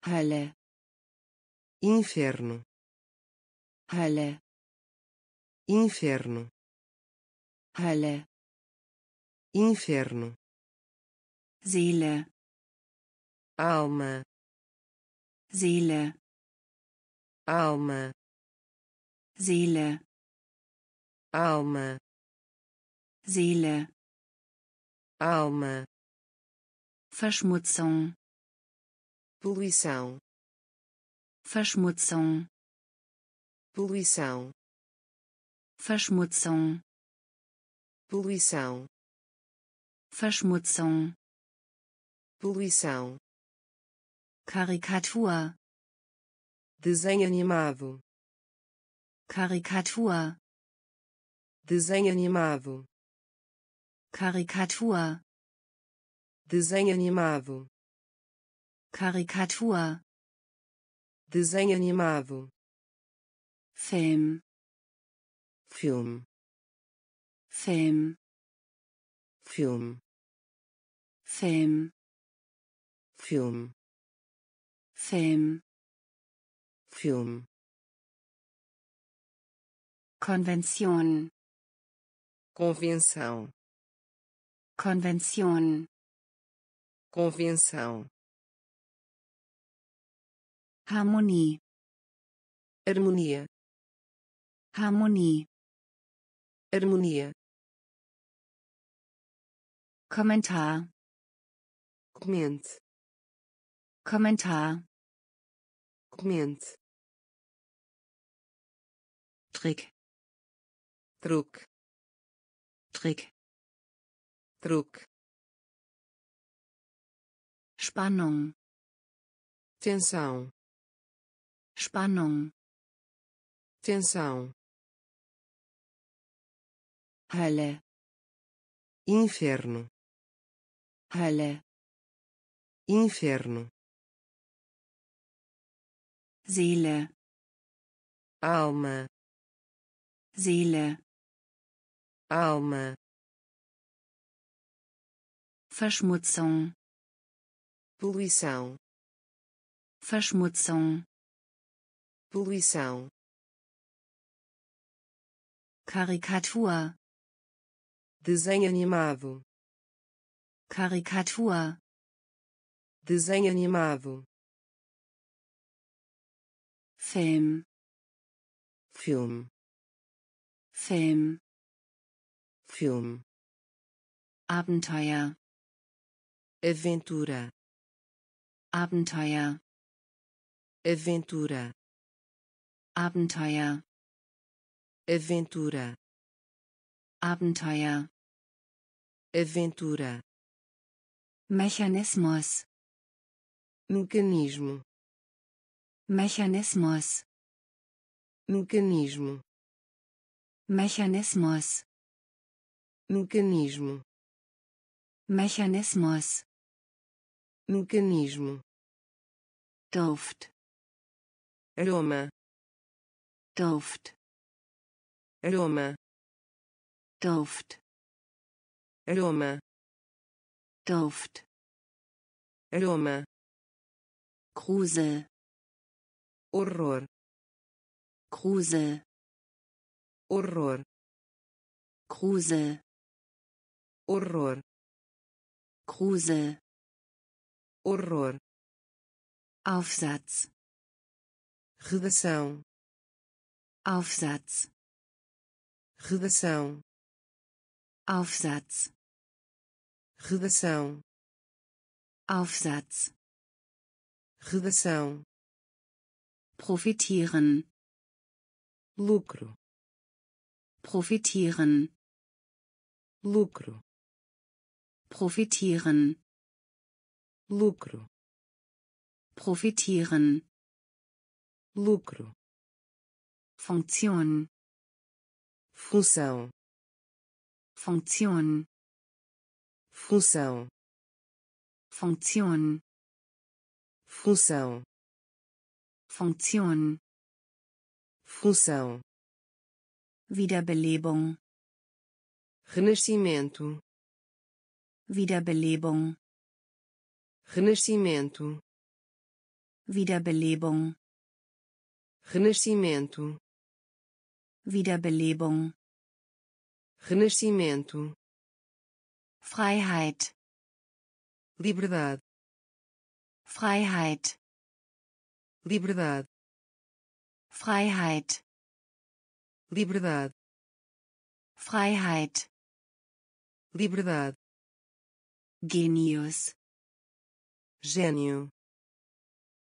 Hölle. inferno Hölle. inferno Hölle. inferno Seele. alma Seele. alma Seele. alma Seele. alma Verschmutzung. Poluição Verschmutzung. poluição Verschmutzung. poluição Verschmutzung. poluição Karikatur. desenho animado Karikatur. desenho animado Karikatur. desenho animado Karikatur. desenho animado Film. filme Film. filme Film. filme Film. filme Konvention. convenção Konvention. convenção Harmonie. harmonia Harmonie. harmonia Kommentar. comente Kommentar. comente Trick. truque Trick. truque Spannung. tensão Spannung. tensão Hölle. inferno Hölle. inferno Seele. alma Seele. alma Verschmutzung. poluição Verschmutzung. Poluição Karikatur. desenho animado Karikatur. desenho animado Film. filme Film. filme Abenteuer. aventura Abenteuer. aventura Abenteuer. aventura Abenteuer. aventura Mechanismus. mecanismo Mechanismus. mecanismo Mechanismus. mecanismo Mechanismus. mecanismo Duft. aroma Duft. aroma Duft. aroma Duft. aroma Grusel. horror Grusel. horror Grusel. horror Kruse, horror, Aufsatz, redação, Aufsatz, redação, Aufsatz, redação, Aufsatz, redação, profitieren, lucro, profitieren, lucro, profitieren, lucro, profitieren, lucro, Funktion, função, Funktion, função, Funktion, função, Funktion, função, Wiederbelebung, renascimento, Wiederbelebung, renascimento, Wiederbelebung, renascimento, Wiederbelebung, renascimento, Freiheit, liberdade, Freiheit, liberdade, Freiheit, liberdade, Freiheit, liberdade, Genius, gênio,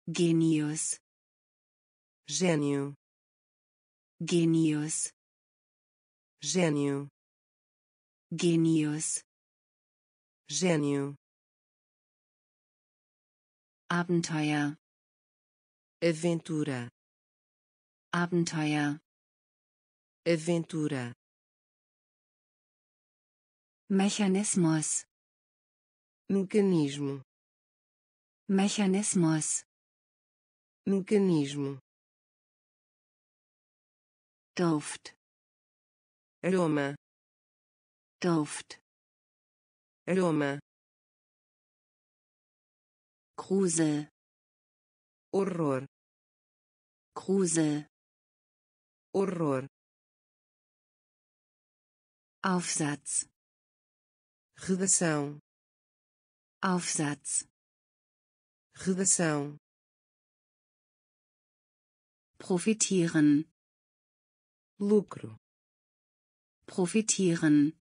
Genius, gênio, Genius, gênio, Genius, gênio, Abenteuer, aventura, Abenteuer, aventura, Mechanismus, mecanismo, Mechanismus, mecanismo, Duft, aroma, Duft, aroma, Kruse, horror, Kruse, horror, Aufsatz, redação, Aufsatz, redação, profitieren, lucro, profitieren,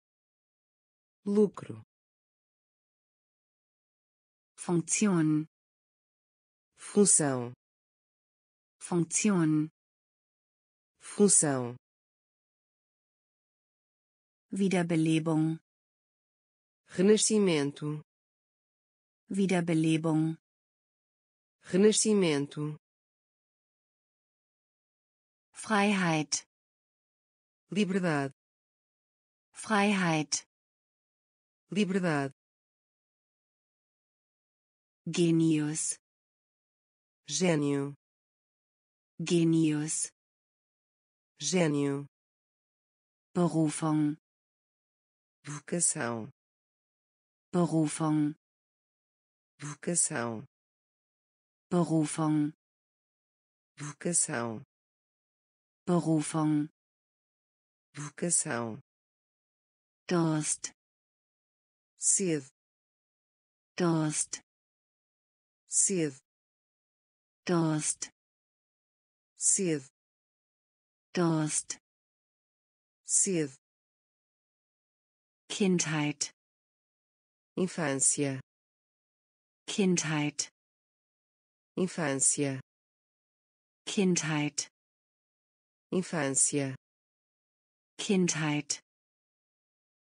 lucro, Funktion, função, Funktion, função, Wiederbelebung, renascimento, Wiederbelebung, renascimento, Freiheit, liberdade, Freiheit, liberdade, Genius, gênio, Genius, gênio, Berufung, vocação, Berufung, vocação, Berufung, vocação, Berufung, vocação, Durst, sede, Durst, sede, Durst, sede, Durst, sede, Kindheit, infância, Kindheit, infância, Kindheit, infância, Kindheit,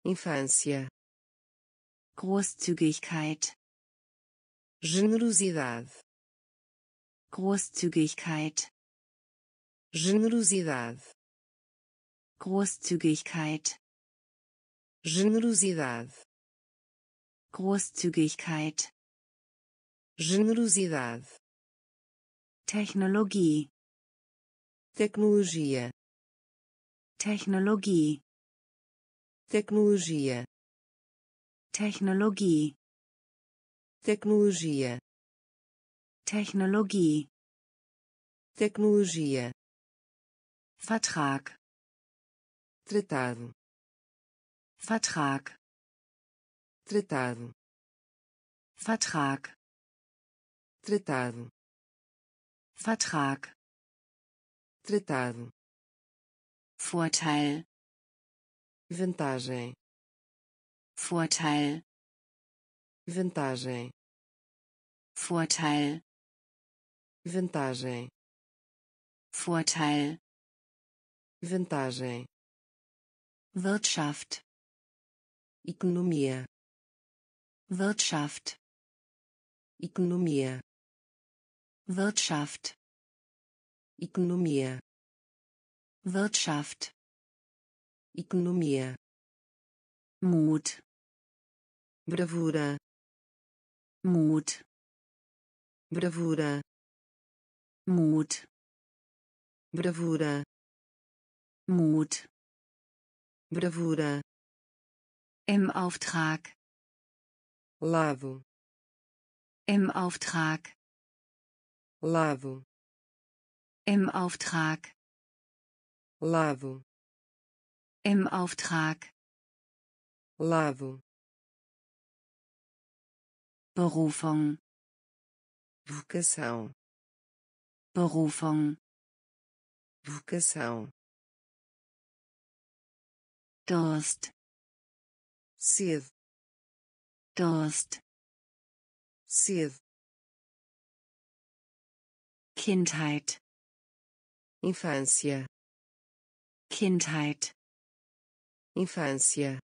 infância, Großzügigkeit, generosidade, Großzügigkeit, generosidade, Großzügigkeit, generosidade, Großzügigkeit, generosidade, Technologie, tecnologia, Technologie, tecnologia, Technologie, tecnologia, Technologie, tecnologia, Vertrag, tratado, Vertrag, tratado, Vertrag. tratado. Vertrag. tratado Vorteil. vantagem Vorteil. vantagem Vorteil. vantagem Vorteil. vantagem Wirtschaft. economia Wirtschaft. economia Wirtschaft. economia Wirtschaft. economia Mut. bravura Mut. bravura Mut. bravura Mut. bravura Im Auftrag. lado Im Auftrag. lado Im Auftrag. Lado Im Auftrag. lado Berufung. vocação Berufung. vocação Durst. sede Durst. sede Kindheit. infância Kindheit. infância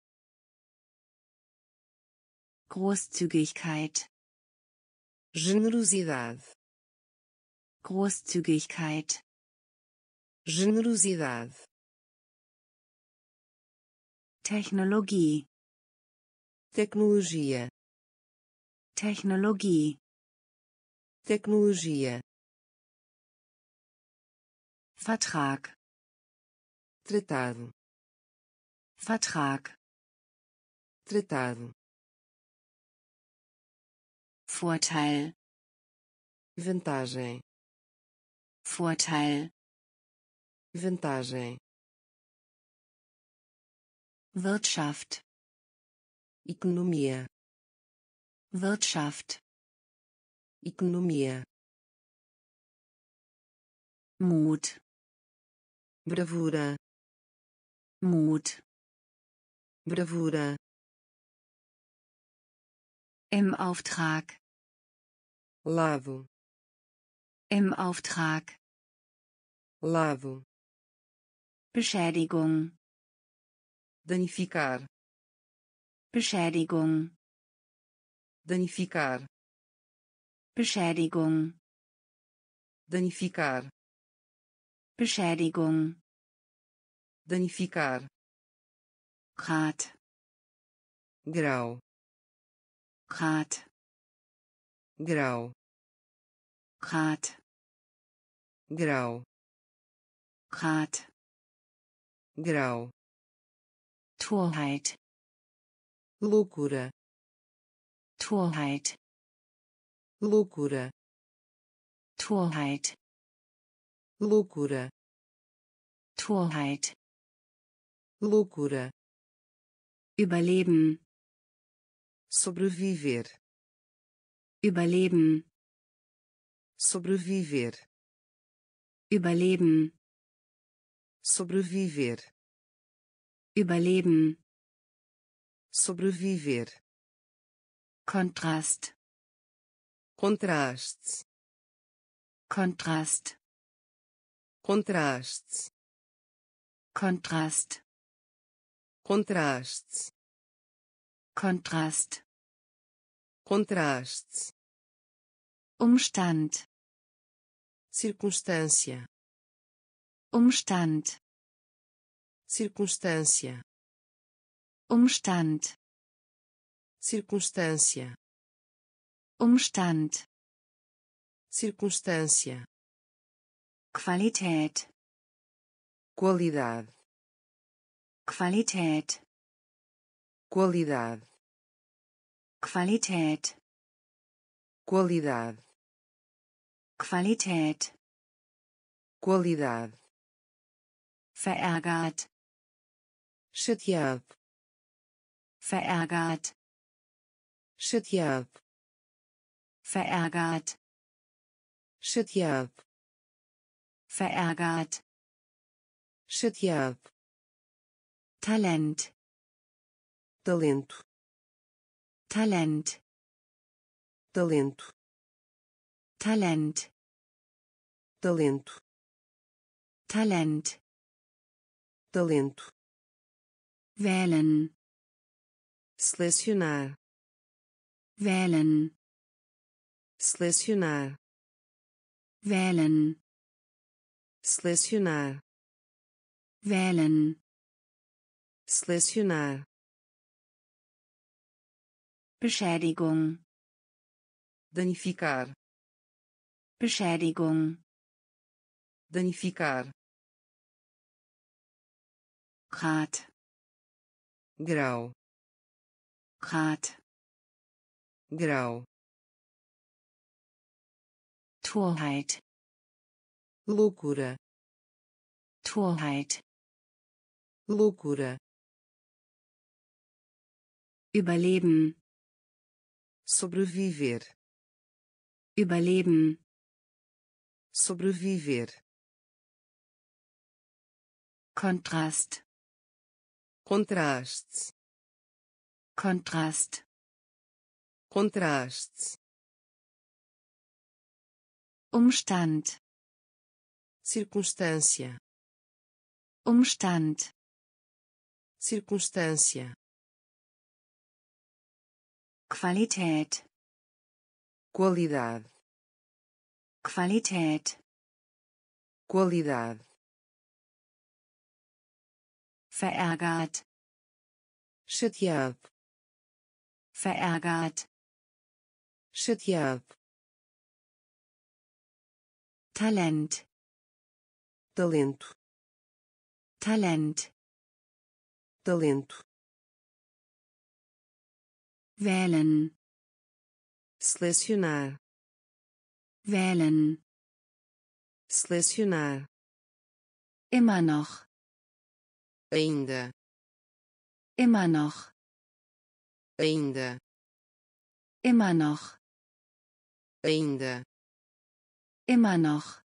Großzügigkeit. generosidade Großzügigkeit. generosidade Technologie. tecnologia Technologie. tecnologia Vertrag. Tratado Vertrag. tratado Vorteil. vantagem Vorteil. vantagem Wirtschaft. economia Wirtschaft. economia Mut. bravura Mut. bravura Im Auftrag. lado Im Auftrag. lado Beschädigung. danificar Beschädigung. danificar Beschädigung. danificar Beschädigung. Danificar Grad. grau Grad. grau Grad. grau Grad. grau Torheit. loucura Torheit. loucura Torheit. loucura Torheit. Loucura Überleben. sobreviver Überleben. sobreviver Überleben. sobreviver Überleben. sobreviver Kontrast. contraste Kontrast. contraste Kontrast. Contraste Kontrast. contraste Umstand. circunstância Umstand. circunstância Umstand. circunstância Umstand. circunstância Qualität. qualidade Qualität. qualidade Qualität. qualidade Qualität. qualidade Verärgert. chateado Verärgert. chateado verärgert chateado verärgert chateado Talent. Talento. Talent. Talento. Talent. Talento. Talent. Talento. Wählen selecionar. Wählen selecionar. Wählen selecionar. Wählen selecionar Beschädigung. danificar Beschädigung. danificar Grad. grau Grad. grau Torheit. loucura Torheit. loucura Überleben. Sobreviver. Überleben. Sobreviver. Kontrast. Contrastes. Kontrast. Contrastes. Umstand. Circunstância. Umstand. Circunstância Qualität. Qualidade. Qualität. Qualidade. Verärgert. Chateado. Verärgert. Chateado. Talent. Talento. Talent. Talento wählen. Selecionar. Wählen. Selecionar. Immer noch. Ainda. Immer noch. Ainda. Immer noch. Ainda. Immer noch.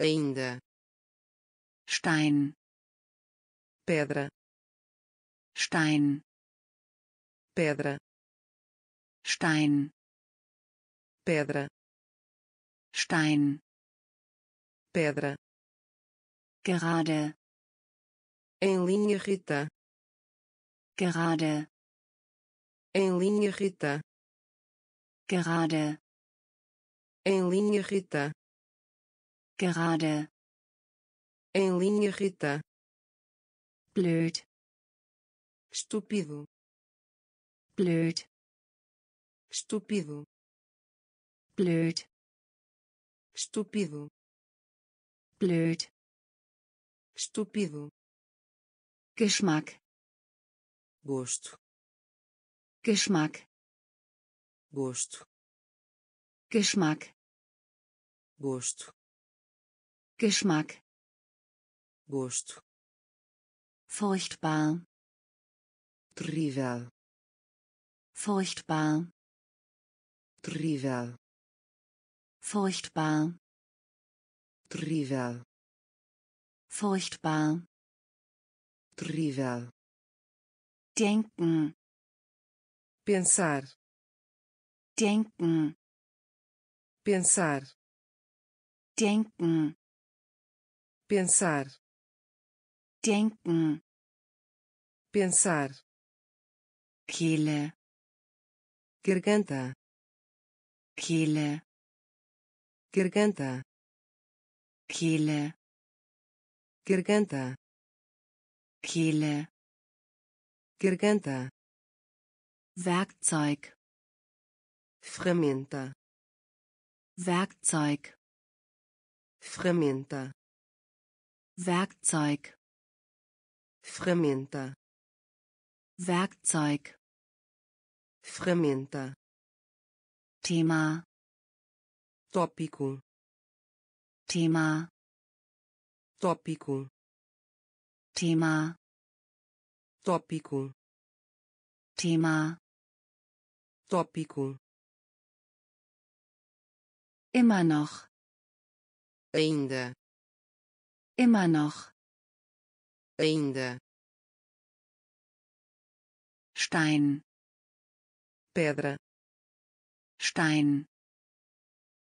Ainda. Stein. Pedra. Stein pedra. Stein. Pedra. Stein. Pedra. Gerade. Em linha reta. Gerade. Em linha reta. Gerade. Em linha reta. Gerade. Em linha reta. Blöd. Estúpido blöd. Estúpido blöd. Estúpido blöd. Estúpido Geschmack. Gosto. Geschmack. Gosto. Geschmack. Gosto. Geschmack. Gosto. Furchtbar. Terrível furchtbar. Terrível furchtbar. Terrível furchtbar. Terrível denken. Pensar. Denken. Pensar. Denken. Pensar. Denken. Pensar. Kehle garganta Kehle garganta Kehle garganta Kehle garganta Werkzeug. Ferramenta Werkzeug. Ferramenta Werkzeug. Ferramenta Werkzeug ferramenta Thema. Tópico. Thema. Tópico. Thema. Tópico. Thema. Tópico. Immer noch. ainda, Immer noch. ainda, Stein. Pedra, Stein.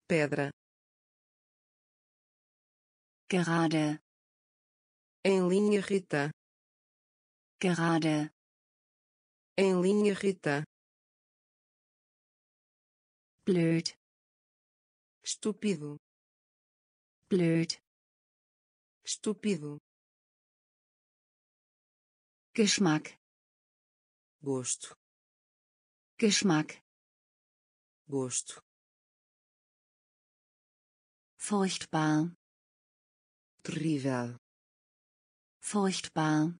pedra, Gerade. em linha reta, Gerade. em linha reta, Blöd. estúpido, Blöd. estúpido, Geschmack. gosto, Geschmack. gosto, Furchtbar. terrível, Furchtbar.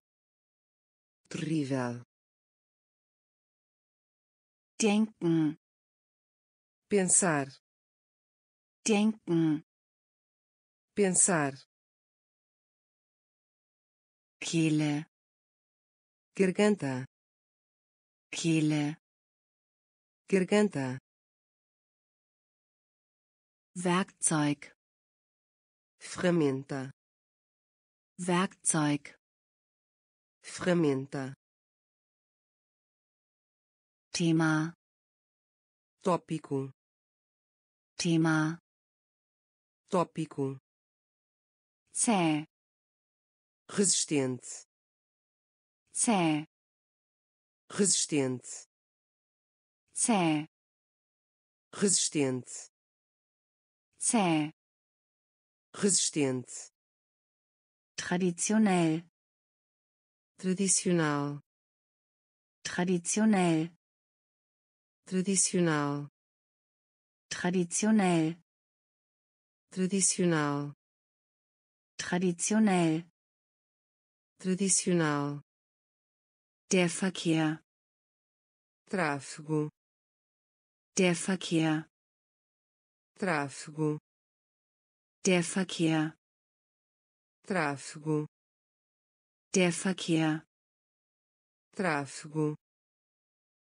terrível, Denken. pensar, Denken. pensar, Kehle. garganta, Kehle. Garganta, Werkzeug. ferramenta, Werkzeug. ferramenta, Thema. tópico, Thema. tópico, Zäh. resistente, Zäh. resistente, Zäh. resistente, Zäh. resistente, Traditionell. tradicional, Traditionell. tradicional, Traditionell. tradicional, Traditionell. tradicional, Der Verkehr. tráfego, Der Verkehr. tráfego, Der Verkehr. tráfego, Der Verkehr. tráfego,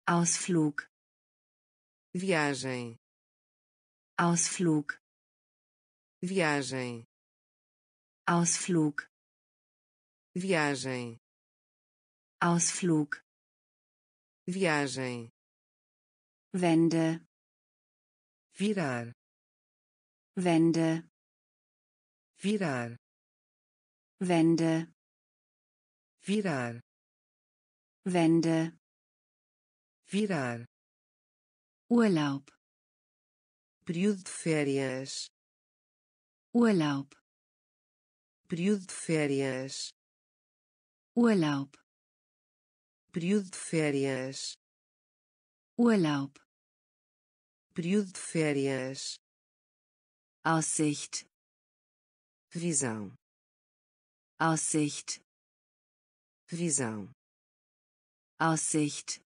Ausflug. viagem, Ausflug. viagem, Ausflug. viagem, Ausflug. viagem, Wende. virar, Wende. virar, Wende. virar, Wende. virar, Urlaub. período de férias, Urlaub. período de férias, Urlaub. período de férias, Urlaub. período de férias, Aussicht. visão, Aussicht. visão, Aussicht.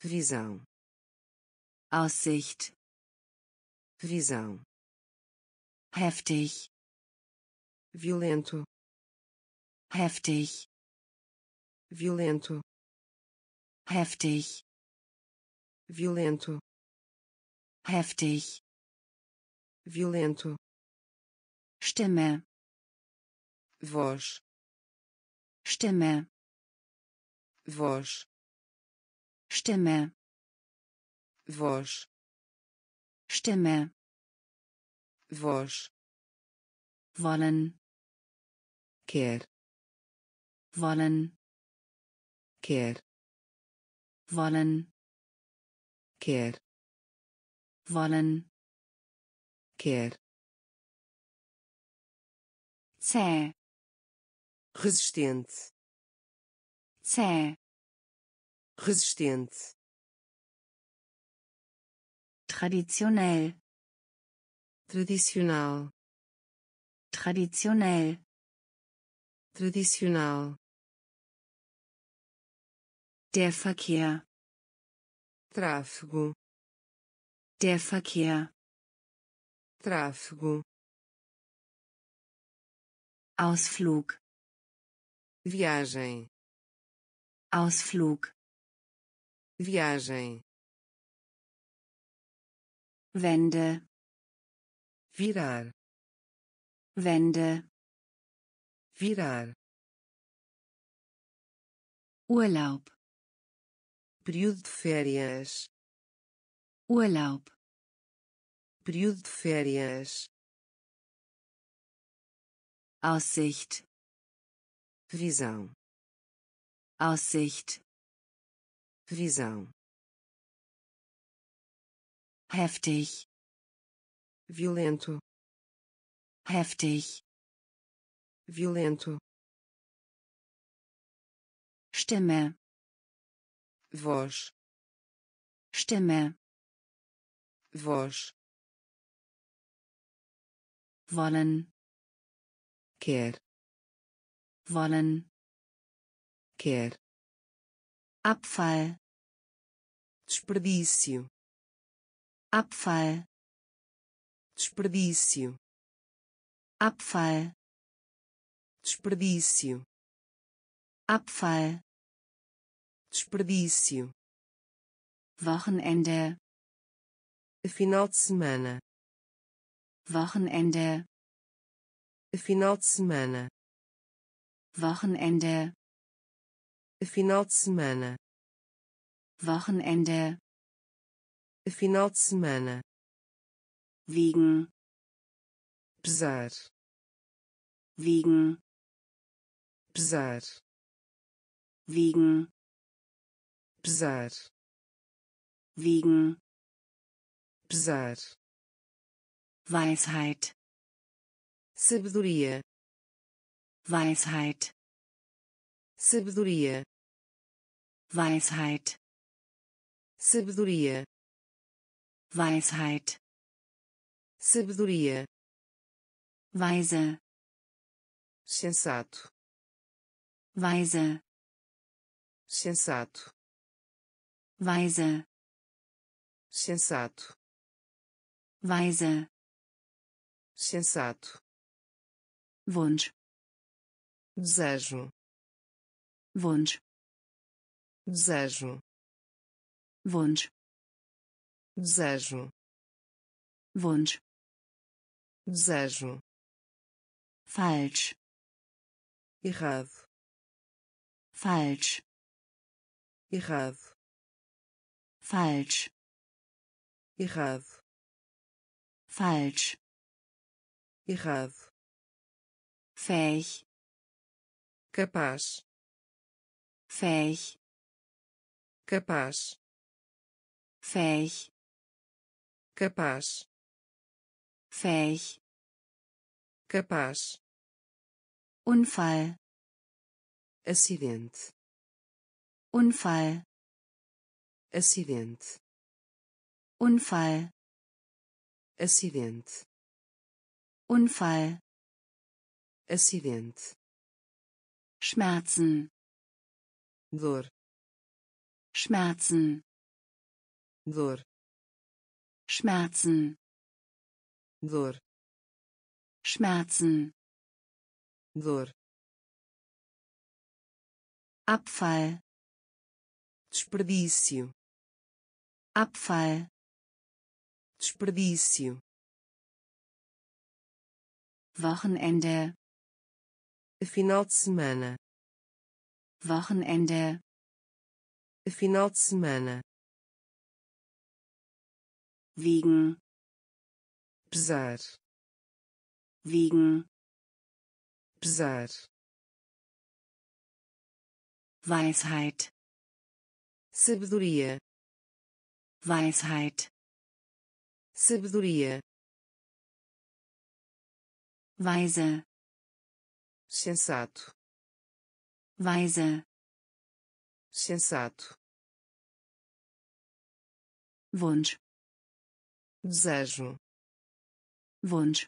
visão, Aussicht. visão, Heftig. violento, Heftig. violento, Heftig. Violento, Heftig. violento, Stimme. voz, Stimme. voz, Stimme. voz, Stimme. voz, Wollen. quer, Wollen. quer, Wollen. Quer, Wollen. quer, Zäh. resistente, Zäh. resistente, Traditionell. tradicional, Traditionell. tradicional, Der Verkehr. Tráfego, Der Verkehr. tráfego, Ausflug. viagem, Ausflug. viagem, Wende. virar Wende, virar Urlaub, período de férias. Urlaub, período de férias. Aussicht, visão Aussicht, visão heftig, violento. Heftig, violento. Stimme, voz. Stimme, voz. Wollen, quer. Wollen, quer. Abfall, desperdício. Abfall, desperdício. Abfall, desperdício. Abfall, desperdício. Wochenende, final de semana. Wochenende, final de semana. Wochenende, final de semana. Wochenende, final de semana. Wiegen, pesar. Wiegen, pesar. Wiegen, pesar wiegen, pesar Weisheit, sabedoria. Weisheit, sabedoria. Weisheit, sabedoria. Weisheit, sabedoria. Weise, sensato. Weise, sensato weise, sensato. Weise, sensato. Wunsch, desejo. Wunsch, desejo. Wunsch, desejo. Wunsch, desejo. Falsch, errado. Falsch, errado falsch, errado falsch, errado fähig, capaz fähig, capaz fähig, capaz fähig, capaz Unfall, acidente. Unfall, acidente. Unfall, acidente. Unfall, acidente. Schmerzen, dor. Schmerzen, dor. Schmerzen, dor. Schmerzen, dor. Abfall, desperdício Abfall, desperdício. Wochenende, final de semana. Wochenende, final de semana. Wiegen, pesar. Wiegen, pesar. Weisheit, sabedoria Weisheit, sabedoria weise, sensato. Weise, sensato. Wunsch, desejo. Wunsch,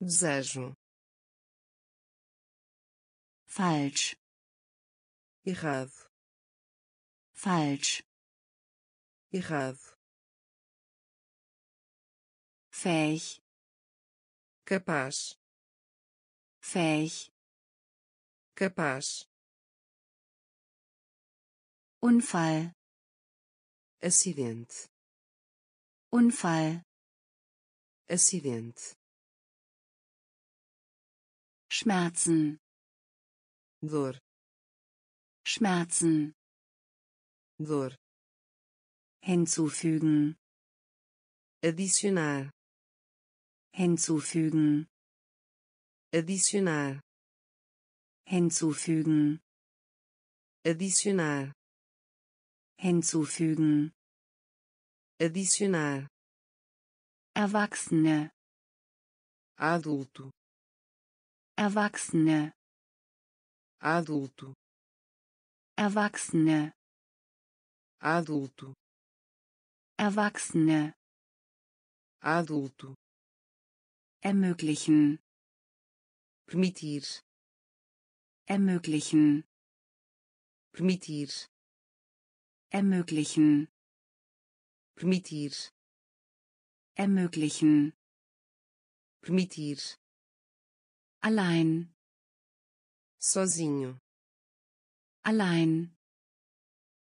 desejo. Falsch, errado. Falsch, errado. Fähig, capaz. Fähig, capaz. Unfall, acidente. Unfall, acidente. Schmerzen, dor. Schmerzen, dor hinzufügen, adicionar. Hinzufügen, adicionar. Hinzufügen, adicionar. Hinzufügen, adicionar. Erwachsene, adulto. Erwachsene, adulto. Erwachsene, adulto Erwachsene, adulto. Ermöglichen, permitir. Ermöglichen, permitir. Ermöglichen, permitir. Ermöglichen, permitir. Allein, sozinho. Allein,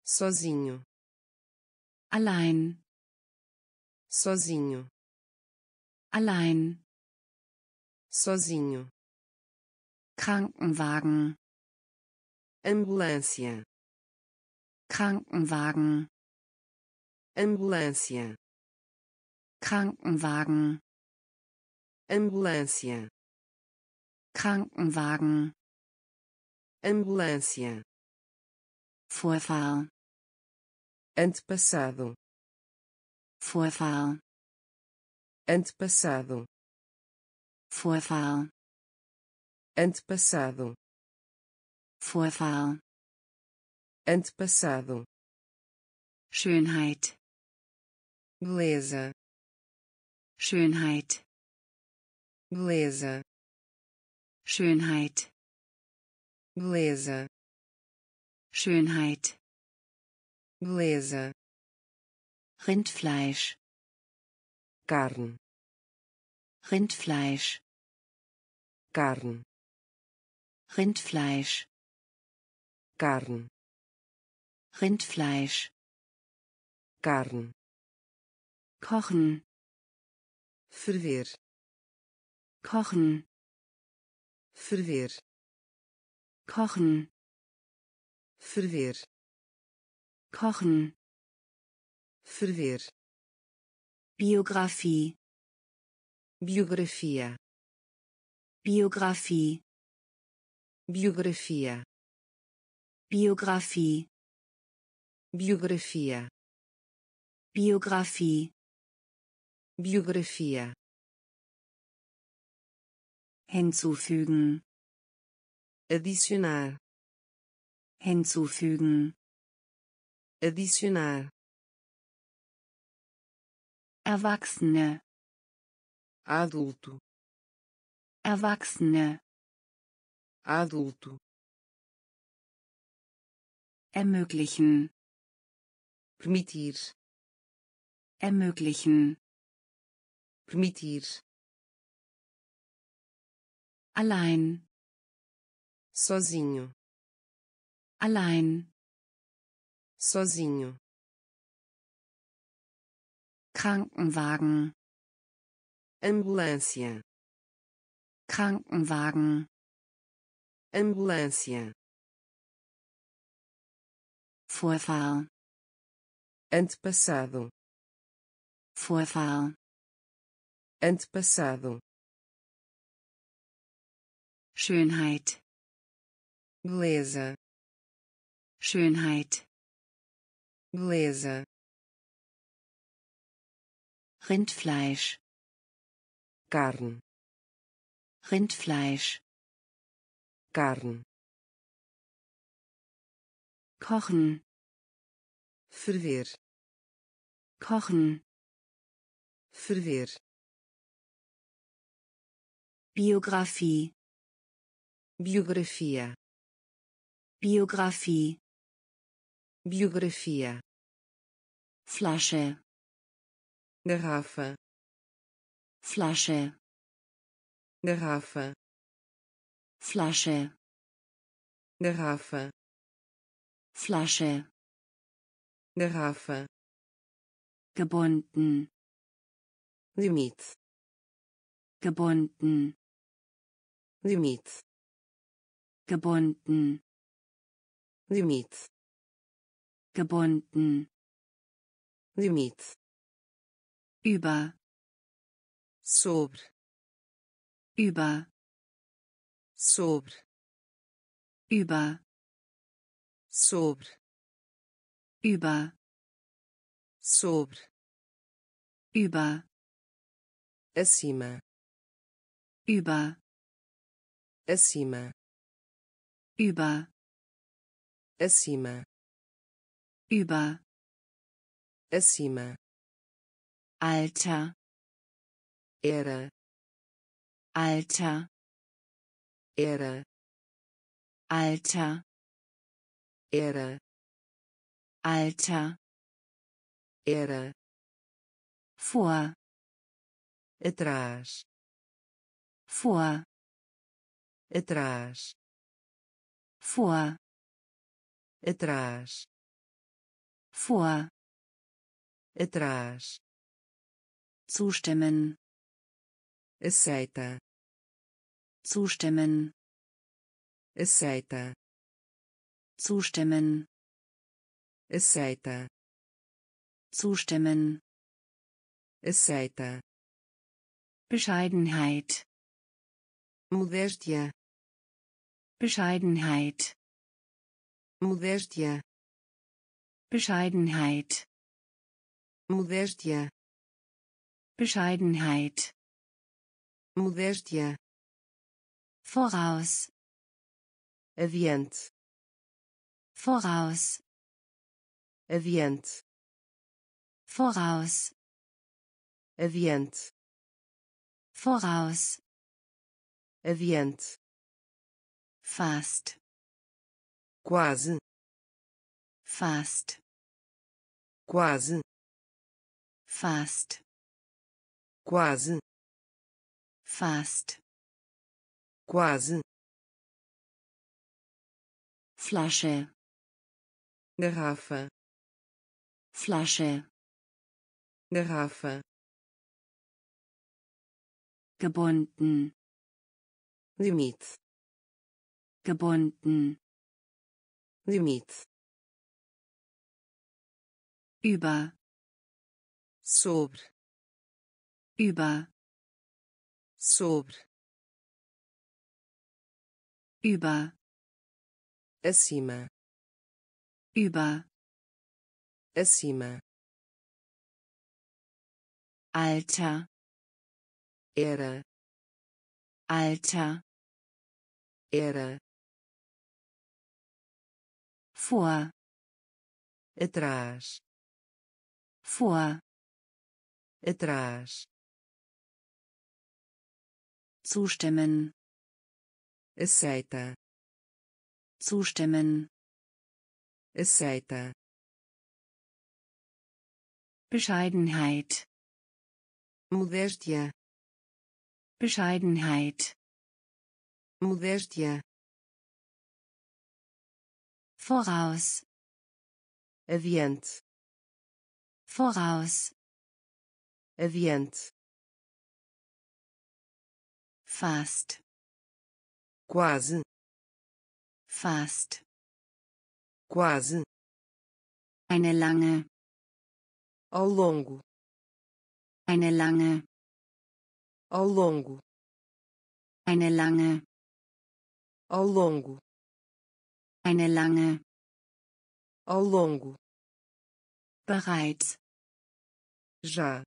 sozinho allein, sozinho. Allein, sozinho. Krankenwagen, ambulância. Krankenwagen, ambulância. Krankenwagen, ambulância. Krankenwagen, ambulância. Vorfall, antepassado. Vorfall, antepassado. Vorfall, antepassado. Vorfall, antepassado. Schönheit, beleza. Schönheit, beleza. Schönheit, beleza. Schönheit, beleza. Rindfleisch, carne. Rindfleisch, carne. Rindfleisch, carne. Rindfleisch, carne. Kochen, ferver. Kochen, ferver. Kochen, ferver kochen, ferver Biografie, biografia Biografie, biografia Biografie, biografia Biografie, biografia hinzufügen, adicionar. Hinzufügen, adicionar. Erwachsene, adulto. Erwachsene, adulto. Ermöglichen, permitir. Ermöglichen, permitir. Allein, sozinho. Allein, sozinho. Krankenwagen, ambulância. Krankenwagen, ambulância. Vorfall, antepassado. Vorfall, antepassado. Schönheit, beleza. Schönheit, beleza Rindfleisch, carne. Rindfleisch, carne. Kochen, ferver. Kochen, ferver. Biografie, biografia. Biografie, biografia Flasche, garrafa. Flasche, garrafa. Flasche, garrafa. Flasche, garrafa. Gebunden, limite gebunden. Limite gebunden. Limite gebunden. Limite über. Sobre. Über. Sobre. Über. Sobre. Über. Sobre. Über. Acima. Über. Acima. Über. Acima über acima Alter era Alter era Alter era Alter era vor atrás vor atrás vor atrás vor. Atrás. Zustimmen. Aceita. Zustimmen. Aceita. Zustimmen. Aceita. Zustimmen. Aceita. Bescheidenheit. Modéstia. Bescheidenheit. Modéstia Bescheidenheit. Modéstia Bescheidenheit. Modéstia voraus. Adiante voraus. Adiante voraus. Adiante voraus. Adiante fast. Quase. Fast quase. Fast. Quase. Fast. Quase. Flasche. Garrafa. Flasche. Garrafa. Gebunden. Limite. Gebunden. Limite über sobre über sobre über acima über acima Alter era Alter era vor atrás vor atrás. Zustimmen aceita. Zustimmen aceita. Bescheidenheit modéstia. Bescheidenheit modéstia. Voraus. Adiante voraus. Adiante fast. Quase. Fast. Quase. Eine lange. Ao longo. Eine lange. Ao longo. Eine lange. Ao longo. Eine lange. Ao longo. Bereits já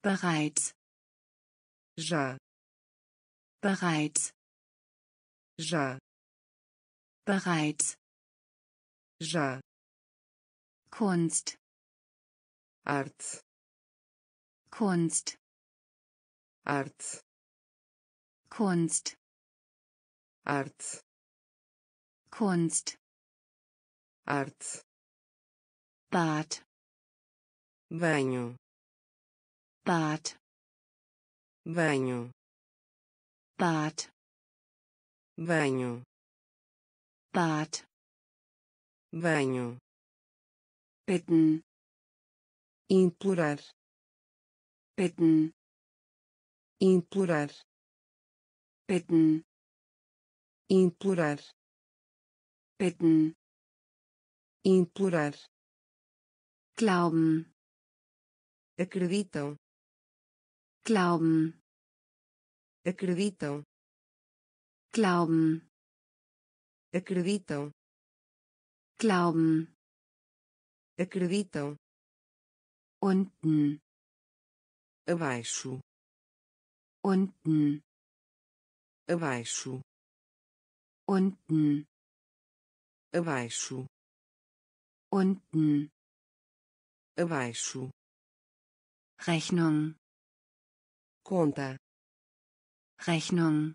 bereits. Já bereits. Já bereits. Já Kunst. Arte Kunst. Arte Kunst. Arte Kunst. Arte Bad banho. Bad. Banho. Bad. Banho. Bad. Banho. Bitten. Implorar. Bitten. Implorar. Bitten. Implorar. Bitten. Implorar. Glauben acreditam. Glauben. Acreditam. Glauben. Acreditam. Glauben. Acreditam. Unten. Abaixo. Unten. Abaixo. Unten. Abaixo. Unten. Abaixo Rechnung. Conta. Rechnung.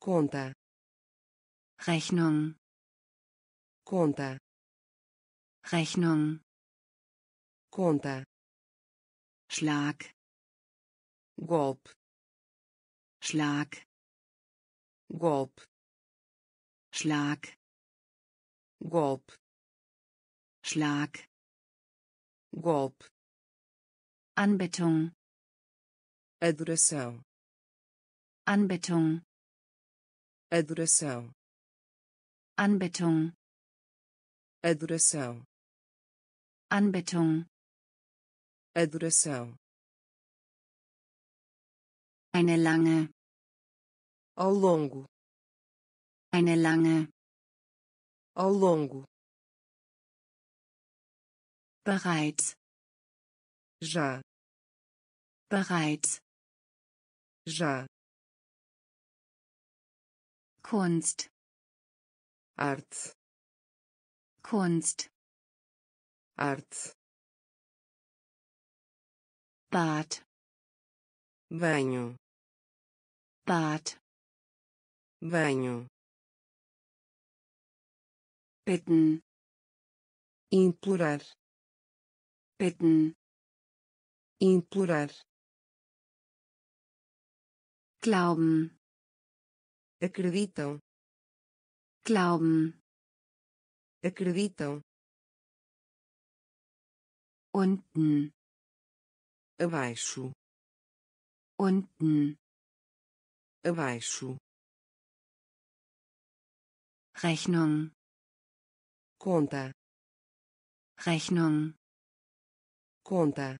Conta. Rechnung. Conta. Rechnung. Conta. Schlag. Golpe Schlag. Golpe Schlag. Golpe Schlag. Golpe Anbetung. Adoração. Anbetung. Adoração. Anbetung. Adoração. Anbetung. Adoração. Eine lange. Ao longo. Eine lange. Ao longo. Bereits. Já bereits já Kunst. Arte Kunst. Arte Bad. Banho. Bad. Banho. Bitten. Implorar. Bitten. Implorar glauben. Acreditam glauben. Acreditam unten. Abaixo. Unten. Abaixo. Rechnung. Conta. Rechnung. Conta.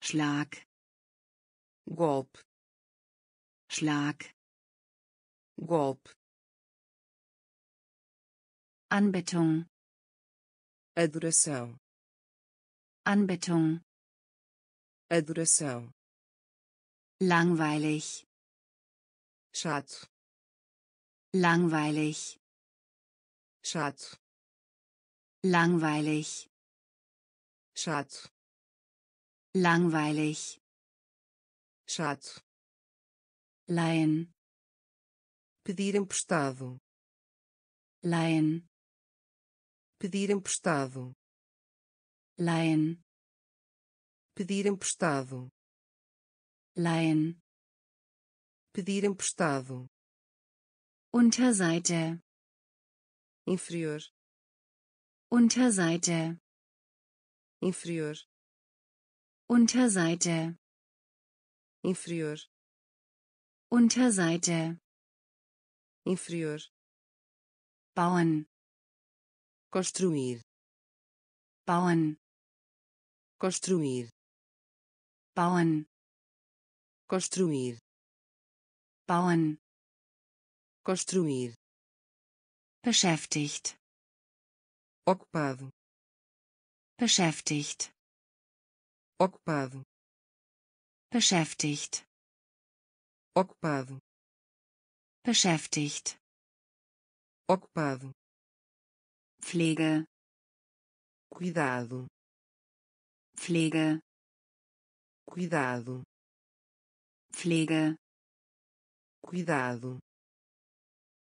Schlag golpe Schlag. Golpe Anbetung. Adoração. Anbetung. Adoração. Langweilig. Chato. Langweilig. Chato. Langweilig. Chato. Langweilig chato. Leihen pedir emprestado. Leihen pedir emprestado. Leihen pedir emprestado. Leihen pedir emprestado. Unterseite. Inferior. Unterseite. Inferior. Unterseite inferior Unterseite. inferior. Bauen. Construir. Bauen. Construir. Bauen. Construir. Bauen. Construir. Beschäftigt. Ocupado. Beschäftigt. Ocupado beschäftigt. Ocupado. Beschäftigt. Ocupado. Pflege. Cuidado. Pflege. Cuidado. Pflege. Cuidado.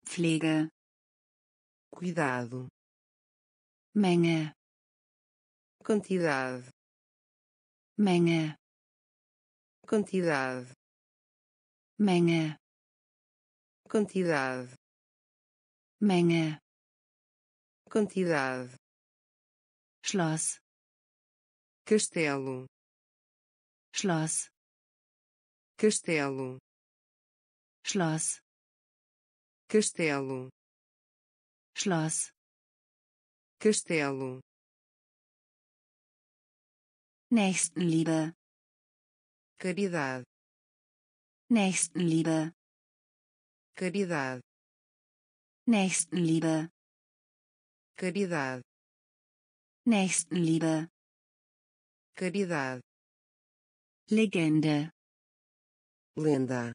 Pflege. Cuidado. Menge. Quantidade. Menge quantidade. Menge quantidade. Menge quantidade. Schloss. Castelo. Schloss. Castelo. Schloss. Castelo. Schloss. Castelo. Nächstenliebe caridade Nächstenliebe. Caridade Nächstenliebe. Caridade Nächstenliebe. Caridade Legende. Lenda.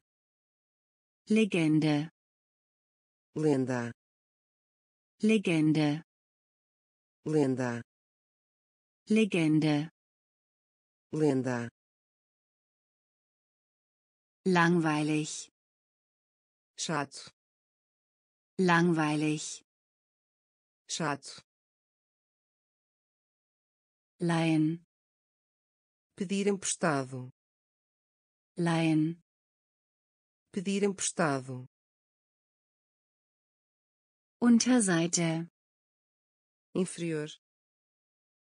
Legende. Lenda. Legende. Lenda. Legende. Lenda langweilig. Chato langweilig. Chato leihen pedir emprestado. Leihen pedir emprestado. Unterseite. Inferior.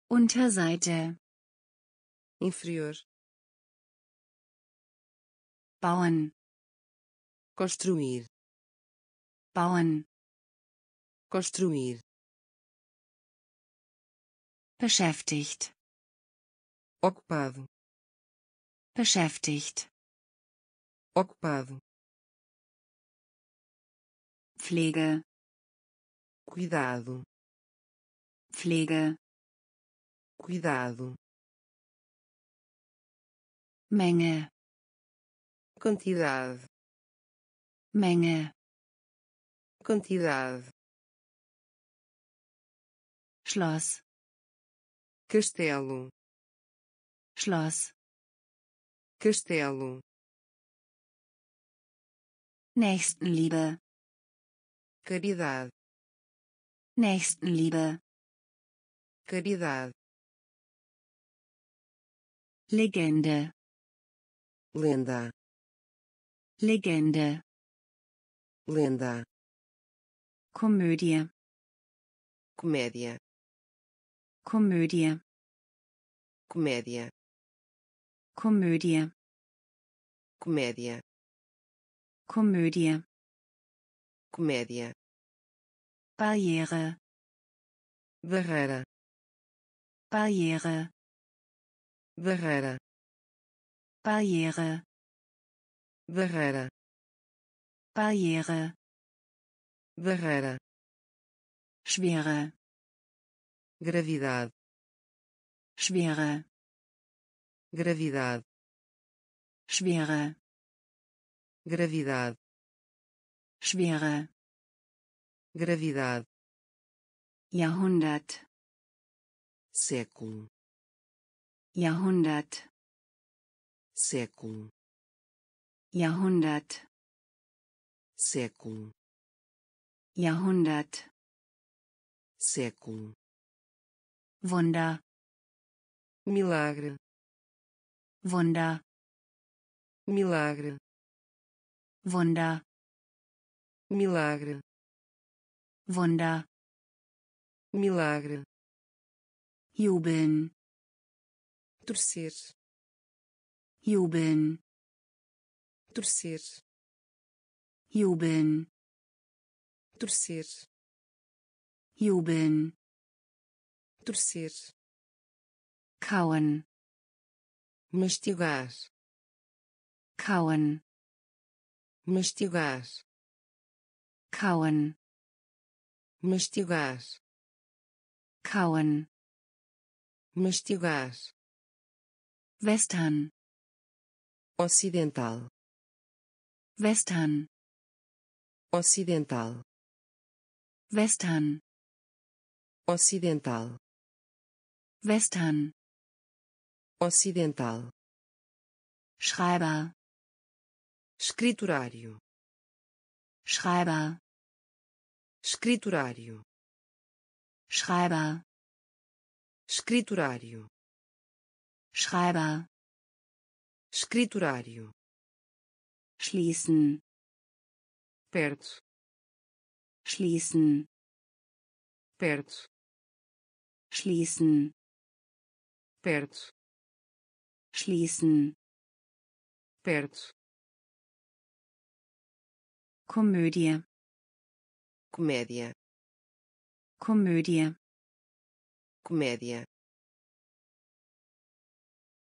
Unterseite. Inferior bauen construir. Bauen construir. Beschäftigt. Ocupado. Beschäftigt. Ocupado. Pflege. Cuidado. Pflege. Cuidado. Menge quantidade. Menge. Quantidade. Schloss. Castelo. Schloss. Castelo. Nächstenliebe. Caridade. Nächstenliebe. Caridade. Legende. Lenda Legende. Lenda. Komödie comédia. Komödie comédia. Komödie comédia. Komödie comédia. Barriere. Barreira. Barriere. Barreira. Barriere barreira. Barriere. Barreira. Schwere. Gravidade. Schwere. Gravidade. Schwere. Gravidade. Schwere. Gravidade. Jahrhundert. Século. Jahrhundert. Século Jahrhundert. Século. Jahrhundert. Século. Wunder. Milagre. Wunder. Milagre. Wunder. Milagre. Wunder. Milagre. Jubeln. Torcer. Jubeln torcer. Jubeln torcer. Jubeln torcer. Kauen mastigar. Kauen mastigar. Kauen mastigar. Kauen mastigar. Western ocidental Western. Ocidental. Western. Ocidental. Western. Ocidental. Schreiber. Escriturário. Schreiber. Escriturário. Schreiber. Escriturário. Schreiber. Escriturário schließen. Perto. Schließen. Perto. Schließen. Perto. Schließen. Perto. Komödie. Comédia. Komödie. Comédia.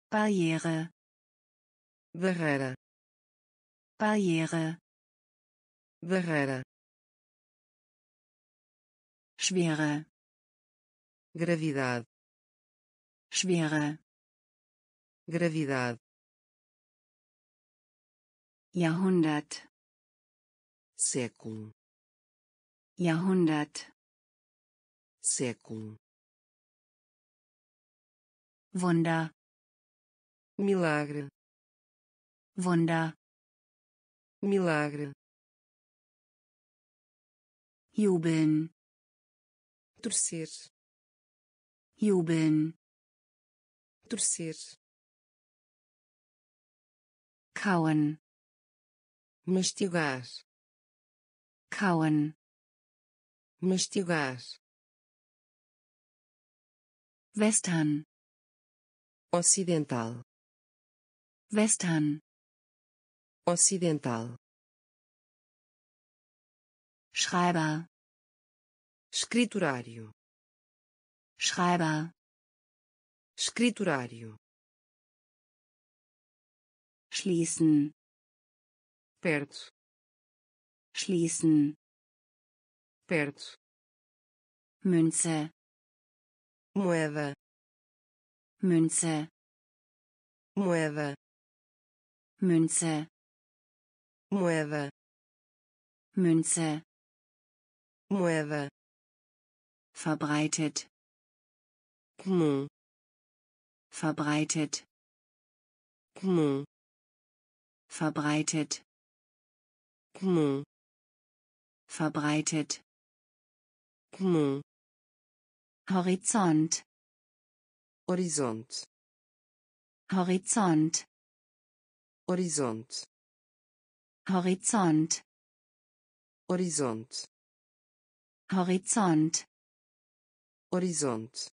Barriere. Barreira Barriere. Barreira. Schwere. Gravidade. Schwere. Gravidade. Jahrhundert. Século. Jahrhundert. Século. Wunder. Milagre. Wunder milagre. Jubeln. Torcer. Jubeln. Torcer. Kauen. Mastigar. Kauen. Mastigar. Western. Ocidental. Western ocidental. Schreiber. Escriturário. Schreiber. Escriturário. Schließen. Perto. Schließen. Perto. Münze. Moeda. Münze. Moeda. Münze moeda Münze. Moeda verbreitet. Comum verbreitet. Comum verbreitet. Comum verbreitet. Comum Horizont. Horizonte Horizont. Horizonte Horizont. Horizonte Horizont. Horizonte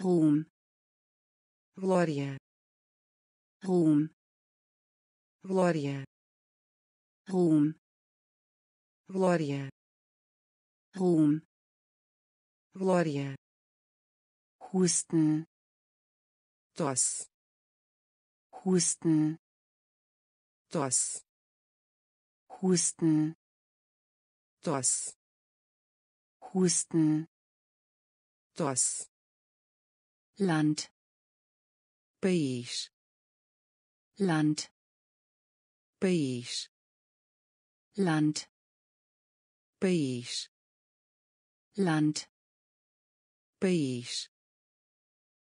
Ruhm. Glória. Ruhm. Glória. Ruhm. Glória. Ruhm. Glória. Husten. Tosse. Husten. Tosse Husten. Tosse Husten. Tosse Land. País. Land. País. Land. País. Land. País.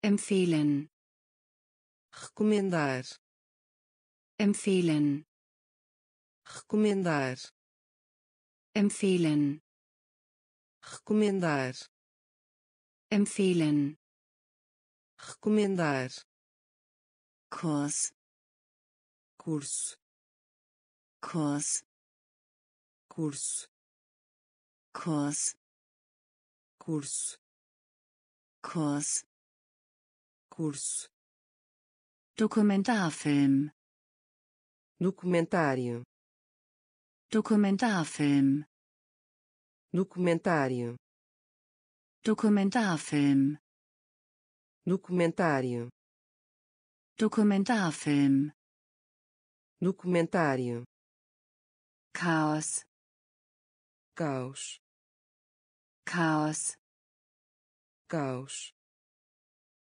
Empfehlen. Recomendar. Empfehlen recomendar. Empfehlen. Recomendar. Empfehlen. Recomendar. Kurs. Curso. Kurs. Curso. Kurs. Curso. Kurs. Curso. Dokumentarfilm. Documentário Dokumentarfilm. Documentário. Dokumentarfilm. Documentário. Dokumentarfilm. Documentário. Chaos. Caos. Chaos. Caos.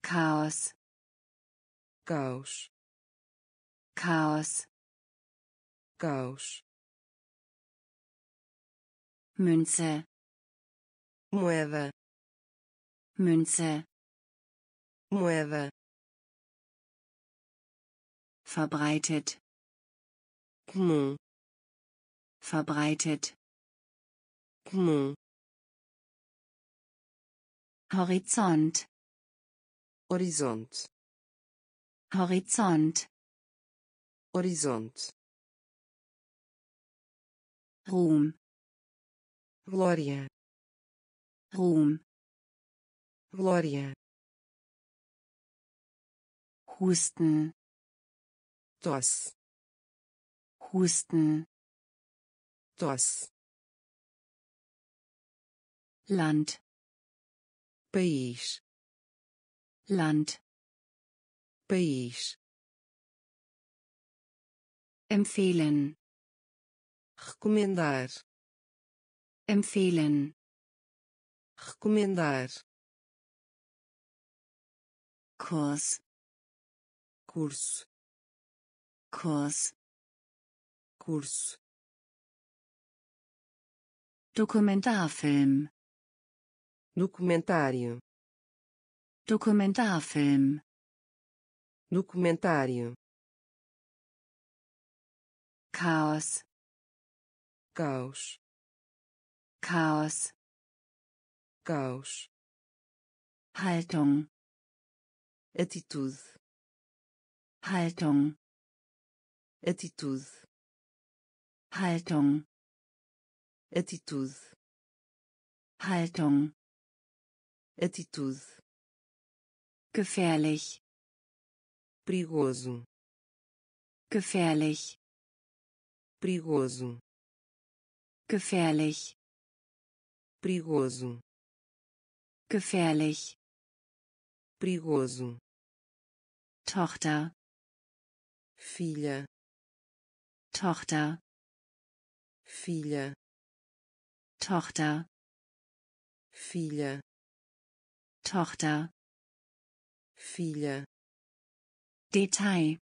Chaos. Caos. Chaos. Caos Münze. Moeda Münze. Moeda verbreitet. Comum. Verbreitet. Comum. Horizont. Horizonte Horizont. Horizonte Ruhm glória. Ruhm. Glória. Husten, tosse, Husten, tosse, Land, país, Land, país, empfehlen, recomendar, empfehlen, recomendar, Kurs, curso, Kurs, curso, Dokumentarfilm, documentário, Dokumentarfilm, documentário, Chaos, caos, Chaos, caos, Haltung, atitude, Haltung, atitude, Haltung, atitude, Haltung, atitude, gefährlich, perigoso, gefährlich, perigoso, gefährlich, perigoso, gefährlich, perigoso, Tochter, filha, Tochter, filha, Tochter, filha, Tochter, filha, Detail,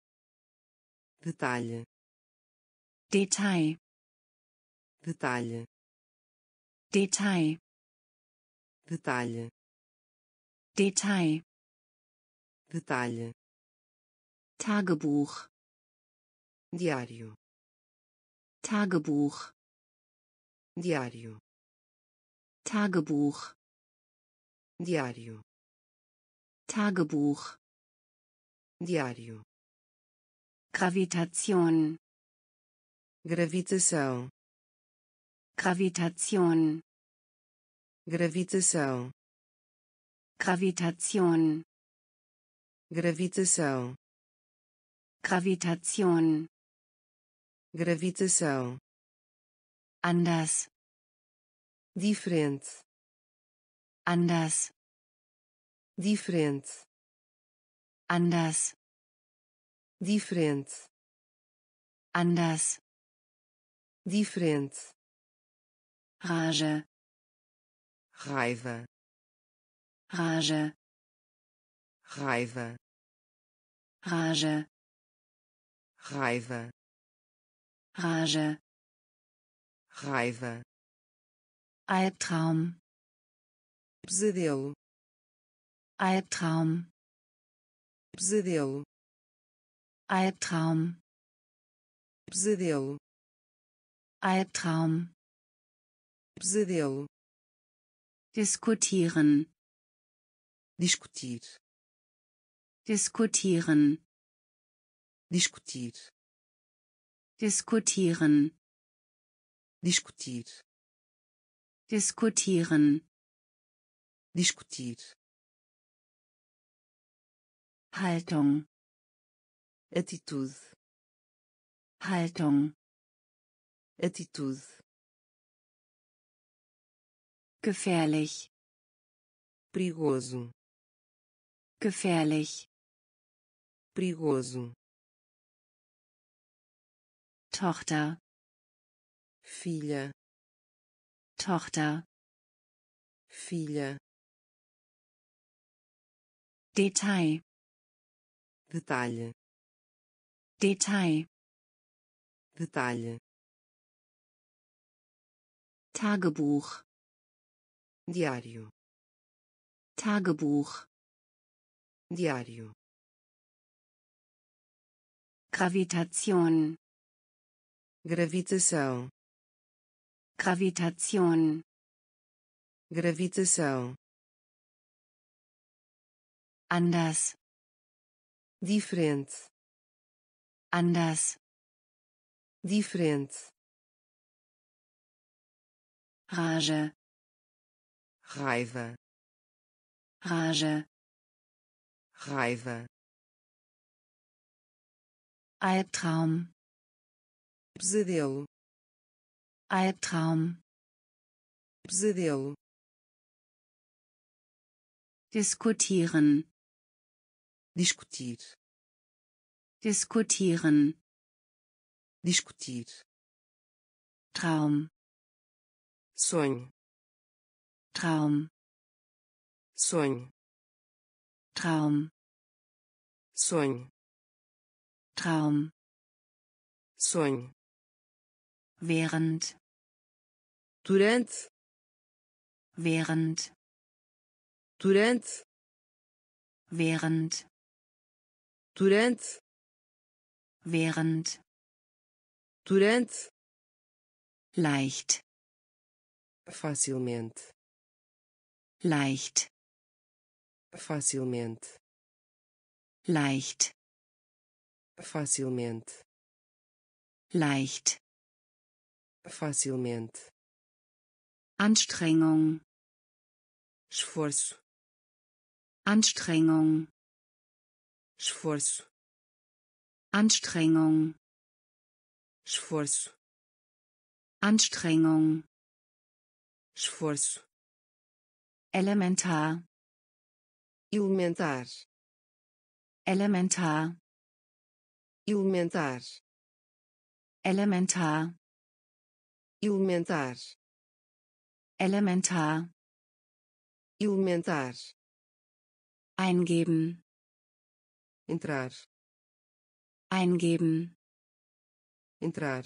detalhe, Detail, detalhe, Detail, detalhe, Detail, detalhe, Tagebuch, diário, Tagebuch, diário, Tagebuch, diário, Tagebuch, diário, Gravitation, gravitação, Gravitation, gravitação, Gravitation, gravitação, Gravitation, gravitação, anders, diferente, anders, diferente, anders, diferente, anders, diferente, Rage, raiva, Rage, raiva, Rage, raiva, Rage, raiva, Albtraum, pesadelo, Albtraum, pesadelo, Albtraum, pesadelo, Albtraum, pesadelo, diskutieren, discutir, diskutieren, discutir, diskutieren, discutir, diskutieren, discutir, Haltung, atitude, Haltung, atitude, gefährlich, perigoso, gefährlich, perigoso, Tochter, filha, Tochter, filha, Detail, detalhe, Detail, detalhe, Tagebuch, diário, Tagebuch, diário, Gravitation, gravitação, Gravitation, gravitação, anders, diferente, anders, diferente, Rage, raiva, Rage, raiva, Albtraum. Pesadelo. Albtraum. Pesadelo. Diskutieren. Discutir. Diskutieren. Discutir. Traum. Sonho Traum. Sonho Traum. Sonho Traum. Sonho während. Durante während. Durante während. Durante während. Durante leicht. Facilmente leicht. Facilmente. Leicht. Facilmente. Leicht. Facilmente. Anstrengung. Esforço. Anstrengung. Esforço. Anstrengung. Esforço. Anstrengung. Esforço elementar. Elementar. Elementar. Elementar. Elementar. Elementar. Elementar. Elementar. Eingeben. Entrar. Eingeben. Entrar.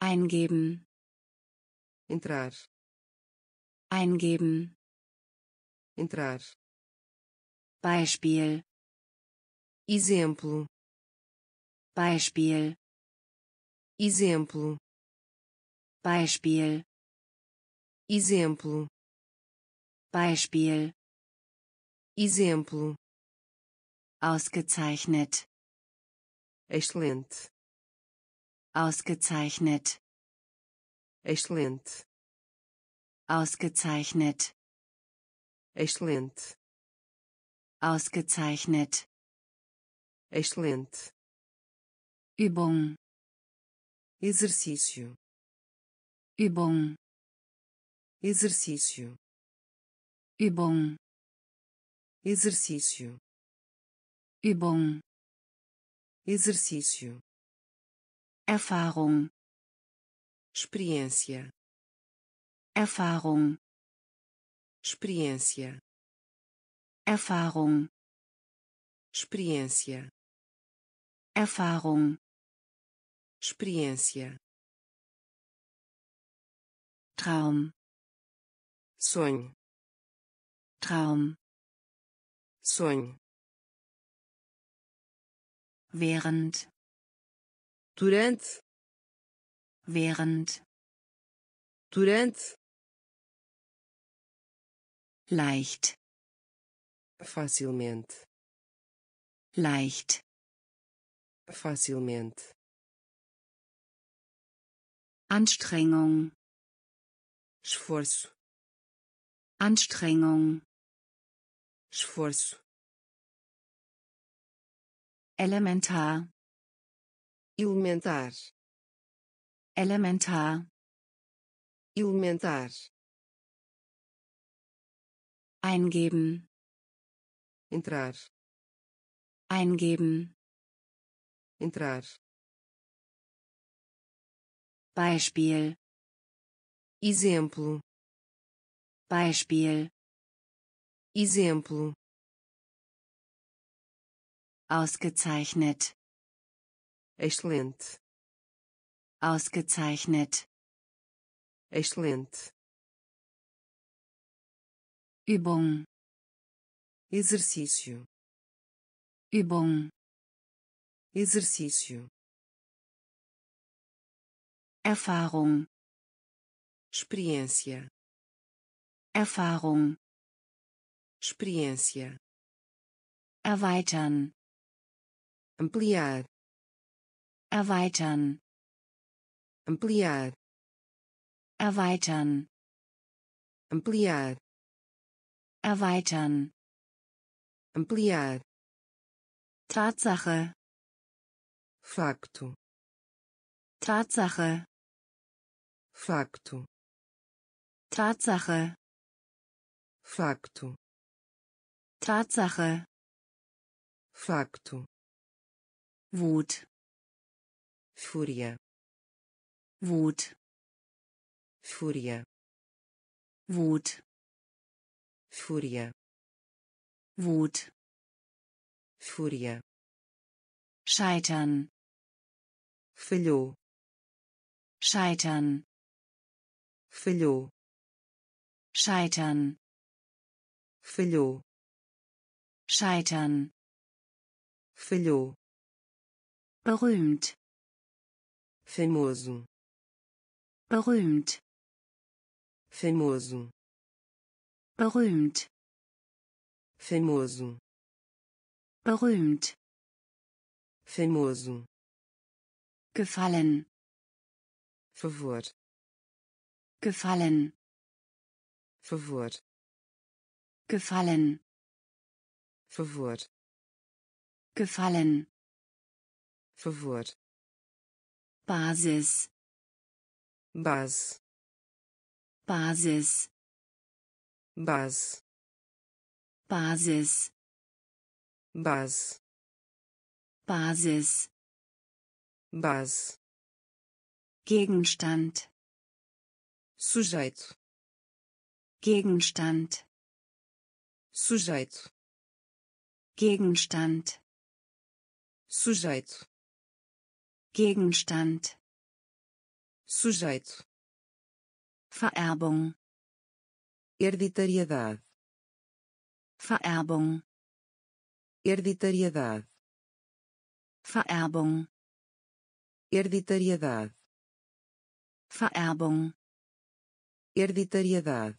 Eingeben. Entrar eingeben. Entrar. Beispiel. Exemplo. Beispiel. Exemplo. Beispiel. Exemplo. Beispiel. Exemplo. Ausgezeichnet. Excelente. Ausgezeichnet. Excelente ausgezeichnet. Excelente. Ausgezeichnet. Excelente. Übung. Exercício. Übung. Exercício. Übung. Exercício. Übung. Exercício. Erfahrung. Experiência Erfahrung. Experiência. Erfahrung. Experiência. Erfahrung. Experiência. Traum. Sonho. Traum. Sonho. Während. Durante. Während. Durante leicht. Facilmente. Leicht. Facilmente. Anstrengung. Esforço. Anstrengung. Esforço. Elementar. Elementar. Elementar. Elementar eingeben. Entrar. Eingeben. Entrar. Beispiel. Exemplo. Beispiel. Exemplo. Ausgezeichnet. Excelente. Ausgezeichnet. Excelente Übung exercício. Übung exercício. Erfahrung. Experiência. Erfahrung. Experiência. Erweitern. Ampliar. Erweitern. Ampliar. Erweitern. Ampliar erweitern. Ampliar. Tatsache. Facto. Tatsache, facto. Tatsache, facto. Tatsache, facto. Wut, fúria. Wut, fúria. Wut, fúria Wut, fúria Scheitern, falhou. Scheitern, falhou. Scheitern, falhou. Scheitern, falhou. Berühmt, famoso. Berühmt, famoso berühmt, famoso. Berühmt, famoso. Gefallen, favor. Gefallen, favor. Gefallen, favor. Gefallen, favor. Basis, base. Basis, base Basis, base Basis, base Gegenstand, sujeito. Gegenstand, sujeito. Gegenstand, sujeito. Gegenstand, sujeito. Vererbung, hereditariedade. Vererbung, hereditariedade. Vererbung, hereditariedade. Vererbung, hereditariedade.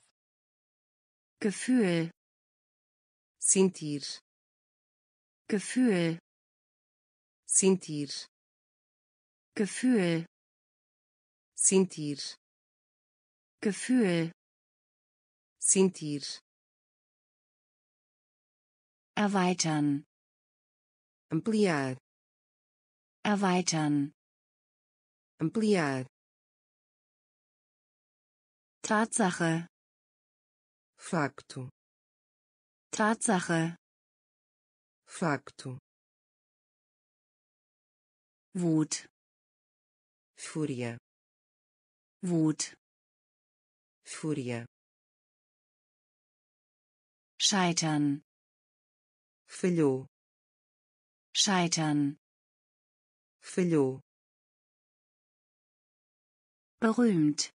Gefühl, sentir. Gefühl, sentir. Gefühl, sentir. Gefühl, sentir. Erweitern, ampliar. Erweitern, ampliar. Tatsache, facto. Tatsache, facto. Wut, fúria. Wut, fúria scheitern, falhou scheitern, falhou berühmt,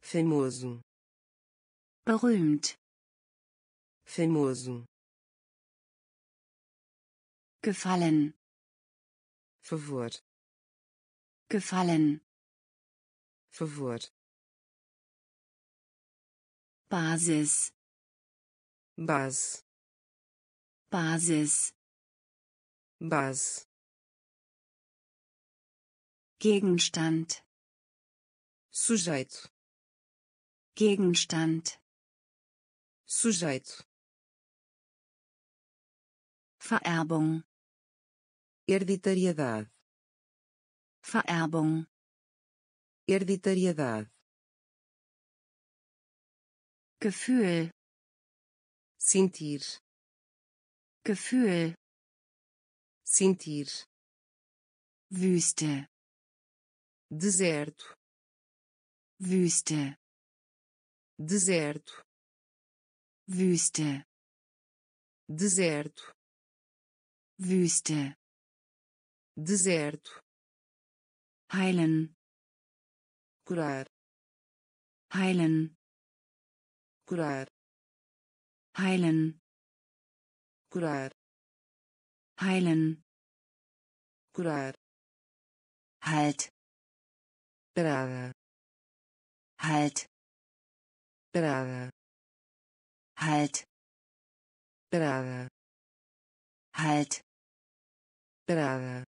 famoso. Berühmt, famoso. Gefallen, favor. Gefallen, favor. Basis, base Basis, base Gegenstand, sujeito. Gegenstand, sujeito. Vererbung, hereditariedade. Vererbung, hereditariedade. Gefühl, sentir. Gefühl, sentir. Wüste, deserto. Wüste, deserto. Wüste, deserto. Wüste, deserto. Heilen, curar. Heilen, curar heilen, curar. Heilen, curar. Halt, parada halt, parada halt, parada halt, parada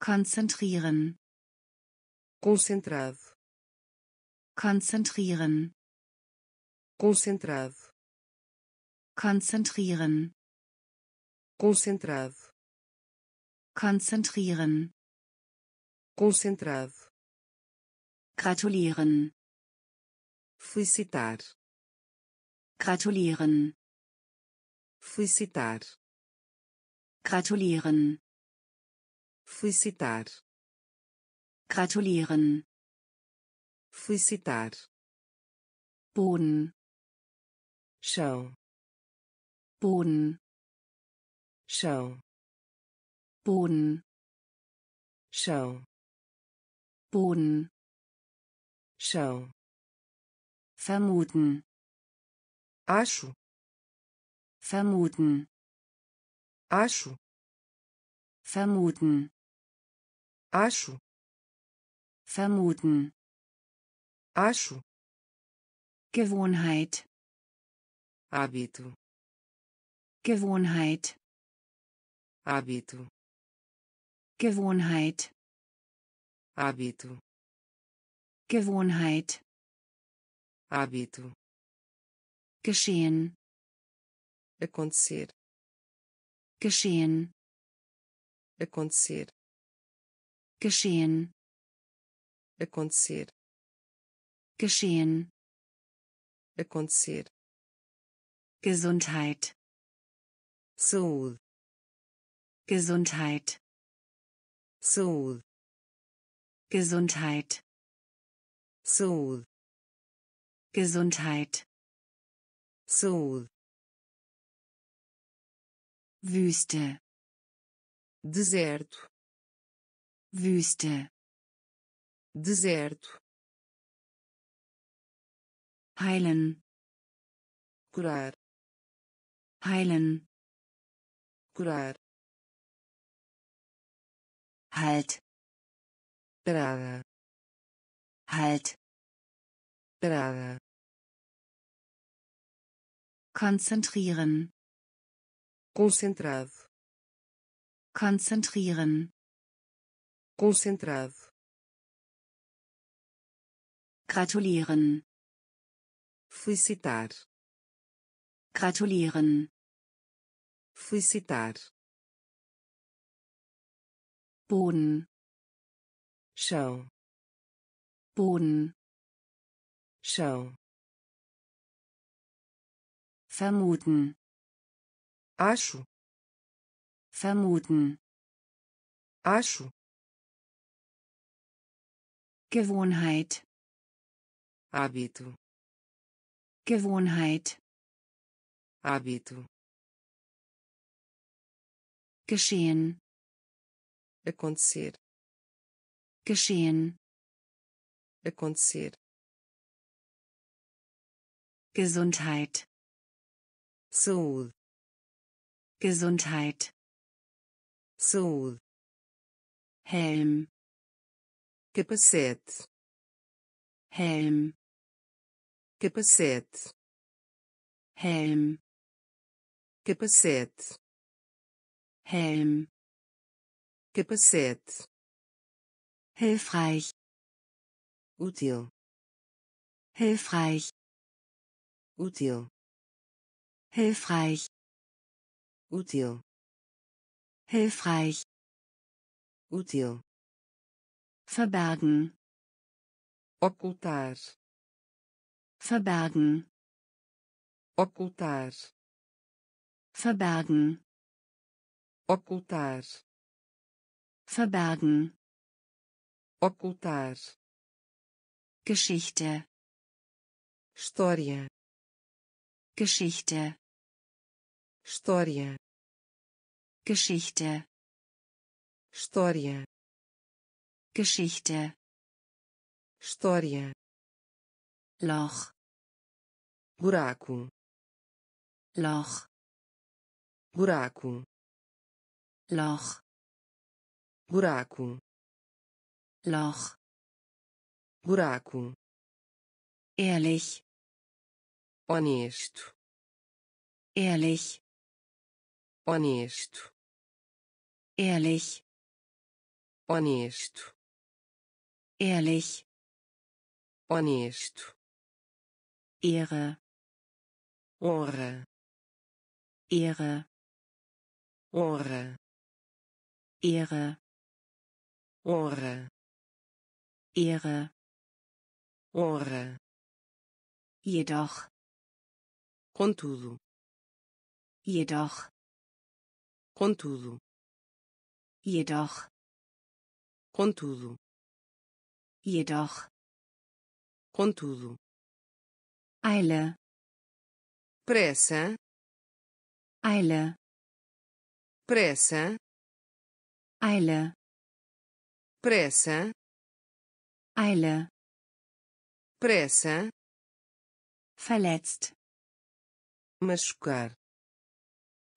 konzentrieren, concentrado. Konzentrieren, concentrado konzentrieren, concentrado Konzentrieren. concentrado, Gratulieren. felicitar, Gratulieren. felicitar, Gratulieren. felicitar, Gratulieren. felicitar, Boden. chão, Boden. chão, Boden. chão, Boden. chão, Vermuten. acho, Vermuten. acho, Vermuten. acho, Vermuten. acho, Gewohnheit. hábito, Gewohnheit. hábito, Gewohnheit. hábito, Gewohnheit. hábito, Geschehen. acontecer, Geschehen. acontecer, Geschehen. acontecer, Geschehen. acontecer, Gesundheit. Saúde, Gesundheit. saúde, Gesundheit. saúde, Gesundheit. saúde, Wüste. deserto, Wüste. deserto, Heilen. curar, Heilen. Curar, Halt. parada, Halt. parada, Konzentrieren. concentrado, Konzentrieren. concentrado, Gratulieren. felicitar, Gratulieren. Felicitar, Boden. chão, Boden. chão, Vermuten. acho, Vermuten. acho, Gewohnheit. hábito, Gewohnheit. hábito, Geschehen. acontecer, Geschehen. acontecer, Gesundheit. saúde, Gesundheit. saúde, Helm. capacete, Helm. capacete, Helm. capacete, Helm. capacete, Hilfreich. útil, Hilfreich. útil, Hilfreich. útil, Hilfreich. útil, Verbergen. ocultar, Verbergen. ocultar, Verbergen. Ocultar, Verbergen. ocultar, Geschichte. história, Geschichte. história, Geschichte. história, Geschichte. história, Loch. buraco, Loch. buraco, Loch. buraco, Loch. buraco, Ehrlich. honesto, Ehrlich. honesto, Ehrlich. honesto, Ehrlich. honesto, Ehre. honra, Ehre. honra, Ehre, honra, Ehre, honra, jedoch, contudo, jedoch, contudo, jedoch, contudo, jedoch, contudo, Eile, pressa, Eile, pressa, Eile, pressa, Eile, pressa, verletzt, machucar,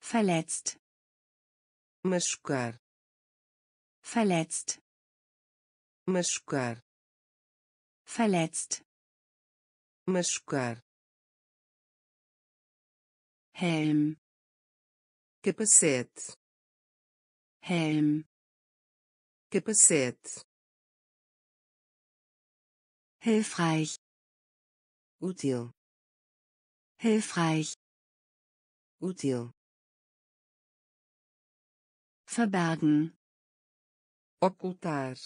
verletzt, machucar, verletzt, machucar, verletzt, machucar, Helm, capacete, Helm, capacete, hilfreich, útil, hilfreich, útil, verbergen, ocultar,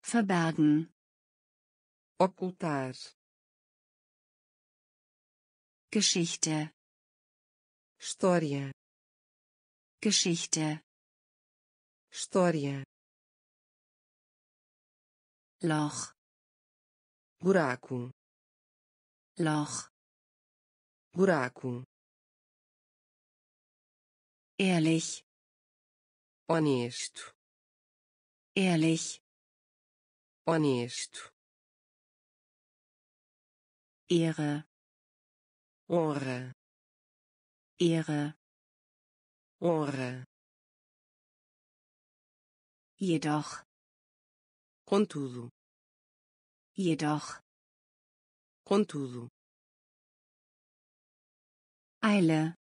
verbergen, ocultar, Geschichte, história, Geschichte, história, Loch, buraco, Loch, buraco, ehrlich, honesto, ehrlich, honesto, Ehre, honra, Ehre, honra, jedoch, contudo, jedoch, contudo, Eile,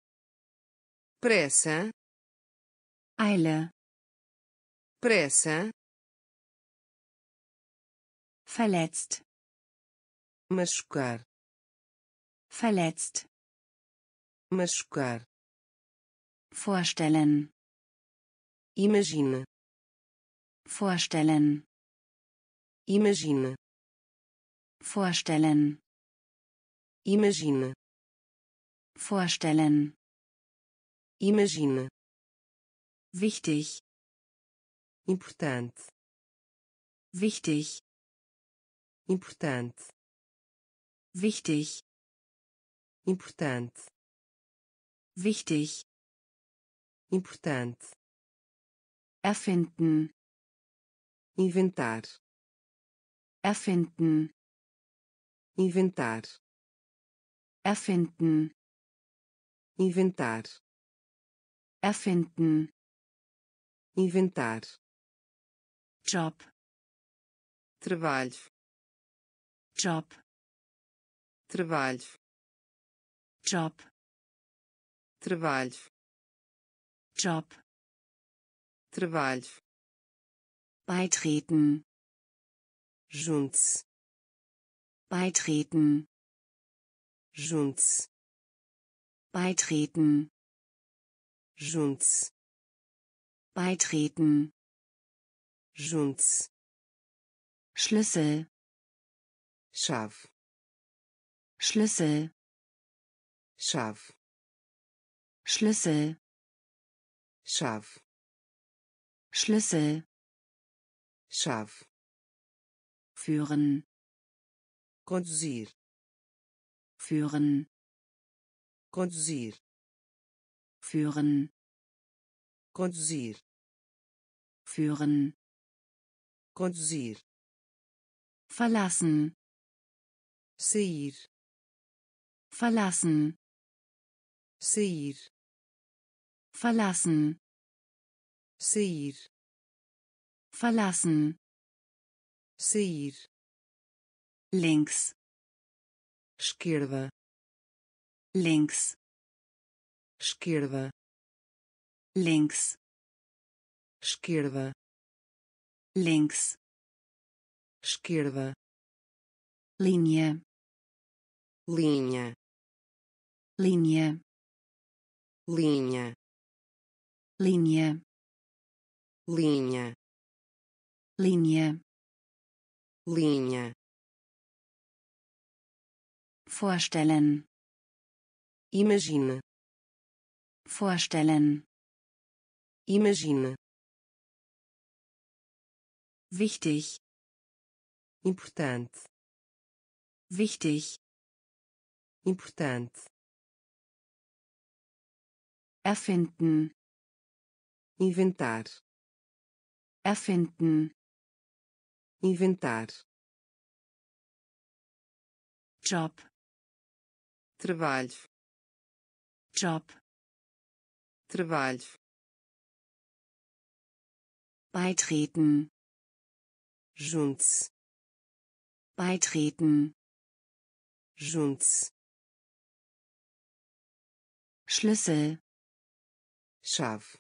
pressa, Eile, pressa, verletzt, machucar, verletzt, machucar, vorstellen, imagina, vorstellen, imagina, vorstellen, imagina, vorstellen, imagina, wichtig, importante, wichtig, importante, wichtig, importante, wichtig, importante, erfinden, inventar, erfinden, inventar, erfinden, inventar, erfinden, inventar, Job, trabalho, Job, trabalho, Job, trabalho, Job, trabalho, beitreten, junte-se, beitreten, junte-se, beitreten, junte-se, beitreten, junte-se, Schlüssel, chave, Schlüssel, chave, Schlüssel, chave, Schlüssel, chave, führen, conduzir, führen, conduzir, führen, conduzir, führen, conduzir, verlassen, sair, verlassen, sair, verlassen, sair, verlassen, sair, links, esquerda, links, esquerda, links, esquerda, links, esquerda, Linie, linha, Linie, linha, Linie, linha Linie, linha vorstellen, imagine. Vorstellen, imagine. Wichtig, importante. Wichtig, importante. Erfinden, inventar. Erfinden, inventar. Job, trabalho. Job, trabalho. Beitreten, junte-se. Beitreten, junte-se. Schlüssel, chave.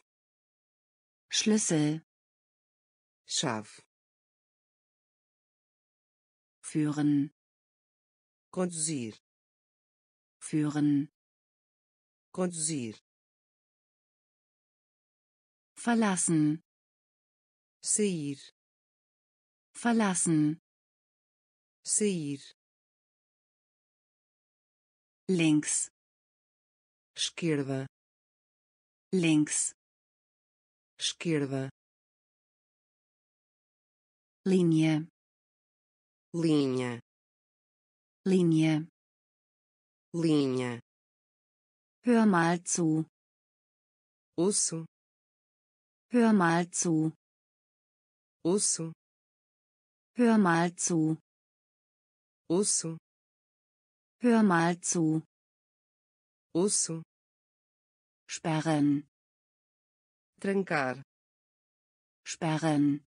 Schlüssel, chave führen, conduzir. Führen, conduzir. Verlassen, sair verlassen, sair links, esquerda. Links, esquerda. Linie, linha. Linie, linha. Hör mal zu, osso hör mal zu, osso hör mal zu, osso hör mal zu, osso sperren, trancar. Sperren,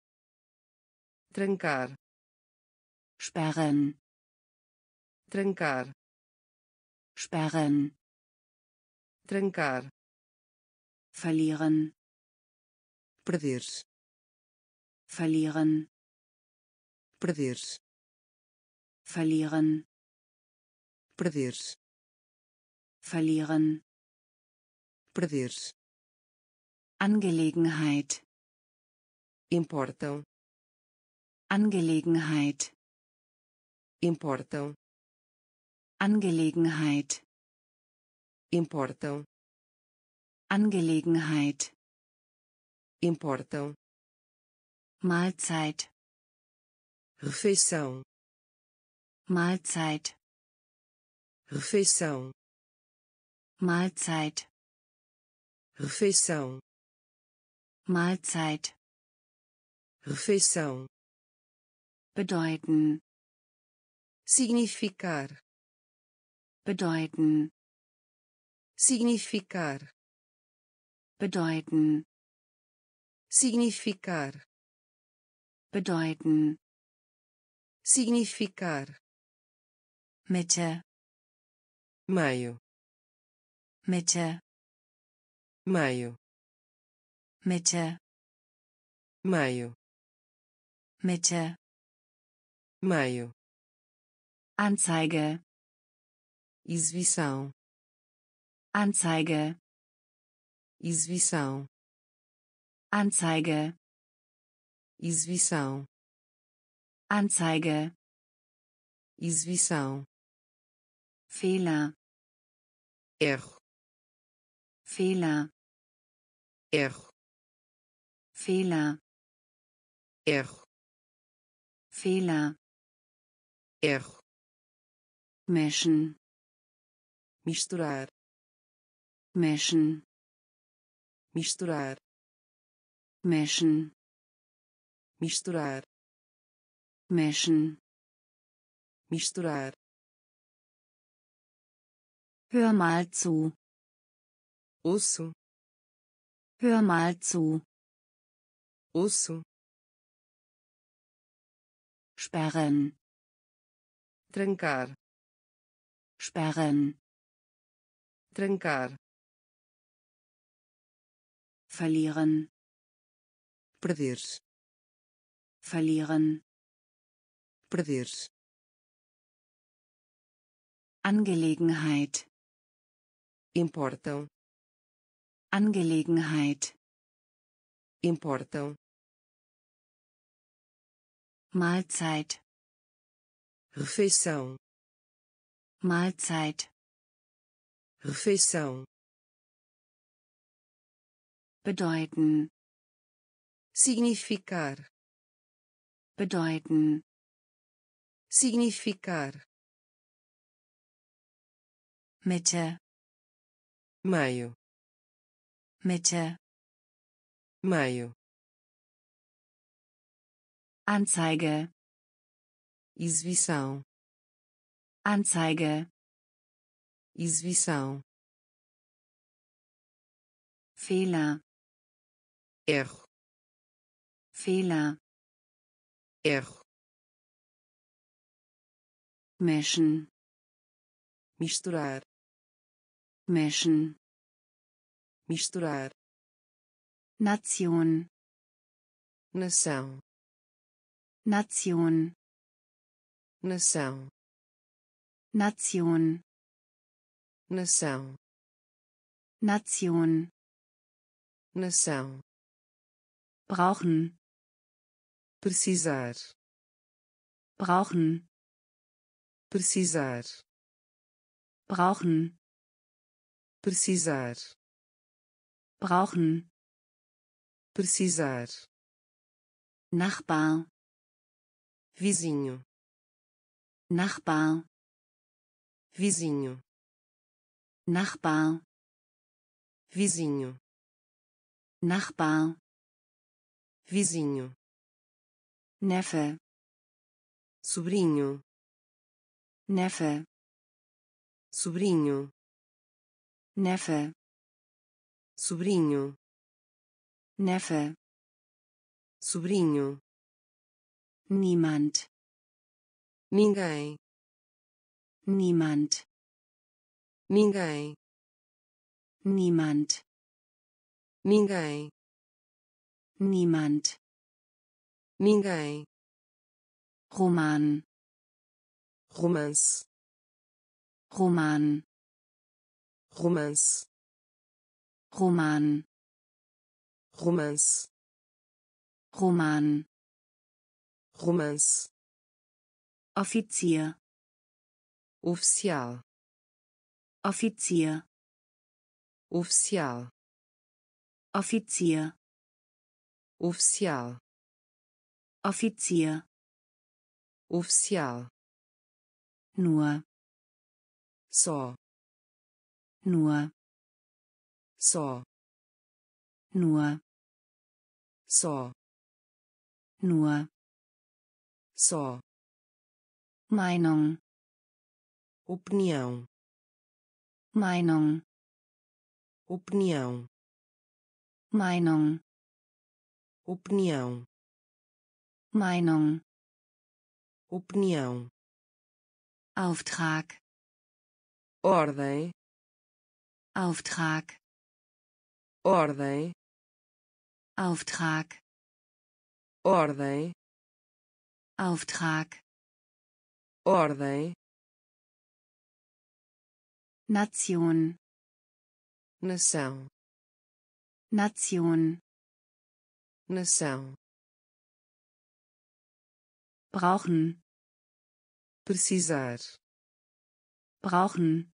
trancar sperren, trancar sperren, trancar verlieren, perder-se verlieren, perder-se verlieren, perder-se verlieren, perder-se Angelegenheit, importam. Angelegenheit, importam. Angelegenheit, importam. Angelegenheit, importam. Mahlzeit, refeição. Mahlzeit, refeição. Mahlzeit, refeição. Mahlzeit, refeição. Bedeuten, significar bedeuten, significar bedeuten, significar bedeuten, significar Mitte, meio Mitte, meio Mitte, meio Mitte, meio Anzeige, exibição. Anzeige, exibição. Anzeige, exibição. Anzeige, exibição. Fehler, erro. Fehler, erro. Fehler, erro. Fehler, erro mischen, misturar. Mischen, misturar. Mischen, misturar. Mischen, misturar. Hör mal zu, osso hör mal zu, osso sperren, trancar sperren, trancar verlieren, perder-se verlieren, perder-se Angelegenheit, importam. Angelegenheit, importam. Mahlzeit, refeição, Mahlzeit, refeição, bedeuten, significar, bedeuten, significar, Mitte, meio, Mitte, meio, Anzeige, exibição, Anzeige, exibição, Fehler, erro, Fehler, erro, mischen, misturar, mischen, misturar, Nation, nação, Nation, nação, Nation, nação, Nation, nação, brauchen, precisar, brauchen, precisar, brauchen, precisar, brauchen, precisar, Nachbar, vizinho, Nachbar, vizinho, Nachbar, vizinho, Nachbar, vizinho, Neffe, sobrinho, Neffe, sobrinho, Neffe, sobrinho, Neffe, sobrinho, niemand, ninguém, niemand, ninguém, niemand, ninguém, niemand, ninguém, Roman, romance, Roman, romance, Roman, romance, Roman, romance, Offizier, oficial, Offizier, oficial, Offizier, oficial, Offizier, oficial, nur, só, nur, só, nur, só, nur, só, Meinung, opinião, Meinung, opinião, Meinung, opinião, Meinung, opinião, Auftrag, ordem, Auftrag, ordem, Auftrag, ordem, Auftrag, ordem, Nation, nação, Nation, nação, brauchen, precisar, brauchen,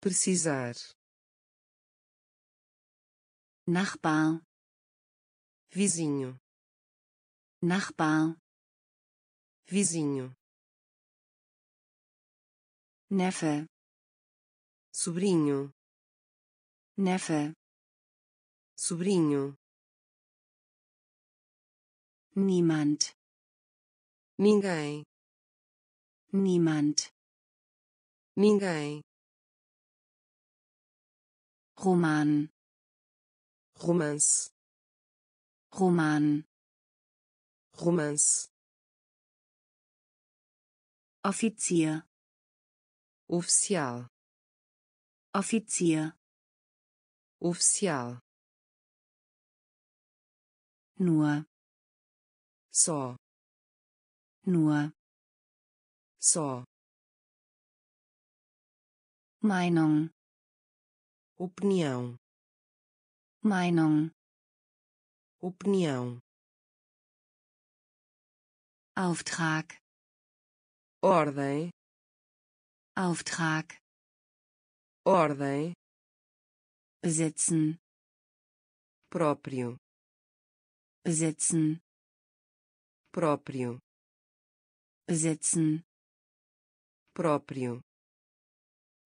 precisar, Nachbar, vizinho, Nachbar, vizinho, Neffe, sobrinho, Neffe, sobrinho, niemand, ninguém, niemand, ninguém, Roman, romance, Roman, romance, Offizier, oficial, Offizier, oficial, nur, só, nur, só, Meinung, opinião, Meinung, opinião, Auftrag. Ordem. Auftrag ordem besitzen próprio besitzen próprio besitzen próprio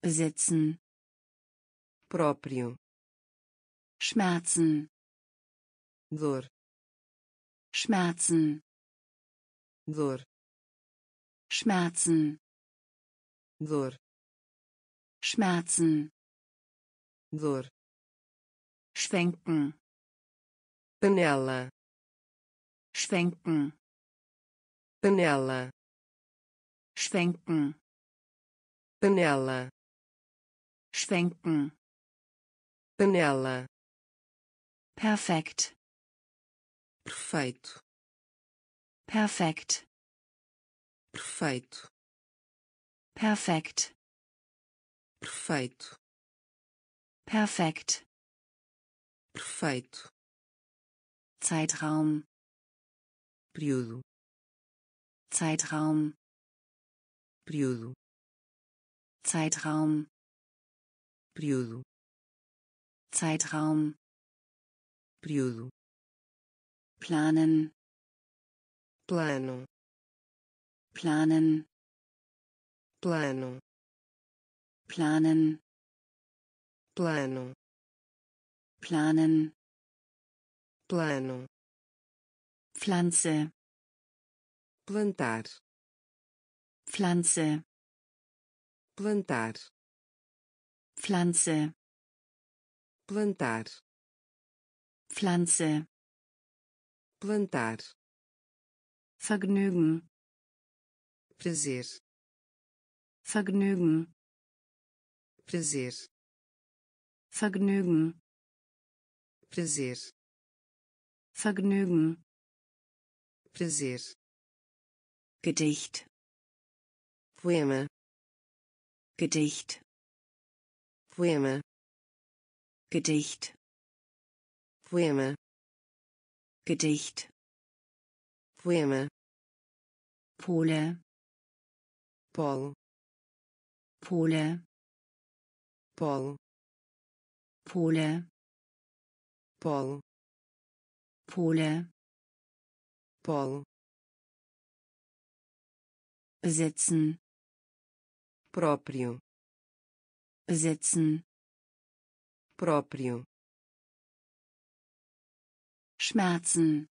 besitzen próprio Schmerzen dor Schmerzen dor Schmerzen dor Schmerzen. Dor. Schwenken. Panela. Schwenken. Panela. Schwenken. Panela. Schwenken. Panela. Perfekt. Perfeito. Perfekt. Perfeito. Perfekt perfeito. Perfekt. Perfeito. Zeitraum. Período. Zeitraum. Período. Zeitraum. Período. Zeitraum. Período. Planen. Plano. Planen. Plano planen. Plano. Planen. Plano. Pflanze. Plantar. Pflanze. Plantar. Pflanze. Plantar. Pflanze. Plantar. Vergnügen. Prazer. Vergnügen prazer. Vergnügen. Prazer. Vergnügen. Prazer. Gedicht. Poema. Gedicht. Poema. Gedicht. Poema. Gedicht. Poema. Pole. Polo Pole polo Pole. Polo Pole. Polo besitzen próprio besitzen próprio Schmerzen.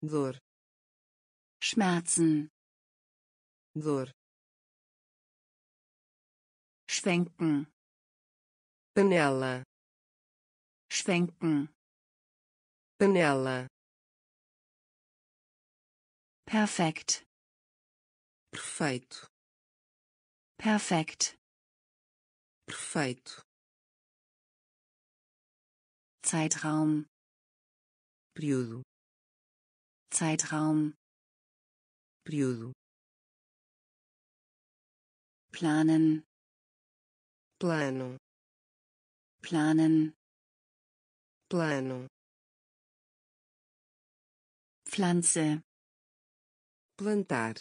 Dor Schmerzen. Dor schwenken panela. Schwenken. Panela. Perfekt. Perfeito. Perfekt. Perfeito. Zeitraum. Período. Zeitraum. Período. Planen. Plano planen. Plano. Pflanze. Plantar.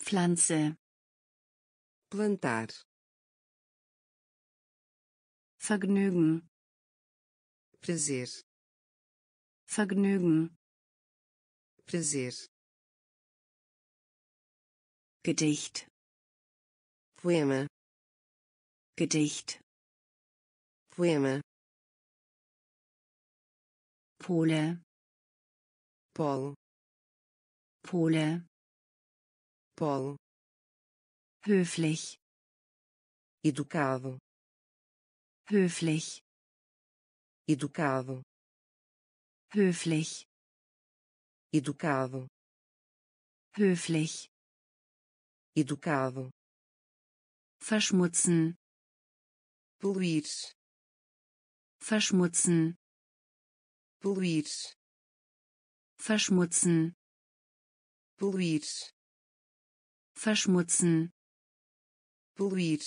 Pflanze. Plantar. Vergnügen. Prazer. Vergnügen. Prazer. Gedicht. Poema. Gedicht poema Pole. Polo Pole. Polo höflich. Educado. Höflich. Educado. Höflich. Educado. Höflich. Educado. Verschmutzen. Poluir verschmutzen. Poluir verschmutzen. Poluir verschmutzen. Poluir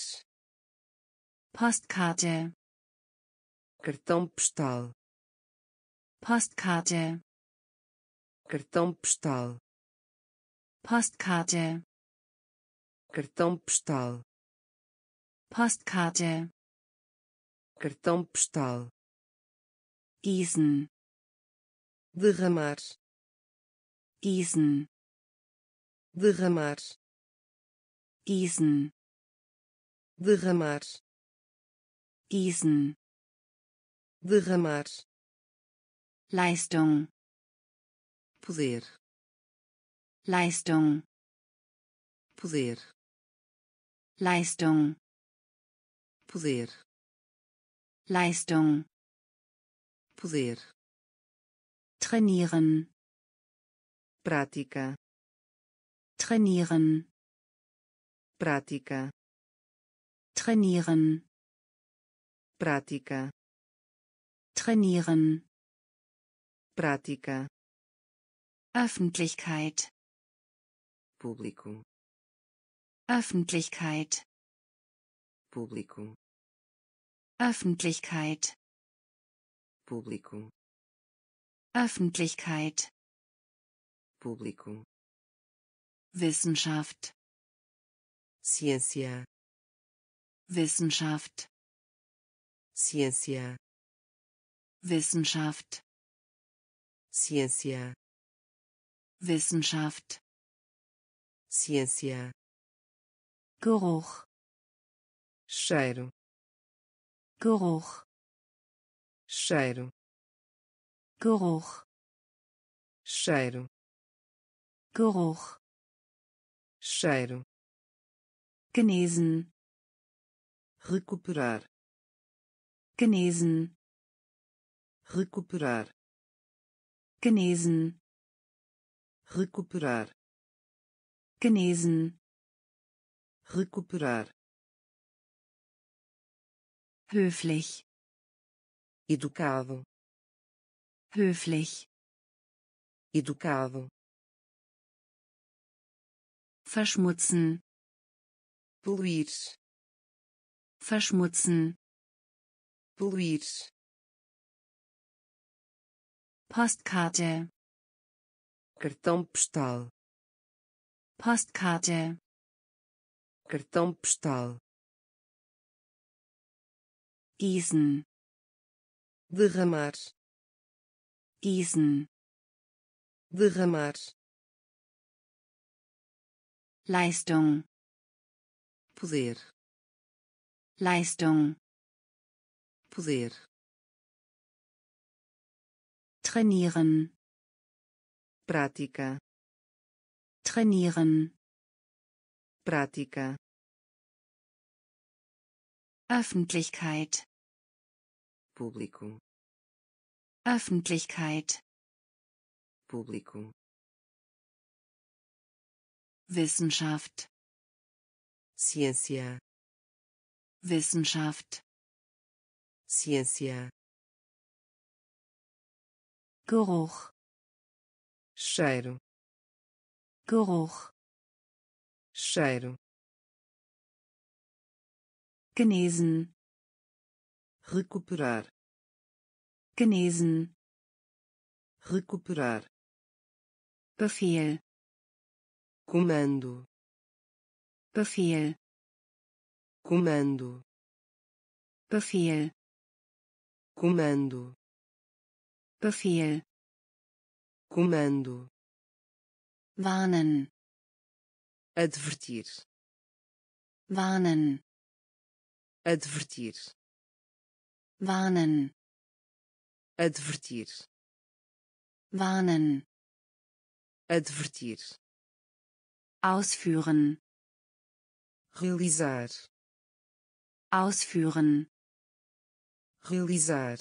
Postkarte. Cartão postal. Postkarte. Cartão postal. Postkarte. cartão postal, Postkarte. Cartão postal, Gießen. derramar, Gießen. derramar, Gießen. derramar, Gießen. derramar, Leistung. poder, Leistung. poder, Leistung. poder, Leistung. poder, Trainieren. prática, Trainieren. prática, Trainieren. prática, Trainieren. prática, Öffentlichkeit. público, Öffentlichkeit. público, Öffentlichkeit. público, Öffentlichkeit. público, Wissenschaft. ciência, Wissenschaft. ciência, Wissenschaft. ciência, Wissenschaft. ciência, Geruch. cheiro, Geruch. cheiro, Geruch. cheiro, Geruch. cheiro, Genesen. recuperar, Genesen. recuperar, Genesen. recuperar, Genesen. recuperar, Höflich. educado, Höflich. educado, Verschmutzen. poluir, Verschmutzen. poluir, Postkarte. cartão postal, Postkarte. cartão postal, Gießen. derramar, Gießen. derramar, Leistung. poder, Leistung. poder, Trainieren. prática, Trainieren. prática, Öffentlichkeit. Público, Öffentlichkeit. público, Wissenschaft. ciência, Wissenschaft. ciência, Geruch. cheiro, Geruch. cheiro, Genesen. recuperar, Genesen. recuperar, Befehl. comando, Befehl. comando, Befehl. comando, Befehl. comando, Warnen. advertir, Warnen. advertir, Warnen. Advertir, Warnen. advertir, Ausführen. realizar, Ausführen. realizar,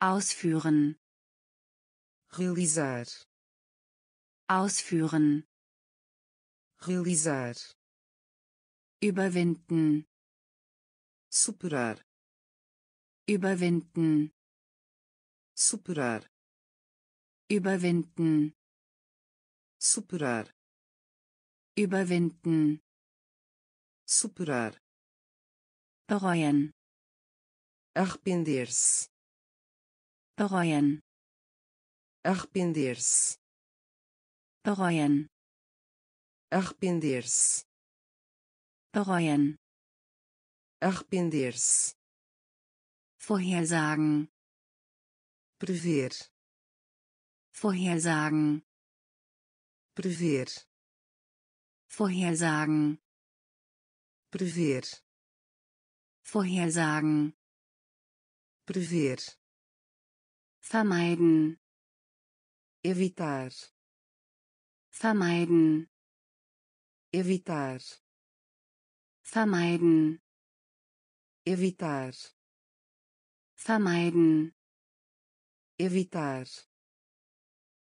Ausführen. realizar, Ausführen. realizar, Überwinden. superar, Überwinden. Superar, Überwinden. superar, Überwinden. superar, Bereuen. arrepender-se, Bereuen. arrepender-se, Bereuen. arrepender-se bereuen, arrepender-se vorhersagen, prever. Vorhersagen, prever. Vorhersagen, prever. Vorhersagen, prever. Vermeiden, evitar. Vermeiden, evitar. Vermeiden, evitar. Vermeiden, evitar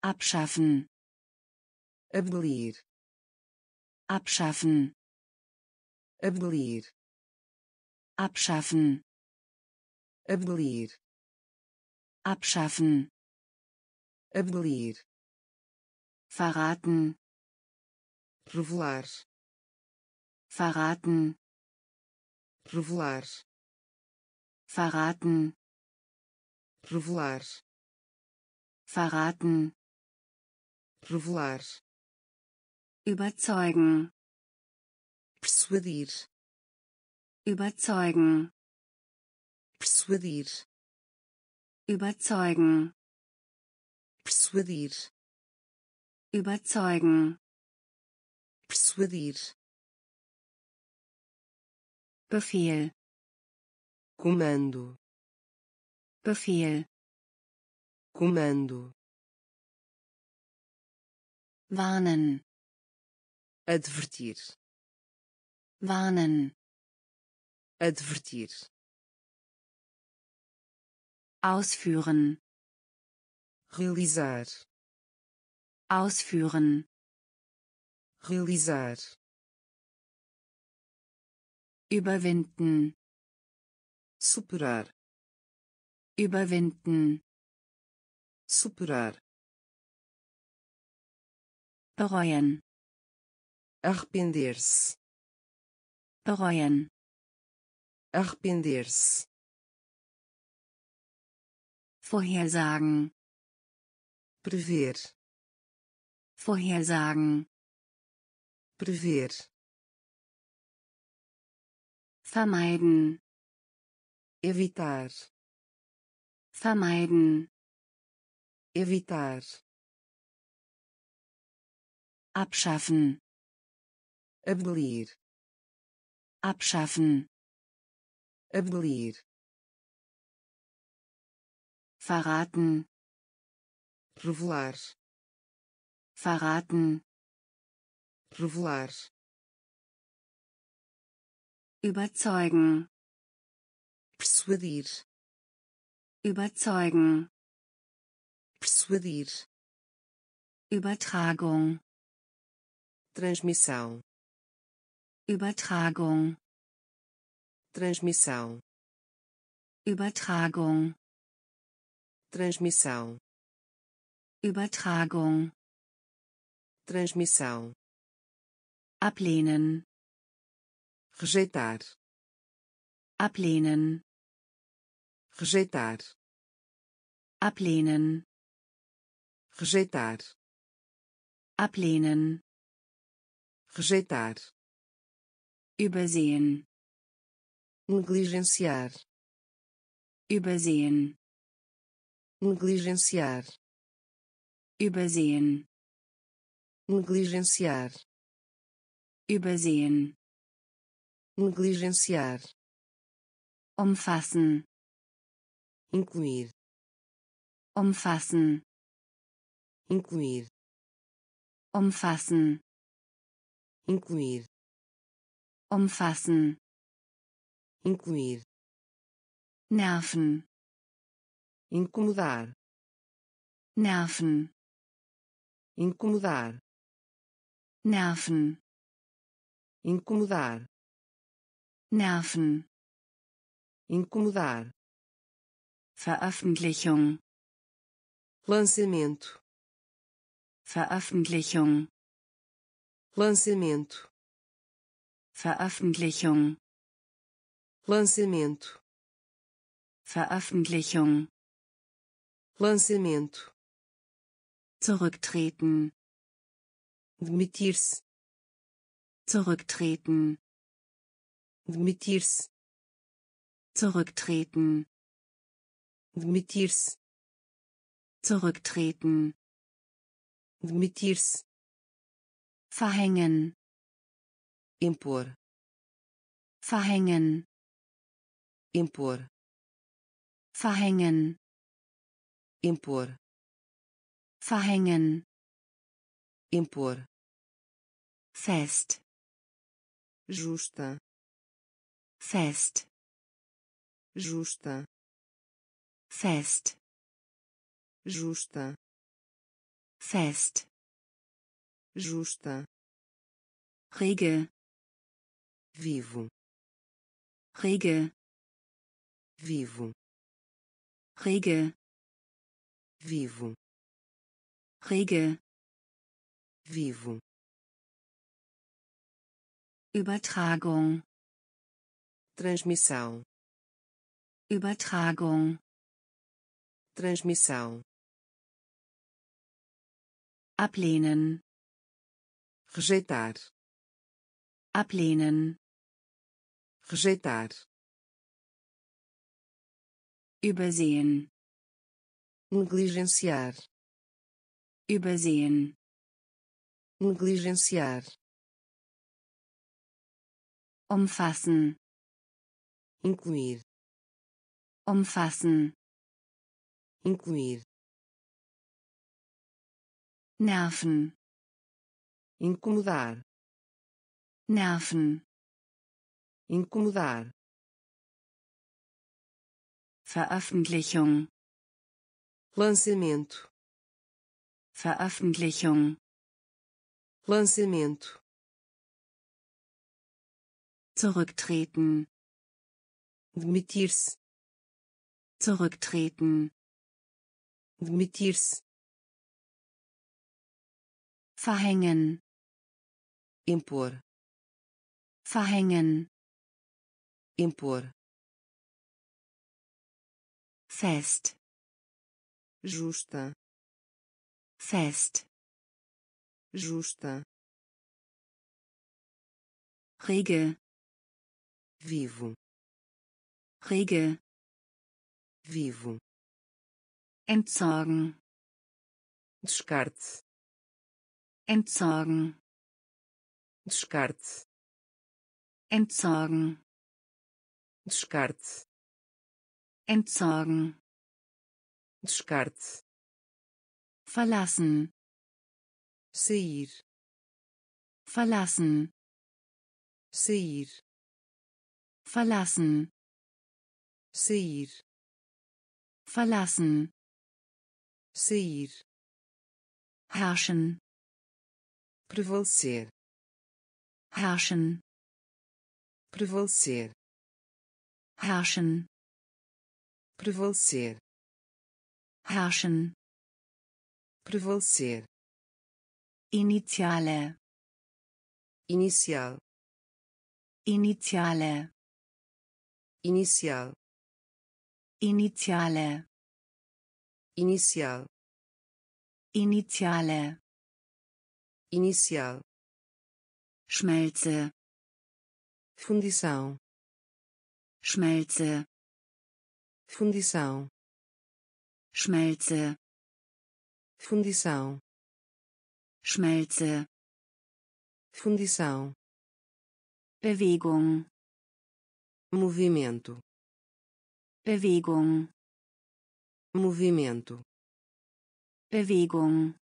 abschaffen, abolir abschaffen, abolir abschaffen, abolir abschaffen, abolir verraten, revelar verraten, revelar verraten, revelar verraten, revelar. Überzeugen, persuadir. Überzeugen, persuadir. Überzeugen, persuadir. Überzeugen, persuadir. Befehl, comando. Befehl, comando. Warnen, advertir. Warnen, advertir. Ausführen, realizar. Ausführen, realizar. Überwinden, superar. Überwinden, superar. Bereuen, arrepender-se. Bereuen, arrepender-se. Vorhersagen, prever. Vorhersagen, prever. Vermeiden, evitar. Vermeiden, evitar. Abschaffen, abolir. Abschaffen, abolir. Verraten, revelar. Verraten, revelar. Überzeugen, persuadir. Überzeugen, persuadir. Übertragung, transmissão. Übertragung, transmissão. Übertragung, transmissão. Übertragung, transmissão. Ablehnen, rejeitar. Ablehnen, rejeitar. Ablehnen, rejeitar ablehnen, rejeitar übersehen, negligenciar übersehen, negligenciar übersehen, negligenciar übersehen, negligenciar umfassen, incluir umfassen, incluir. Umfassen, incluir. Umfassen, incluir. Nerven, incomodar. Nerven, incomodar. Nerven, incomodar. Nerven, incomodar. Veröffentlichung, lançamento Veröffentlichung, lançamento. Veröffentlichung, lançamento. Veröffentlichung, lançamento. Zurücktreten, demitir-se. Zurücktreten. demitir-se. Zurücktreten. demitir-se. Zurücktreten. Demitir-se Verhängen. impor Verhängen. impor Verhängen. impor Verhängen. impor Fest. justa Fest. justa Fest. justa Fest. justa Rege. vivo Rege. vivo Rege. vivo Rege. vivo Übertragung. transmissão Übertragung. transmissão Ablehnen. rejeitar Ablehnen. rejeitar Übersehen. negligenciar Übersehen. negligenciar Umfassen. incluir Umfassen. incluir Nerven. incomodar Nerven. incomodar Veröffentlichung. lançamento Veröffentlichung. lançamento Zurücktreten. demitir-se Zurücktreten. demitir-se Verhängen. impor Verhängen. impor Fest. justa Fest. justa Rege. vivo Rege. vivo Entsorgen. descarte Entsorgen. descarte Entsorgen. descarte Entsorgen. descarte Verlassen. sair Verlassen. sair Verlassen. sair Verlassen. sair Herrschen. Prevalecer Herrschen. prevalecer Herrschen. prevalecer Herrschen. prevalecer Initiale. inicial Initiale. inicial Initiale. inicial Initiale. Inicial Schmelze. fundição Schmelze. fundição Schmelze. fundição Schmelze. fundição Bewegung. movimento Bewegung. movimento Bewegung.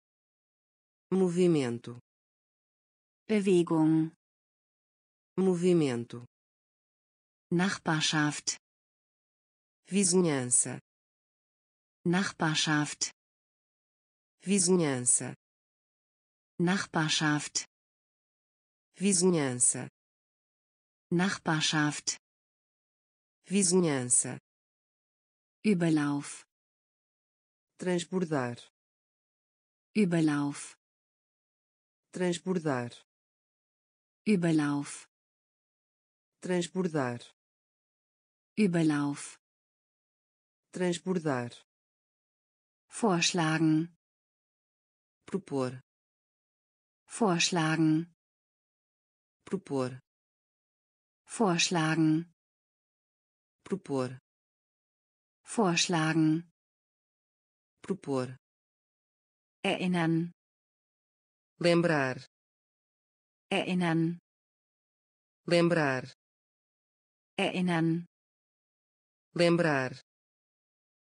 Movimento Bewegung. movimento Nachbarschaft. vizinhança Nachbarschaft. vizinhança Nachbarschaft. vizinhança Nachbarschaft. vizinhança Überlauf. transbordar Überlauf. Transbordar. Überlauf. transbordar. Überlauf. transbordar. Vorschlagen. propor. Vorschlagen. propor. Vorschlagen. Propor. Vorschlagen. Propor. Erinnern lembrar. Erinnern. Lembrar. Erinnern. Lembrar.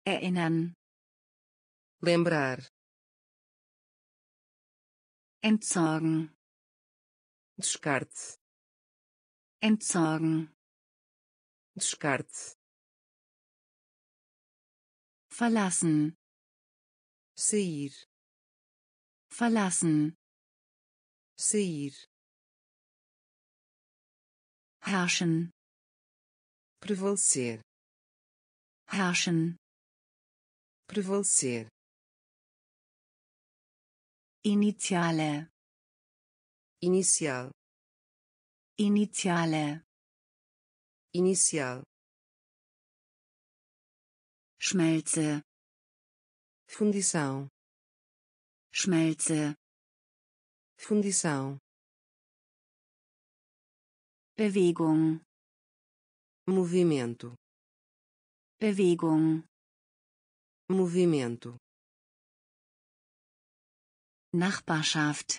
Erinnern. Lembrar. Entsorgen. Descarte. Entsorgen. Descarte. Verlassen. Sair. Verlassen sair herrschen prevalecer herrschen prevalecer Initiale inicial Initiale inicial Schmelze fundição Schmelze fundição. Bewegung. Movimento. Bewegung. Movimento. Nachbarschaft.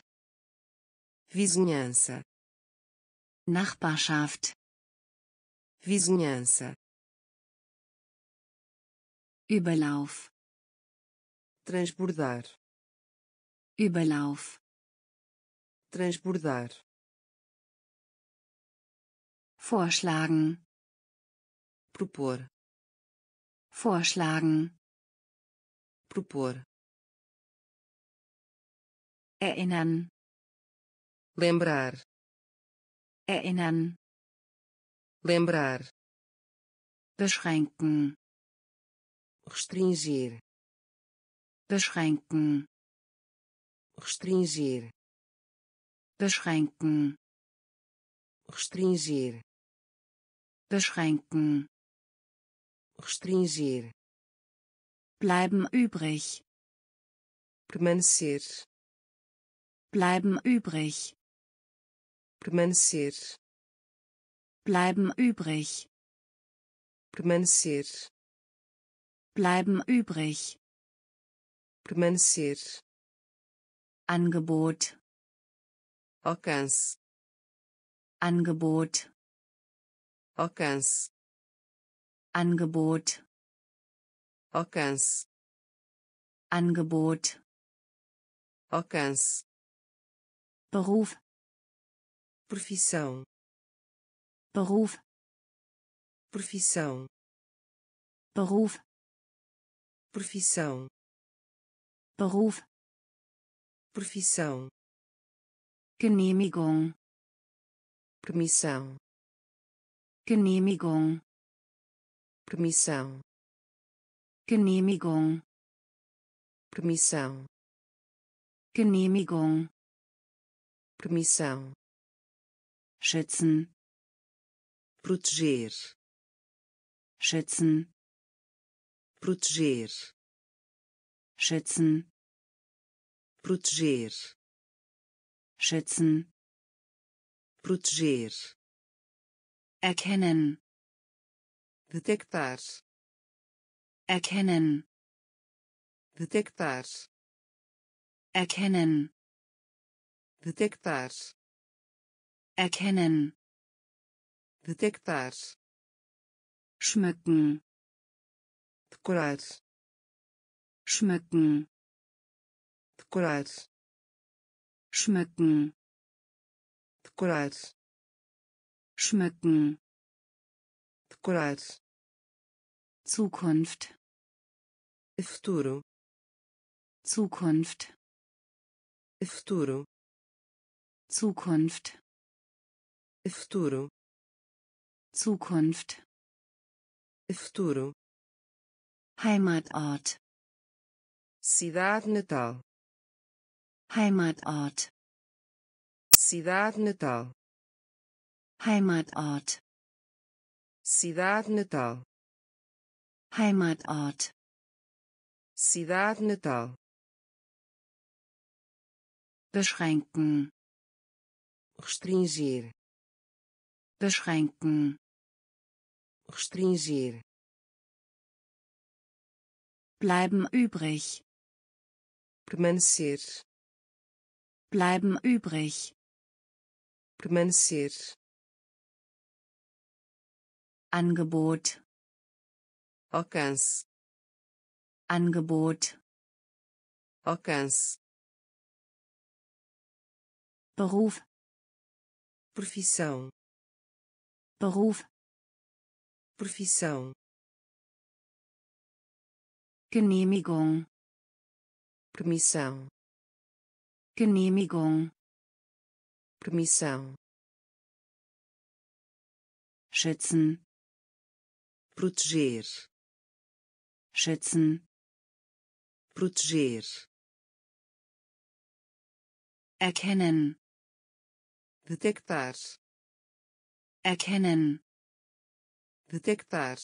Vizinhança. Nachbarschaft. Vizinhança. Überlauf. Transbordar. Überlauf transbordar. Vorschlagen. Propor. Vorschlagen. Propor. Erinnern. Lembrar. Erinnern. Lembrar. Beschränken. Restringir. Beschränken. Restringir beschränken restringir beschränken restringir bleiben übrig permanecer bleiben übrig permanecer bleiben übrig permanecer bleiben übrig permanecer. Angebot alcance Angebot. Alcance Angebot. Alcance Angebot. Alcance Beruf. Profissão. Beruf. Profissão. Beruf. Profissão. Beruf. Profissão Genehmigung permissão. Genehmigung permissão. Genehmigung permissão. Genehmigung permissão. Schützen. Proteger. Schützen. Proteger. Schützen. Proteger schützen proteger erkennen detectar erkennen detectar erkennen detectar erkennen detectar schmücken decorar schmücken decorar schmücken. Decorar schmücken. Decorar Zukunft. Futuro. Zukunft. Futuro. Zukunft. Futuro. Zukunft. Futuro. Heimatort. Cidade natal Heimatort. Cidade natal. Heimatort. Cidade natal. Heimatort. Cidade natal. Beschränken. Restringir. Beschränken. Restringir. Bleiben übrig. Permanecer bleiben übrig. Permanecer. Angebot. Alcance. Angebot. Alcance. Beruf. Profissão. Beruf. Profissão. Genehmigung. Permissão Genehmigung. Permissão. Schützen. Proteger. Schützen. Proteger. Erkennen. Detectar. Erkennen. Detectar.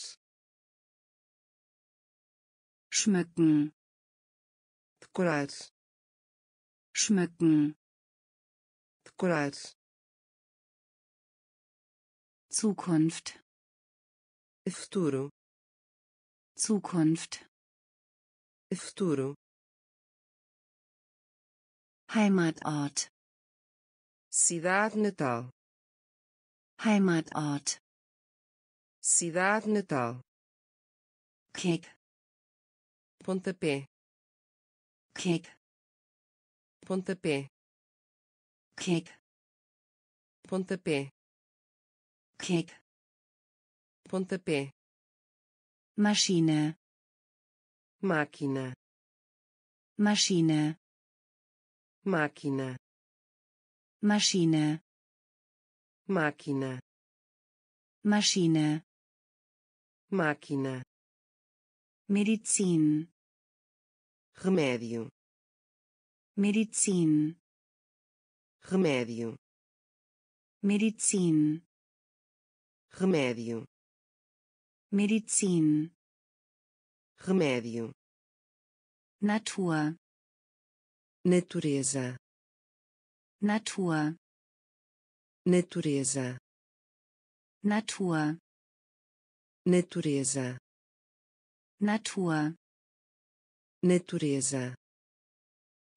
Schmücken. Decorar schmücken. Decorar Zukunft. Futuro. Zukunft. Futuro. Heimatort. Cidade natal. Heimatort. Cidade natal. Kick. Pontapé. Kick pontapé. Kick pontapé. Kick pontapé. Maschine máquina. Maschine máquina. Maschine máquina. Maschine máquina. Medizin remédio Medizin remédio. Medizin remédio. Medizin remédio. Natur. Natureza. Natur. Natureza. Natur. Natureza. Natur. Natureza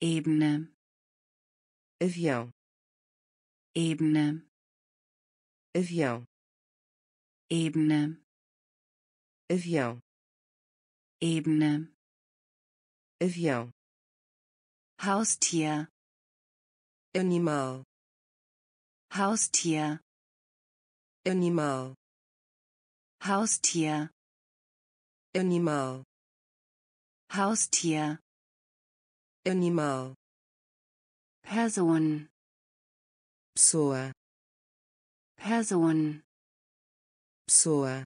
Ebene. Avião. Ebene. Avião. Ebene. Avião. Ebene. Avião. Haustier. Animal. Haustier. Animal. Haustier. Animal. Haustier animal. Person. Pessoa Person. Pessoa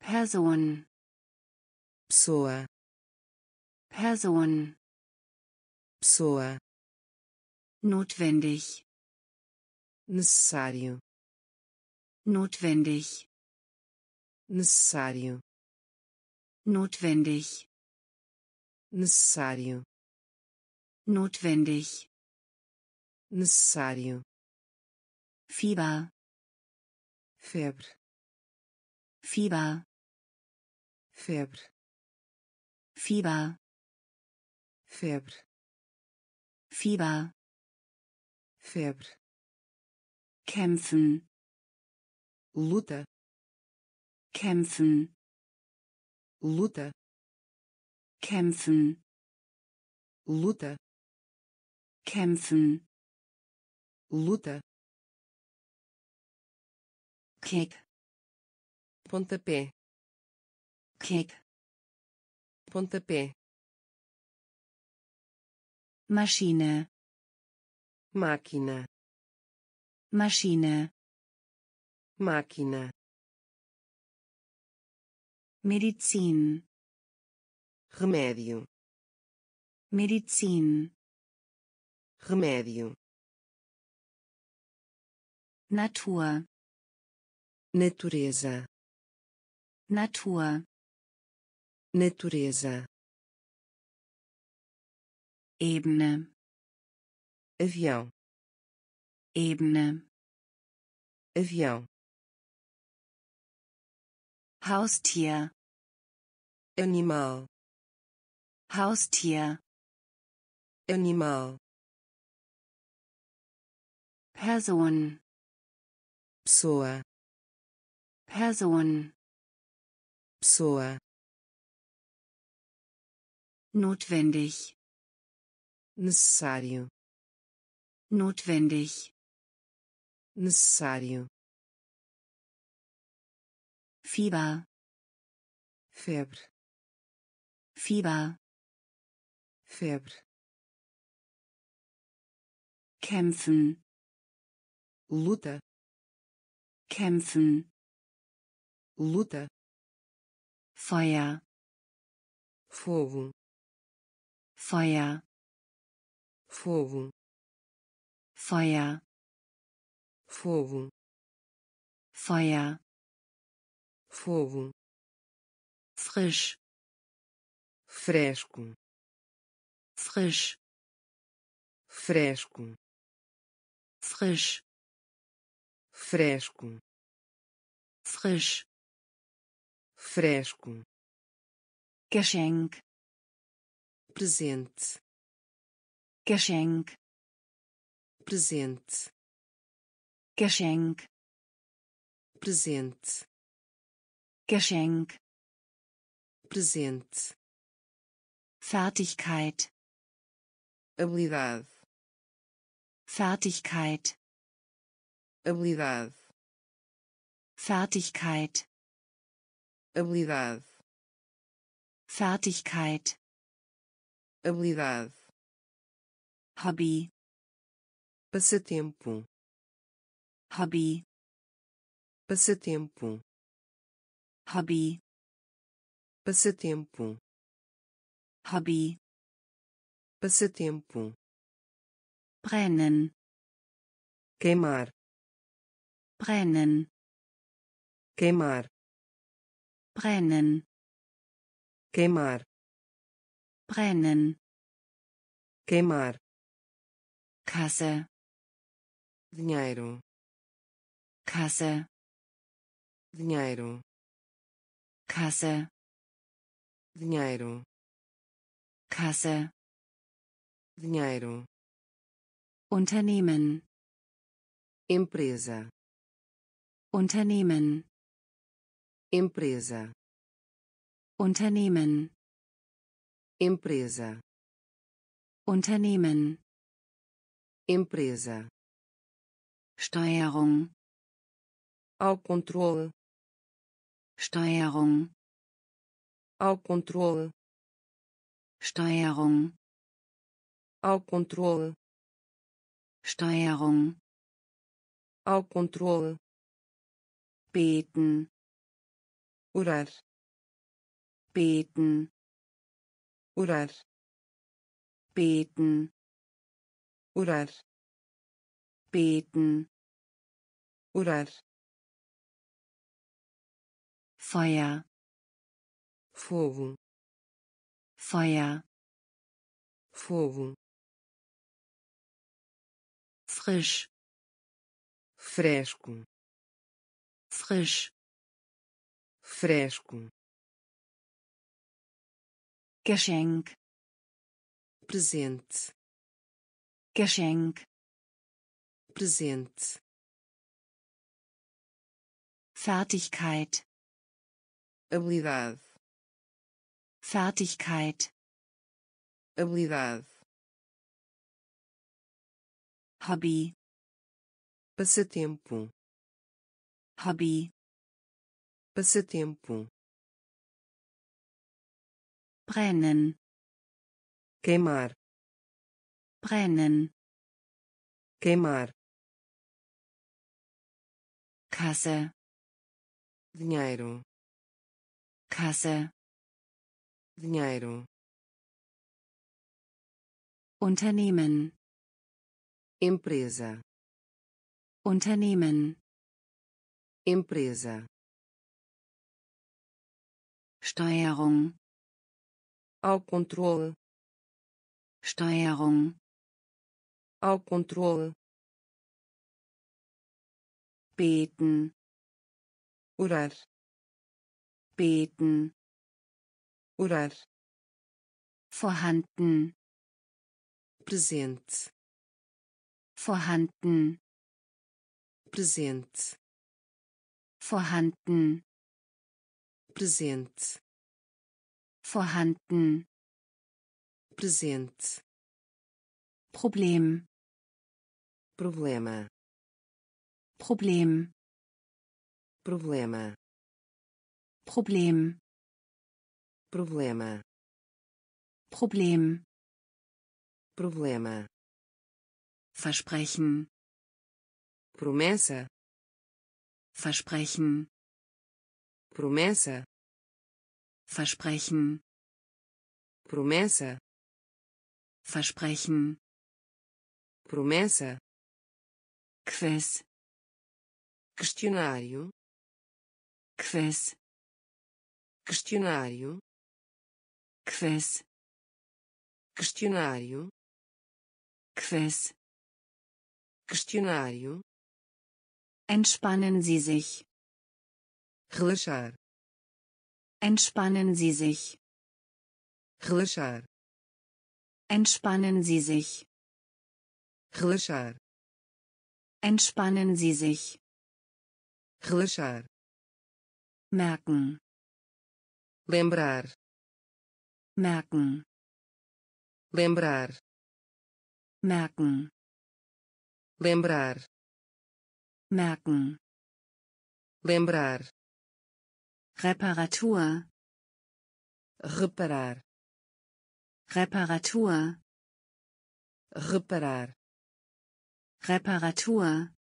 Person. Pessoa Person. Pessoa notwendig. Necessário. Notwendig. Necessário. Notwendig. Necessário notwendig. Necessário. Fieber. Febre. Fieber. Febre. Fieber. Febre. Fieber. Febre. Kämpfen. Luta. Kämpfen. Luta. Kämpfen. Luta kämpfen. Luta. Kick. Pontapé. Kick. Pontapé. Maschine. Máquina. Maschine. Máquina. Medizin. Remédio. Medizin remédio. Natur natureza. Natur natureza. Ebene. Avião. Ebene. avião, Haustier. animal, Haustier. animal, Person. pessoa, Person. pessoa, Notwendig. necessário, Notwendig. necessário, Fieber. febre, Fieber. febre, Kämpfen. Luta, Kämpfen. luta, Feuer. fogo, Feuer. fogo, Feuer. fogo, Feuer. fogo, Frisch. fresco, Frisch. fresco, Frisch. Fresco, Frisch. fresco, Geschenk. presente, Geschenk. presente, Geschenk. presente, Geschenk. presente, Fertigkeit. habilidade, Fertigkeit. Habilidade, Fertigkeit. habilidade, Fertigkeit. habilidade, Hobby. passatempo, Hobby. passatempo, Hobby. passatempo, Hobby. passatempo, Brennen. queimar, Brennen. queimar, Brennen. queimar, Brennen. queimar, Kasse. dinheiro, Kasse. dinheiro, Kasse. dinheiro, Kasse. dinheiro, Unternehmen. empresa, Unternehmen. empresa, Unternehmen. empresa, Unternehmen. empresa, Steuerung. ao controle, Steuerung. ao controle, Steuerung. ao controle, Steuerung. ao controle, Beten. orar, Beten. orar, Beten. orar, Beten. orar, Feuer. fogo, Feuer. fogo, Frisch. fresco, Frisch. fresco, Geschenk. presente, Geschenk. presente, Fertigkeit. habilidade, Fertigkeit. habilidade, Hobby. passatempo, Hobby. passatempo, Brennen. queimar, Brennen. queimar, Kasse. dinheiro, Kasse. dinheiro, Unternehmen. empresa, Unternehmen. Empresa, Steuerung. ao controle, Steuerung. ao controle, beten. Orar. Beten. Orar. Vorhanden. Presente. Vorhanden. Presente vorhanden. Presente vorhanden. Presente Problem. Problema. Problem. Problema. Problem. Problema. Problem. Problema. Versprechen. Promessa Versprechen. Promessa. Versprechen. Promessa. Versprechen. Promessa. Quiz. Questionário Quiz. Questionário Quiz. Questionário Quiz. Questionário Entspannen Sie sich. relaxar Entspannen Sie sich. relaxar Entspannen Sie sich. relaxar Entspannen Sie sich. relaxar Merken. lembrar Merken. lembrar Merken. lembrar Merken. lembrar Reparatur. reparar Reparatur. reparar Reparatur.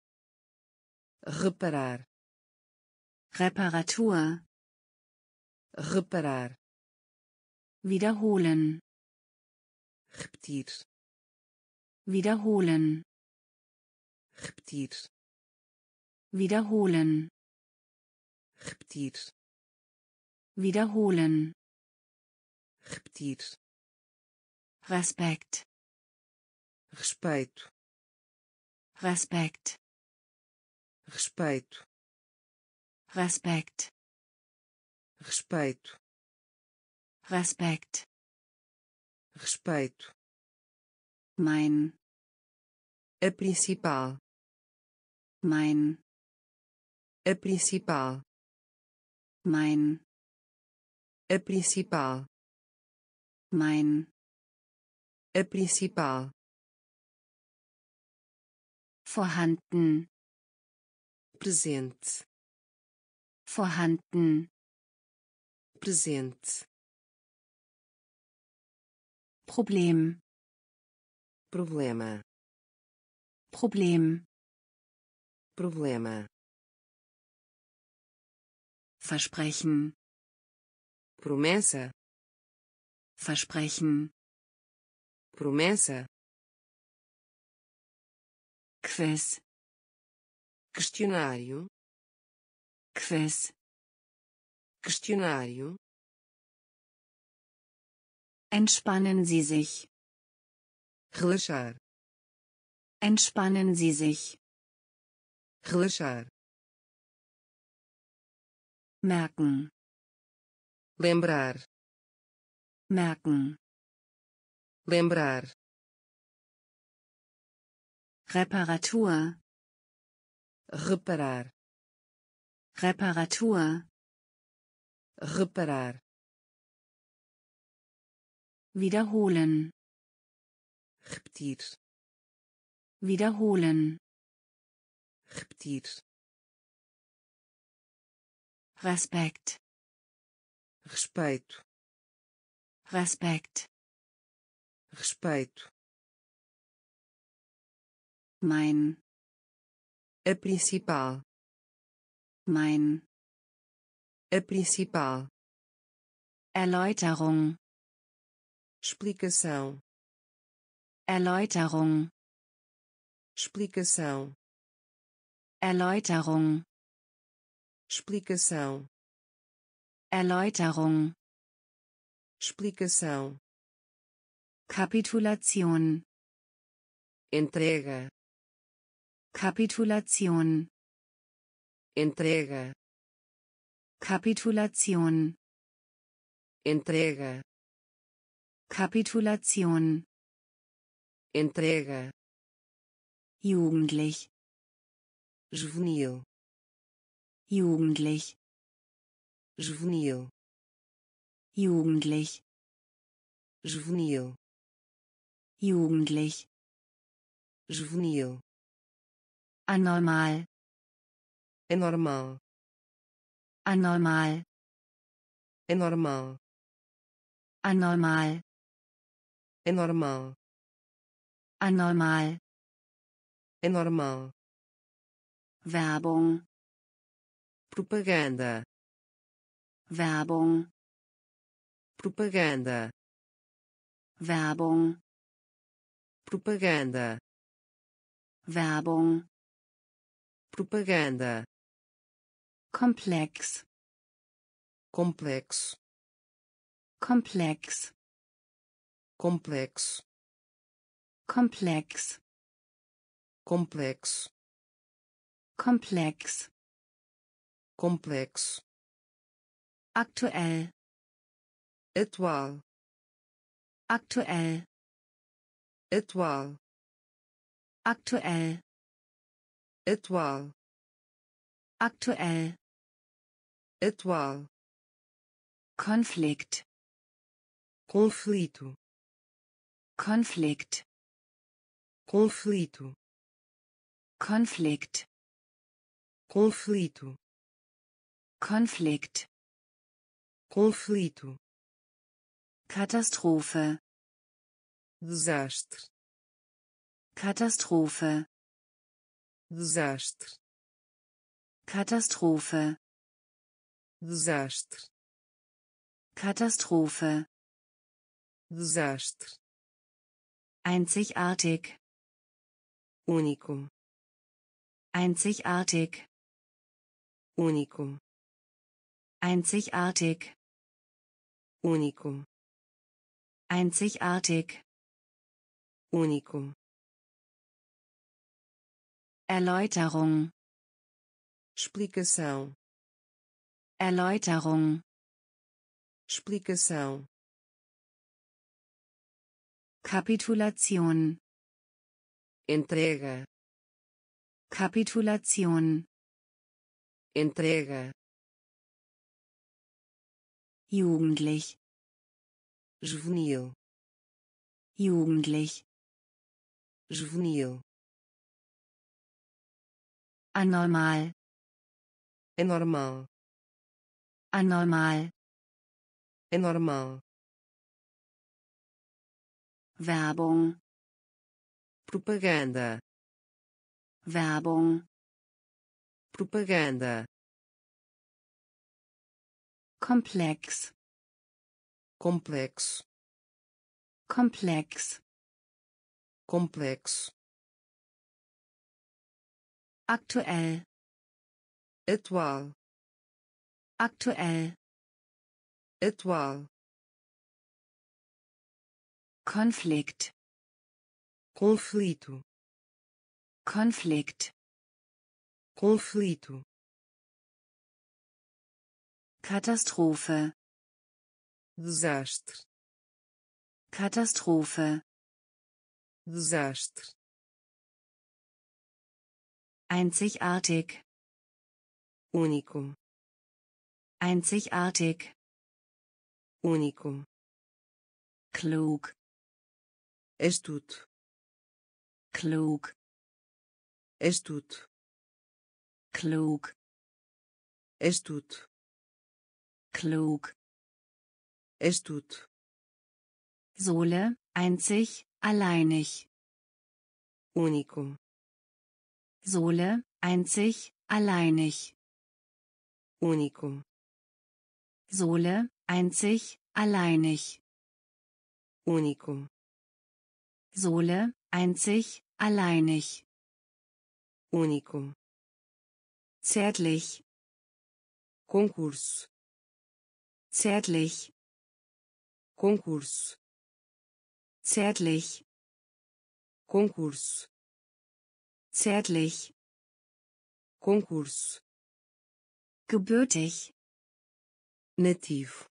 reparar Reparatur. reparar Wiederholen. repetir Wiederholen. repetir Wiederholen. repetir Wiederholen. repetir Respekt. respeito Respekt. respeito Respekt. respeito Respekt. respeito Mein. a principal Mein. A principal Mein. a principal Mein. a principal Vorhanden. presente Vorhanden. presente Problem. problema Problem. problema Versprechen. promessa Versprechen. promessa Quiz. questionário Quiz. questionário Entspannen Sie sich. relaxar Entspannen Sie sich. relaxar Merken. lembrar Merken. lembrar Reparatur. reparar Reparatur. reparar Wiederholen. repetir Wiederholen. repetir Respekt. respeito Respekt. respeito Mein. a principal Mein. a principal Erläuterung. explicação Erläuterung. explicação Erläuterung. Explicação. Erläuterung. explicação. Kapitulation. entrega. Kapitulation. entrega. Kapitulation. Entrega. Kapitulation. Entrega. Jugendlich. Juvenil jugendlich. Juvenil. Jugendlich. Juvenil. Jugendlich. Juvenil. Anormal. É normal anormal. É normal anormal. É normal anormal. É normal Werbung propaganda. Werbung. Propaganda. Werbung. Propaganda. Werbung. Propaganda. Komplex. Complexo. Komplex. Complexo. Komplex. Complexo. Komplex complexo aktuell atual. Aktuell atual. Aktuell atual. Aktuell atual. Konflikt. Conflito. Konflikt. Conflito. Konflikt. Conflito Konflikt. Conflito. Katastrophe. Desastre. Katastrophe. Desastre. Katastrophe. Desastre. Katastrophe. Desastre. Einzigartig. Único. Einzigartig. Único einzigartig. Único einzigartig. Único Erläuterung. Explicação. Erläuterung. Explicação. Kapitulation. Entrega. Kapitulation. Entrega jugendlich. Juvenil. Jugendlich. Juvenil. Anormal. É normal anormal. É normal Werbung. Propaganda. Werbung. Propaganda komplex complexo Complex. complexo aktuell atual aktuell atual Konflikt conflito. Konflikt conflito Katastrophe. Desastre. Katastrophe. Desastre. Einzigartig. Único. Einzigartig. Único. Klug. Astuto. Klug. Astuto. Klug. Astuto klug. Astuto Sohle einzig alleinig. Único. Sohle einzig alleinig. Único. Sohle einzig alleinig. Único. Sohle einzig alleinig. Único. Zärtlich. Concurso zärtlich. Concurso zärtlich. Concurso zärtlich. Concurso gebürtig. Nativo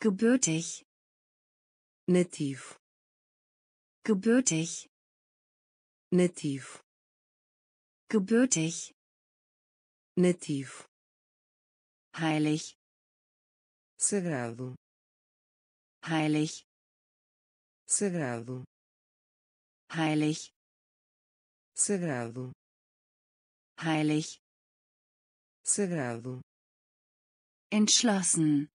gebürtig. Nativo gebürtig. Nativo gebürtig. Nativo heilig sagrado. Heilig. Sagrado. Heilig. Sagrado. Heilig. Sagrado. Entschlossen.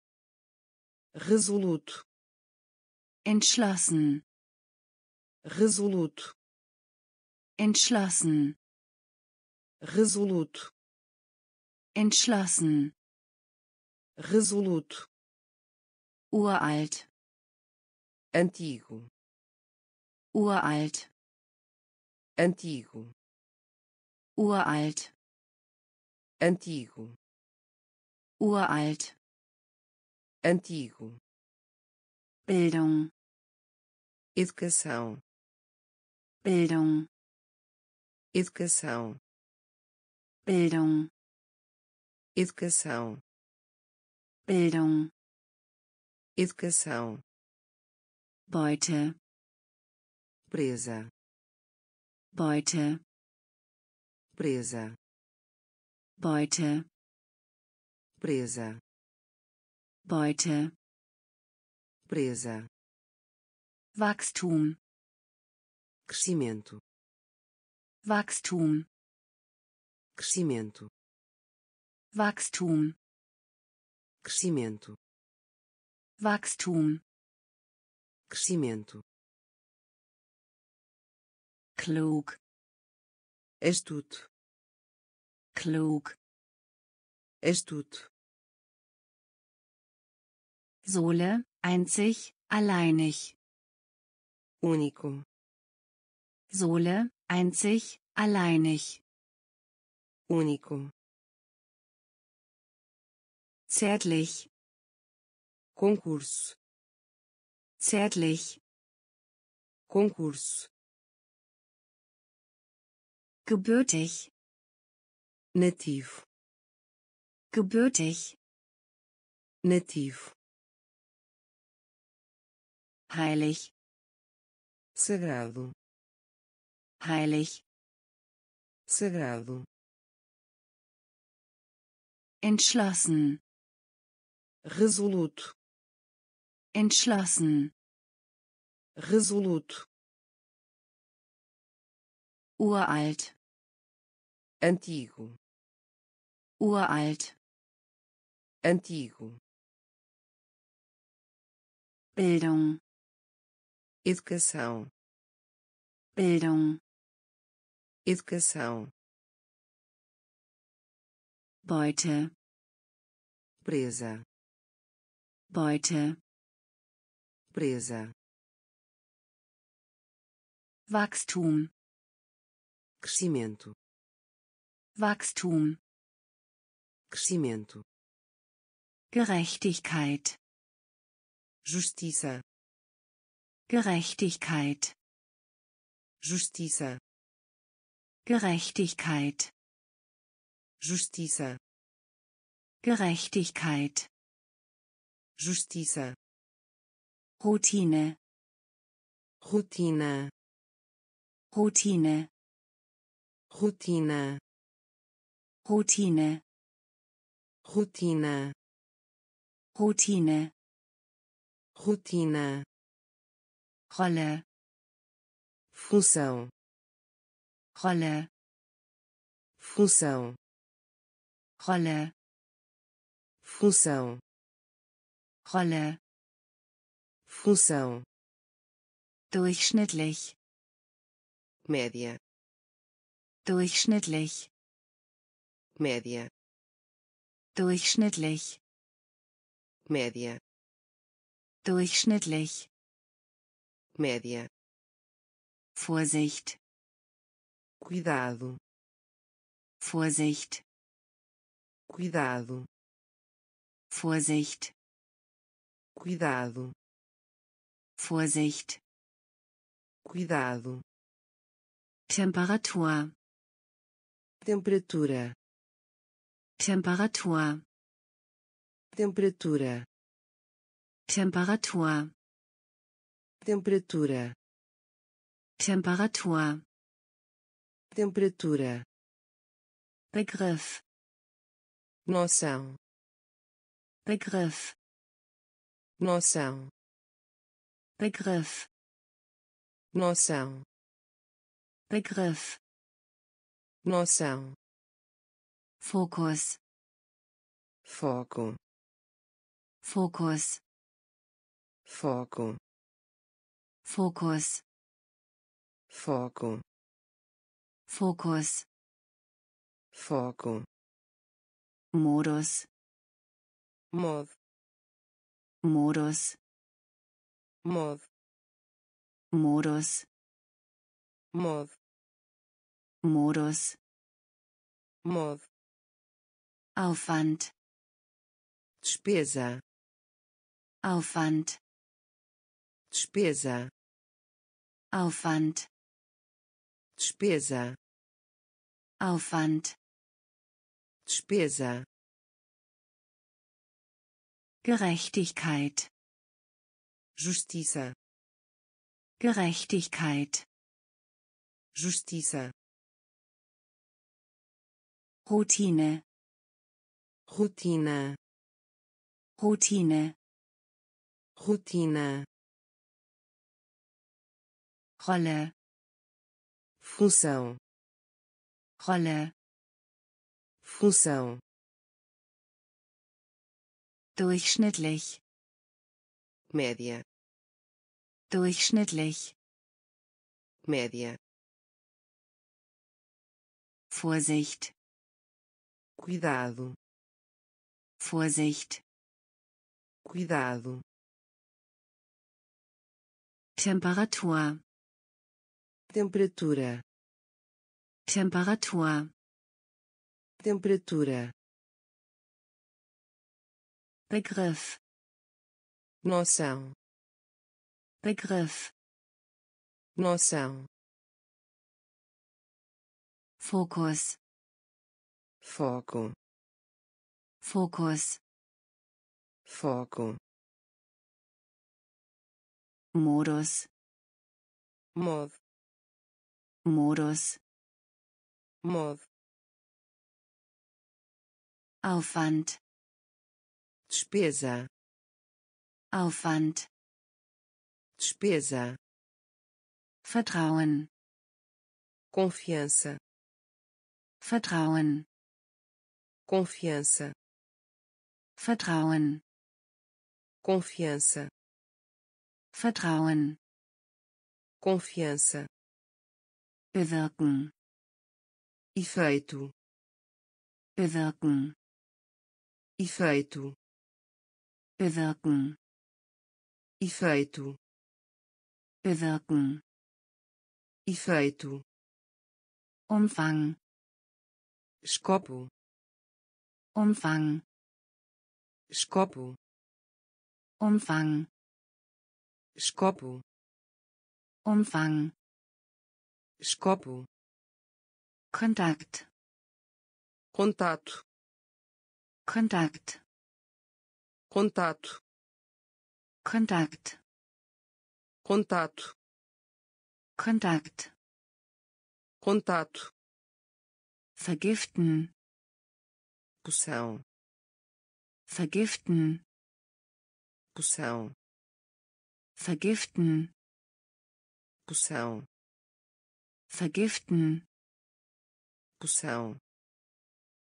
Resoluto entschlossen. Resoluto entschlossen. Resoluto entschlossen. Resoluto uralt. Antigo. Uralt. Antigo. Uralt. Antigo. Uralt. Antigo. Bildung. Educação. Bildung. Educação. Bildung. Educação. Bildung educação Beute. presa Beute. presa Beute. presa Beute. presa Wachstum. crescimento Wachstum. crescimento Wachstum. crescimento Wachstum. Crescimento. Klug. Astuto klug. Astuto Sohle einzig alleinig. Único. Sohle einzig alleinig. Único. Zärtlich concurso zärtlich. Concurso gebürtig. Nativo gebürtig. Nativo heilig. Sagrado. Heilig. Sagrado. Entschlossen. Resoluto entschlossen. Resoluto uralt. Antigo. Uralt. Antigo. Bildung. Educação. Bildung. Educação. Beute. Presa. Beute presa Wachstum crescimento. Wachstum crescimento. Gerechtigkeit. Justiça. Gerechtigkeit. Justiça. Gerechtigkeit. Justiça. Gerechtigkeit. Justiça Routine rotina Routine rotina Routine rotina Routine rotina Rolle função Rolle função Rolle função Rolle função. Durchschnittlich. Média. Durchschnittlich. Média. Durchschnittlich. Média. Durchschnittlich. Média. Vorsicht. Cuidado. Vorsicht. Cuidado. Vorsicht. Cuidado Vorsicht. Cuidado. Temperatur. Temperatura. Temperatur. Temperatura. Temperatur. Temperatura. Temperatur. Temperatura. Begriff. Noção. Begriff. Noção Begriff. Noção. Begriff. Noção. Fokus. Foco. Fokus. Foco. Fokus. Foco. Fokus. Foco. Modus. Modo Modus modo Modus. Modo Modus. Modo Aufwand. Despesa Aufwand. Despesa Aufwand. Despesa Aufwand. Despesa Gerechtigkeit justiça. Gerechtigkeit. Justiça. Routine. Rotina Routine. Rotina Rolle. Função. Rolle. Função. Durchschnittlich média durchschnittlich. Média Vorsicht. Cuidado. Vorsicht. Cuidado. Temperatur. Temperatura. Temperatur. Temperatura. Begriff noção. Begriff. Noção. Fokus. Foco. Fokus. Foco. Modus. Modo Modus. Modo Aufwand. Despesa Aufwand. Despesa. Vertrauen. Confiança. Vertrauen. Confiança. Vertrauen. Confiança. Vertrauen. Confiança. Bewirken. Efeito. Bewirken. Efeito. Bewirken efeito. Bewirken. Efeito. Umfang. Escopo. Umfang. Escopo. Umfang. Escopo. Umfang. Escopo. Kontakt. Contato. Kontakt. Contato Kontakt. Contato. Kontakt. Contato. Vergiften. Poção vergiften. Poção vergiften. Poção vergiften. Poção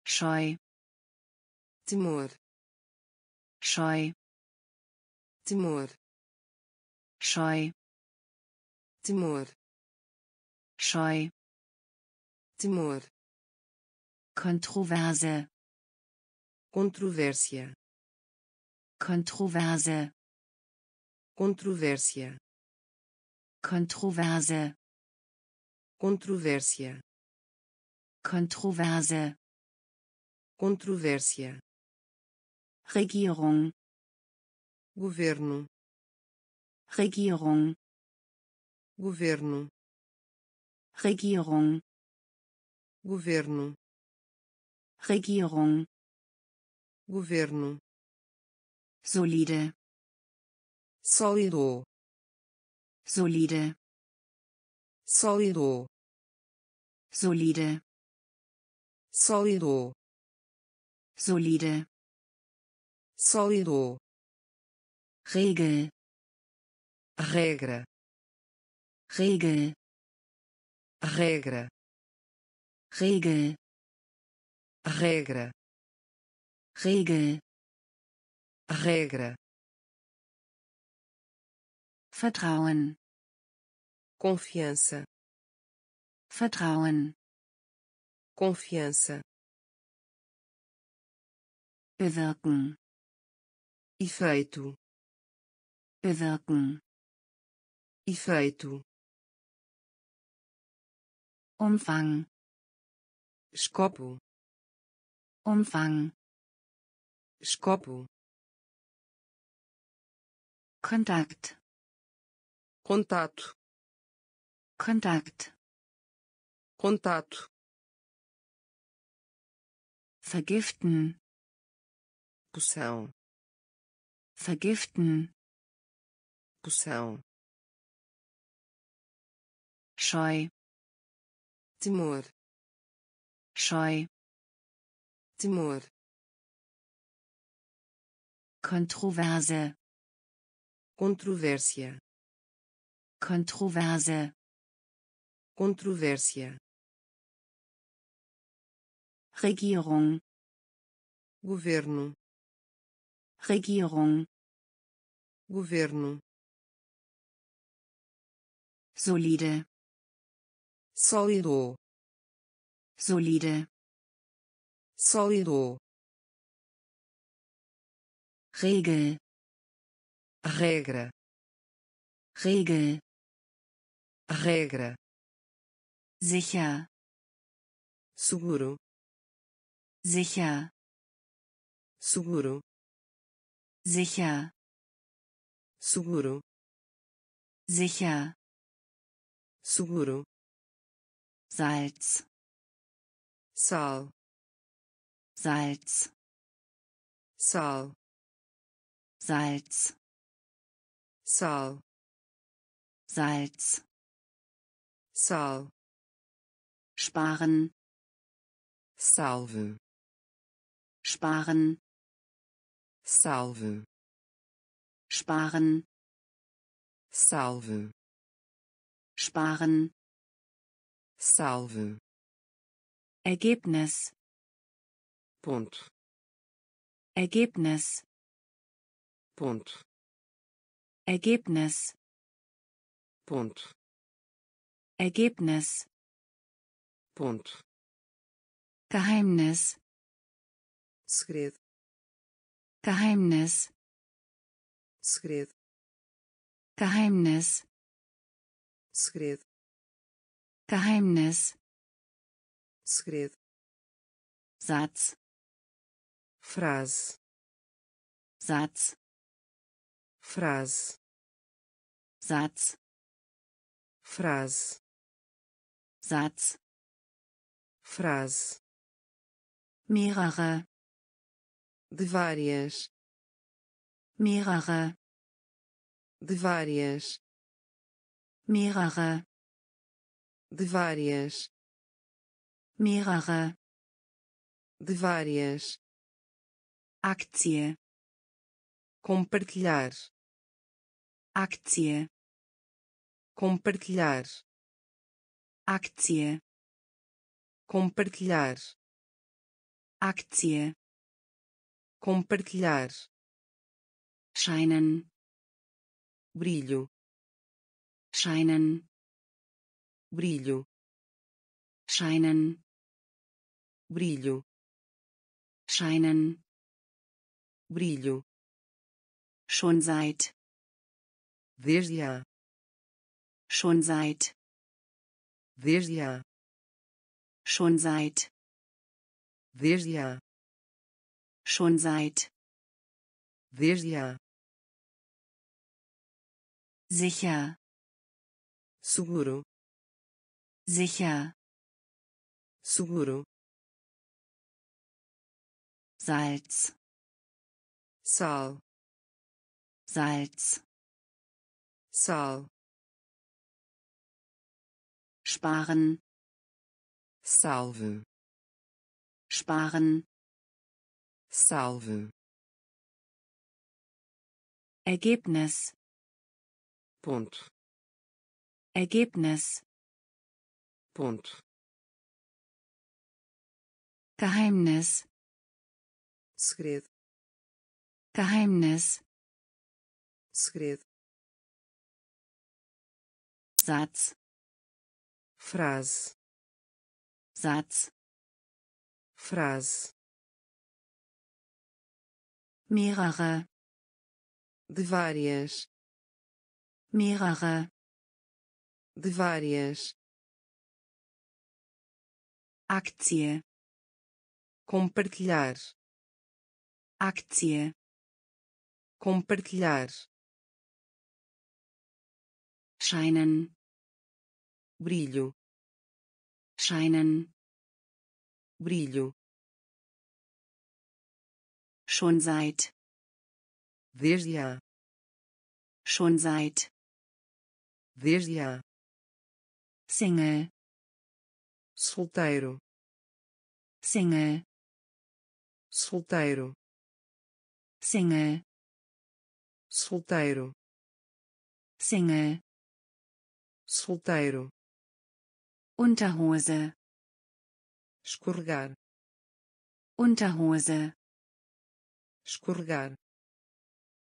scheu. Temor. Scheu temor scheu temor scheu temor Kontroverse controvérsia Kontroverse controvérsia Kontroverse controvérsia Kontroverse controvérsia Regierung governo. Regierung. Governo. Regierung. Governo. Regierung. Governo. Solide. Sólido solide. Sólido solide. Sólido solide. Sólido Regel. Regra Regel. Regra Regel. Regra Regel. Regra Vertrauen. Confiança. Vertrauen. Confiança. Bewirken. Efeito bewirken. Efeito Umfang. Escopo. Umfang. Escopo. Kontakt. Contato. Kontakt. Contato. Vergiften. Poção. Vergiften poção scheu temor. Scheu temor. Kontroverse controvérsia. Kontroverse controvérsia. Regierung. Governo. Regierung. Governo solide. Sólido solide. Sólido Regel. Regra Regel. Regra sicher. Seguro. Sicher. Seguro. Sicher. Seguro. Sicher seguro Salz. Sal. Salz. Sal. Salz. Sal. Salz. Sal. Sparen. Salve. Sparen. Salve. Sparen. Salve sparen. Salve. Ergebnis. Ponto Ergebnis. Ponto Ergebnis. Ponto Ergebnis. Ponto Geheimnis. Segredo Geheimnis. Segredo Geheimnis segredo. Geheimnis. Segredo. Satz. Frase. Satz. Frase. Satz. Frase. Satz. Frase. Mehrere. De várias. Mehrere. De várias mehrere. De várias. Mehrere. De várias. Aktie. Compartilhar. Aktie. Compartilhar. Aktie. Compartilhar. Aktie. Compartilhar. Scheinen. Brilho scheinen. Brilho. Scheinen. Brilho. Scheinen. Brilho. Schon seit. Desde há schon seit. Desde há schon seit. Desde há schon seit. Desde há sicher seguro sicher. Seguro Salz, sal, Salz, sal, sparen, salve, sparen, salve, Ergebnis, ponto, Ergebnis, ponto, Geheimnis, segredo, Geheimnis, segredo, Satz, frase, Satz, frase, mehrere, de várias, mehrere, de várias, Aktie, compartilhar, Aktie, compartilhar, scheinen, brilho, scheinen, brilho, schon seit, desde há, schon seit, desde há, Single, solteiro, Single, solteiro, Single, solteiro, Single, solteiro, Unterhose, escorregar, Unterhose, escorregar,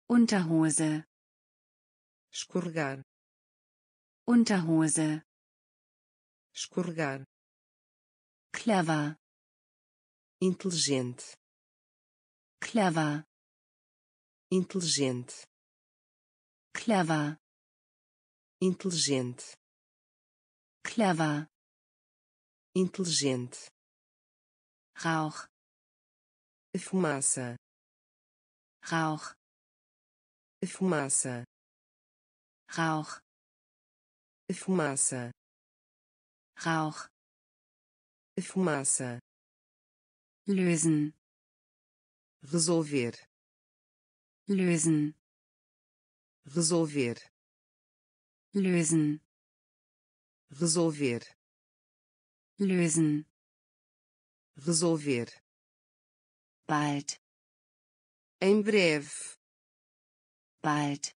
Unterhose, escorregar, Unterhose, escorregar, clever, inteligente, clever, inteligente, clever, inteligente, clever, inteligente, Rauch, a fumaça, Rauch, a fumaça, Rauch, a fumaça, Rauch, fumaça, lösen, resolver, lösen, resolver, lösen, resolver, lösen, resolver, bald, em breve, bald,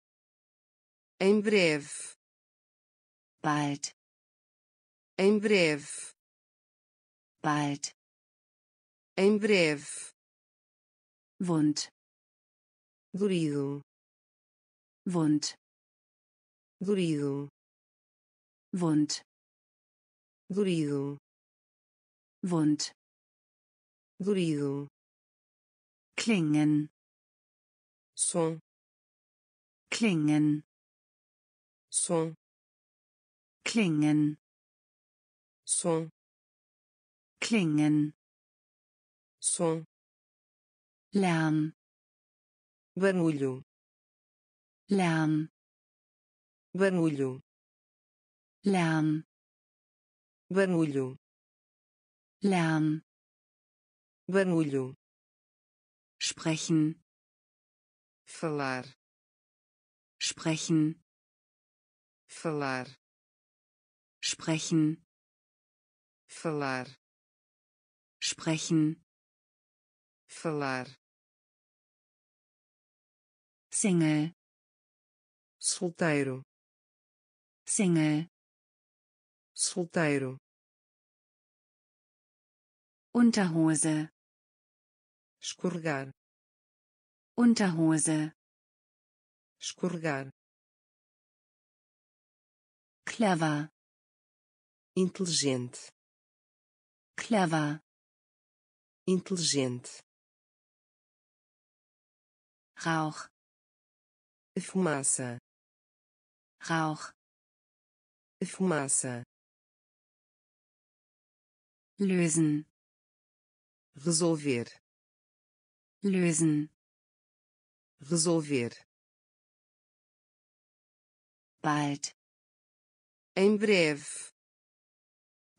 em breve, bald, em breve, bald, em breve, wund, dorido, wund, dorido, wund, dorido, wund, dorido, klingen, som, klingen, som, klingen, som, klingen, som, Lärm, barulho, Lärm, barulho, Lärm, barulho, Lärm, barulho, sprechen, falar, sprechen, falar, sprechen, falar, sprechen, falar, Single, solteiro, Single, solteiro, Unterhose, escorregar, Unterhose, escorregar, clever, inteligente, clever, inteligente, Rauch, fumaça, Rauch, fumaça, lösen, resolver, lösen, resolver, bald, em breve,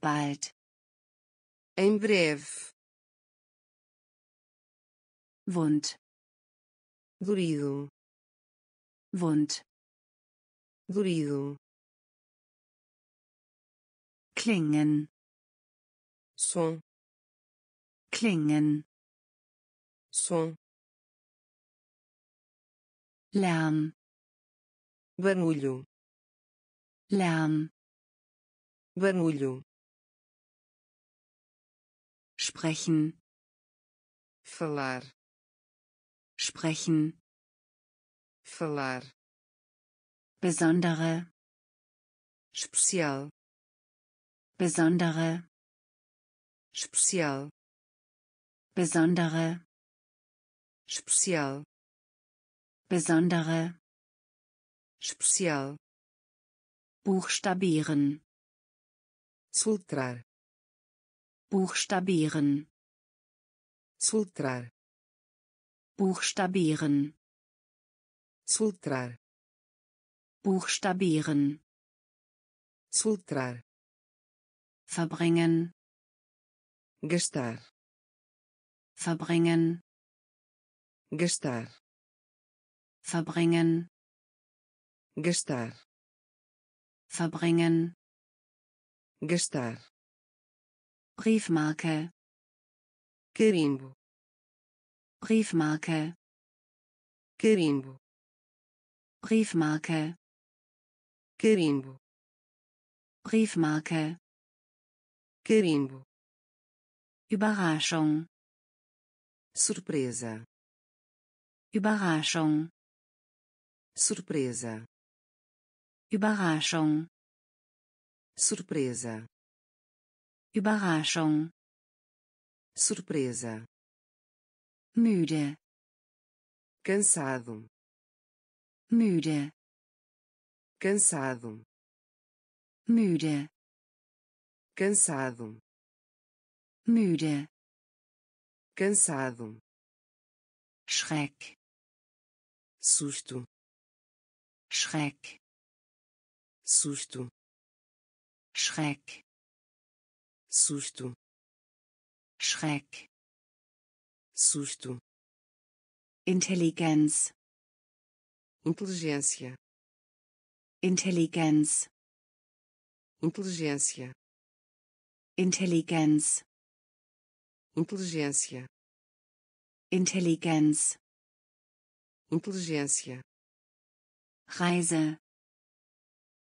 bald, em breve, Wund. dorido, Wund. dorido, Klingen. som, Klingen. som, Lärm. barulho, Lärm. barulho, Sprechen. falar, Sprechen. falar, Besondere. especial, Besondere. especial, Besondere. especial, Besondere. especial, Buchstabieren. soltrar, Buchstabieren. soltrar, Buchstabieren. soltrar, Buchstabieren. soltrar, Verbringen. gastar, Verbringen. gastar, Verbringen. gastar, Verbringen. gastar, Briefmarke. carimbo, Briefmarke. carimbo, Briefmarke. carimbo, Briefmarke. carimbo, Überraschung. surpresa, Überraschung. surpresa, Überraschung. surpresa, Überraschung. surpresa, Müde. cansado, Müde. cansado, Müde. cansado, Müde. cansado, Schreck. susto, Schreck. susto, Schreck. Susto, Schreck. susto, Intelligenz. inteligência, Intelligenz. inteligência, Intelligenz. inteligência, Intelligenz. inteligência, Reise.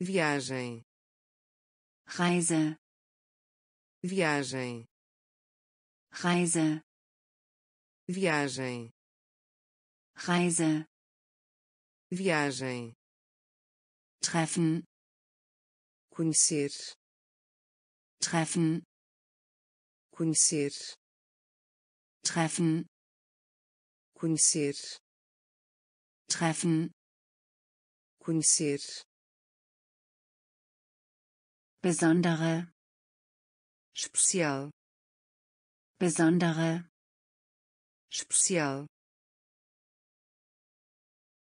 viagem, Reise. Viagem, Reise. viagem, Reise. viagem, Treffen. conhecer, Treffen. conhecer, Treffen. conhecer, Treffen. conhecer, Besondere. Especial, Besondere. especial,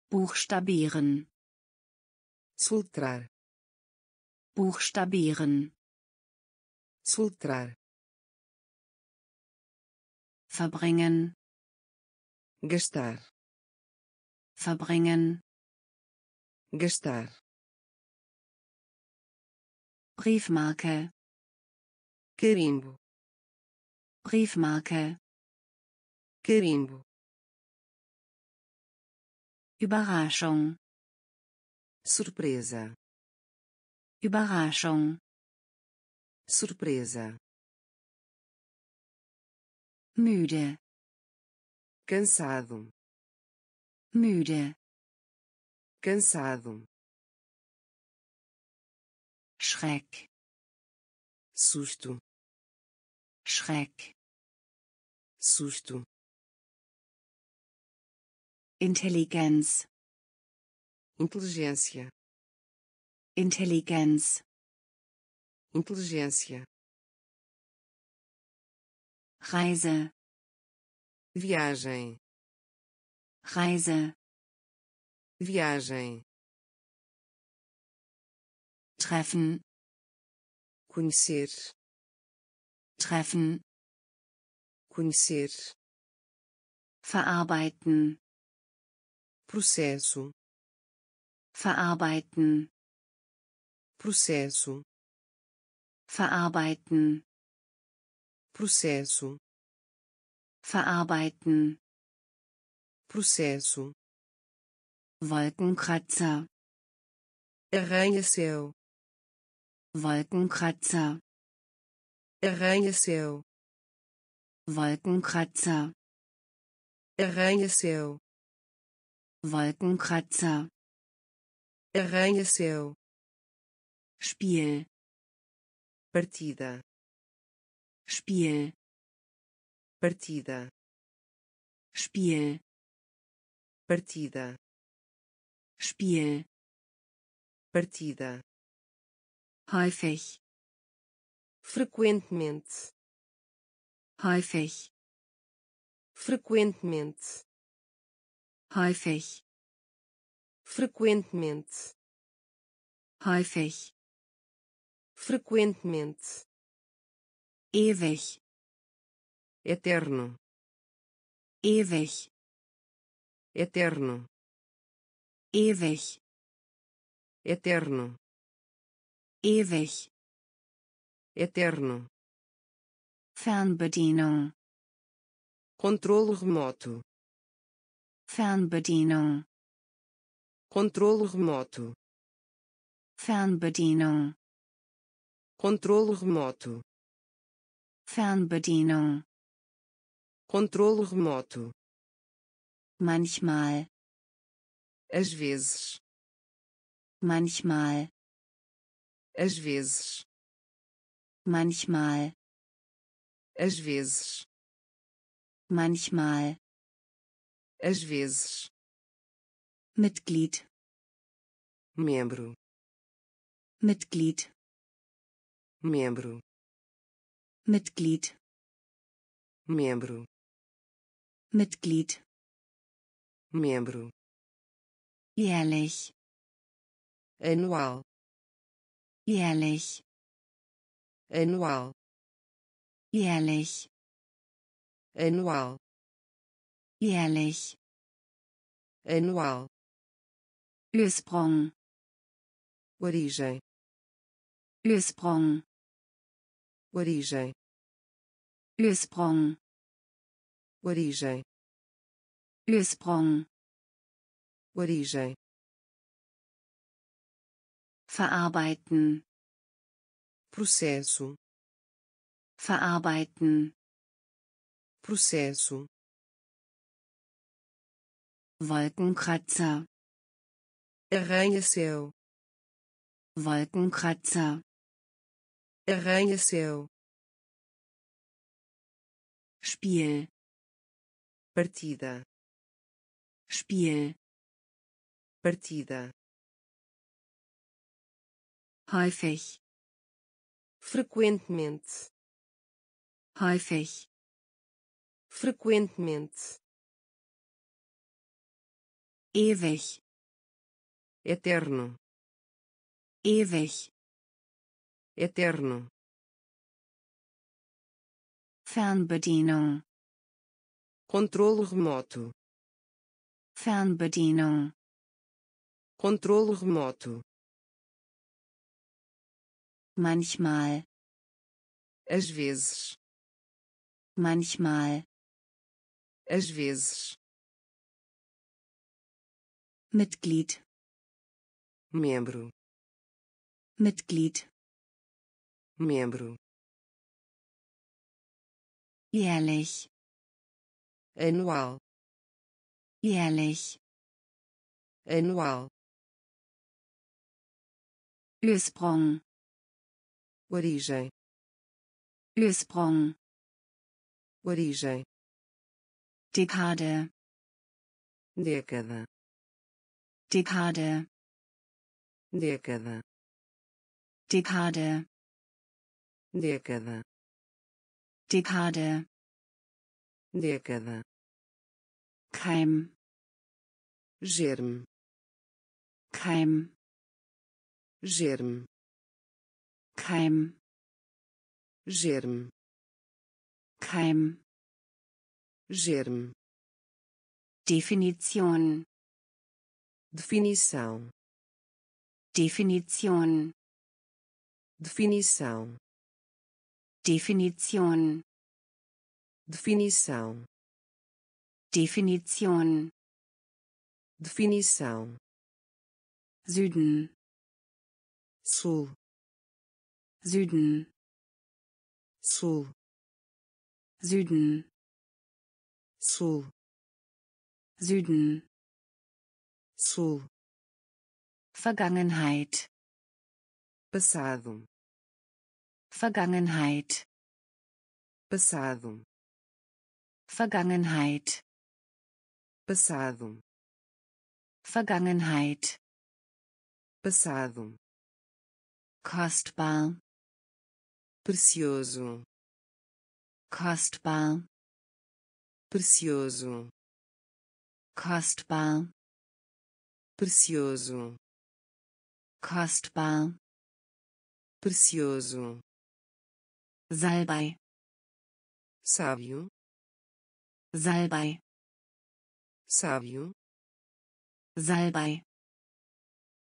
Buchstabieren. soltrar, Buchstabieren. soltrar, Verbringen. gastar, Verbringen. gastar, Briefmarke. Carimbo, Briefmarke. carimbo, Überraschung. surpresa, Überraschung. surpresa, Müde. cansado, Müde. cansado, Schreck. susto, Schreck. susto, Intelligenz. inteligência, Intelligenz. inteligência, Reise. viagem, Reise. viagem, Treffen. conhecer, Treffen. conhecer, verarbeiten. Processo. Verarbeiten. Processo. Verarbeiten. Processo. Verarbeiten. Processo. Wolkenkratzer. Arranha-céu. Wolkenkratzer arranha-céu. Wolkenkratzer. Arranha-céu. Wolkenkratzer. Arranha-céu. Spiel. Partida. Spiel. Partida. Spiel. Partida. Spiel. Partida. Häufig frequentemente. Häufig. Frequentemente. Häufig. Frequentemente. Häufig. Frequentemente. Ewig. Eterno. Ewig. Eterno. Ewig. Eterno. Ewig eterno. Fernbedienung. Controle remoto. Fernbedienung. Controle remoto. Fernbedienung. Controle remoto. Fernbedienung. Controle remoto. Manchmal. Às vezes. Manchmal. Às vezes manchmal. Às vezes. Manchmal. Às vezes. Mitglied. Membro. Mitglied. Membro. Mitglied. Membro. Mitglied. Membro. Jährlich. Anual. Jährlich anual jährlich anual jährlich anual Ursprung origem. Ursprung origem. Ursprung origem. Ursprung origem. Verarbeiten processo. Verarbeiten. Processo. Wolkenkratzer. Arranha-céu. Wolkenkratzer. Arranha-céu. Spiel. Partida. Spiel. Partida. Häufig frequentemente. Häufig. Frequentemente. Ewig. Eterno. Ewig. Eterno. Fernbedienung. Controle remoto. Fernbedienung. Controle remoto manchmal. Às vezes. Manchmal. Às vezes. Mitglied. Membro. Mitglied. Membro. Jährlich. Anual. Jährlich. Anual. Ursprung origem Ursprung origem Dekade década Dekade década Dekade década Dekade década Keim germe Keim germe Keim. Germe Keim. Germe Definition. Definição. Definition. Definição. Definition. Definição. Definition. Definição. Süden. Sul Süden. Sul. Süden. Sul. Süden. Sul. Vergangenheit. Passado. Vergangenheit. Passado. Vergangenheit. Passado. Vergangenheit. Passado. Kostbar precioso. Kostbar precioso. Kostbar precioso. Kostbar precioso. Salbei. Sábio. Salbei. Sábio. Salbei.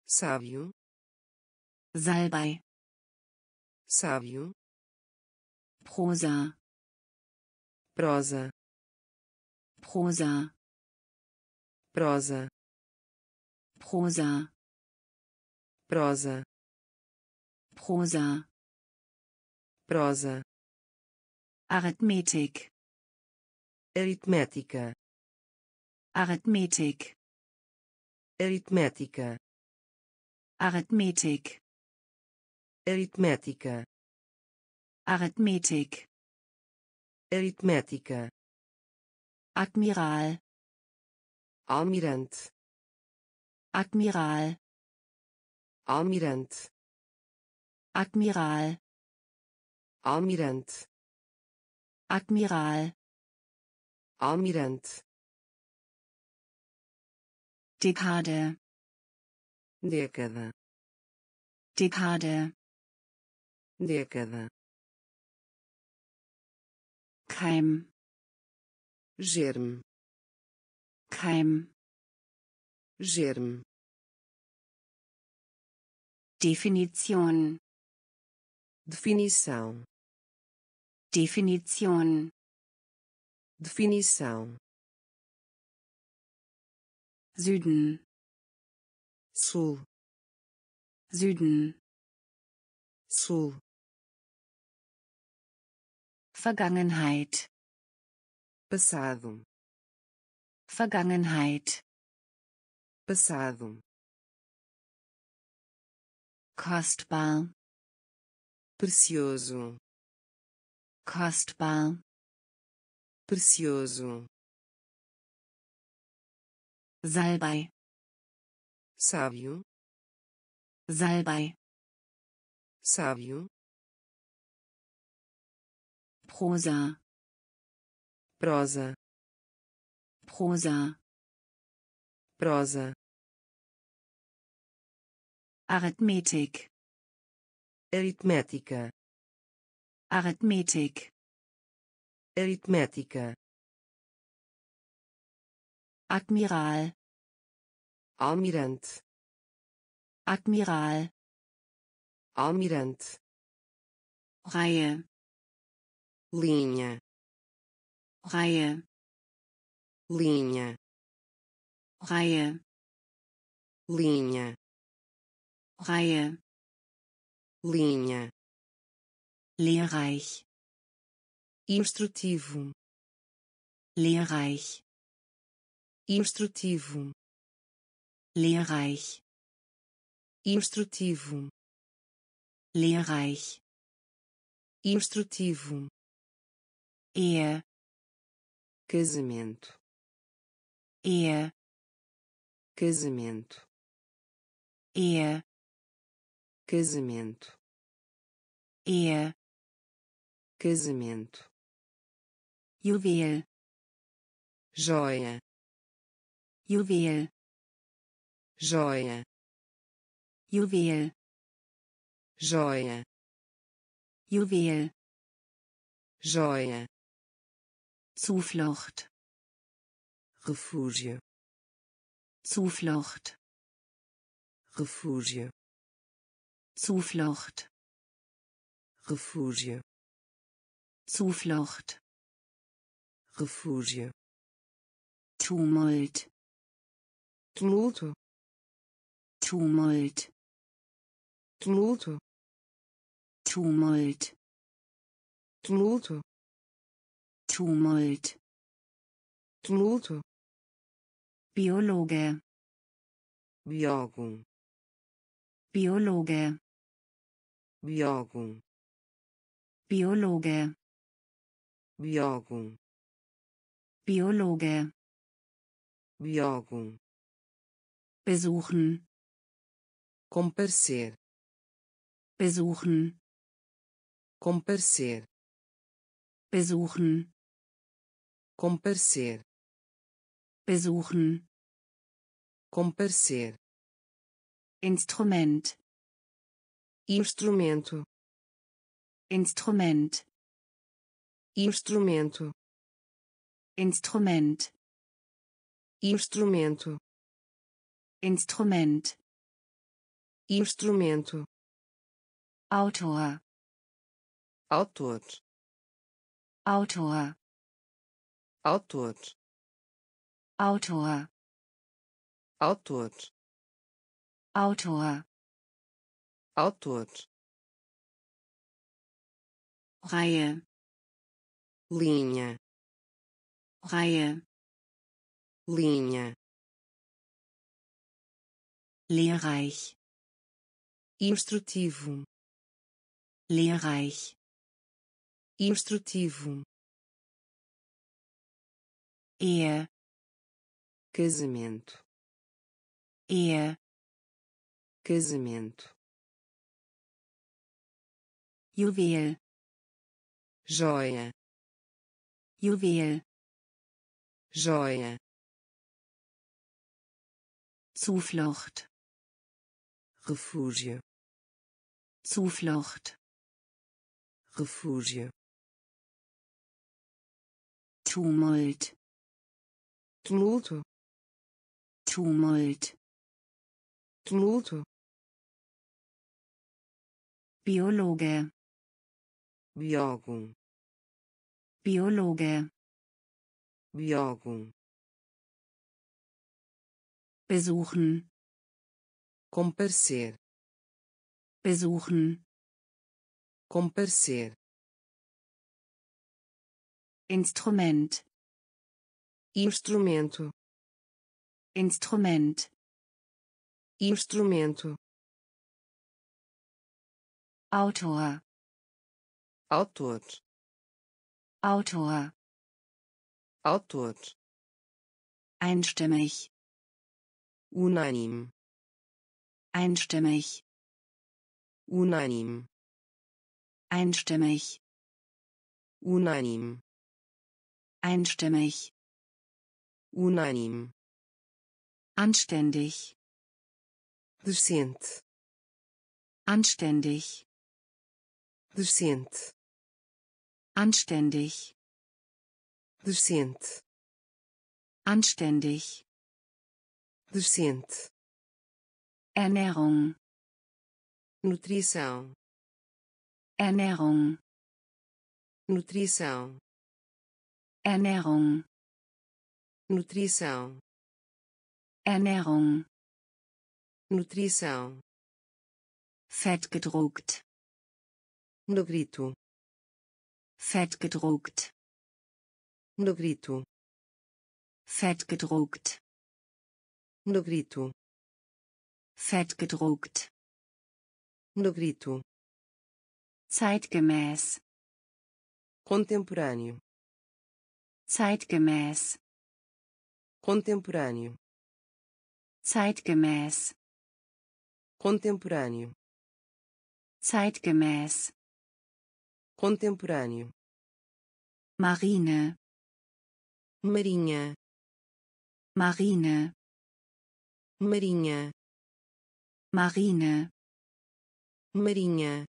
Sábio. Salbei. Sábio проза проза проза проза проза проза проза проза аритметик аритметика аритметик аритметика аритметик Арифметика. Arithmetik. Aritmética Admiral. Almirante. Admiral. Almirante. Admiral. Almirante. Admiral. Almirante. Dekade. Década. Dekade. Década Keim. Germe Keim. Germe Definition. Definição. Definition. Definição. Süden. Sul. Süden. Sul Vergangenheit. Passado Vergangenheit. Passado kostbar. Precioso. Kostbar. Precioso. Salbei. Sábio. Salbei. Sábio Prosa. Prosa. Prosa. Prosa. Arithmetik aritmética Arithmetik aritmética Admiral. Almirante. Admiral. Almirante. Reihe linha. Reihe linha. Reihe linha. Reihe linha. Lehrreich instrutivo. Lehrreich instrutivo. Lehrreich instrutivo. Lehrreich instrutivo Ehe casamento. Ehe casamento. Ehe casamento. Ehe casamento. Juwel joia. Juwel joia. Juwel joia. Juwel joia Zuflucht. Refúgio Zuflucht. Refúgio Zuflucht. Refúgio Zuflucht. Refúgio Tumult. Tumulto. Tumult. Tumulto. Tumult. Tumulto Tumult. Tumulto Biologe. Biólogo Biologe. Biólogo Biologe. Biólogo Biologe. Biólogo besuchen. Comparecer besuchen. Comparecer besuchen comparecer. Besuchen. Comparecer. Instrument. Instrumento. Instrument. Instrumento. Instrument. Instrumento. Instrument. Instrumento. Autor. Autor. Autor autor. Autor. Autor. Autor. Autor. Reihe. Linha. Reihe. Linha. Lehrreich. Instrutivo. Lehrreich. Instrutivo Ehe. Casamento. Ehe. Casamento. Juwel. Joia. Juwel. Joia. Zuflucht. Refúgio. Zuflucht. Refúgio. Tumult tumulto. Tumult. Tumulto. Biologe. Biólogo Biologe. Biólogo besuchen. Comparecer. Besuchen. Comparecer. Instrument instrumento. Instrument. Instrumento. Autor. Autor. Autor. Autor. Einstimmig. Unânime einstimmig. Unânime einstimmig. Unânime einstimmig unânime anständig. Decente anständig. Decente anständig. Decente anständig. Decente Ernährung. Nutrição. Ernährung. Nutrição. Ernährung nutrição. Ernährung. Nutrição. Fett gedruckt. Negrito fett gedruckt. Negrito fett gedruckt. Negrito fett gedruckt. Negrito zeitgemäß. Contemporâneo. Zeitgemäß contemporâneo. Zeitgemäß. Contemporâneo. Zeitgemäß. Contemporâneo. Marine. Marinha. Marine. Marinha. Marine. Marinha.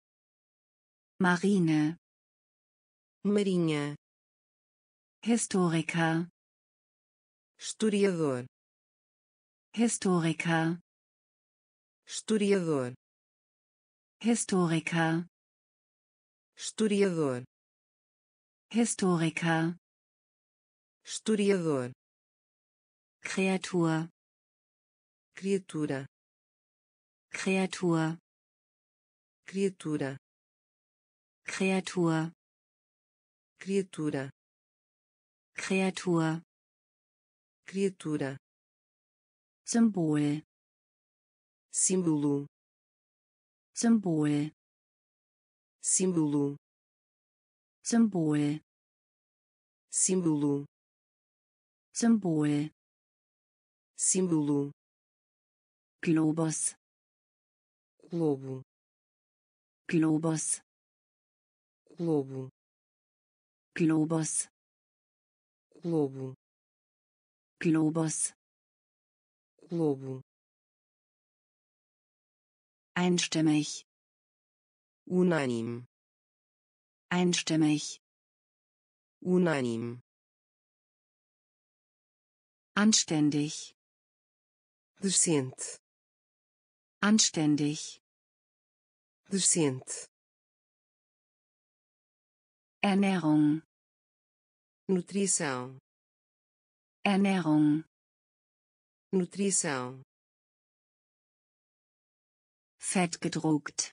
Marine. Marinha. Historiker historiador. Historiker. Historiador. Historiker. Historiador. Historiker. Historiador. Kreatur. Criatura Kreatur. Criatura Kreatur. Criatura Kreatur criatura. Symbol símbolo. Symbol símbolo. Symbol símbolo. Symbol símbolo. Globus globo. Globus globo. Globus globo Globus. Globo einstimmig. Unânime einstimmig. Unânime anständig. Decente anständig. Decente Ernährung. Nutrição Ernährung. Nutrição. Fett gedruckt.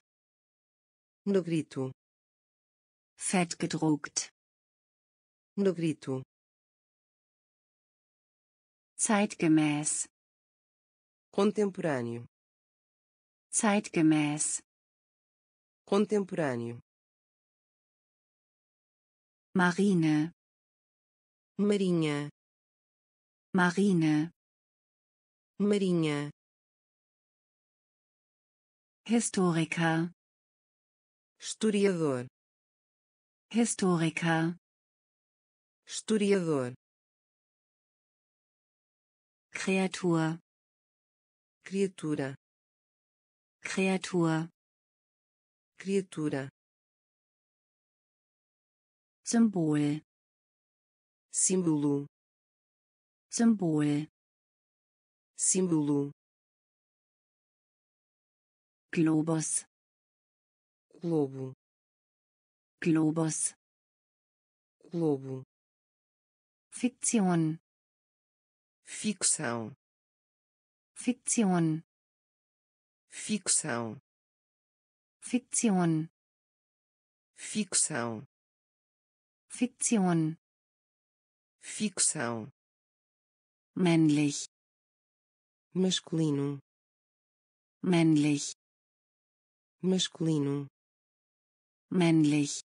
No grito. Fett gedruckt. No grito. Zeitgemäß. Contemporâneo. Zeitgemäß. Contemporâneo. Marine. Marinha Marine. Marinha. Historiker historiador. Historiker historiador. Kreatur criatura. Kreatur criatura. Symbol símbolo Symbol. Símbolo. Globus. Globo. Globus. Globo. Fiktion. Ficção. Fiktion. Ficção. Fiktion. Ficção. Fiktion. Ficção männlich. Masculino. Männlich. Masculino. Männlich.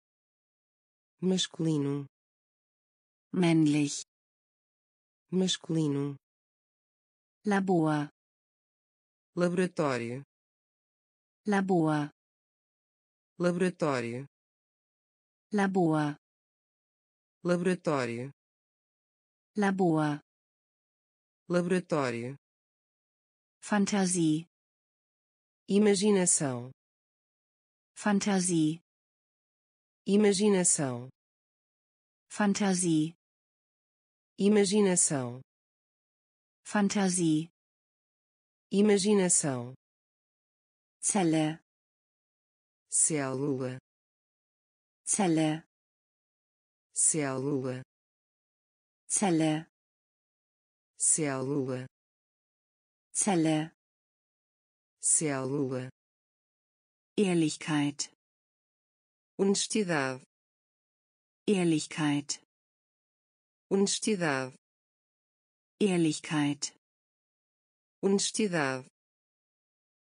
Masculino. Männlich. Masculino. Labor. Laboratório. Labor. Laboratório. Labor. Laboratório. Labor laboratório. Fantasie imaginação. Fantasie imaginação. Fantasie imaginação. Fantasie imaginação. Zelle célula. Zelle célula. Zelle célula. Zelle. Célula. Ehrlichkeit. Honestidade. Ehrlichkeit. Honestidade. Ehrlichkeit. Honestidade.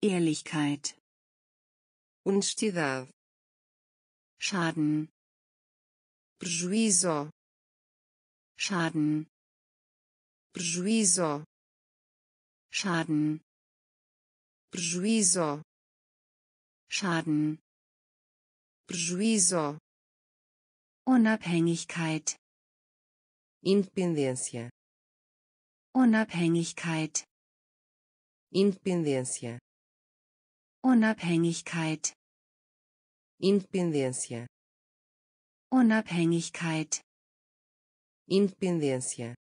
Ehrlichkeit. Honestidade. Schaden. Prejuízo. Schaden prejuízo. Schaden. Prejuízo. Schaden. Prejuízo. Unabhängigkeit. Independência Unabhängigkeit. Independência Unabhängigkeit. Independência Unabhängigkeit. Independência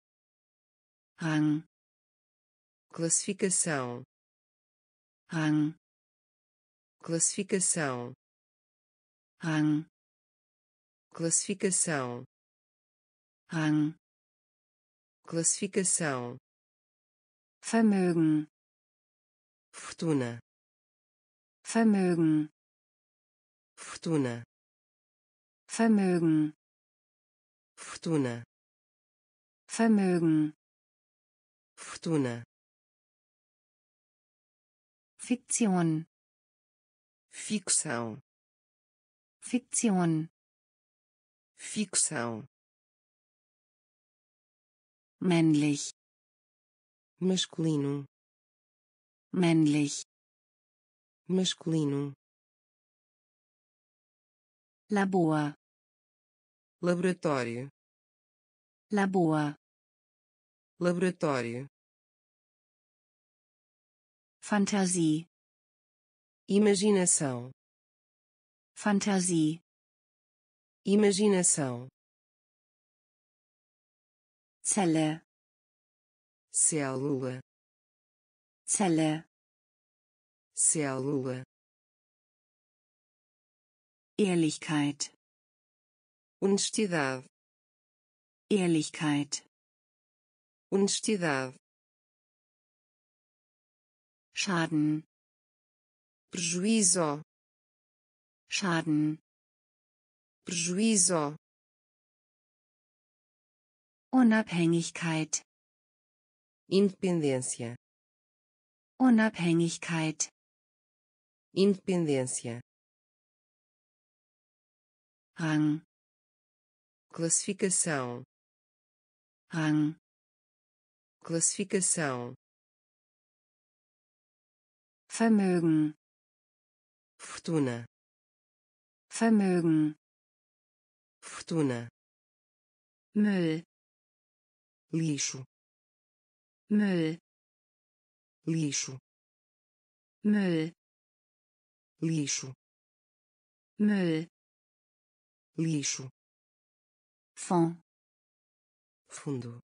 Rang, classificação, Rang, classificação, Rang, classificação, Rang, classificação, Vermögen, fortuna, Vermögen, fortuna, Vermögen, fortuna, Vermögen, fortuna, Fiktion, ficção, Fiktion, ficção, männlich, masculino, männlich, masculino, Labor, laboratório, Labor, laboratório, Fantasie, imaginação, Fantasie, imaginação, Zelle, célula, Zelle, célula, Ehrlichkeit, honestidade, Ehrlichkeit, honestidade, Schaden, prejuízo, Schaden, prejuízo, Unabhängigkeit, independência, Unabhängigkeit, independência, Rang, classificação, Rang, classificação, Vermögen, fortuna, Vermögen, fortuna, Müll, lixo, Müll, lixo, Müll, lixo, Müll, lixo, Fond, fundo,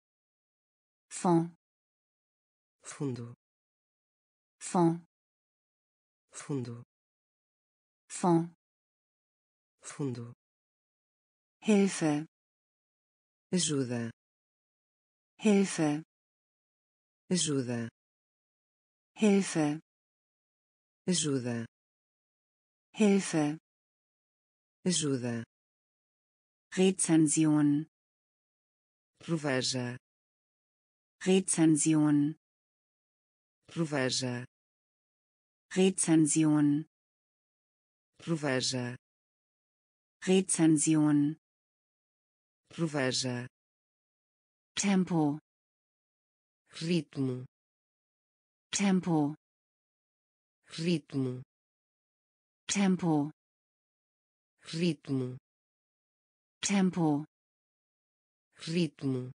Fond, fundo, Fond, fundo, Fond, fundo, Hilfe, ajuda, Hilfe, ajuda, Hilfe, ajuda, Hilfe, ajuda, Rezension, proveja, Rezension, proveja, Rezension, proveja, Rezension, proveja, Tempo, ritmo, Tempo, ritmo, Tempo, ritmo, Tempo, ritmo,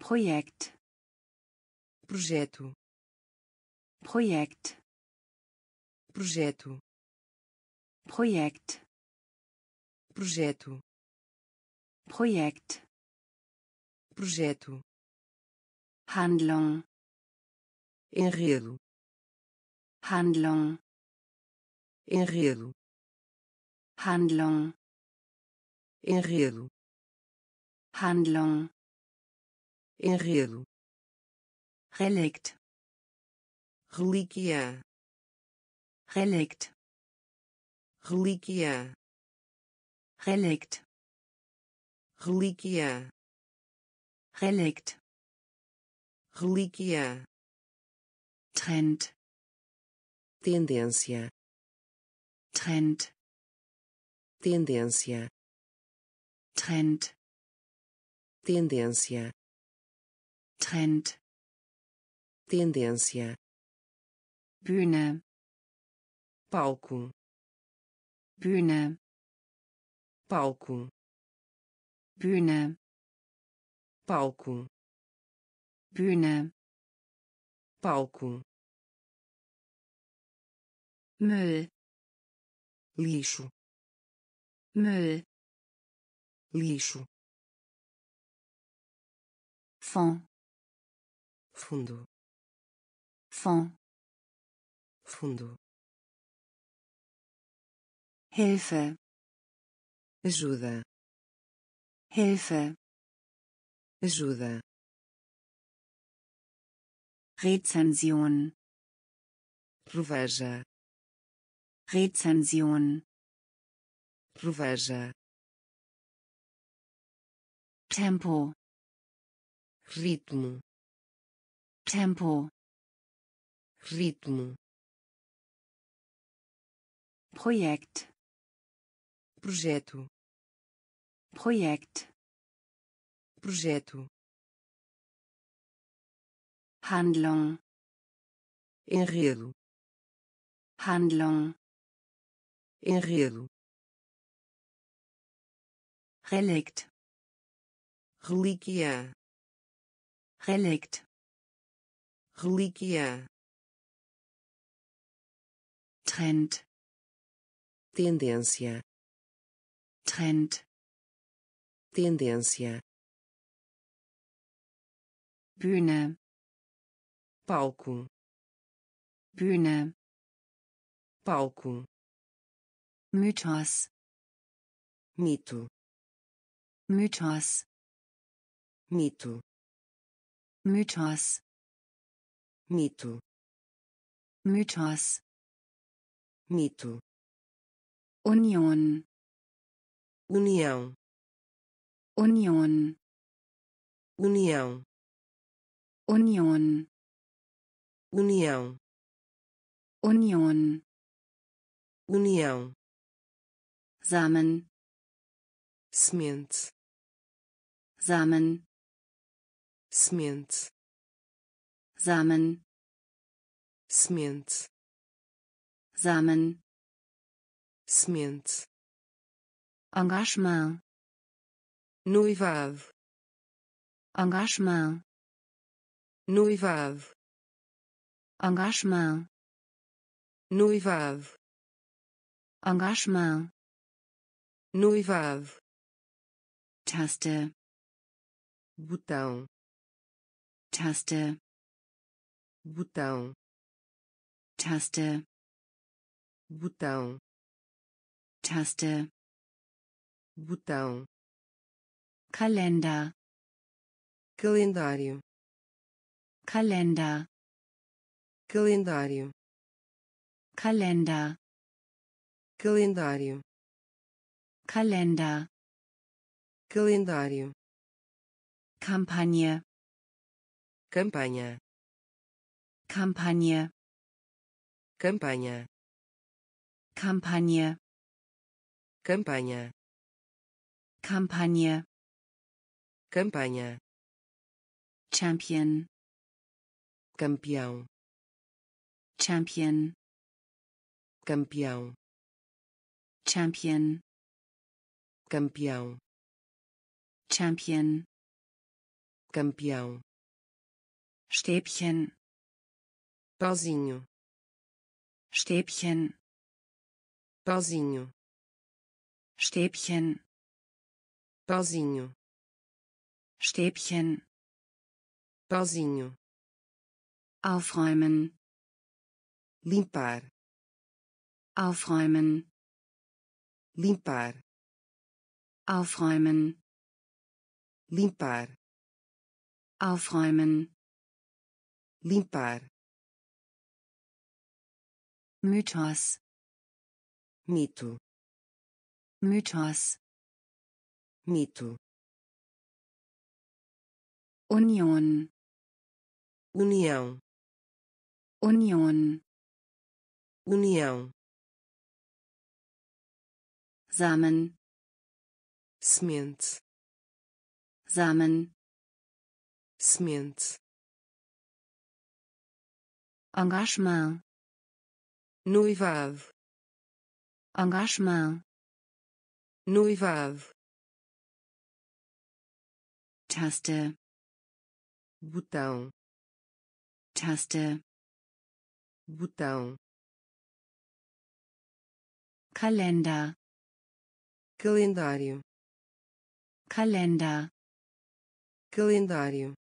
Projekt, projeto, Projekt, projeto, Projekt, projeto, Projekt, projeto, Handlung, enredo, Handlung, enredo, Handlung, enredo, Handlung, enredo, Relikt, relíquia, Relikt, relíquia, Relikt, relíquia, Relikt, relíquia, Trend, tendência, Trend, tendência, Trend, tendência, Trend, tendência, Bühne, palco, Bühne, palco, Bühne, palco, Bühne, palco, Müll, lixo, Müll, lixo, Fond, fundo Fond. fundo Hilfe. ajuda Hilfe. ajuda Rezension. reveja Rezension. reveja Tempo. ritmo Tempo. ritmo Projekt. projeto Projekt. projeto Handlung. enredo Handlung. enredo Relikt. relíquia Relikt. Relíquia Trend. tendência Trend. tendência Bühne. palco Bühne. palco Mythos. mito Mythos. mito Mythos. Mito Mythos. mito Union. união Union. união Union. união Union. união Samen. semente Samen. semente Samen. semente Samen. semente Engagement. noivado Engagement. noivado Engagement. noivado Engagement. noivado Taste. botão Taste. Botão Taste. botão Taste. botão Kalender. calendário Kalender. calendário Kalender. calendário Kalender. calendário Kampagne. campanha Kampagne. campanha Kampagne. campanha Kampagne. campanha Champion. campeão Champion. campeão Champion. campeão Champion. campeão Stäbchen. Pauzinho Stäbchen. pauzinho Stäbchen. pauzinho Stäbchen. pauzinho Aufräumen. limpar Aufräumen. limpar Aufräumen. limpar Aufräumen. limpar Mythos. mito Mythos. mito Union. união Union. união Samen. semente Samen. semente Engagement. Noivado Engagement. noivado Taste. botão Taste. botão Kalender. calendário Kalender. calendário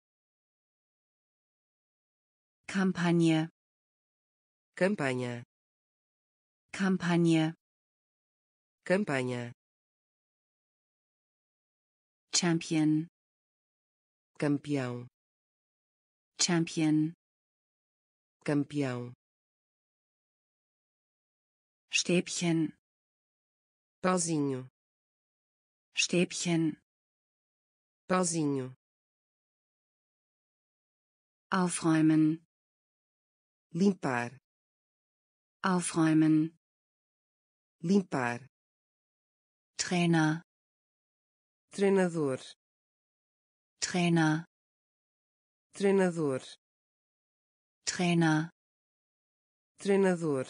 Kampagne, campanha, Kampagne, campanha, Champion, campeão, Champion, campeão, Stäbchen, pauzinho, Stäbchen, pauzinho, aufräumen, limpar, aufräumen, limpar, Trainer, treinador, Trainer, treinador, Trainer, treinador,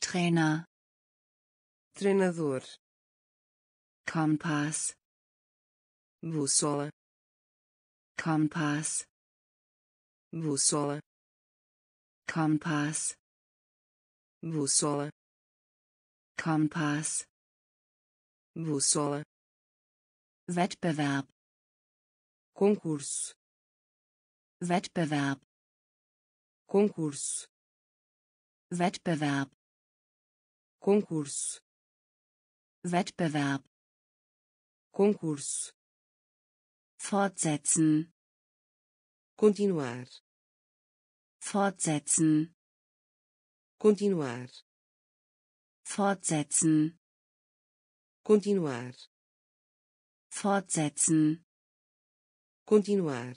Trainer, treinador, Kompass, bússola, Kompass, bússola, Kompass, bússola, Kompass, bússola, Wettbewerb, concurso, Wettbewerb, concurso, Wettbewerb, concurso, Wettbewerb, concurso, fortsetzen, continuar, fortsetzen, continuar, fortsetzen, continuar, fortsetzen, continuar,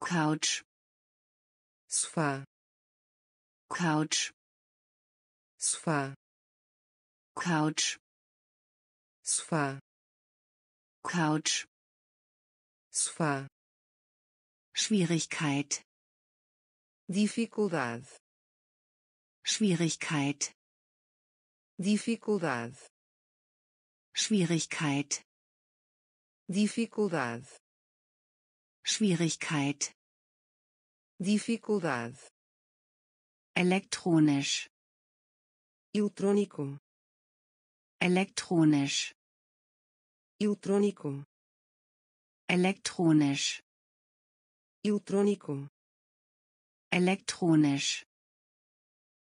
Couch, sofá, Couch, sofá, Couch, sofá, Couch, sofá, Schwierigkeit, dificuldade, Schwierigkeit, dificuldade, Schwierigkeit, dificuldade, Schwierigkeit, dificuldade, elektronisch, eletrônico, elektronisch, eletrônico, elektronisch, eletrônico, elektronisch,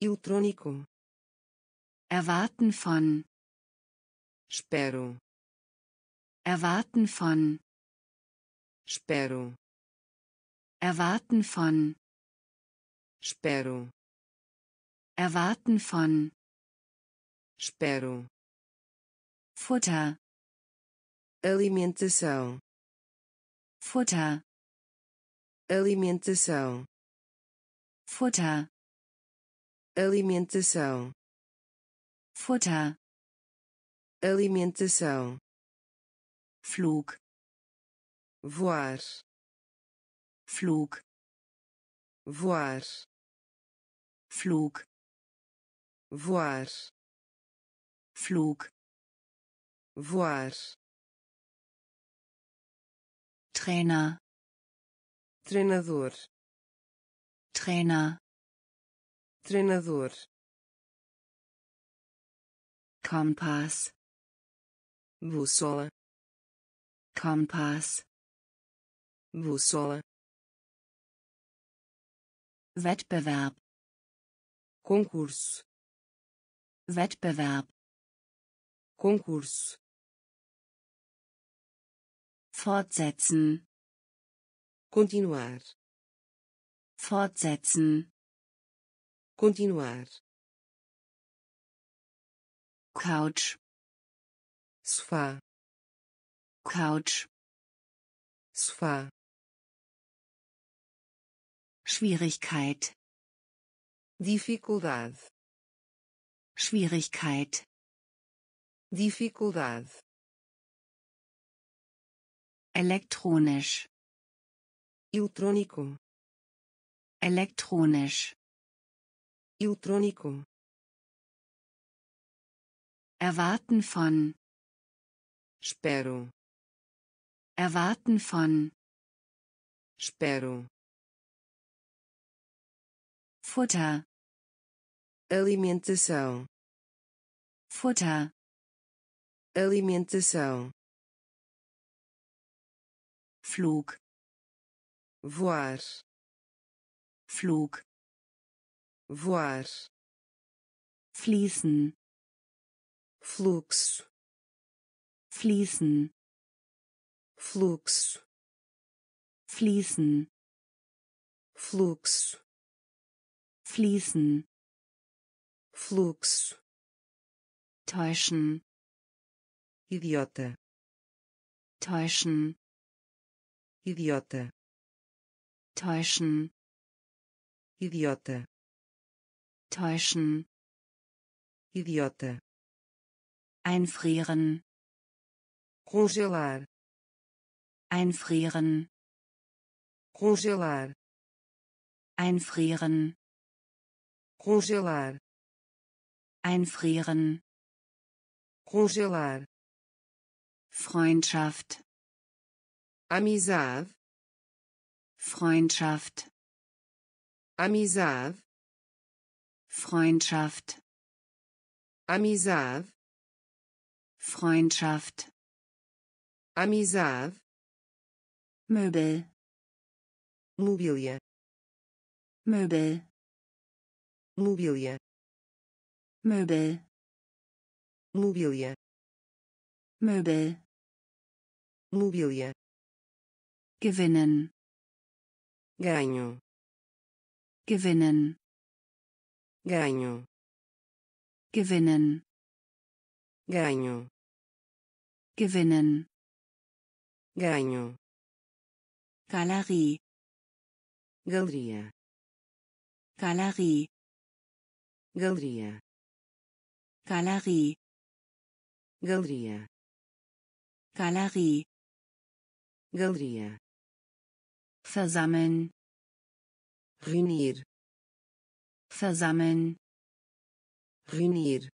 eletrônico, erwarten von, espero, erwarten von, espero, erwarten von, espero, erwarten von, espero, Futter, alimentação, Futter, alimentação, Futter, alimentação, Futter, alimentação, Flug, voar, Flug, voar, Flug, voar, Flug, voar, Trainer, treinador, Trainer, treinador, Kompass, bússola, Kompass, bússola, Wettbewerb, concurso, Wettbewerb, concurso, fortsetzen, continuar, fortsetzen, continuar, Couch, sofá, Couch, sofá, Schwierigkeit, dificuldade, Schwierigkeit, dificuldade, elektronisch, eletrônico, elektronisch, eletrônico, erwarten von, espero, erwarten von, espero, Futter, alimentação, Futter, alimentação, Flug, voar, Flug. Voar. Fließen fluxo fließen. Fluxo fließen. Fluxo fließen. Fluxo täuschen. Idiota täuschen. Idiota täuschen. Idiota täuschen. Idiota einfrieren. Congelar. Einfrieren. Congelar. Einfrieren. Congelar. Einfrieren. Congelar. Freundschaft. Amizade. Freundschaft. Amizade. Freundschaft. Amizade Freundschaft. Amizade. Möbel. Mobília. Möbel. Mobília. Möbel. Mobília. Möbel. Mobília. Gewinnen. Ganho. Gewinnen. Ganho. Gewinnen. Ganho gewinnen. Ganho. Galerie. Galeria. Galerie. Galeria. Galerie. Galeria. Galerie. Galeria. Versammeln. Reunir. Versammeln. Reunir.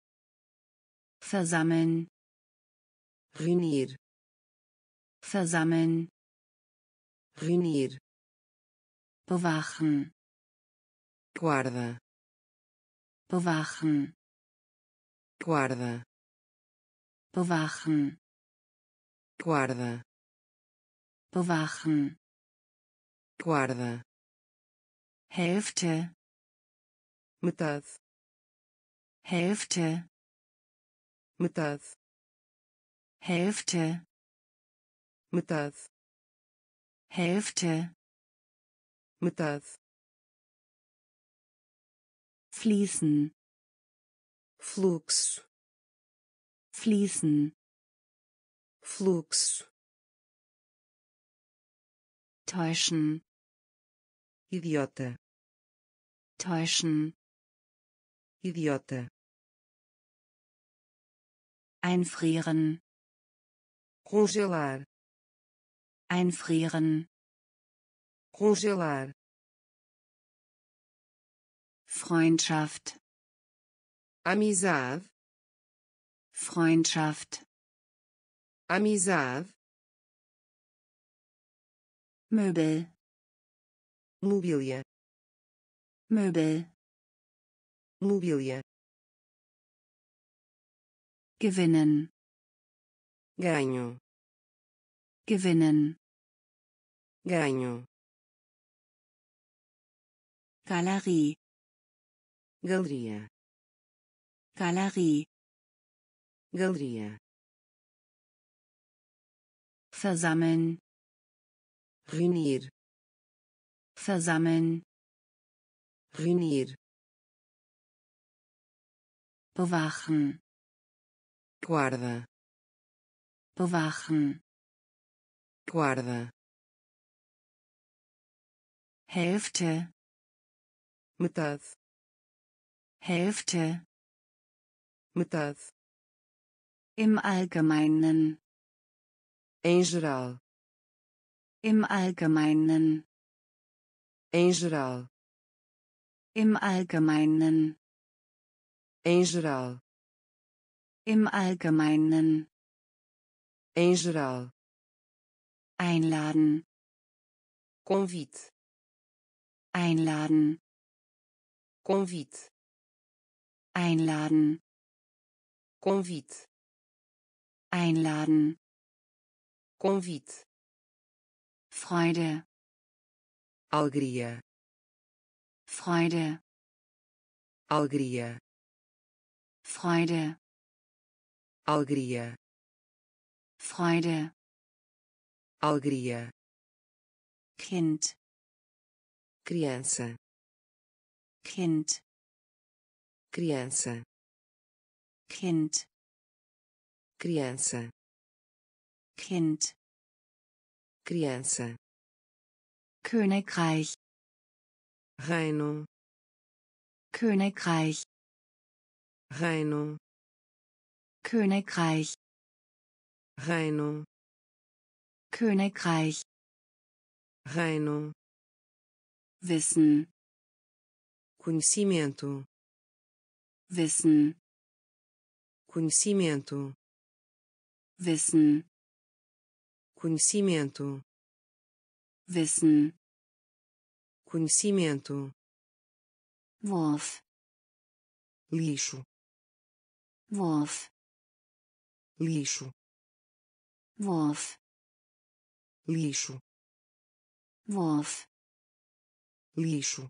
Versammeln reunir. Versammeln. Reunir. Bewachen. Guarda. Bewachen. Guarda. Bewachen. Guarda. Bewachen. Guarda. Hälfte. Metade. Hälfte. Metade Hälfte. Metade Hälfte. Metade fließen. Fluxo fließen. Fluxo täuschen. Idiota täuschen. Idiota einfrieren congelar. Einfrieren. Congelar. Freundschaft. Amizade. Freundschaft. Amizade. Möbel. Mobília. Möbel. Mobília. Gewinnen. Ganho gewinnen. Ganho. Galerie. Galeria. Galerie. Galeria. Versammeln. Reunir. Versammeln. Reunir. Bewachen. Guarda. Bewachen guarda. Hälfte. Metade. Hälfte. Metade. Im Allgemeinen. Em geral. Im Allgemeinen. Em geral. Im Allgemeinen. Em geral. Im Allgemeinen. Em geral einladen. Convite. Einladen. Convite. Einladen. Convite. Einladen. Convite. Freude. Alegria. Freude, alegria, Freude, alegria, Freude, alegria, Kind, criança, Kind, criança, Kind, criança, Kind, criança, Königreich, reino, Königreich, reino, Königreich, reino, Königreich, reino, Wissen, conhecimento, Wissen, conhecimento, Wissen, conhecimento, Wissen, conhecimento, Wurf, lixo, Wurf, lixo, Wurf, lixo, Wurf, lixo,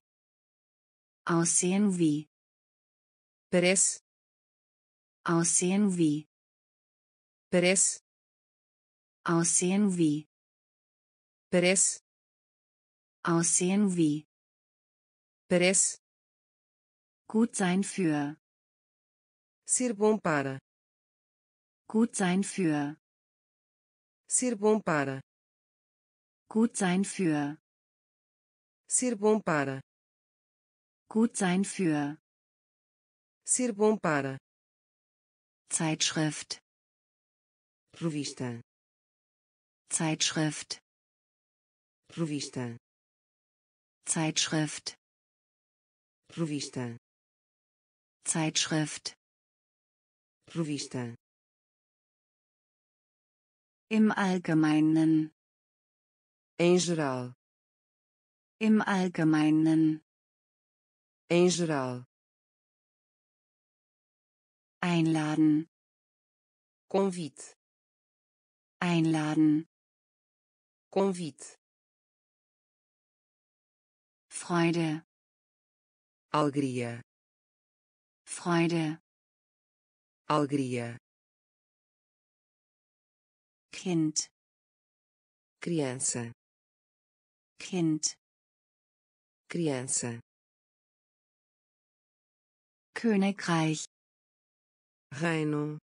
aussehen wie, parece, aussehen wie, parece, aussehen wie, parece, aussehen wie, parece, gut sein für, ser bom para, gut sein für, ser bom para, gut sein für, ser bom para, gut sein für, ser bom para, Zeitschrift, revista, Zeitschrift, revista, Zeitschrift, revista, Zeitschrift, revista, im Allgemeinen, em geral, im Allgemeinen, em geral, einladen, convite, einladen, convite, Freude, alegria, Freude, alegria, Kind, criança, Kind, criança, Königreich, reino,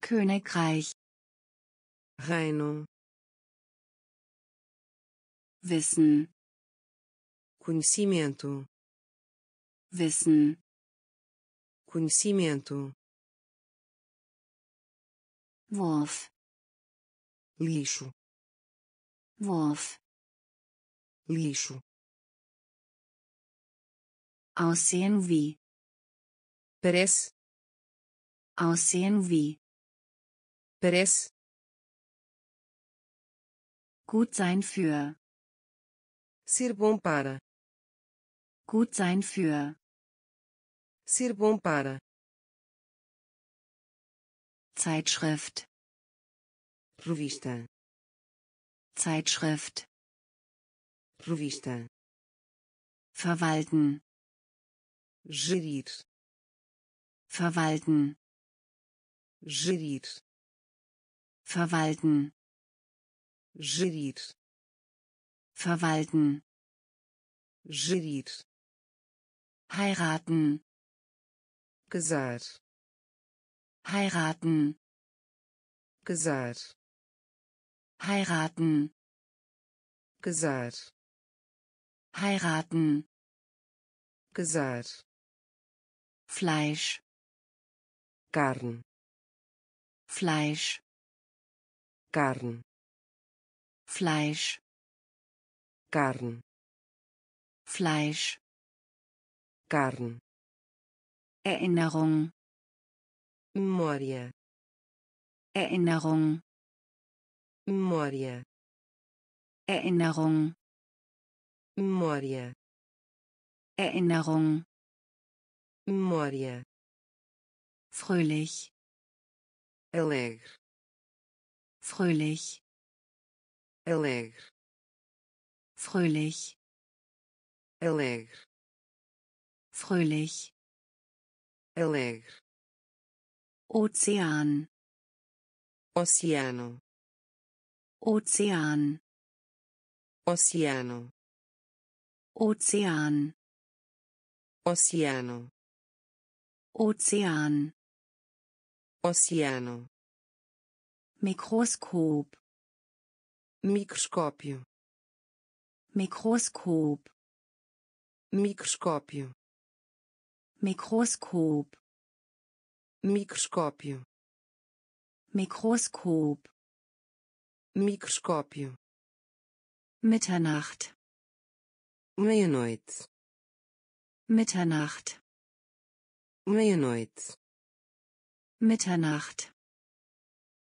Königreich, reino, Wissen, conhecimento, Wissen, conhecimento, Wurf, lixo, Wurf, lixo, aussehen wie, parece, aussehen wie, parece, gut sein für, ser bom para, gut sein für, ser bom para, Zeitschrift, revista, Zeitschrift, revista, verwalten, gerir, verwalten, gerir, verwalten, gerir, verwalten, gerir, heiraten, casar, heiraten, casar, heiraten, casar, heiraten, casar, Fleisch, carne, Fleisch, carne, Fleisch, carne, Fleisch, carne, Erinnerung, memória, Erinnerung, memória, Erinnerung, memória, Erinnerung, memória, fröhlich, alegre, fröhlich, alegre, fröhlich, alegre, fröhlich, alegre, Ozean, oceano, Ozean, oceano, Ozean, oceano, Ozean, oceano, Mikroskop, microscópio, Mikroskop, microscópio, Mikroskop, microscópio, Mikroskop, microscópio, Mitternacht, meia-noite, Mitternacht, meia-noite, Mitternacht,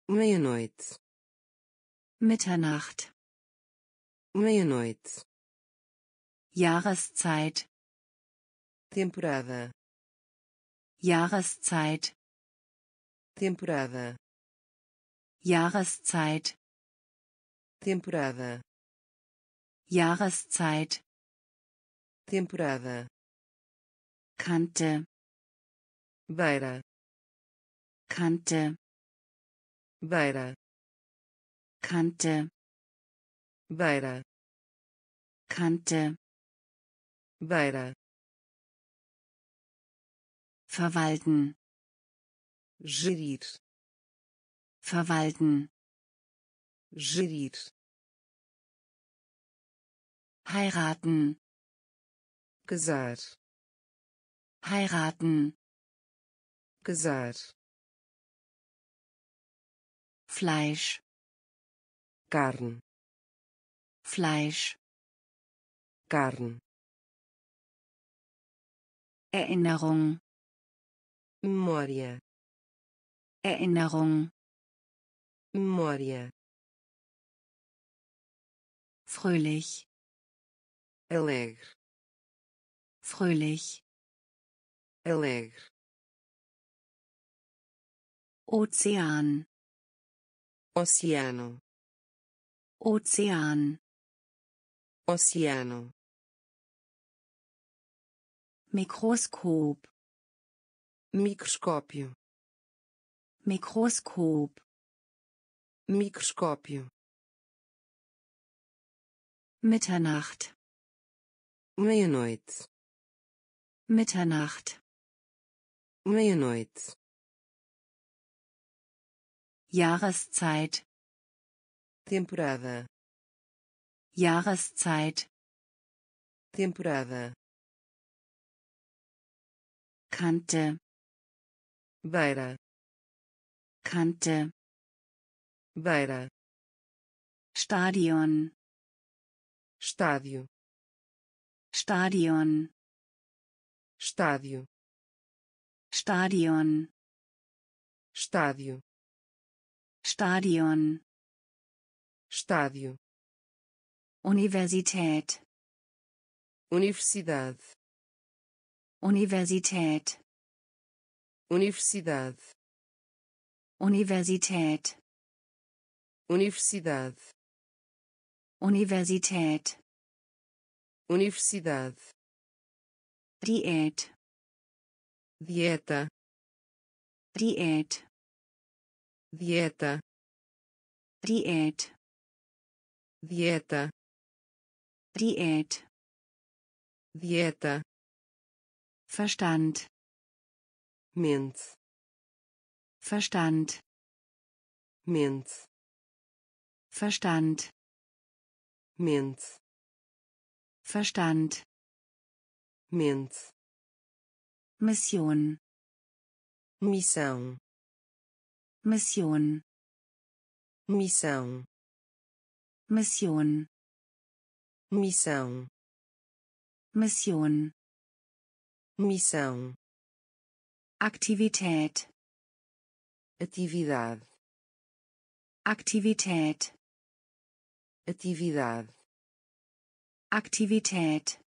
meia-noite, Mitternacht, meia-noite, Jahreszeit, temporada, Jahreszeit, temporada, Jahreszeit, temporada, Jahreszeit, temporada, Kante, beira, Kante, beira, Kante, beira, Kante, beira, verwalten, gerir, verwalten, gerir, heiraten, casar, heiraten, casar, Fleisch, carne, Fleisch, carne, Erinnerung, memória, Erinnerung, memória, fröhlich, alegre, fröhlich, alegre, Ozean, oceano, Ozean, oceano, Mikroskop, microscópio, Mikroskop, microscópio, Mitternacht, meia-noite, Mitternacht, meia-noite, Jahreszeit, temporada, Jahreszeit, temporada, Kante, beira, Kante, beira, Stadion, estádio, Stadion, estádio, Stadion, estádio, Stadion, estádio, Universität, universidade, Universität, universidade, Universität, universidade, Universität, universidade, Diät, dieta, Diät, dieta, Diät, dieta, Diät, dieta, Verstand, mente, Verstand, mente, Verstand, mente, Verstand, mente, Mission, missão, Mission, missão, Mission, missão, Mission, missão, Aktivität, atividade, Aktivität, atividade, Aktivität,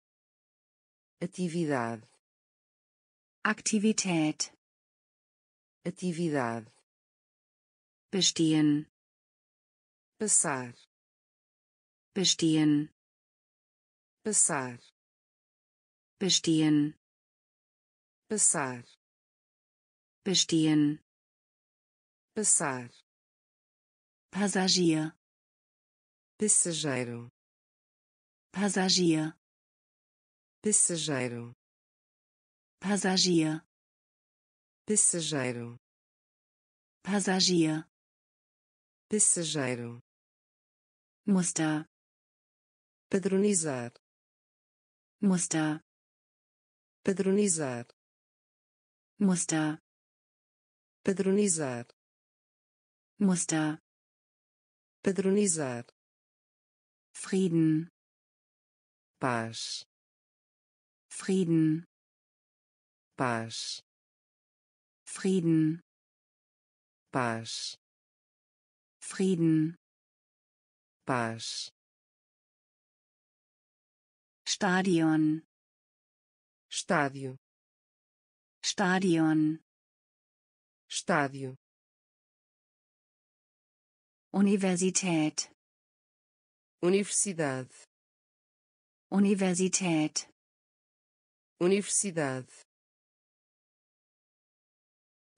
atividade, Aktivität, atividade, bestehen, passar, bestehen, passar, bestehen. Passar. Bestehen. Passar. Passagier. Passageiro. Passagier passageiro. Passagier passageiro. Passagier passageiro. Muster padronizar. Muster padronizar. Muster padronizar. Muster padronizar. Frieden. Paz Frieden. Paz. Frieden. Paz. Frieden. Paz. Stadion. Estádio. Stadion. Estádio. Universität. Universidade. Universität universidade.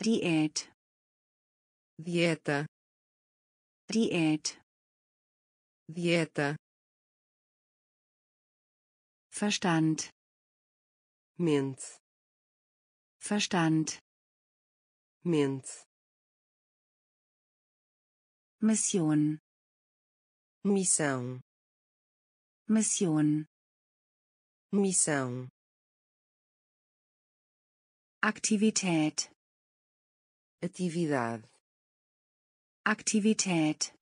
Diät dieta. Diät dieta. Verstand. Mente. Verstand. Mente. Mission. Missão. Mission. Missão Aktivität atividade. Aktivität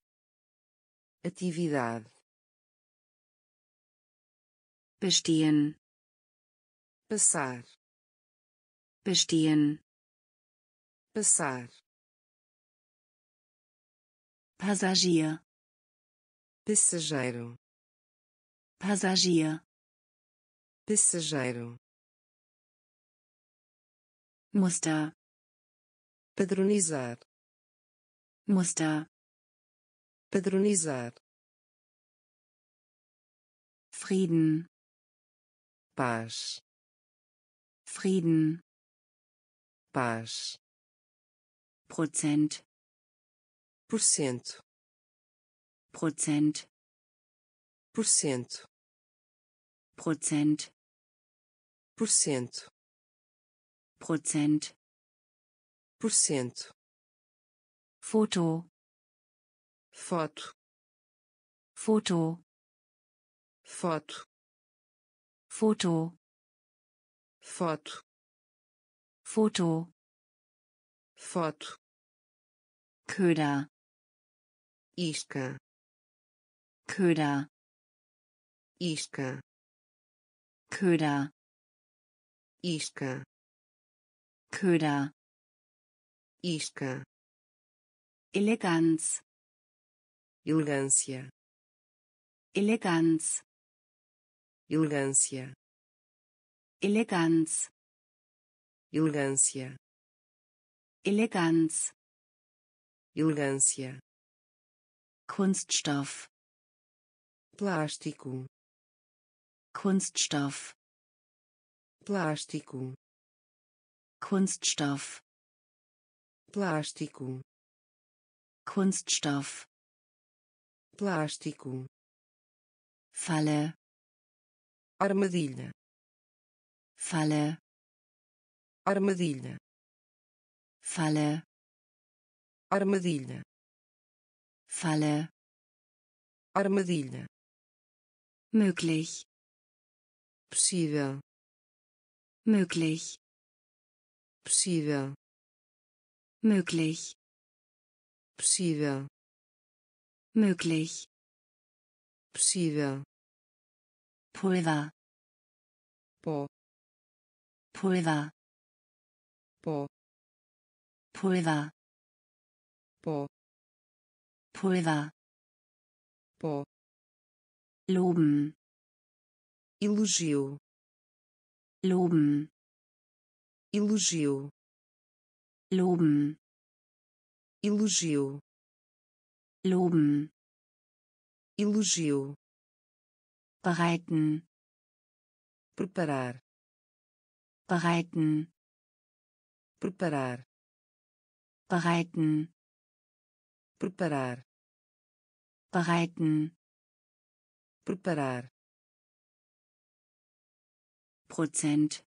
atividade. Bestehen. Passar. Bestehen. Passar. Passagier. Passageiro. Passagier. Passageiro Muster padronizar. Muster padronizar. Frieden. Paz. Frieden. Paz. Prozent. Por cento Prozent. Por cento Prozent. Por cento Prozent. Por cento Foto. Foto. Foto. Foto. Foto. Foto. Foto. Foto. Köder. Isca. Köder. Isca. Köder. Isca Köder. Isca Eleganz elegância Eleganz elegância Eleganz elegância Eleganz elegância Kunststoff. Plástico. Kunststoff. Plástico Kunststoff. Plástico. Kunststoff. Plástico. Falle. Armadilha. Falle. Armadilha. Falle. Armadilha. Falle. Armadilha. Möglich. Possível. Möglich possível. Möglich. Possível. Möglich. Possível. Pulver. Pó. Pulver. Pó. Pulver. Pó. Pulver. Pó. Loben. Elogio. Loben elogio. Loben. Elogio. Loben. Elogio. Bereiten. Preparar. Bereiten. Preparar. Bereiten. Preparar. Bereiten. Preparar. Prozent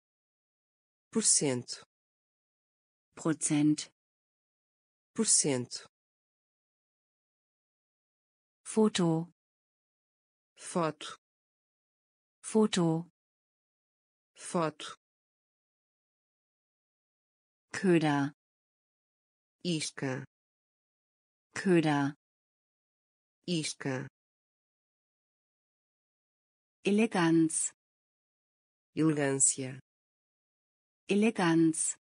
por cento Prozent por cento Foto foto Foto foto Köder isca Köder isca Eleganz elegância Eleganz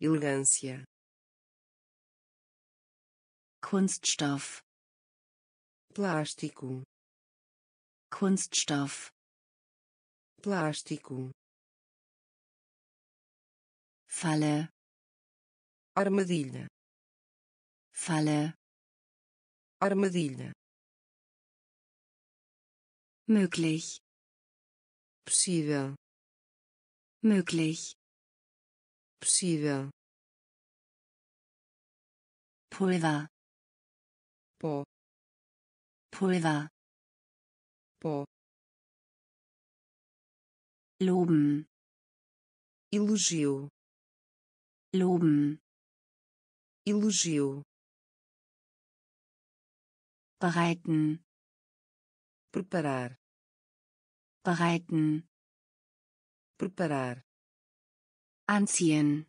elegância Kunststoff. Plástico. Kunststoff. Plástico. Falle. Armadilha. Falle. Armadilha. Möglich. Possível möglich. Possível. Pulver. Pó. Pulver. Pó. Loben. Elogio. Loben. Elogio. Bereiten. Preparar. Bereiten preparar. Anziehen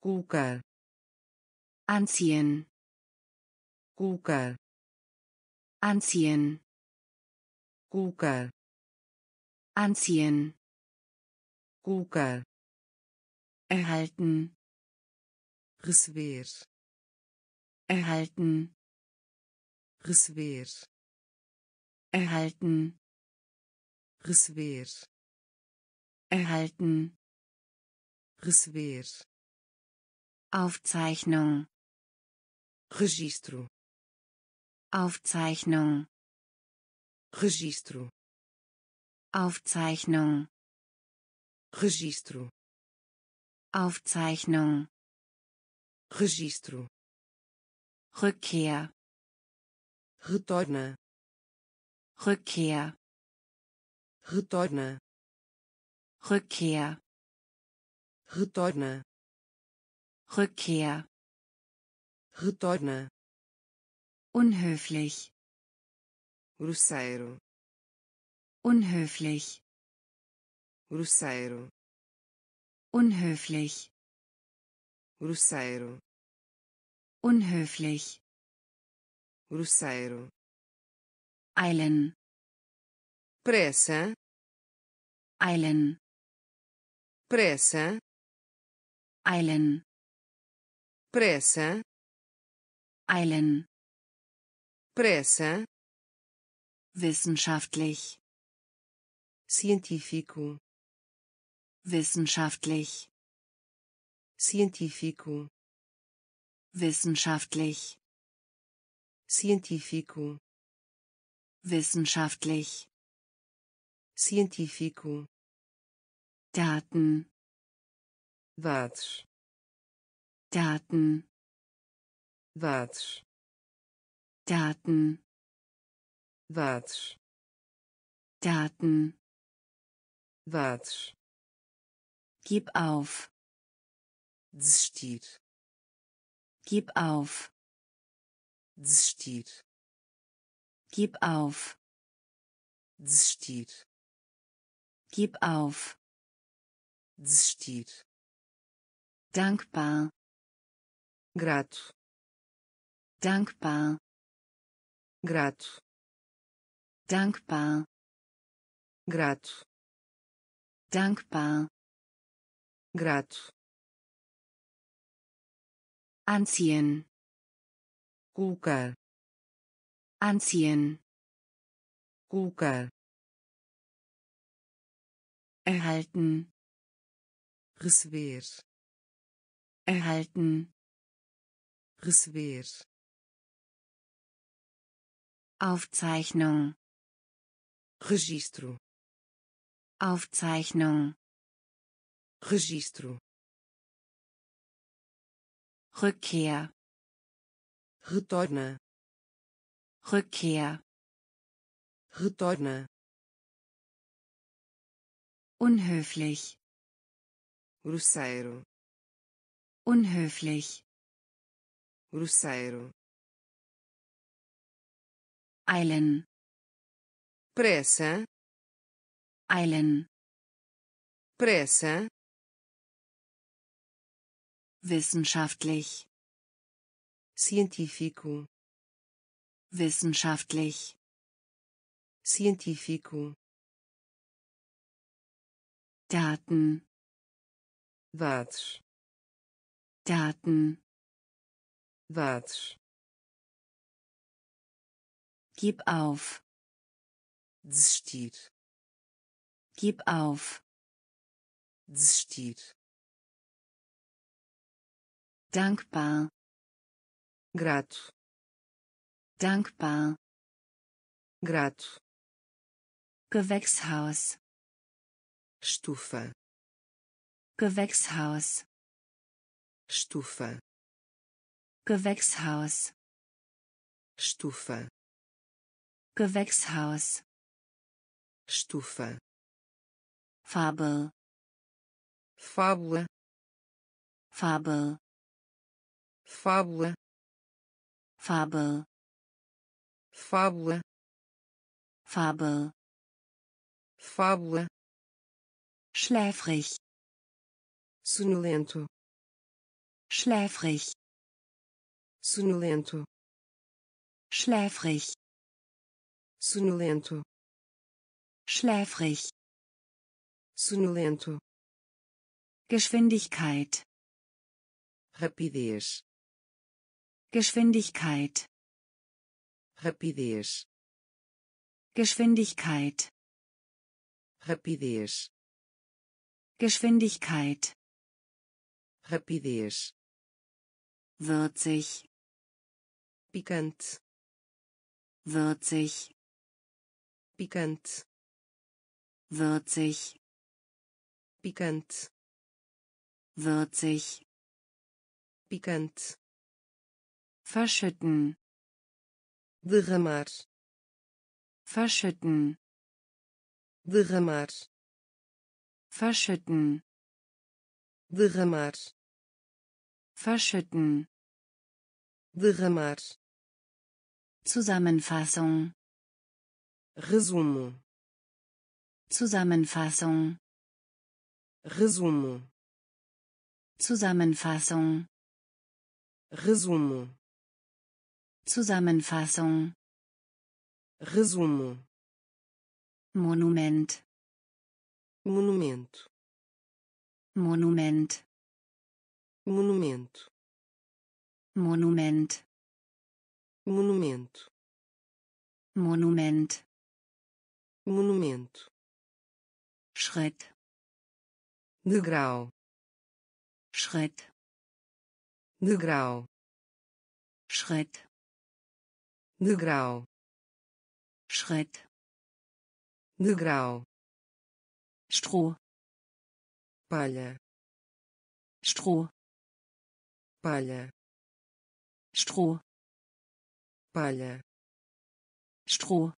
colocar. Anziehen colocar. Anziehen colocar. Anziehen colocar. Erhalten. Receber. Erhalten. Receber. Erhalten. Receber erhalten. Receber Aufzeichnung. Registro. Aufzeichnung. Registro. Aufzeichnung. Registro. Aufzeichnung. Registro. Rückkehr. Retorna. Rückkehr. Retorna Rückkehr. Retorna Rückkehr. Retorna unhöflich. Grosseiro unhöflich. Grosseiro unhöflich. Grosseiro unhöflich. Grosseiro eilen. Pressa. Eilen pressa. Eilen. Pressa. Eilen. Pressa. Wissenschaftlich. Científico. Wissenschaftlich. Científico. Wissenschaftlich. Científico. Wissenschaftlich. Científico Daten. Dados Daten. Dados Daten. Dados Daten. Dados Gib auf. Desistir Gib auf. Desistir Gib auf. Desistir Gib auf desistir dankbar. Grato. Dankbar. Grato. Dankbar. Grato. Dankbar. Grato. Anziehen. Colocar. Anziehen. Colocar. Erhalten receber erhalten. Receber Aufzeichnung. Registro. Aufzeichnung. Registro. Rückkehr. Retorna. Rückkehr. Retorna. Unhöflich grosseiro. Unhöflich. Grosseiro. Eilen. Pressa. Eilen. Pressa. Wissenschaftlich. Científico. Wissenschaftlich. Científico. Daten dados Daten. Dados gib auf. Desistir gib auf. Desistir dankbar. Grato. Dankbar. Grato. Gewächshaus. Estufa Gewächshaus. Estufa Gewächshaus. Estufa Gewächshaus. Estufa Fabel. Fábula Fabel. Fábula Fabel. Fábula Fabel. Fábula schläfrig sonolento. Schläfrig. Sonolento. Schläfrig. Sonolento. Schläfrig. Sonolento. Geschwindigkeit. Rapidez. Geschwindigkeit. Rapidez. Geschwindigkeit. Rapidez. Geschwindigkeit rapidez. Würzig. Picante. Würzig. Picante. Würzig. Picante. Würzig. Picante. Verschütten. Derramar. Verschütten. Derramar. Verschütten. Derramar verschütten. Derramar Zusammenfassung. Resumo. Zusammenfassung. Resumo. Zusammenfassung. Resumo. Zusammenfassung. Resumo. Monument. Monumento Monument monumento. Monument. Monumento. Monument. Monumento. Schritt. Degrau. Schritt. Degrau. Schritt. Degrau. Schritt. Degrau. Stroh. Palha. Stroh palha. Stroh palha. Stroh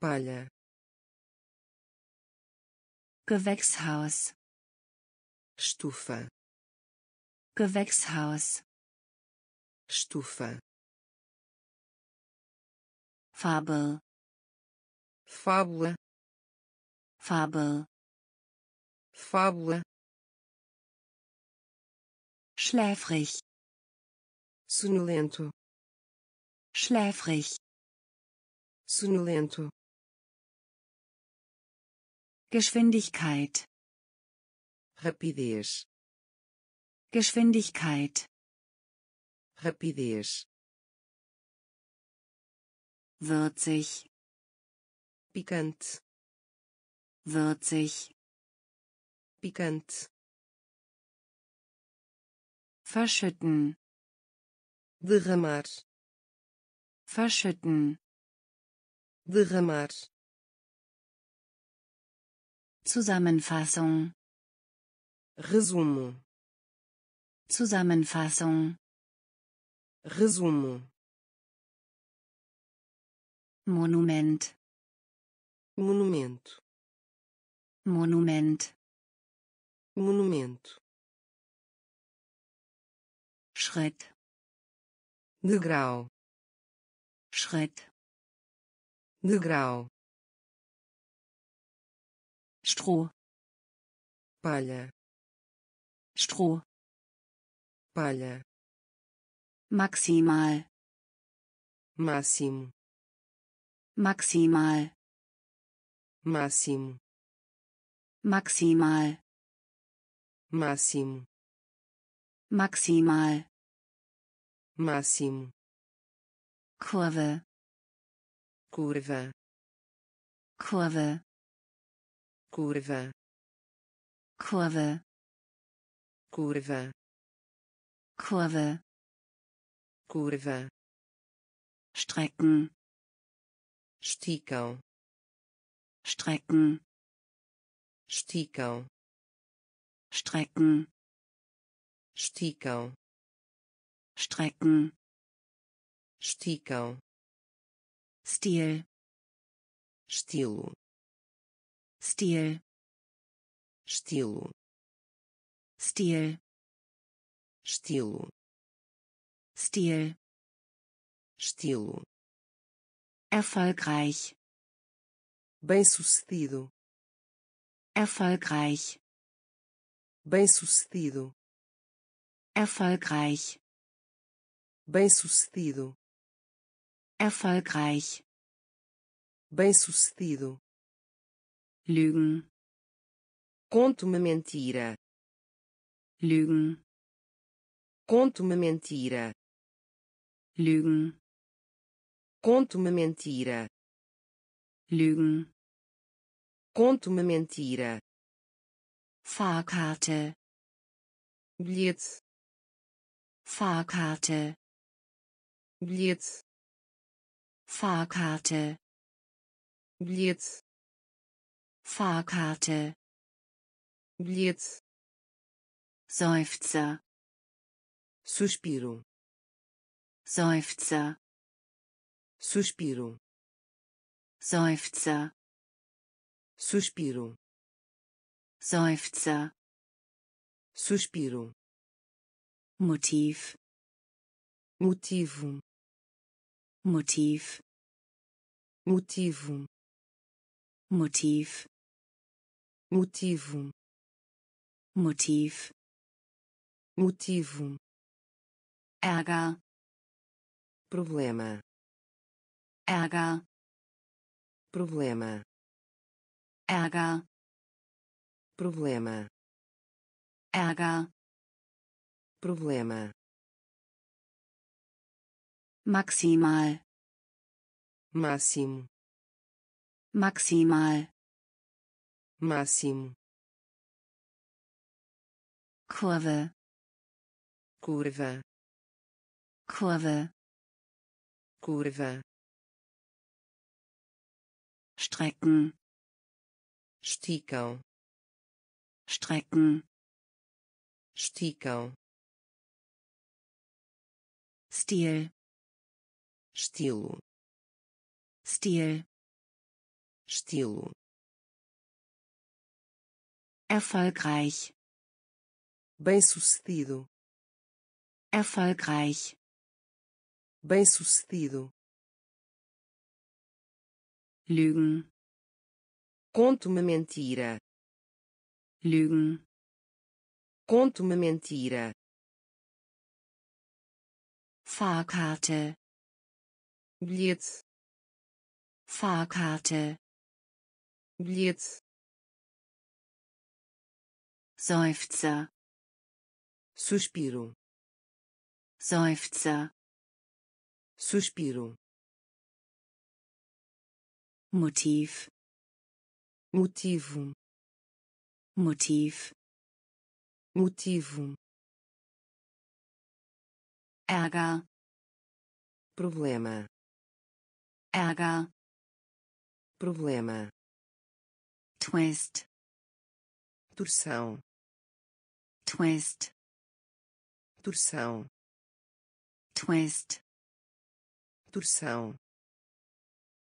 palha. Gewächshaus. Estufa Gewächshaus. Estufa Fabel. Fábula. Fabel. Fábula schläfrig. Sonolento. Schläfrig. Sonolento. Geschwindigkeit. Rapidez. Geschwindigkeit. Rapidez. Würzig. Picante. Würzig. Picante verschütten. Derramar verschütten. Derramar Zusammenfassung. Resumo, Zusammenfassung, resumo, Monument, monumento, Monument, monumento, Schritt, degrau, Schritt, degrau, Stroh, palha, Stroh, palha, maximal, máximo, maximal, máximo, maximal, máximo, maximal, máximo, Kurve, curva, Kurve, curva, Kurve, curva, Kurve, curva, strecken, esticam, strecken, esticam, strecken, esticam, strecken, esticam, Stil, estilo, Stil, estilo, Stil, estilo, Stil, estilo, erfolgreich, bem-sucedido, erfolgreich, bem-sucedido, erfolgreich, bem-sucedido, erfolgreich, bem-sucedido. Lügen, Conto uma mentira, Lügen, conto uma mentira, Lügen, conto uma mentira, Lügen, conto uma mentira, Fahrkarte, bilhete, Fahrkarte, bilhete, Fahrkarte, bilhete, Fahrkarte, bilhete, Seufzer, suspiro, Seufzer, suspiro, Seufzer, suspiro, Seufzer, suspiro, Motiv, motivo, Motiv, motivo, Motiv, motivo, Motiv, motivo, Ärger, problema, Ärger, problema, Ärger, problema, Ärger, problema, maximal, máximo, maximal, máximo, Kurve, curva, Kurve, curva, strecken, esticam, strecken, esticam, Stil, estilo, Stil, estilo, erfolgreich, bem-sucedido, erfolgreich, bem-sucedido, Lügen, conto uma mentira, Lügen, conto uma mentira, Fahrkarte, bilhete, Fahrkarte, bilhete, Seufzer, suspiro, Seufzer, suspiro, Motiv, motivo, Motiv, motivo, Ärger, problema, Ärger, problema, Twist, torção, twist. Torção. Twist. Torção.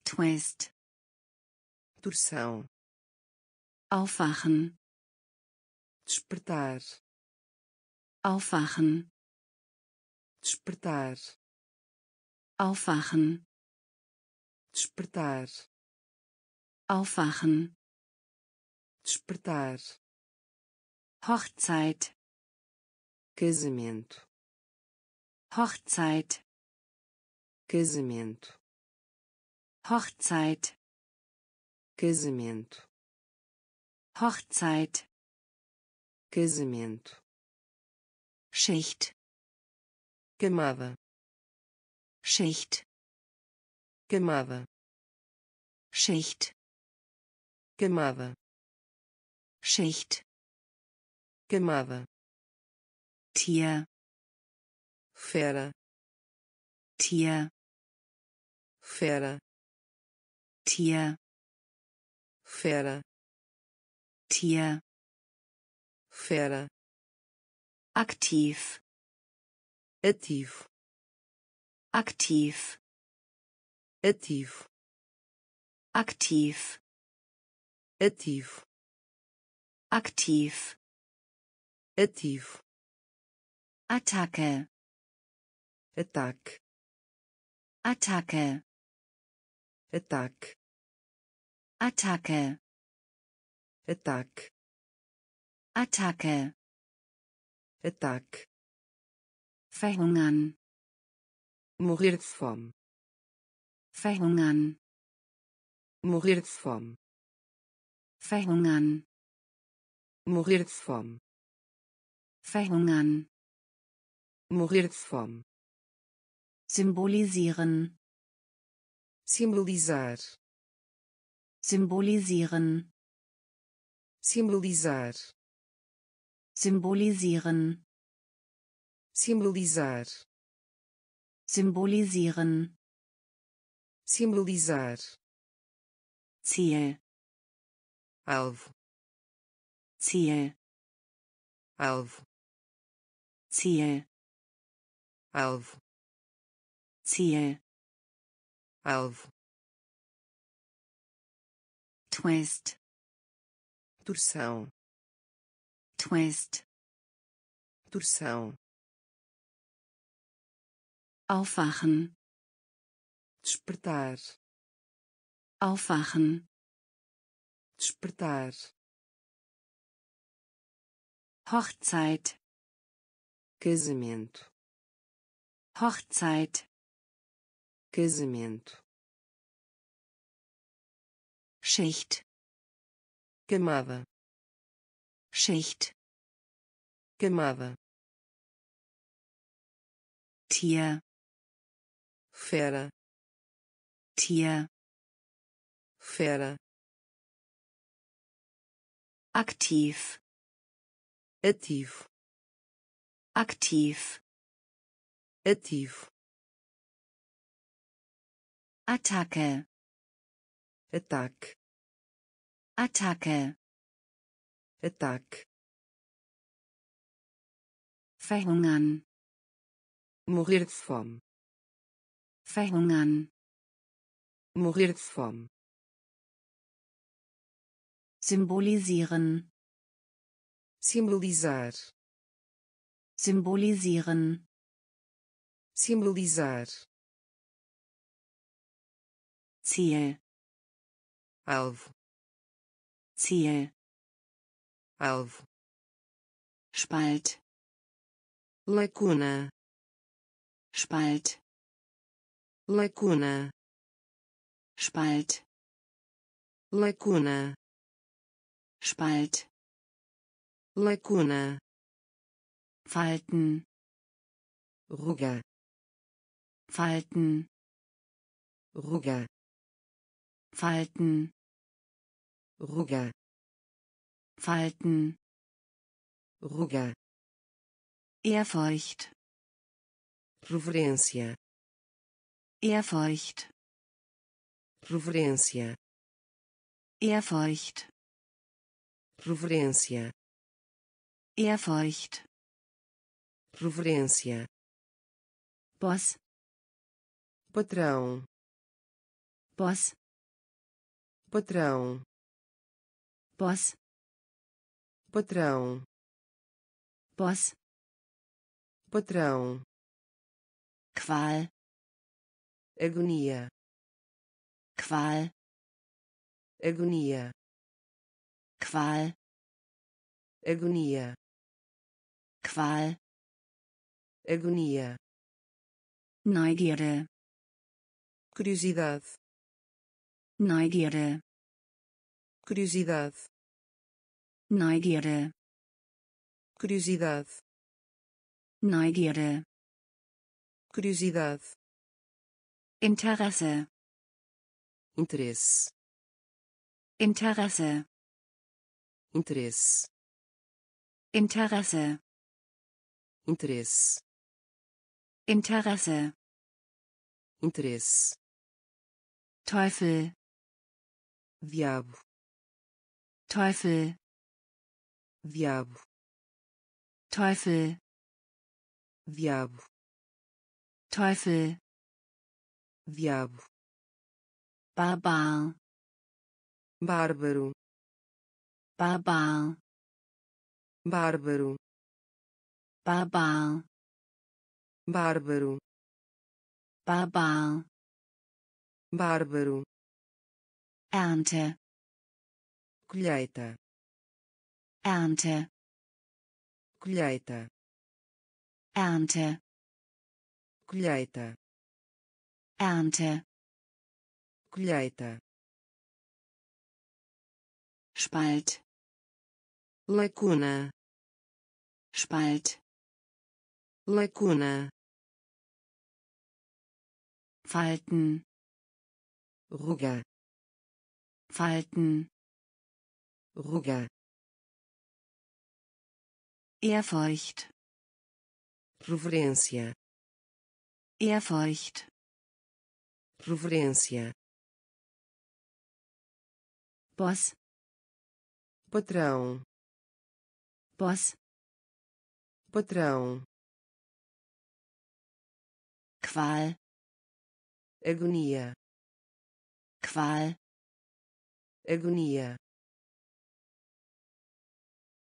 Twist. Torção. Aufwachen. Despertar. Aufwachen. Despertar. Aufwachen despertar. Aufwachen. Despertar. Hochzeit. Casamento. Hochzeit. Casamento. Hochzeit. Casamento. Hochzeit. Casamento. Schicht. Camada. Schicht camada Schicht camada Schicht camada Tier fera. Tier fera. Tier fera. Tier fera. Aktiv. Ativo aktiv ativo aktiv. Ativo aktiv. Ativo Attacke. Ataque Attacke. Ataque Attacke. Ataque Attacke. Ataque verhungern. Morrer de fome verhungern. Morrer de fome verhungern. Morrer de fome verhungern. Morrer de fome symbolisieren. Simbolizar symbolisieren. Simbolizar symbolisieren. Simbolizar symbolisieren simbolizar. Ziel alvo. Ziel alvo. Ziel alvo. Ziel alvo. Twist. Torção. Twist. Torção. Aufwachen despertar. Aufwachen. Despertar. Hochzeit. Casamento. Hochzeit. Casamento. Schicht. Camada Schicht. Camada Tier. Fera Tier. Fera. Aktiv. Ativo. Aktiv. Ativo. Attacke. Ataque. Attacke. Ataque. Verhungern. Morrer de fome. Verhungern de fome symbolisieren. Simbolizar symbolisieren. Simbolizar Ziel. Alvo. Ziel. Alvo. Spalt. Lacuna. Spalt. Lacuna Spalt. Lacuna. Spalt. Lacuna. Falten. Ruga. Falten. Ruga. Falten. Ruga. Falten. Ruga. Ehrfurcht. Reverência Ehrfurcht reverência Ehrfurcht. Reverência Ehrfurcht. reverência, Boss, patrão, Boss, patrão, Boss, patrão, Boss, patrão, Qual, agonia, Qual, agonia, Qual, agonia, Qual, agonia, Neugierde, curiosidade, Neugierde, curiosidade, Neugierde, curiosidade, Neugierde, curiosidade, Interesse, interesse, Interesse, interesse, Interesse, interesse, Interesse, interesse, Teufel, diabo, Teufel, diabo, Teufel, diabo, Teufel, diabo, Barbar, bárbaro, Barbar, bárbaro, Barbar, bárbaro, Barbar, bárbaro, Ernte, colheita, Ernte, colheita, Ernte, colheita, Ernte, colheita, Spalt, lacuna, Spalt, lacuna, Falten, ruga, Falten, ruga, Ehrfurcht, reverência, Ehrfurcht, reverência, Boss, patrão, Boss, patrão, Qual, agonia, Qual, agonia,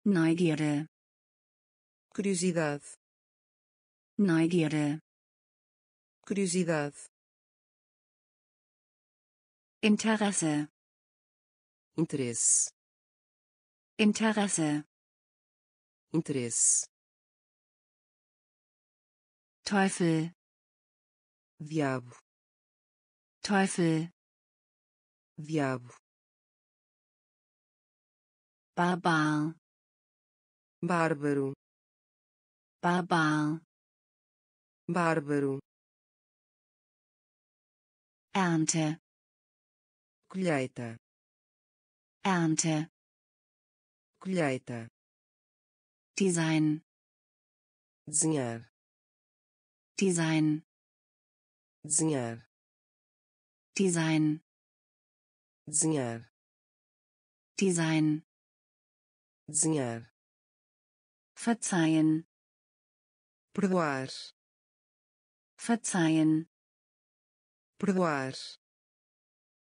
Neugierde, curiosidade, Neugierde, curiosidade, Interesse, interesse, Interesse, interesse, Teufel, diabo, Teufel, diabo, Barbar, bárbaro, Barbar, bárbaro, Ernte, colheita, Ernte, colheita, Design, desenhar, Design, desenhar, Design, desenhar, Design, desenhar, verzeihen, perdoar, verzeihen, perdoar,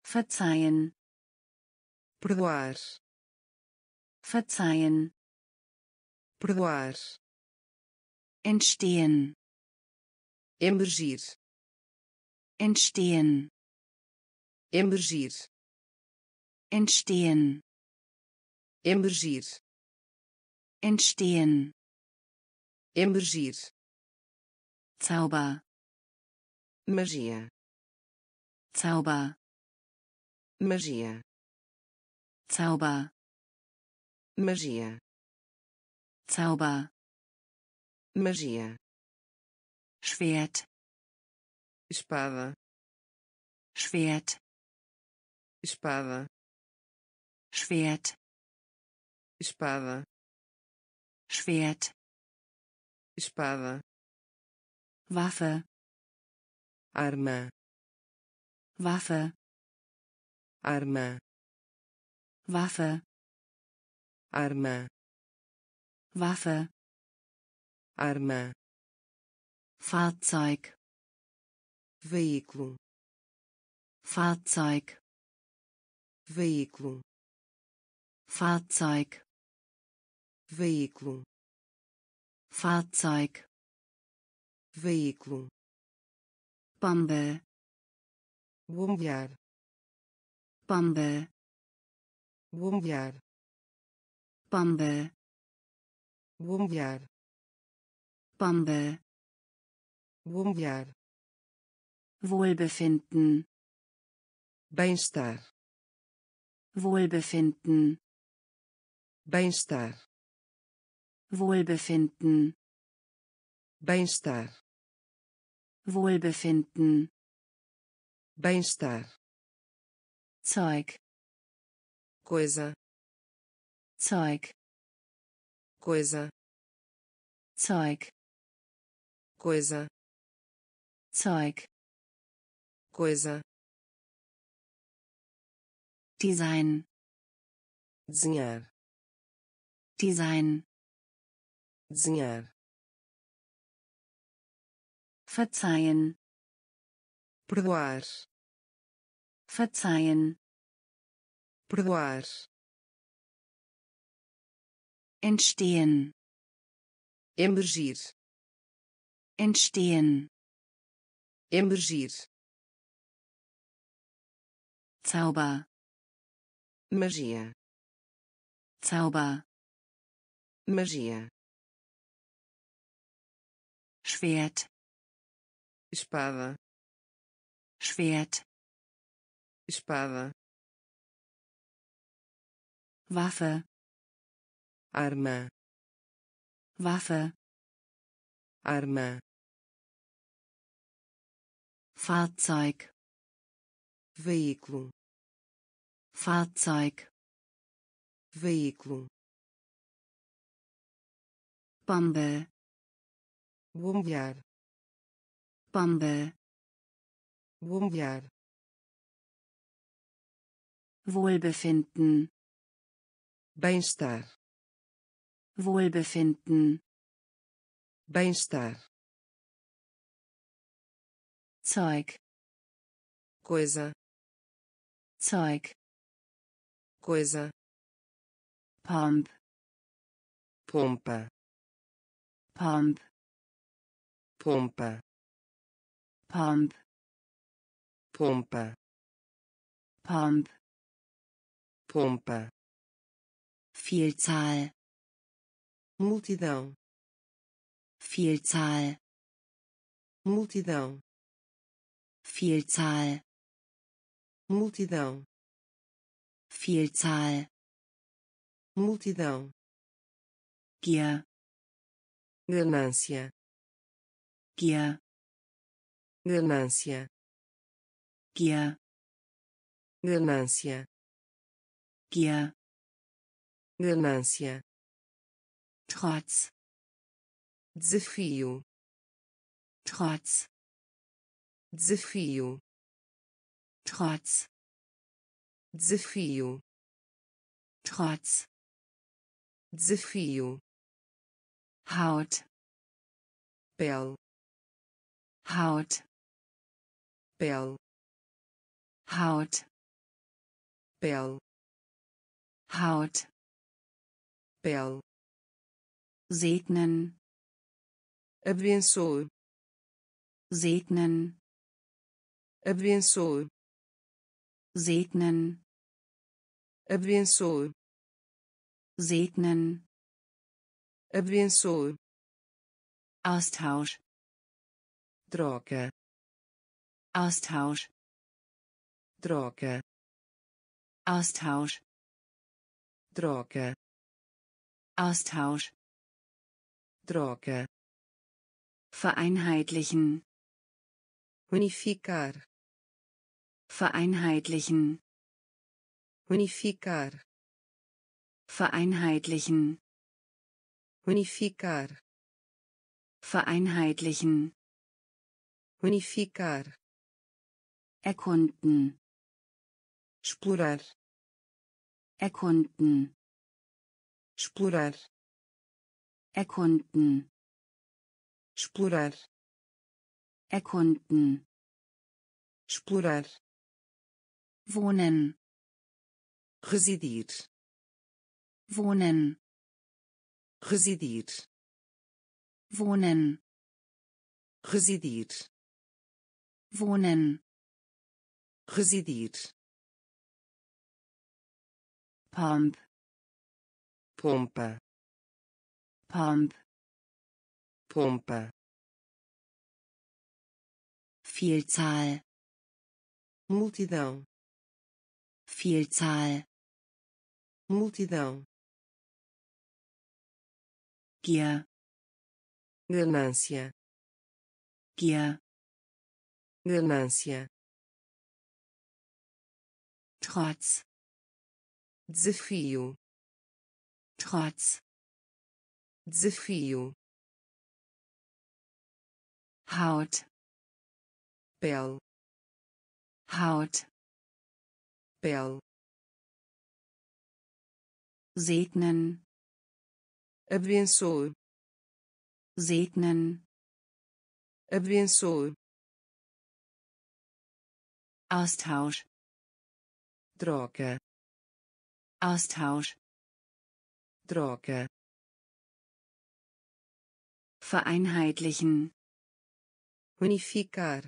verzeihen, perdoar, verzeihen, perdoar, entstehen, emergir, entstehen, emergir, entstehen, emergir, entstehen, emergir, Zauber, magia, Zauber, magia, Zauber, magia, Zauber, magia, Schwert, espada, Schwert, espada, Schwert, espada, Schwert, espada, Waffe, arma, Waffe, arma, Waffe, arma, Waffe. Arma. Fahrzeug. Veículo. Fahrzeug. Veículo. Fahrzeug. Veículo. Fahrzeug. Veículo. Bombe. Bombear. Bombe bombear Bombe bombear Bombe bombear Wohlbefinden. Bem-estar Wohlbefinden. Bem-estar Wohlbefinden. Bem-estar Wohlbefinden. Bem-estar Zeug coisa. Zeug. Coisa. Zeug. Coisa. Zeug. Coisa. Design. Desenhar. Design. Desenhar. Verzeihen. Perdoar. Verzeihen perdoar Entstehen. emergir Entstehen. emergir Zauber. magia Zauber. magia Schwert. espada Schwert. espada Waffe. Arma Waffe. Arma Fahrzeug. Veículo Fahrzeug. Veículo Bombe. Bombear. Bombe. Bombear. Wohlbefinden bem-estar. Wohlbefinden. Bem-estar. Zeug. Coisa. Zeug. Coisa. Pomp. Pompa. Pomp. Pompa. Pomp. Pompa. Pomp. Pompa Vielzahl. Multidão. Vielzahl. Multidão. Vielzahl. Multidão. Vielzahl. Multidão. Gier. Ganância. Gier. Ganância. Gier. Ganância. Gier ganância. Trotz desafio. Trotz desafio. Trotz desafio. Trotz desafio. Haut. Pele. Haut. Pele. Haut. Pele. Haut pele segnen. Abençoe. Segnen. Abençoe. Segnen. Abençoe. Segnen. Abençoe. Austausch. Troca. Austausch. Troca. Austausch. Troca Austausch. Troca vereinheitlichen. Unificar. Vereinheitlichen. Unificar. Vereinheitlichen. Unificar. Vereinheitlichen. Unificar. Erkunden. Explorar erkunden explorar erkunden. Explorar erkunden. Explorar wohnen. Residir. Wohnen. Residir. Wohnen. Residir. Wohnen. Residir. Pump pompa pump. Pompa Vielzahl. Multidão. Vielzahl. Multidão. Gier. Ganância. Gier. Ganância. Trotz. Desafio Trotz. Desafio. Haut. Pele. Haut. Pele. Segnen. Abençoe. Segnen. Abençoe. Austausch. Troca. Austausch troca vereinheitlichen. Unificar.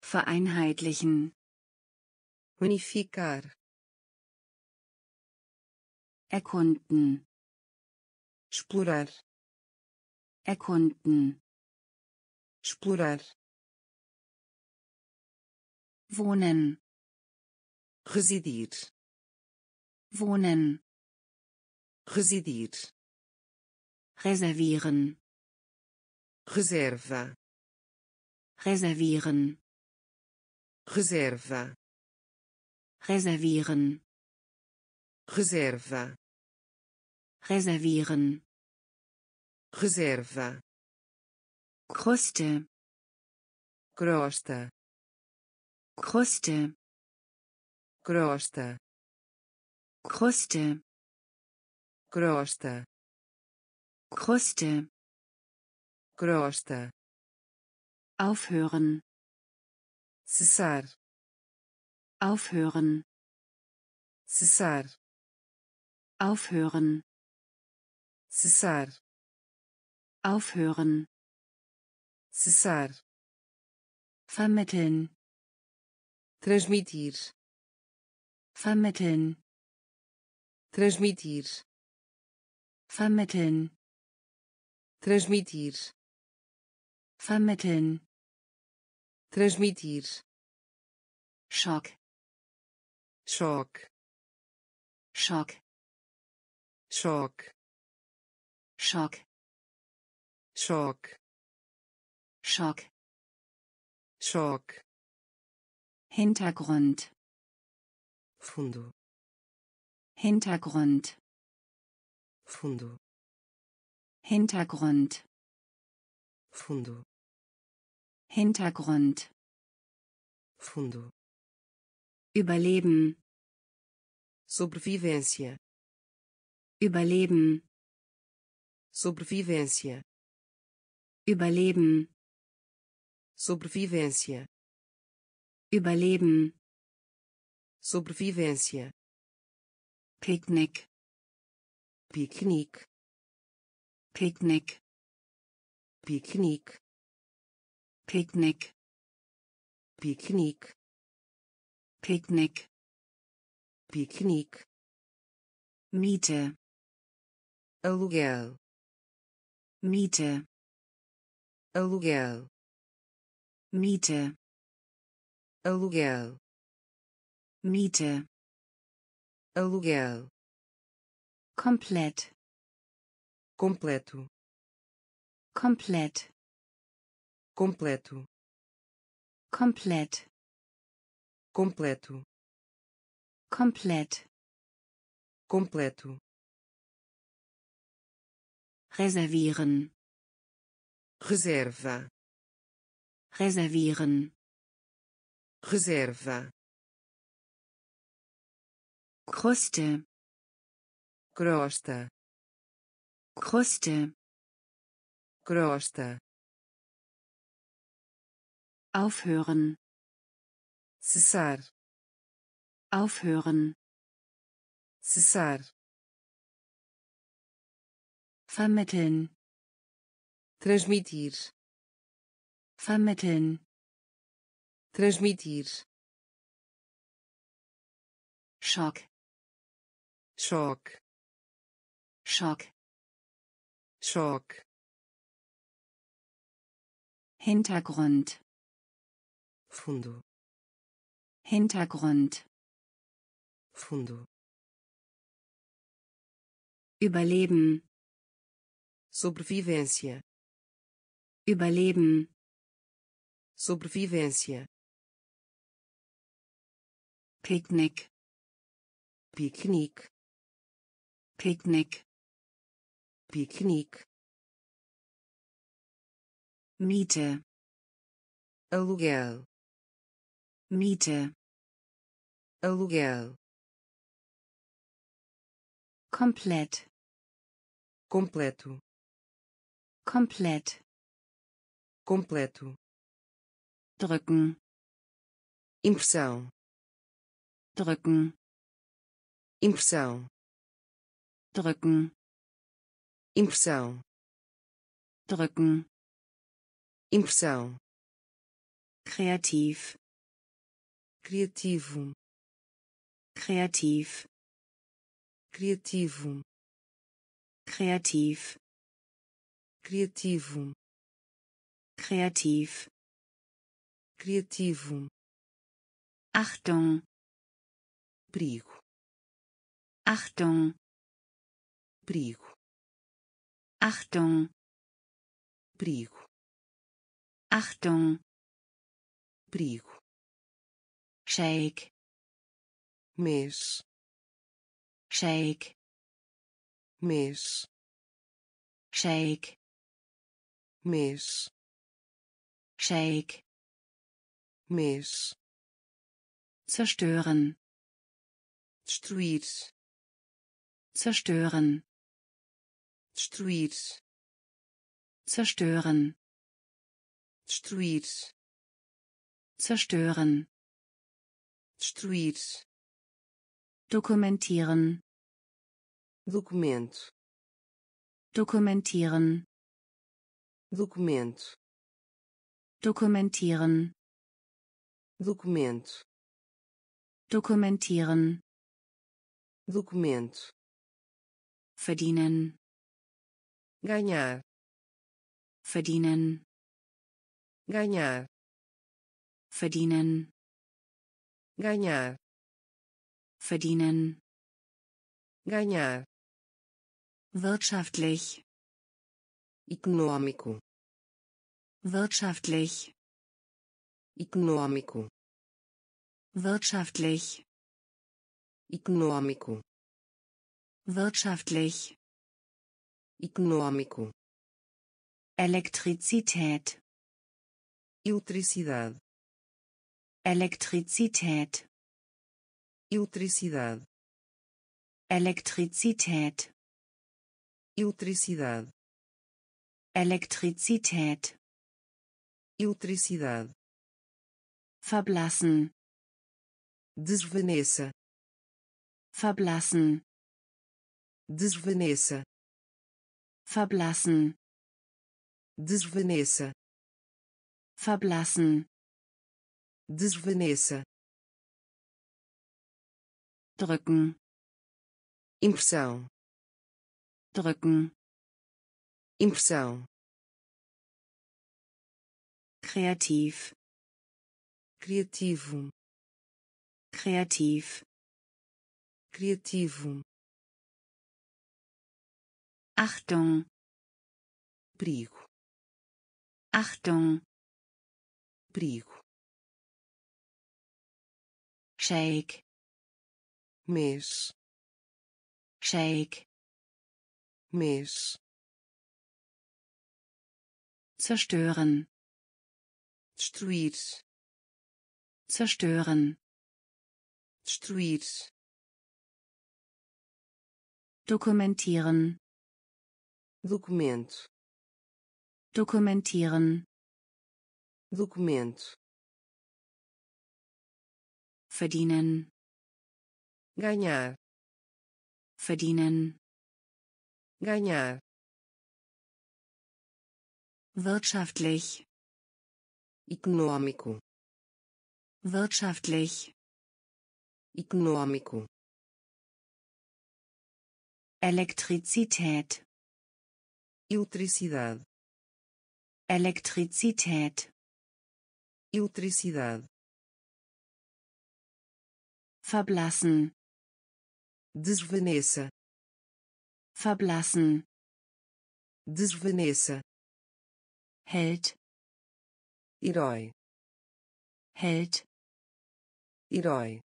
Vereinheitlichen. Unificar. Erkunden. Explorar erkunden. Explorar wohnen. Residir. Wohnen residir reservieren. Reserva reservieren. Reserva reservieren. Reserva reservieren. Reserva Kruste. Crosta Kruste. Crosta Kruste crosta Kruste. Crosta aufhören. Cessar. Aufhören. Cessar. Aufhören. Cessar. Aufhören. Cessar. Vermitteln. Transmitir. Vermitteln. Transmitir vermitteln. Transmitir. Vermitteln. Transmitir. Schock. Choque Schock. Choque Schock. Choque Schock. Choque Hintergrund. Fundo. Hintergrund fundo. Hintergrund. Fundo. Hintergrund. Fundo. Überleben. Sobrevivência. Überleben. Sobrevivência. Überleben. Sobrevivência. Überleben. Sobrevivência. Picknick Picnic. Picnic. Picnic. Picnic. Picnic. Picnic. Picnic. Meter. Aluguel. Meter. Aluguel. Meter. Aluguel. Meter. Aluguel komplett. Completo. Komplett. Completo. Komplett. Completo. Komplett. Completo. Reservieren. Reserva. Reservieren. Reserva. Kruste crosta Kruste. crosta Aufhören. cessar Aufhören. cessar Vermitteln. transmitir Vermitteln. transmitir Schock. choque Schock. choque Hintergrund. fundo Hintergrund. fundo Überleben. sobrevivência Überleben. sobrevivência Picknick. piquenique Picknick. Piquenique Miete. aluguel Miete. aluguel Komplett. completo Komplett. completo Drücken. impressão Drücken. impressão Drücken. Impressão Drücken. impressão Kreativ. criativo Kreativ. criativo Kreativ. criativo Kreativ. criativo Achtung. perigo Achtung. perigo Achtung. perigo Achtung. perigo Shake. mês Shake. mês Shake. mês Shake. mês Zerstören. destruir Zerstören. Destruir Zerstören. destruir Zerstören. destruir Dokumentieren. documento Dokumentieren. documento Dokumentieren. documento Dokumentieren. documento Verdienen. Ganhar Verdienen. ganhar Verdienen. ganhar Verdienen. ganhar Wirtschaftlich. econômico Wirtschaftlich. econômico Wirtschaftlich. econômico Wirtschaftlich. Econômico Elektrizität. eletricidade Elektrizität. eletricidade Elektrizität. eletricidade Elektrizität. eletricidade Verblassen. desvaneça Verblassen. desvaneça Verblassen. desvaneça Verblassen. desvaneça Drücken. impressão Drücken. impressão Kreativ. criativo Kreativ. criativo Achtung. perigo Achtung. perigo Shake. mês Shake. mês Zerstören. destruir Zerstören. destruir Dokumentieren. Documento Dokumentieren. documento Verdienen. ganhar Verdienen. ganhar Wirtschaftlich. econômico Wirtschaftlich. econômico Elektrizität. Eletricidade Elektrizität. eletricidade Verblassen. desvaneça Verblassen. desvaneça Held. herói Held. herói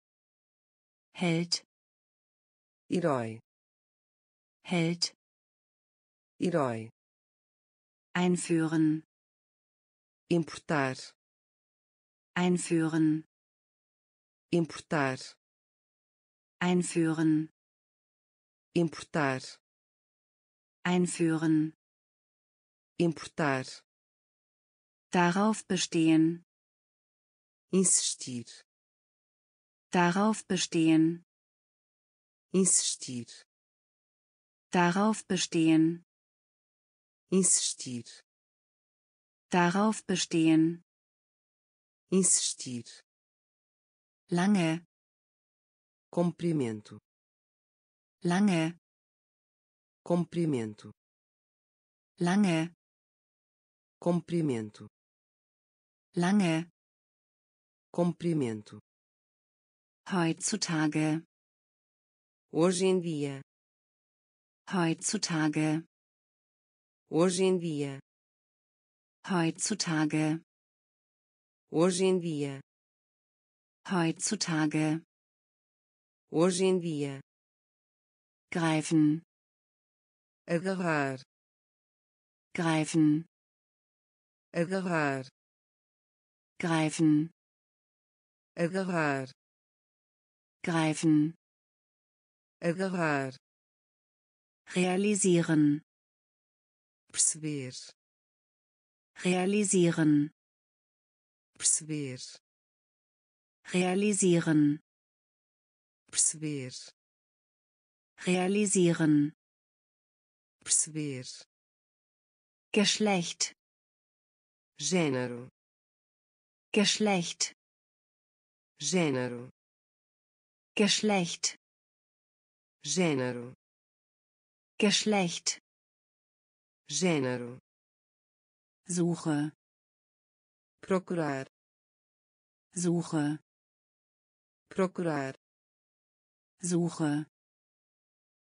Held. herói Held. Herói Einführen. importar Einführen. importar Einführen. importar Einführen. importar Darauf bestehen. insistir Darauf bestehen. insistir Darauf bestehen. Insistir Darauf bestehen. insistir Lange. comprimento Lange. comprimento Lange. comprimento Lange. comprimento Heutzutage. hoje em dia Heutzutage. Hoje em dia Heutzutage. hoje em dia Heutzutage. hoje em dia Greifen. agarrar Greifen. agarrar Greifen. agarrar Greifen. agarrar Realisieren. Perceber Realisieren. perceber Realisieren. perceber Realisieren. perceber Geschlecht. gênero Geschlecht. gênero Geschlecht. gênero Geschlecht. Gênero Suche. procurar Suche. procurar Suche.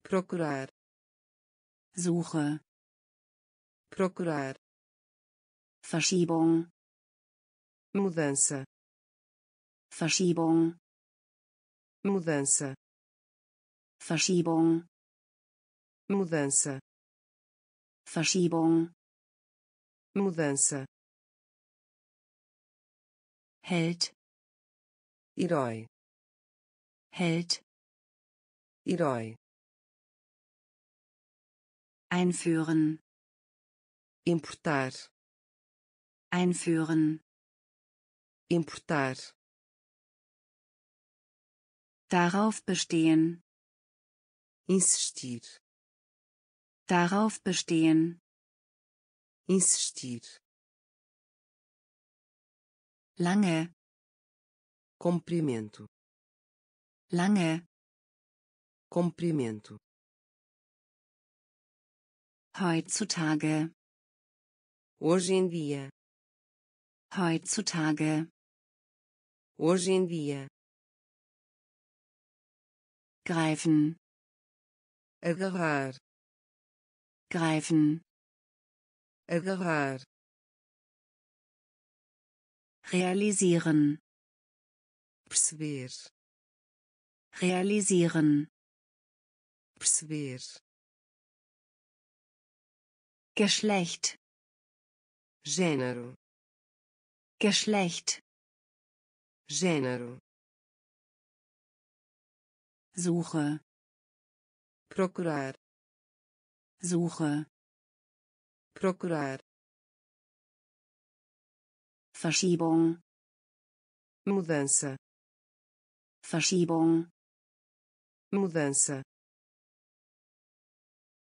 procurar Suche. procurar Verschiebung. mudança Verschiebung. mudança Verschiebung. mudança Verschiebung. mudança Held. herói Held. herói Einführen. importar Einführen. importar Darauf bestehen. insistir Darauf bestehen. insistir Lange. comprimento Lange. comprimento Heutzutage. hoje em dia Heutzutage. hoje em dia Greifen. agarrar Greifen. agarrar Realisieren. perceber Realisieren. perceber Geschlecht. gênero Geschlecht. gênero Suche. procurar Suche. procurar. Verschiebung. Mudança. Verschiebung. Mudança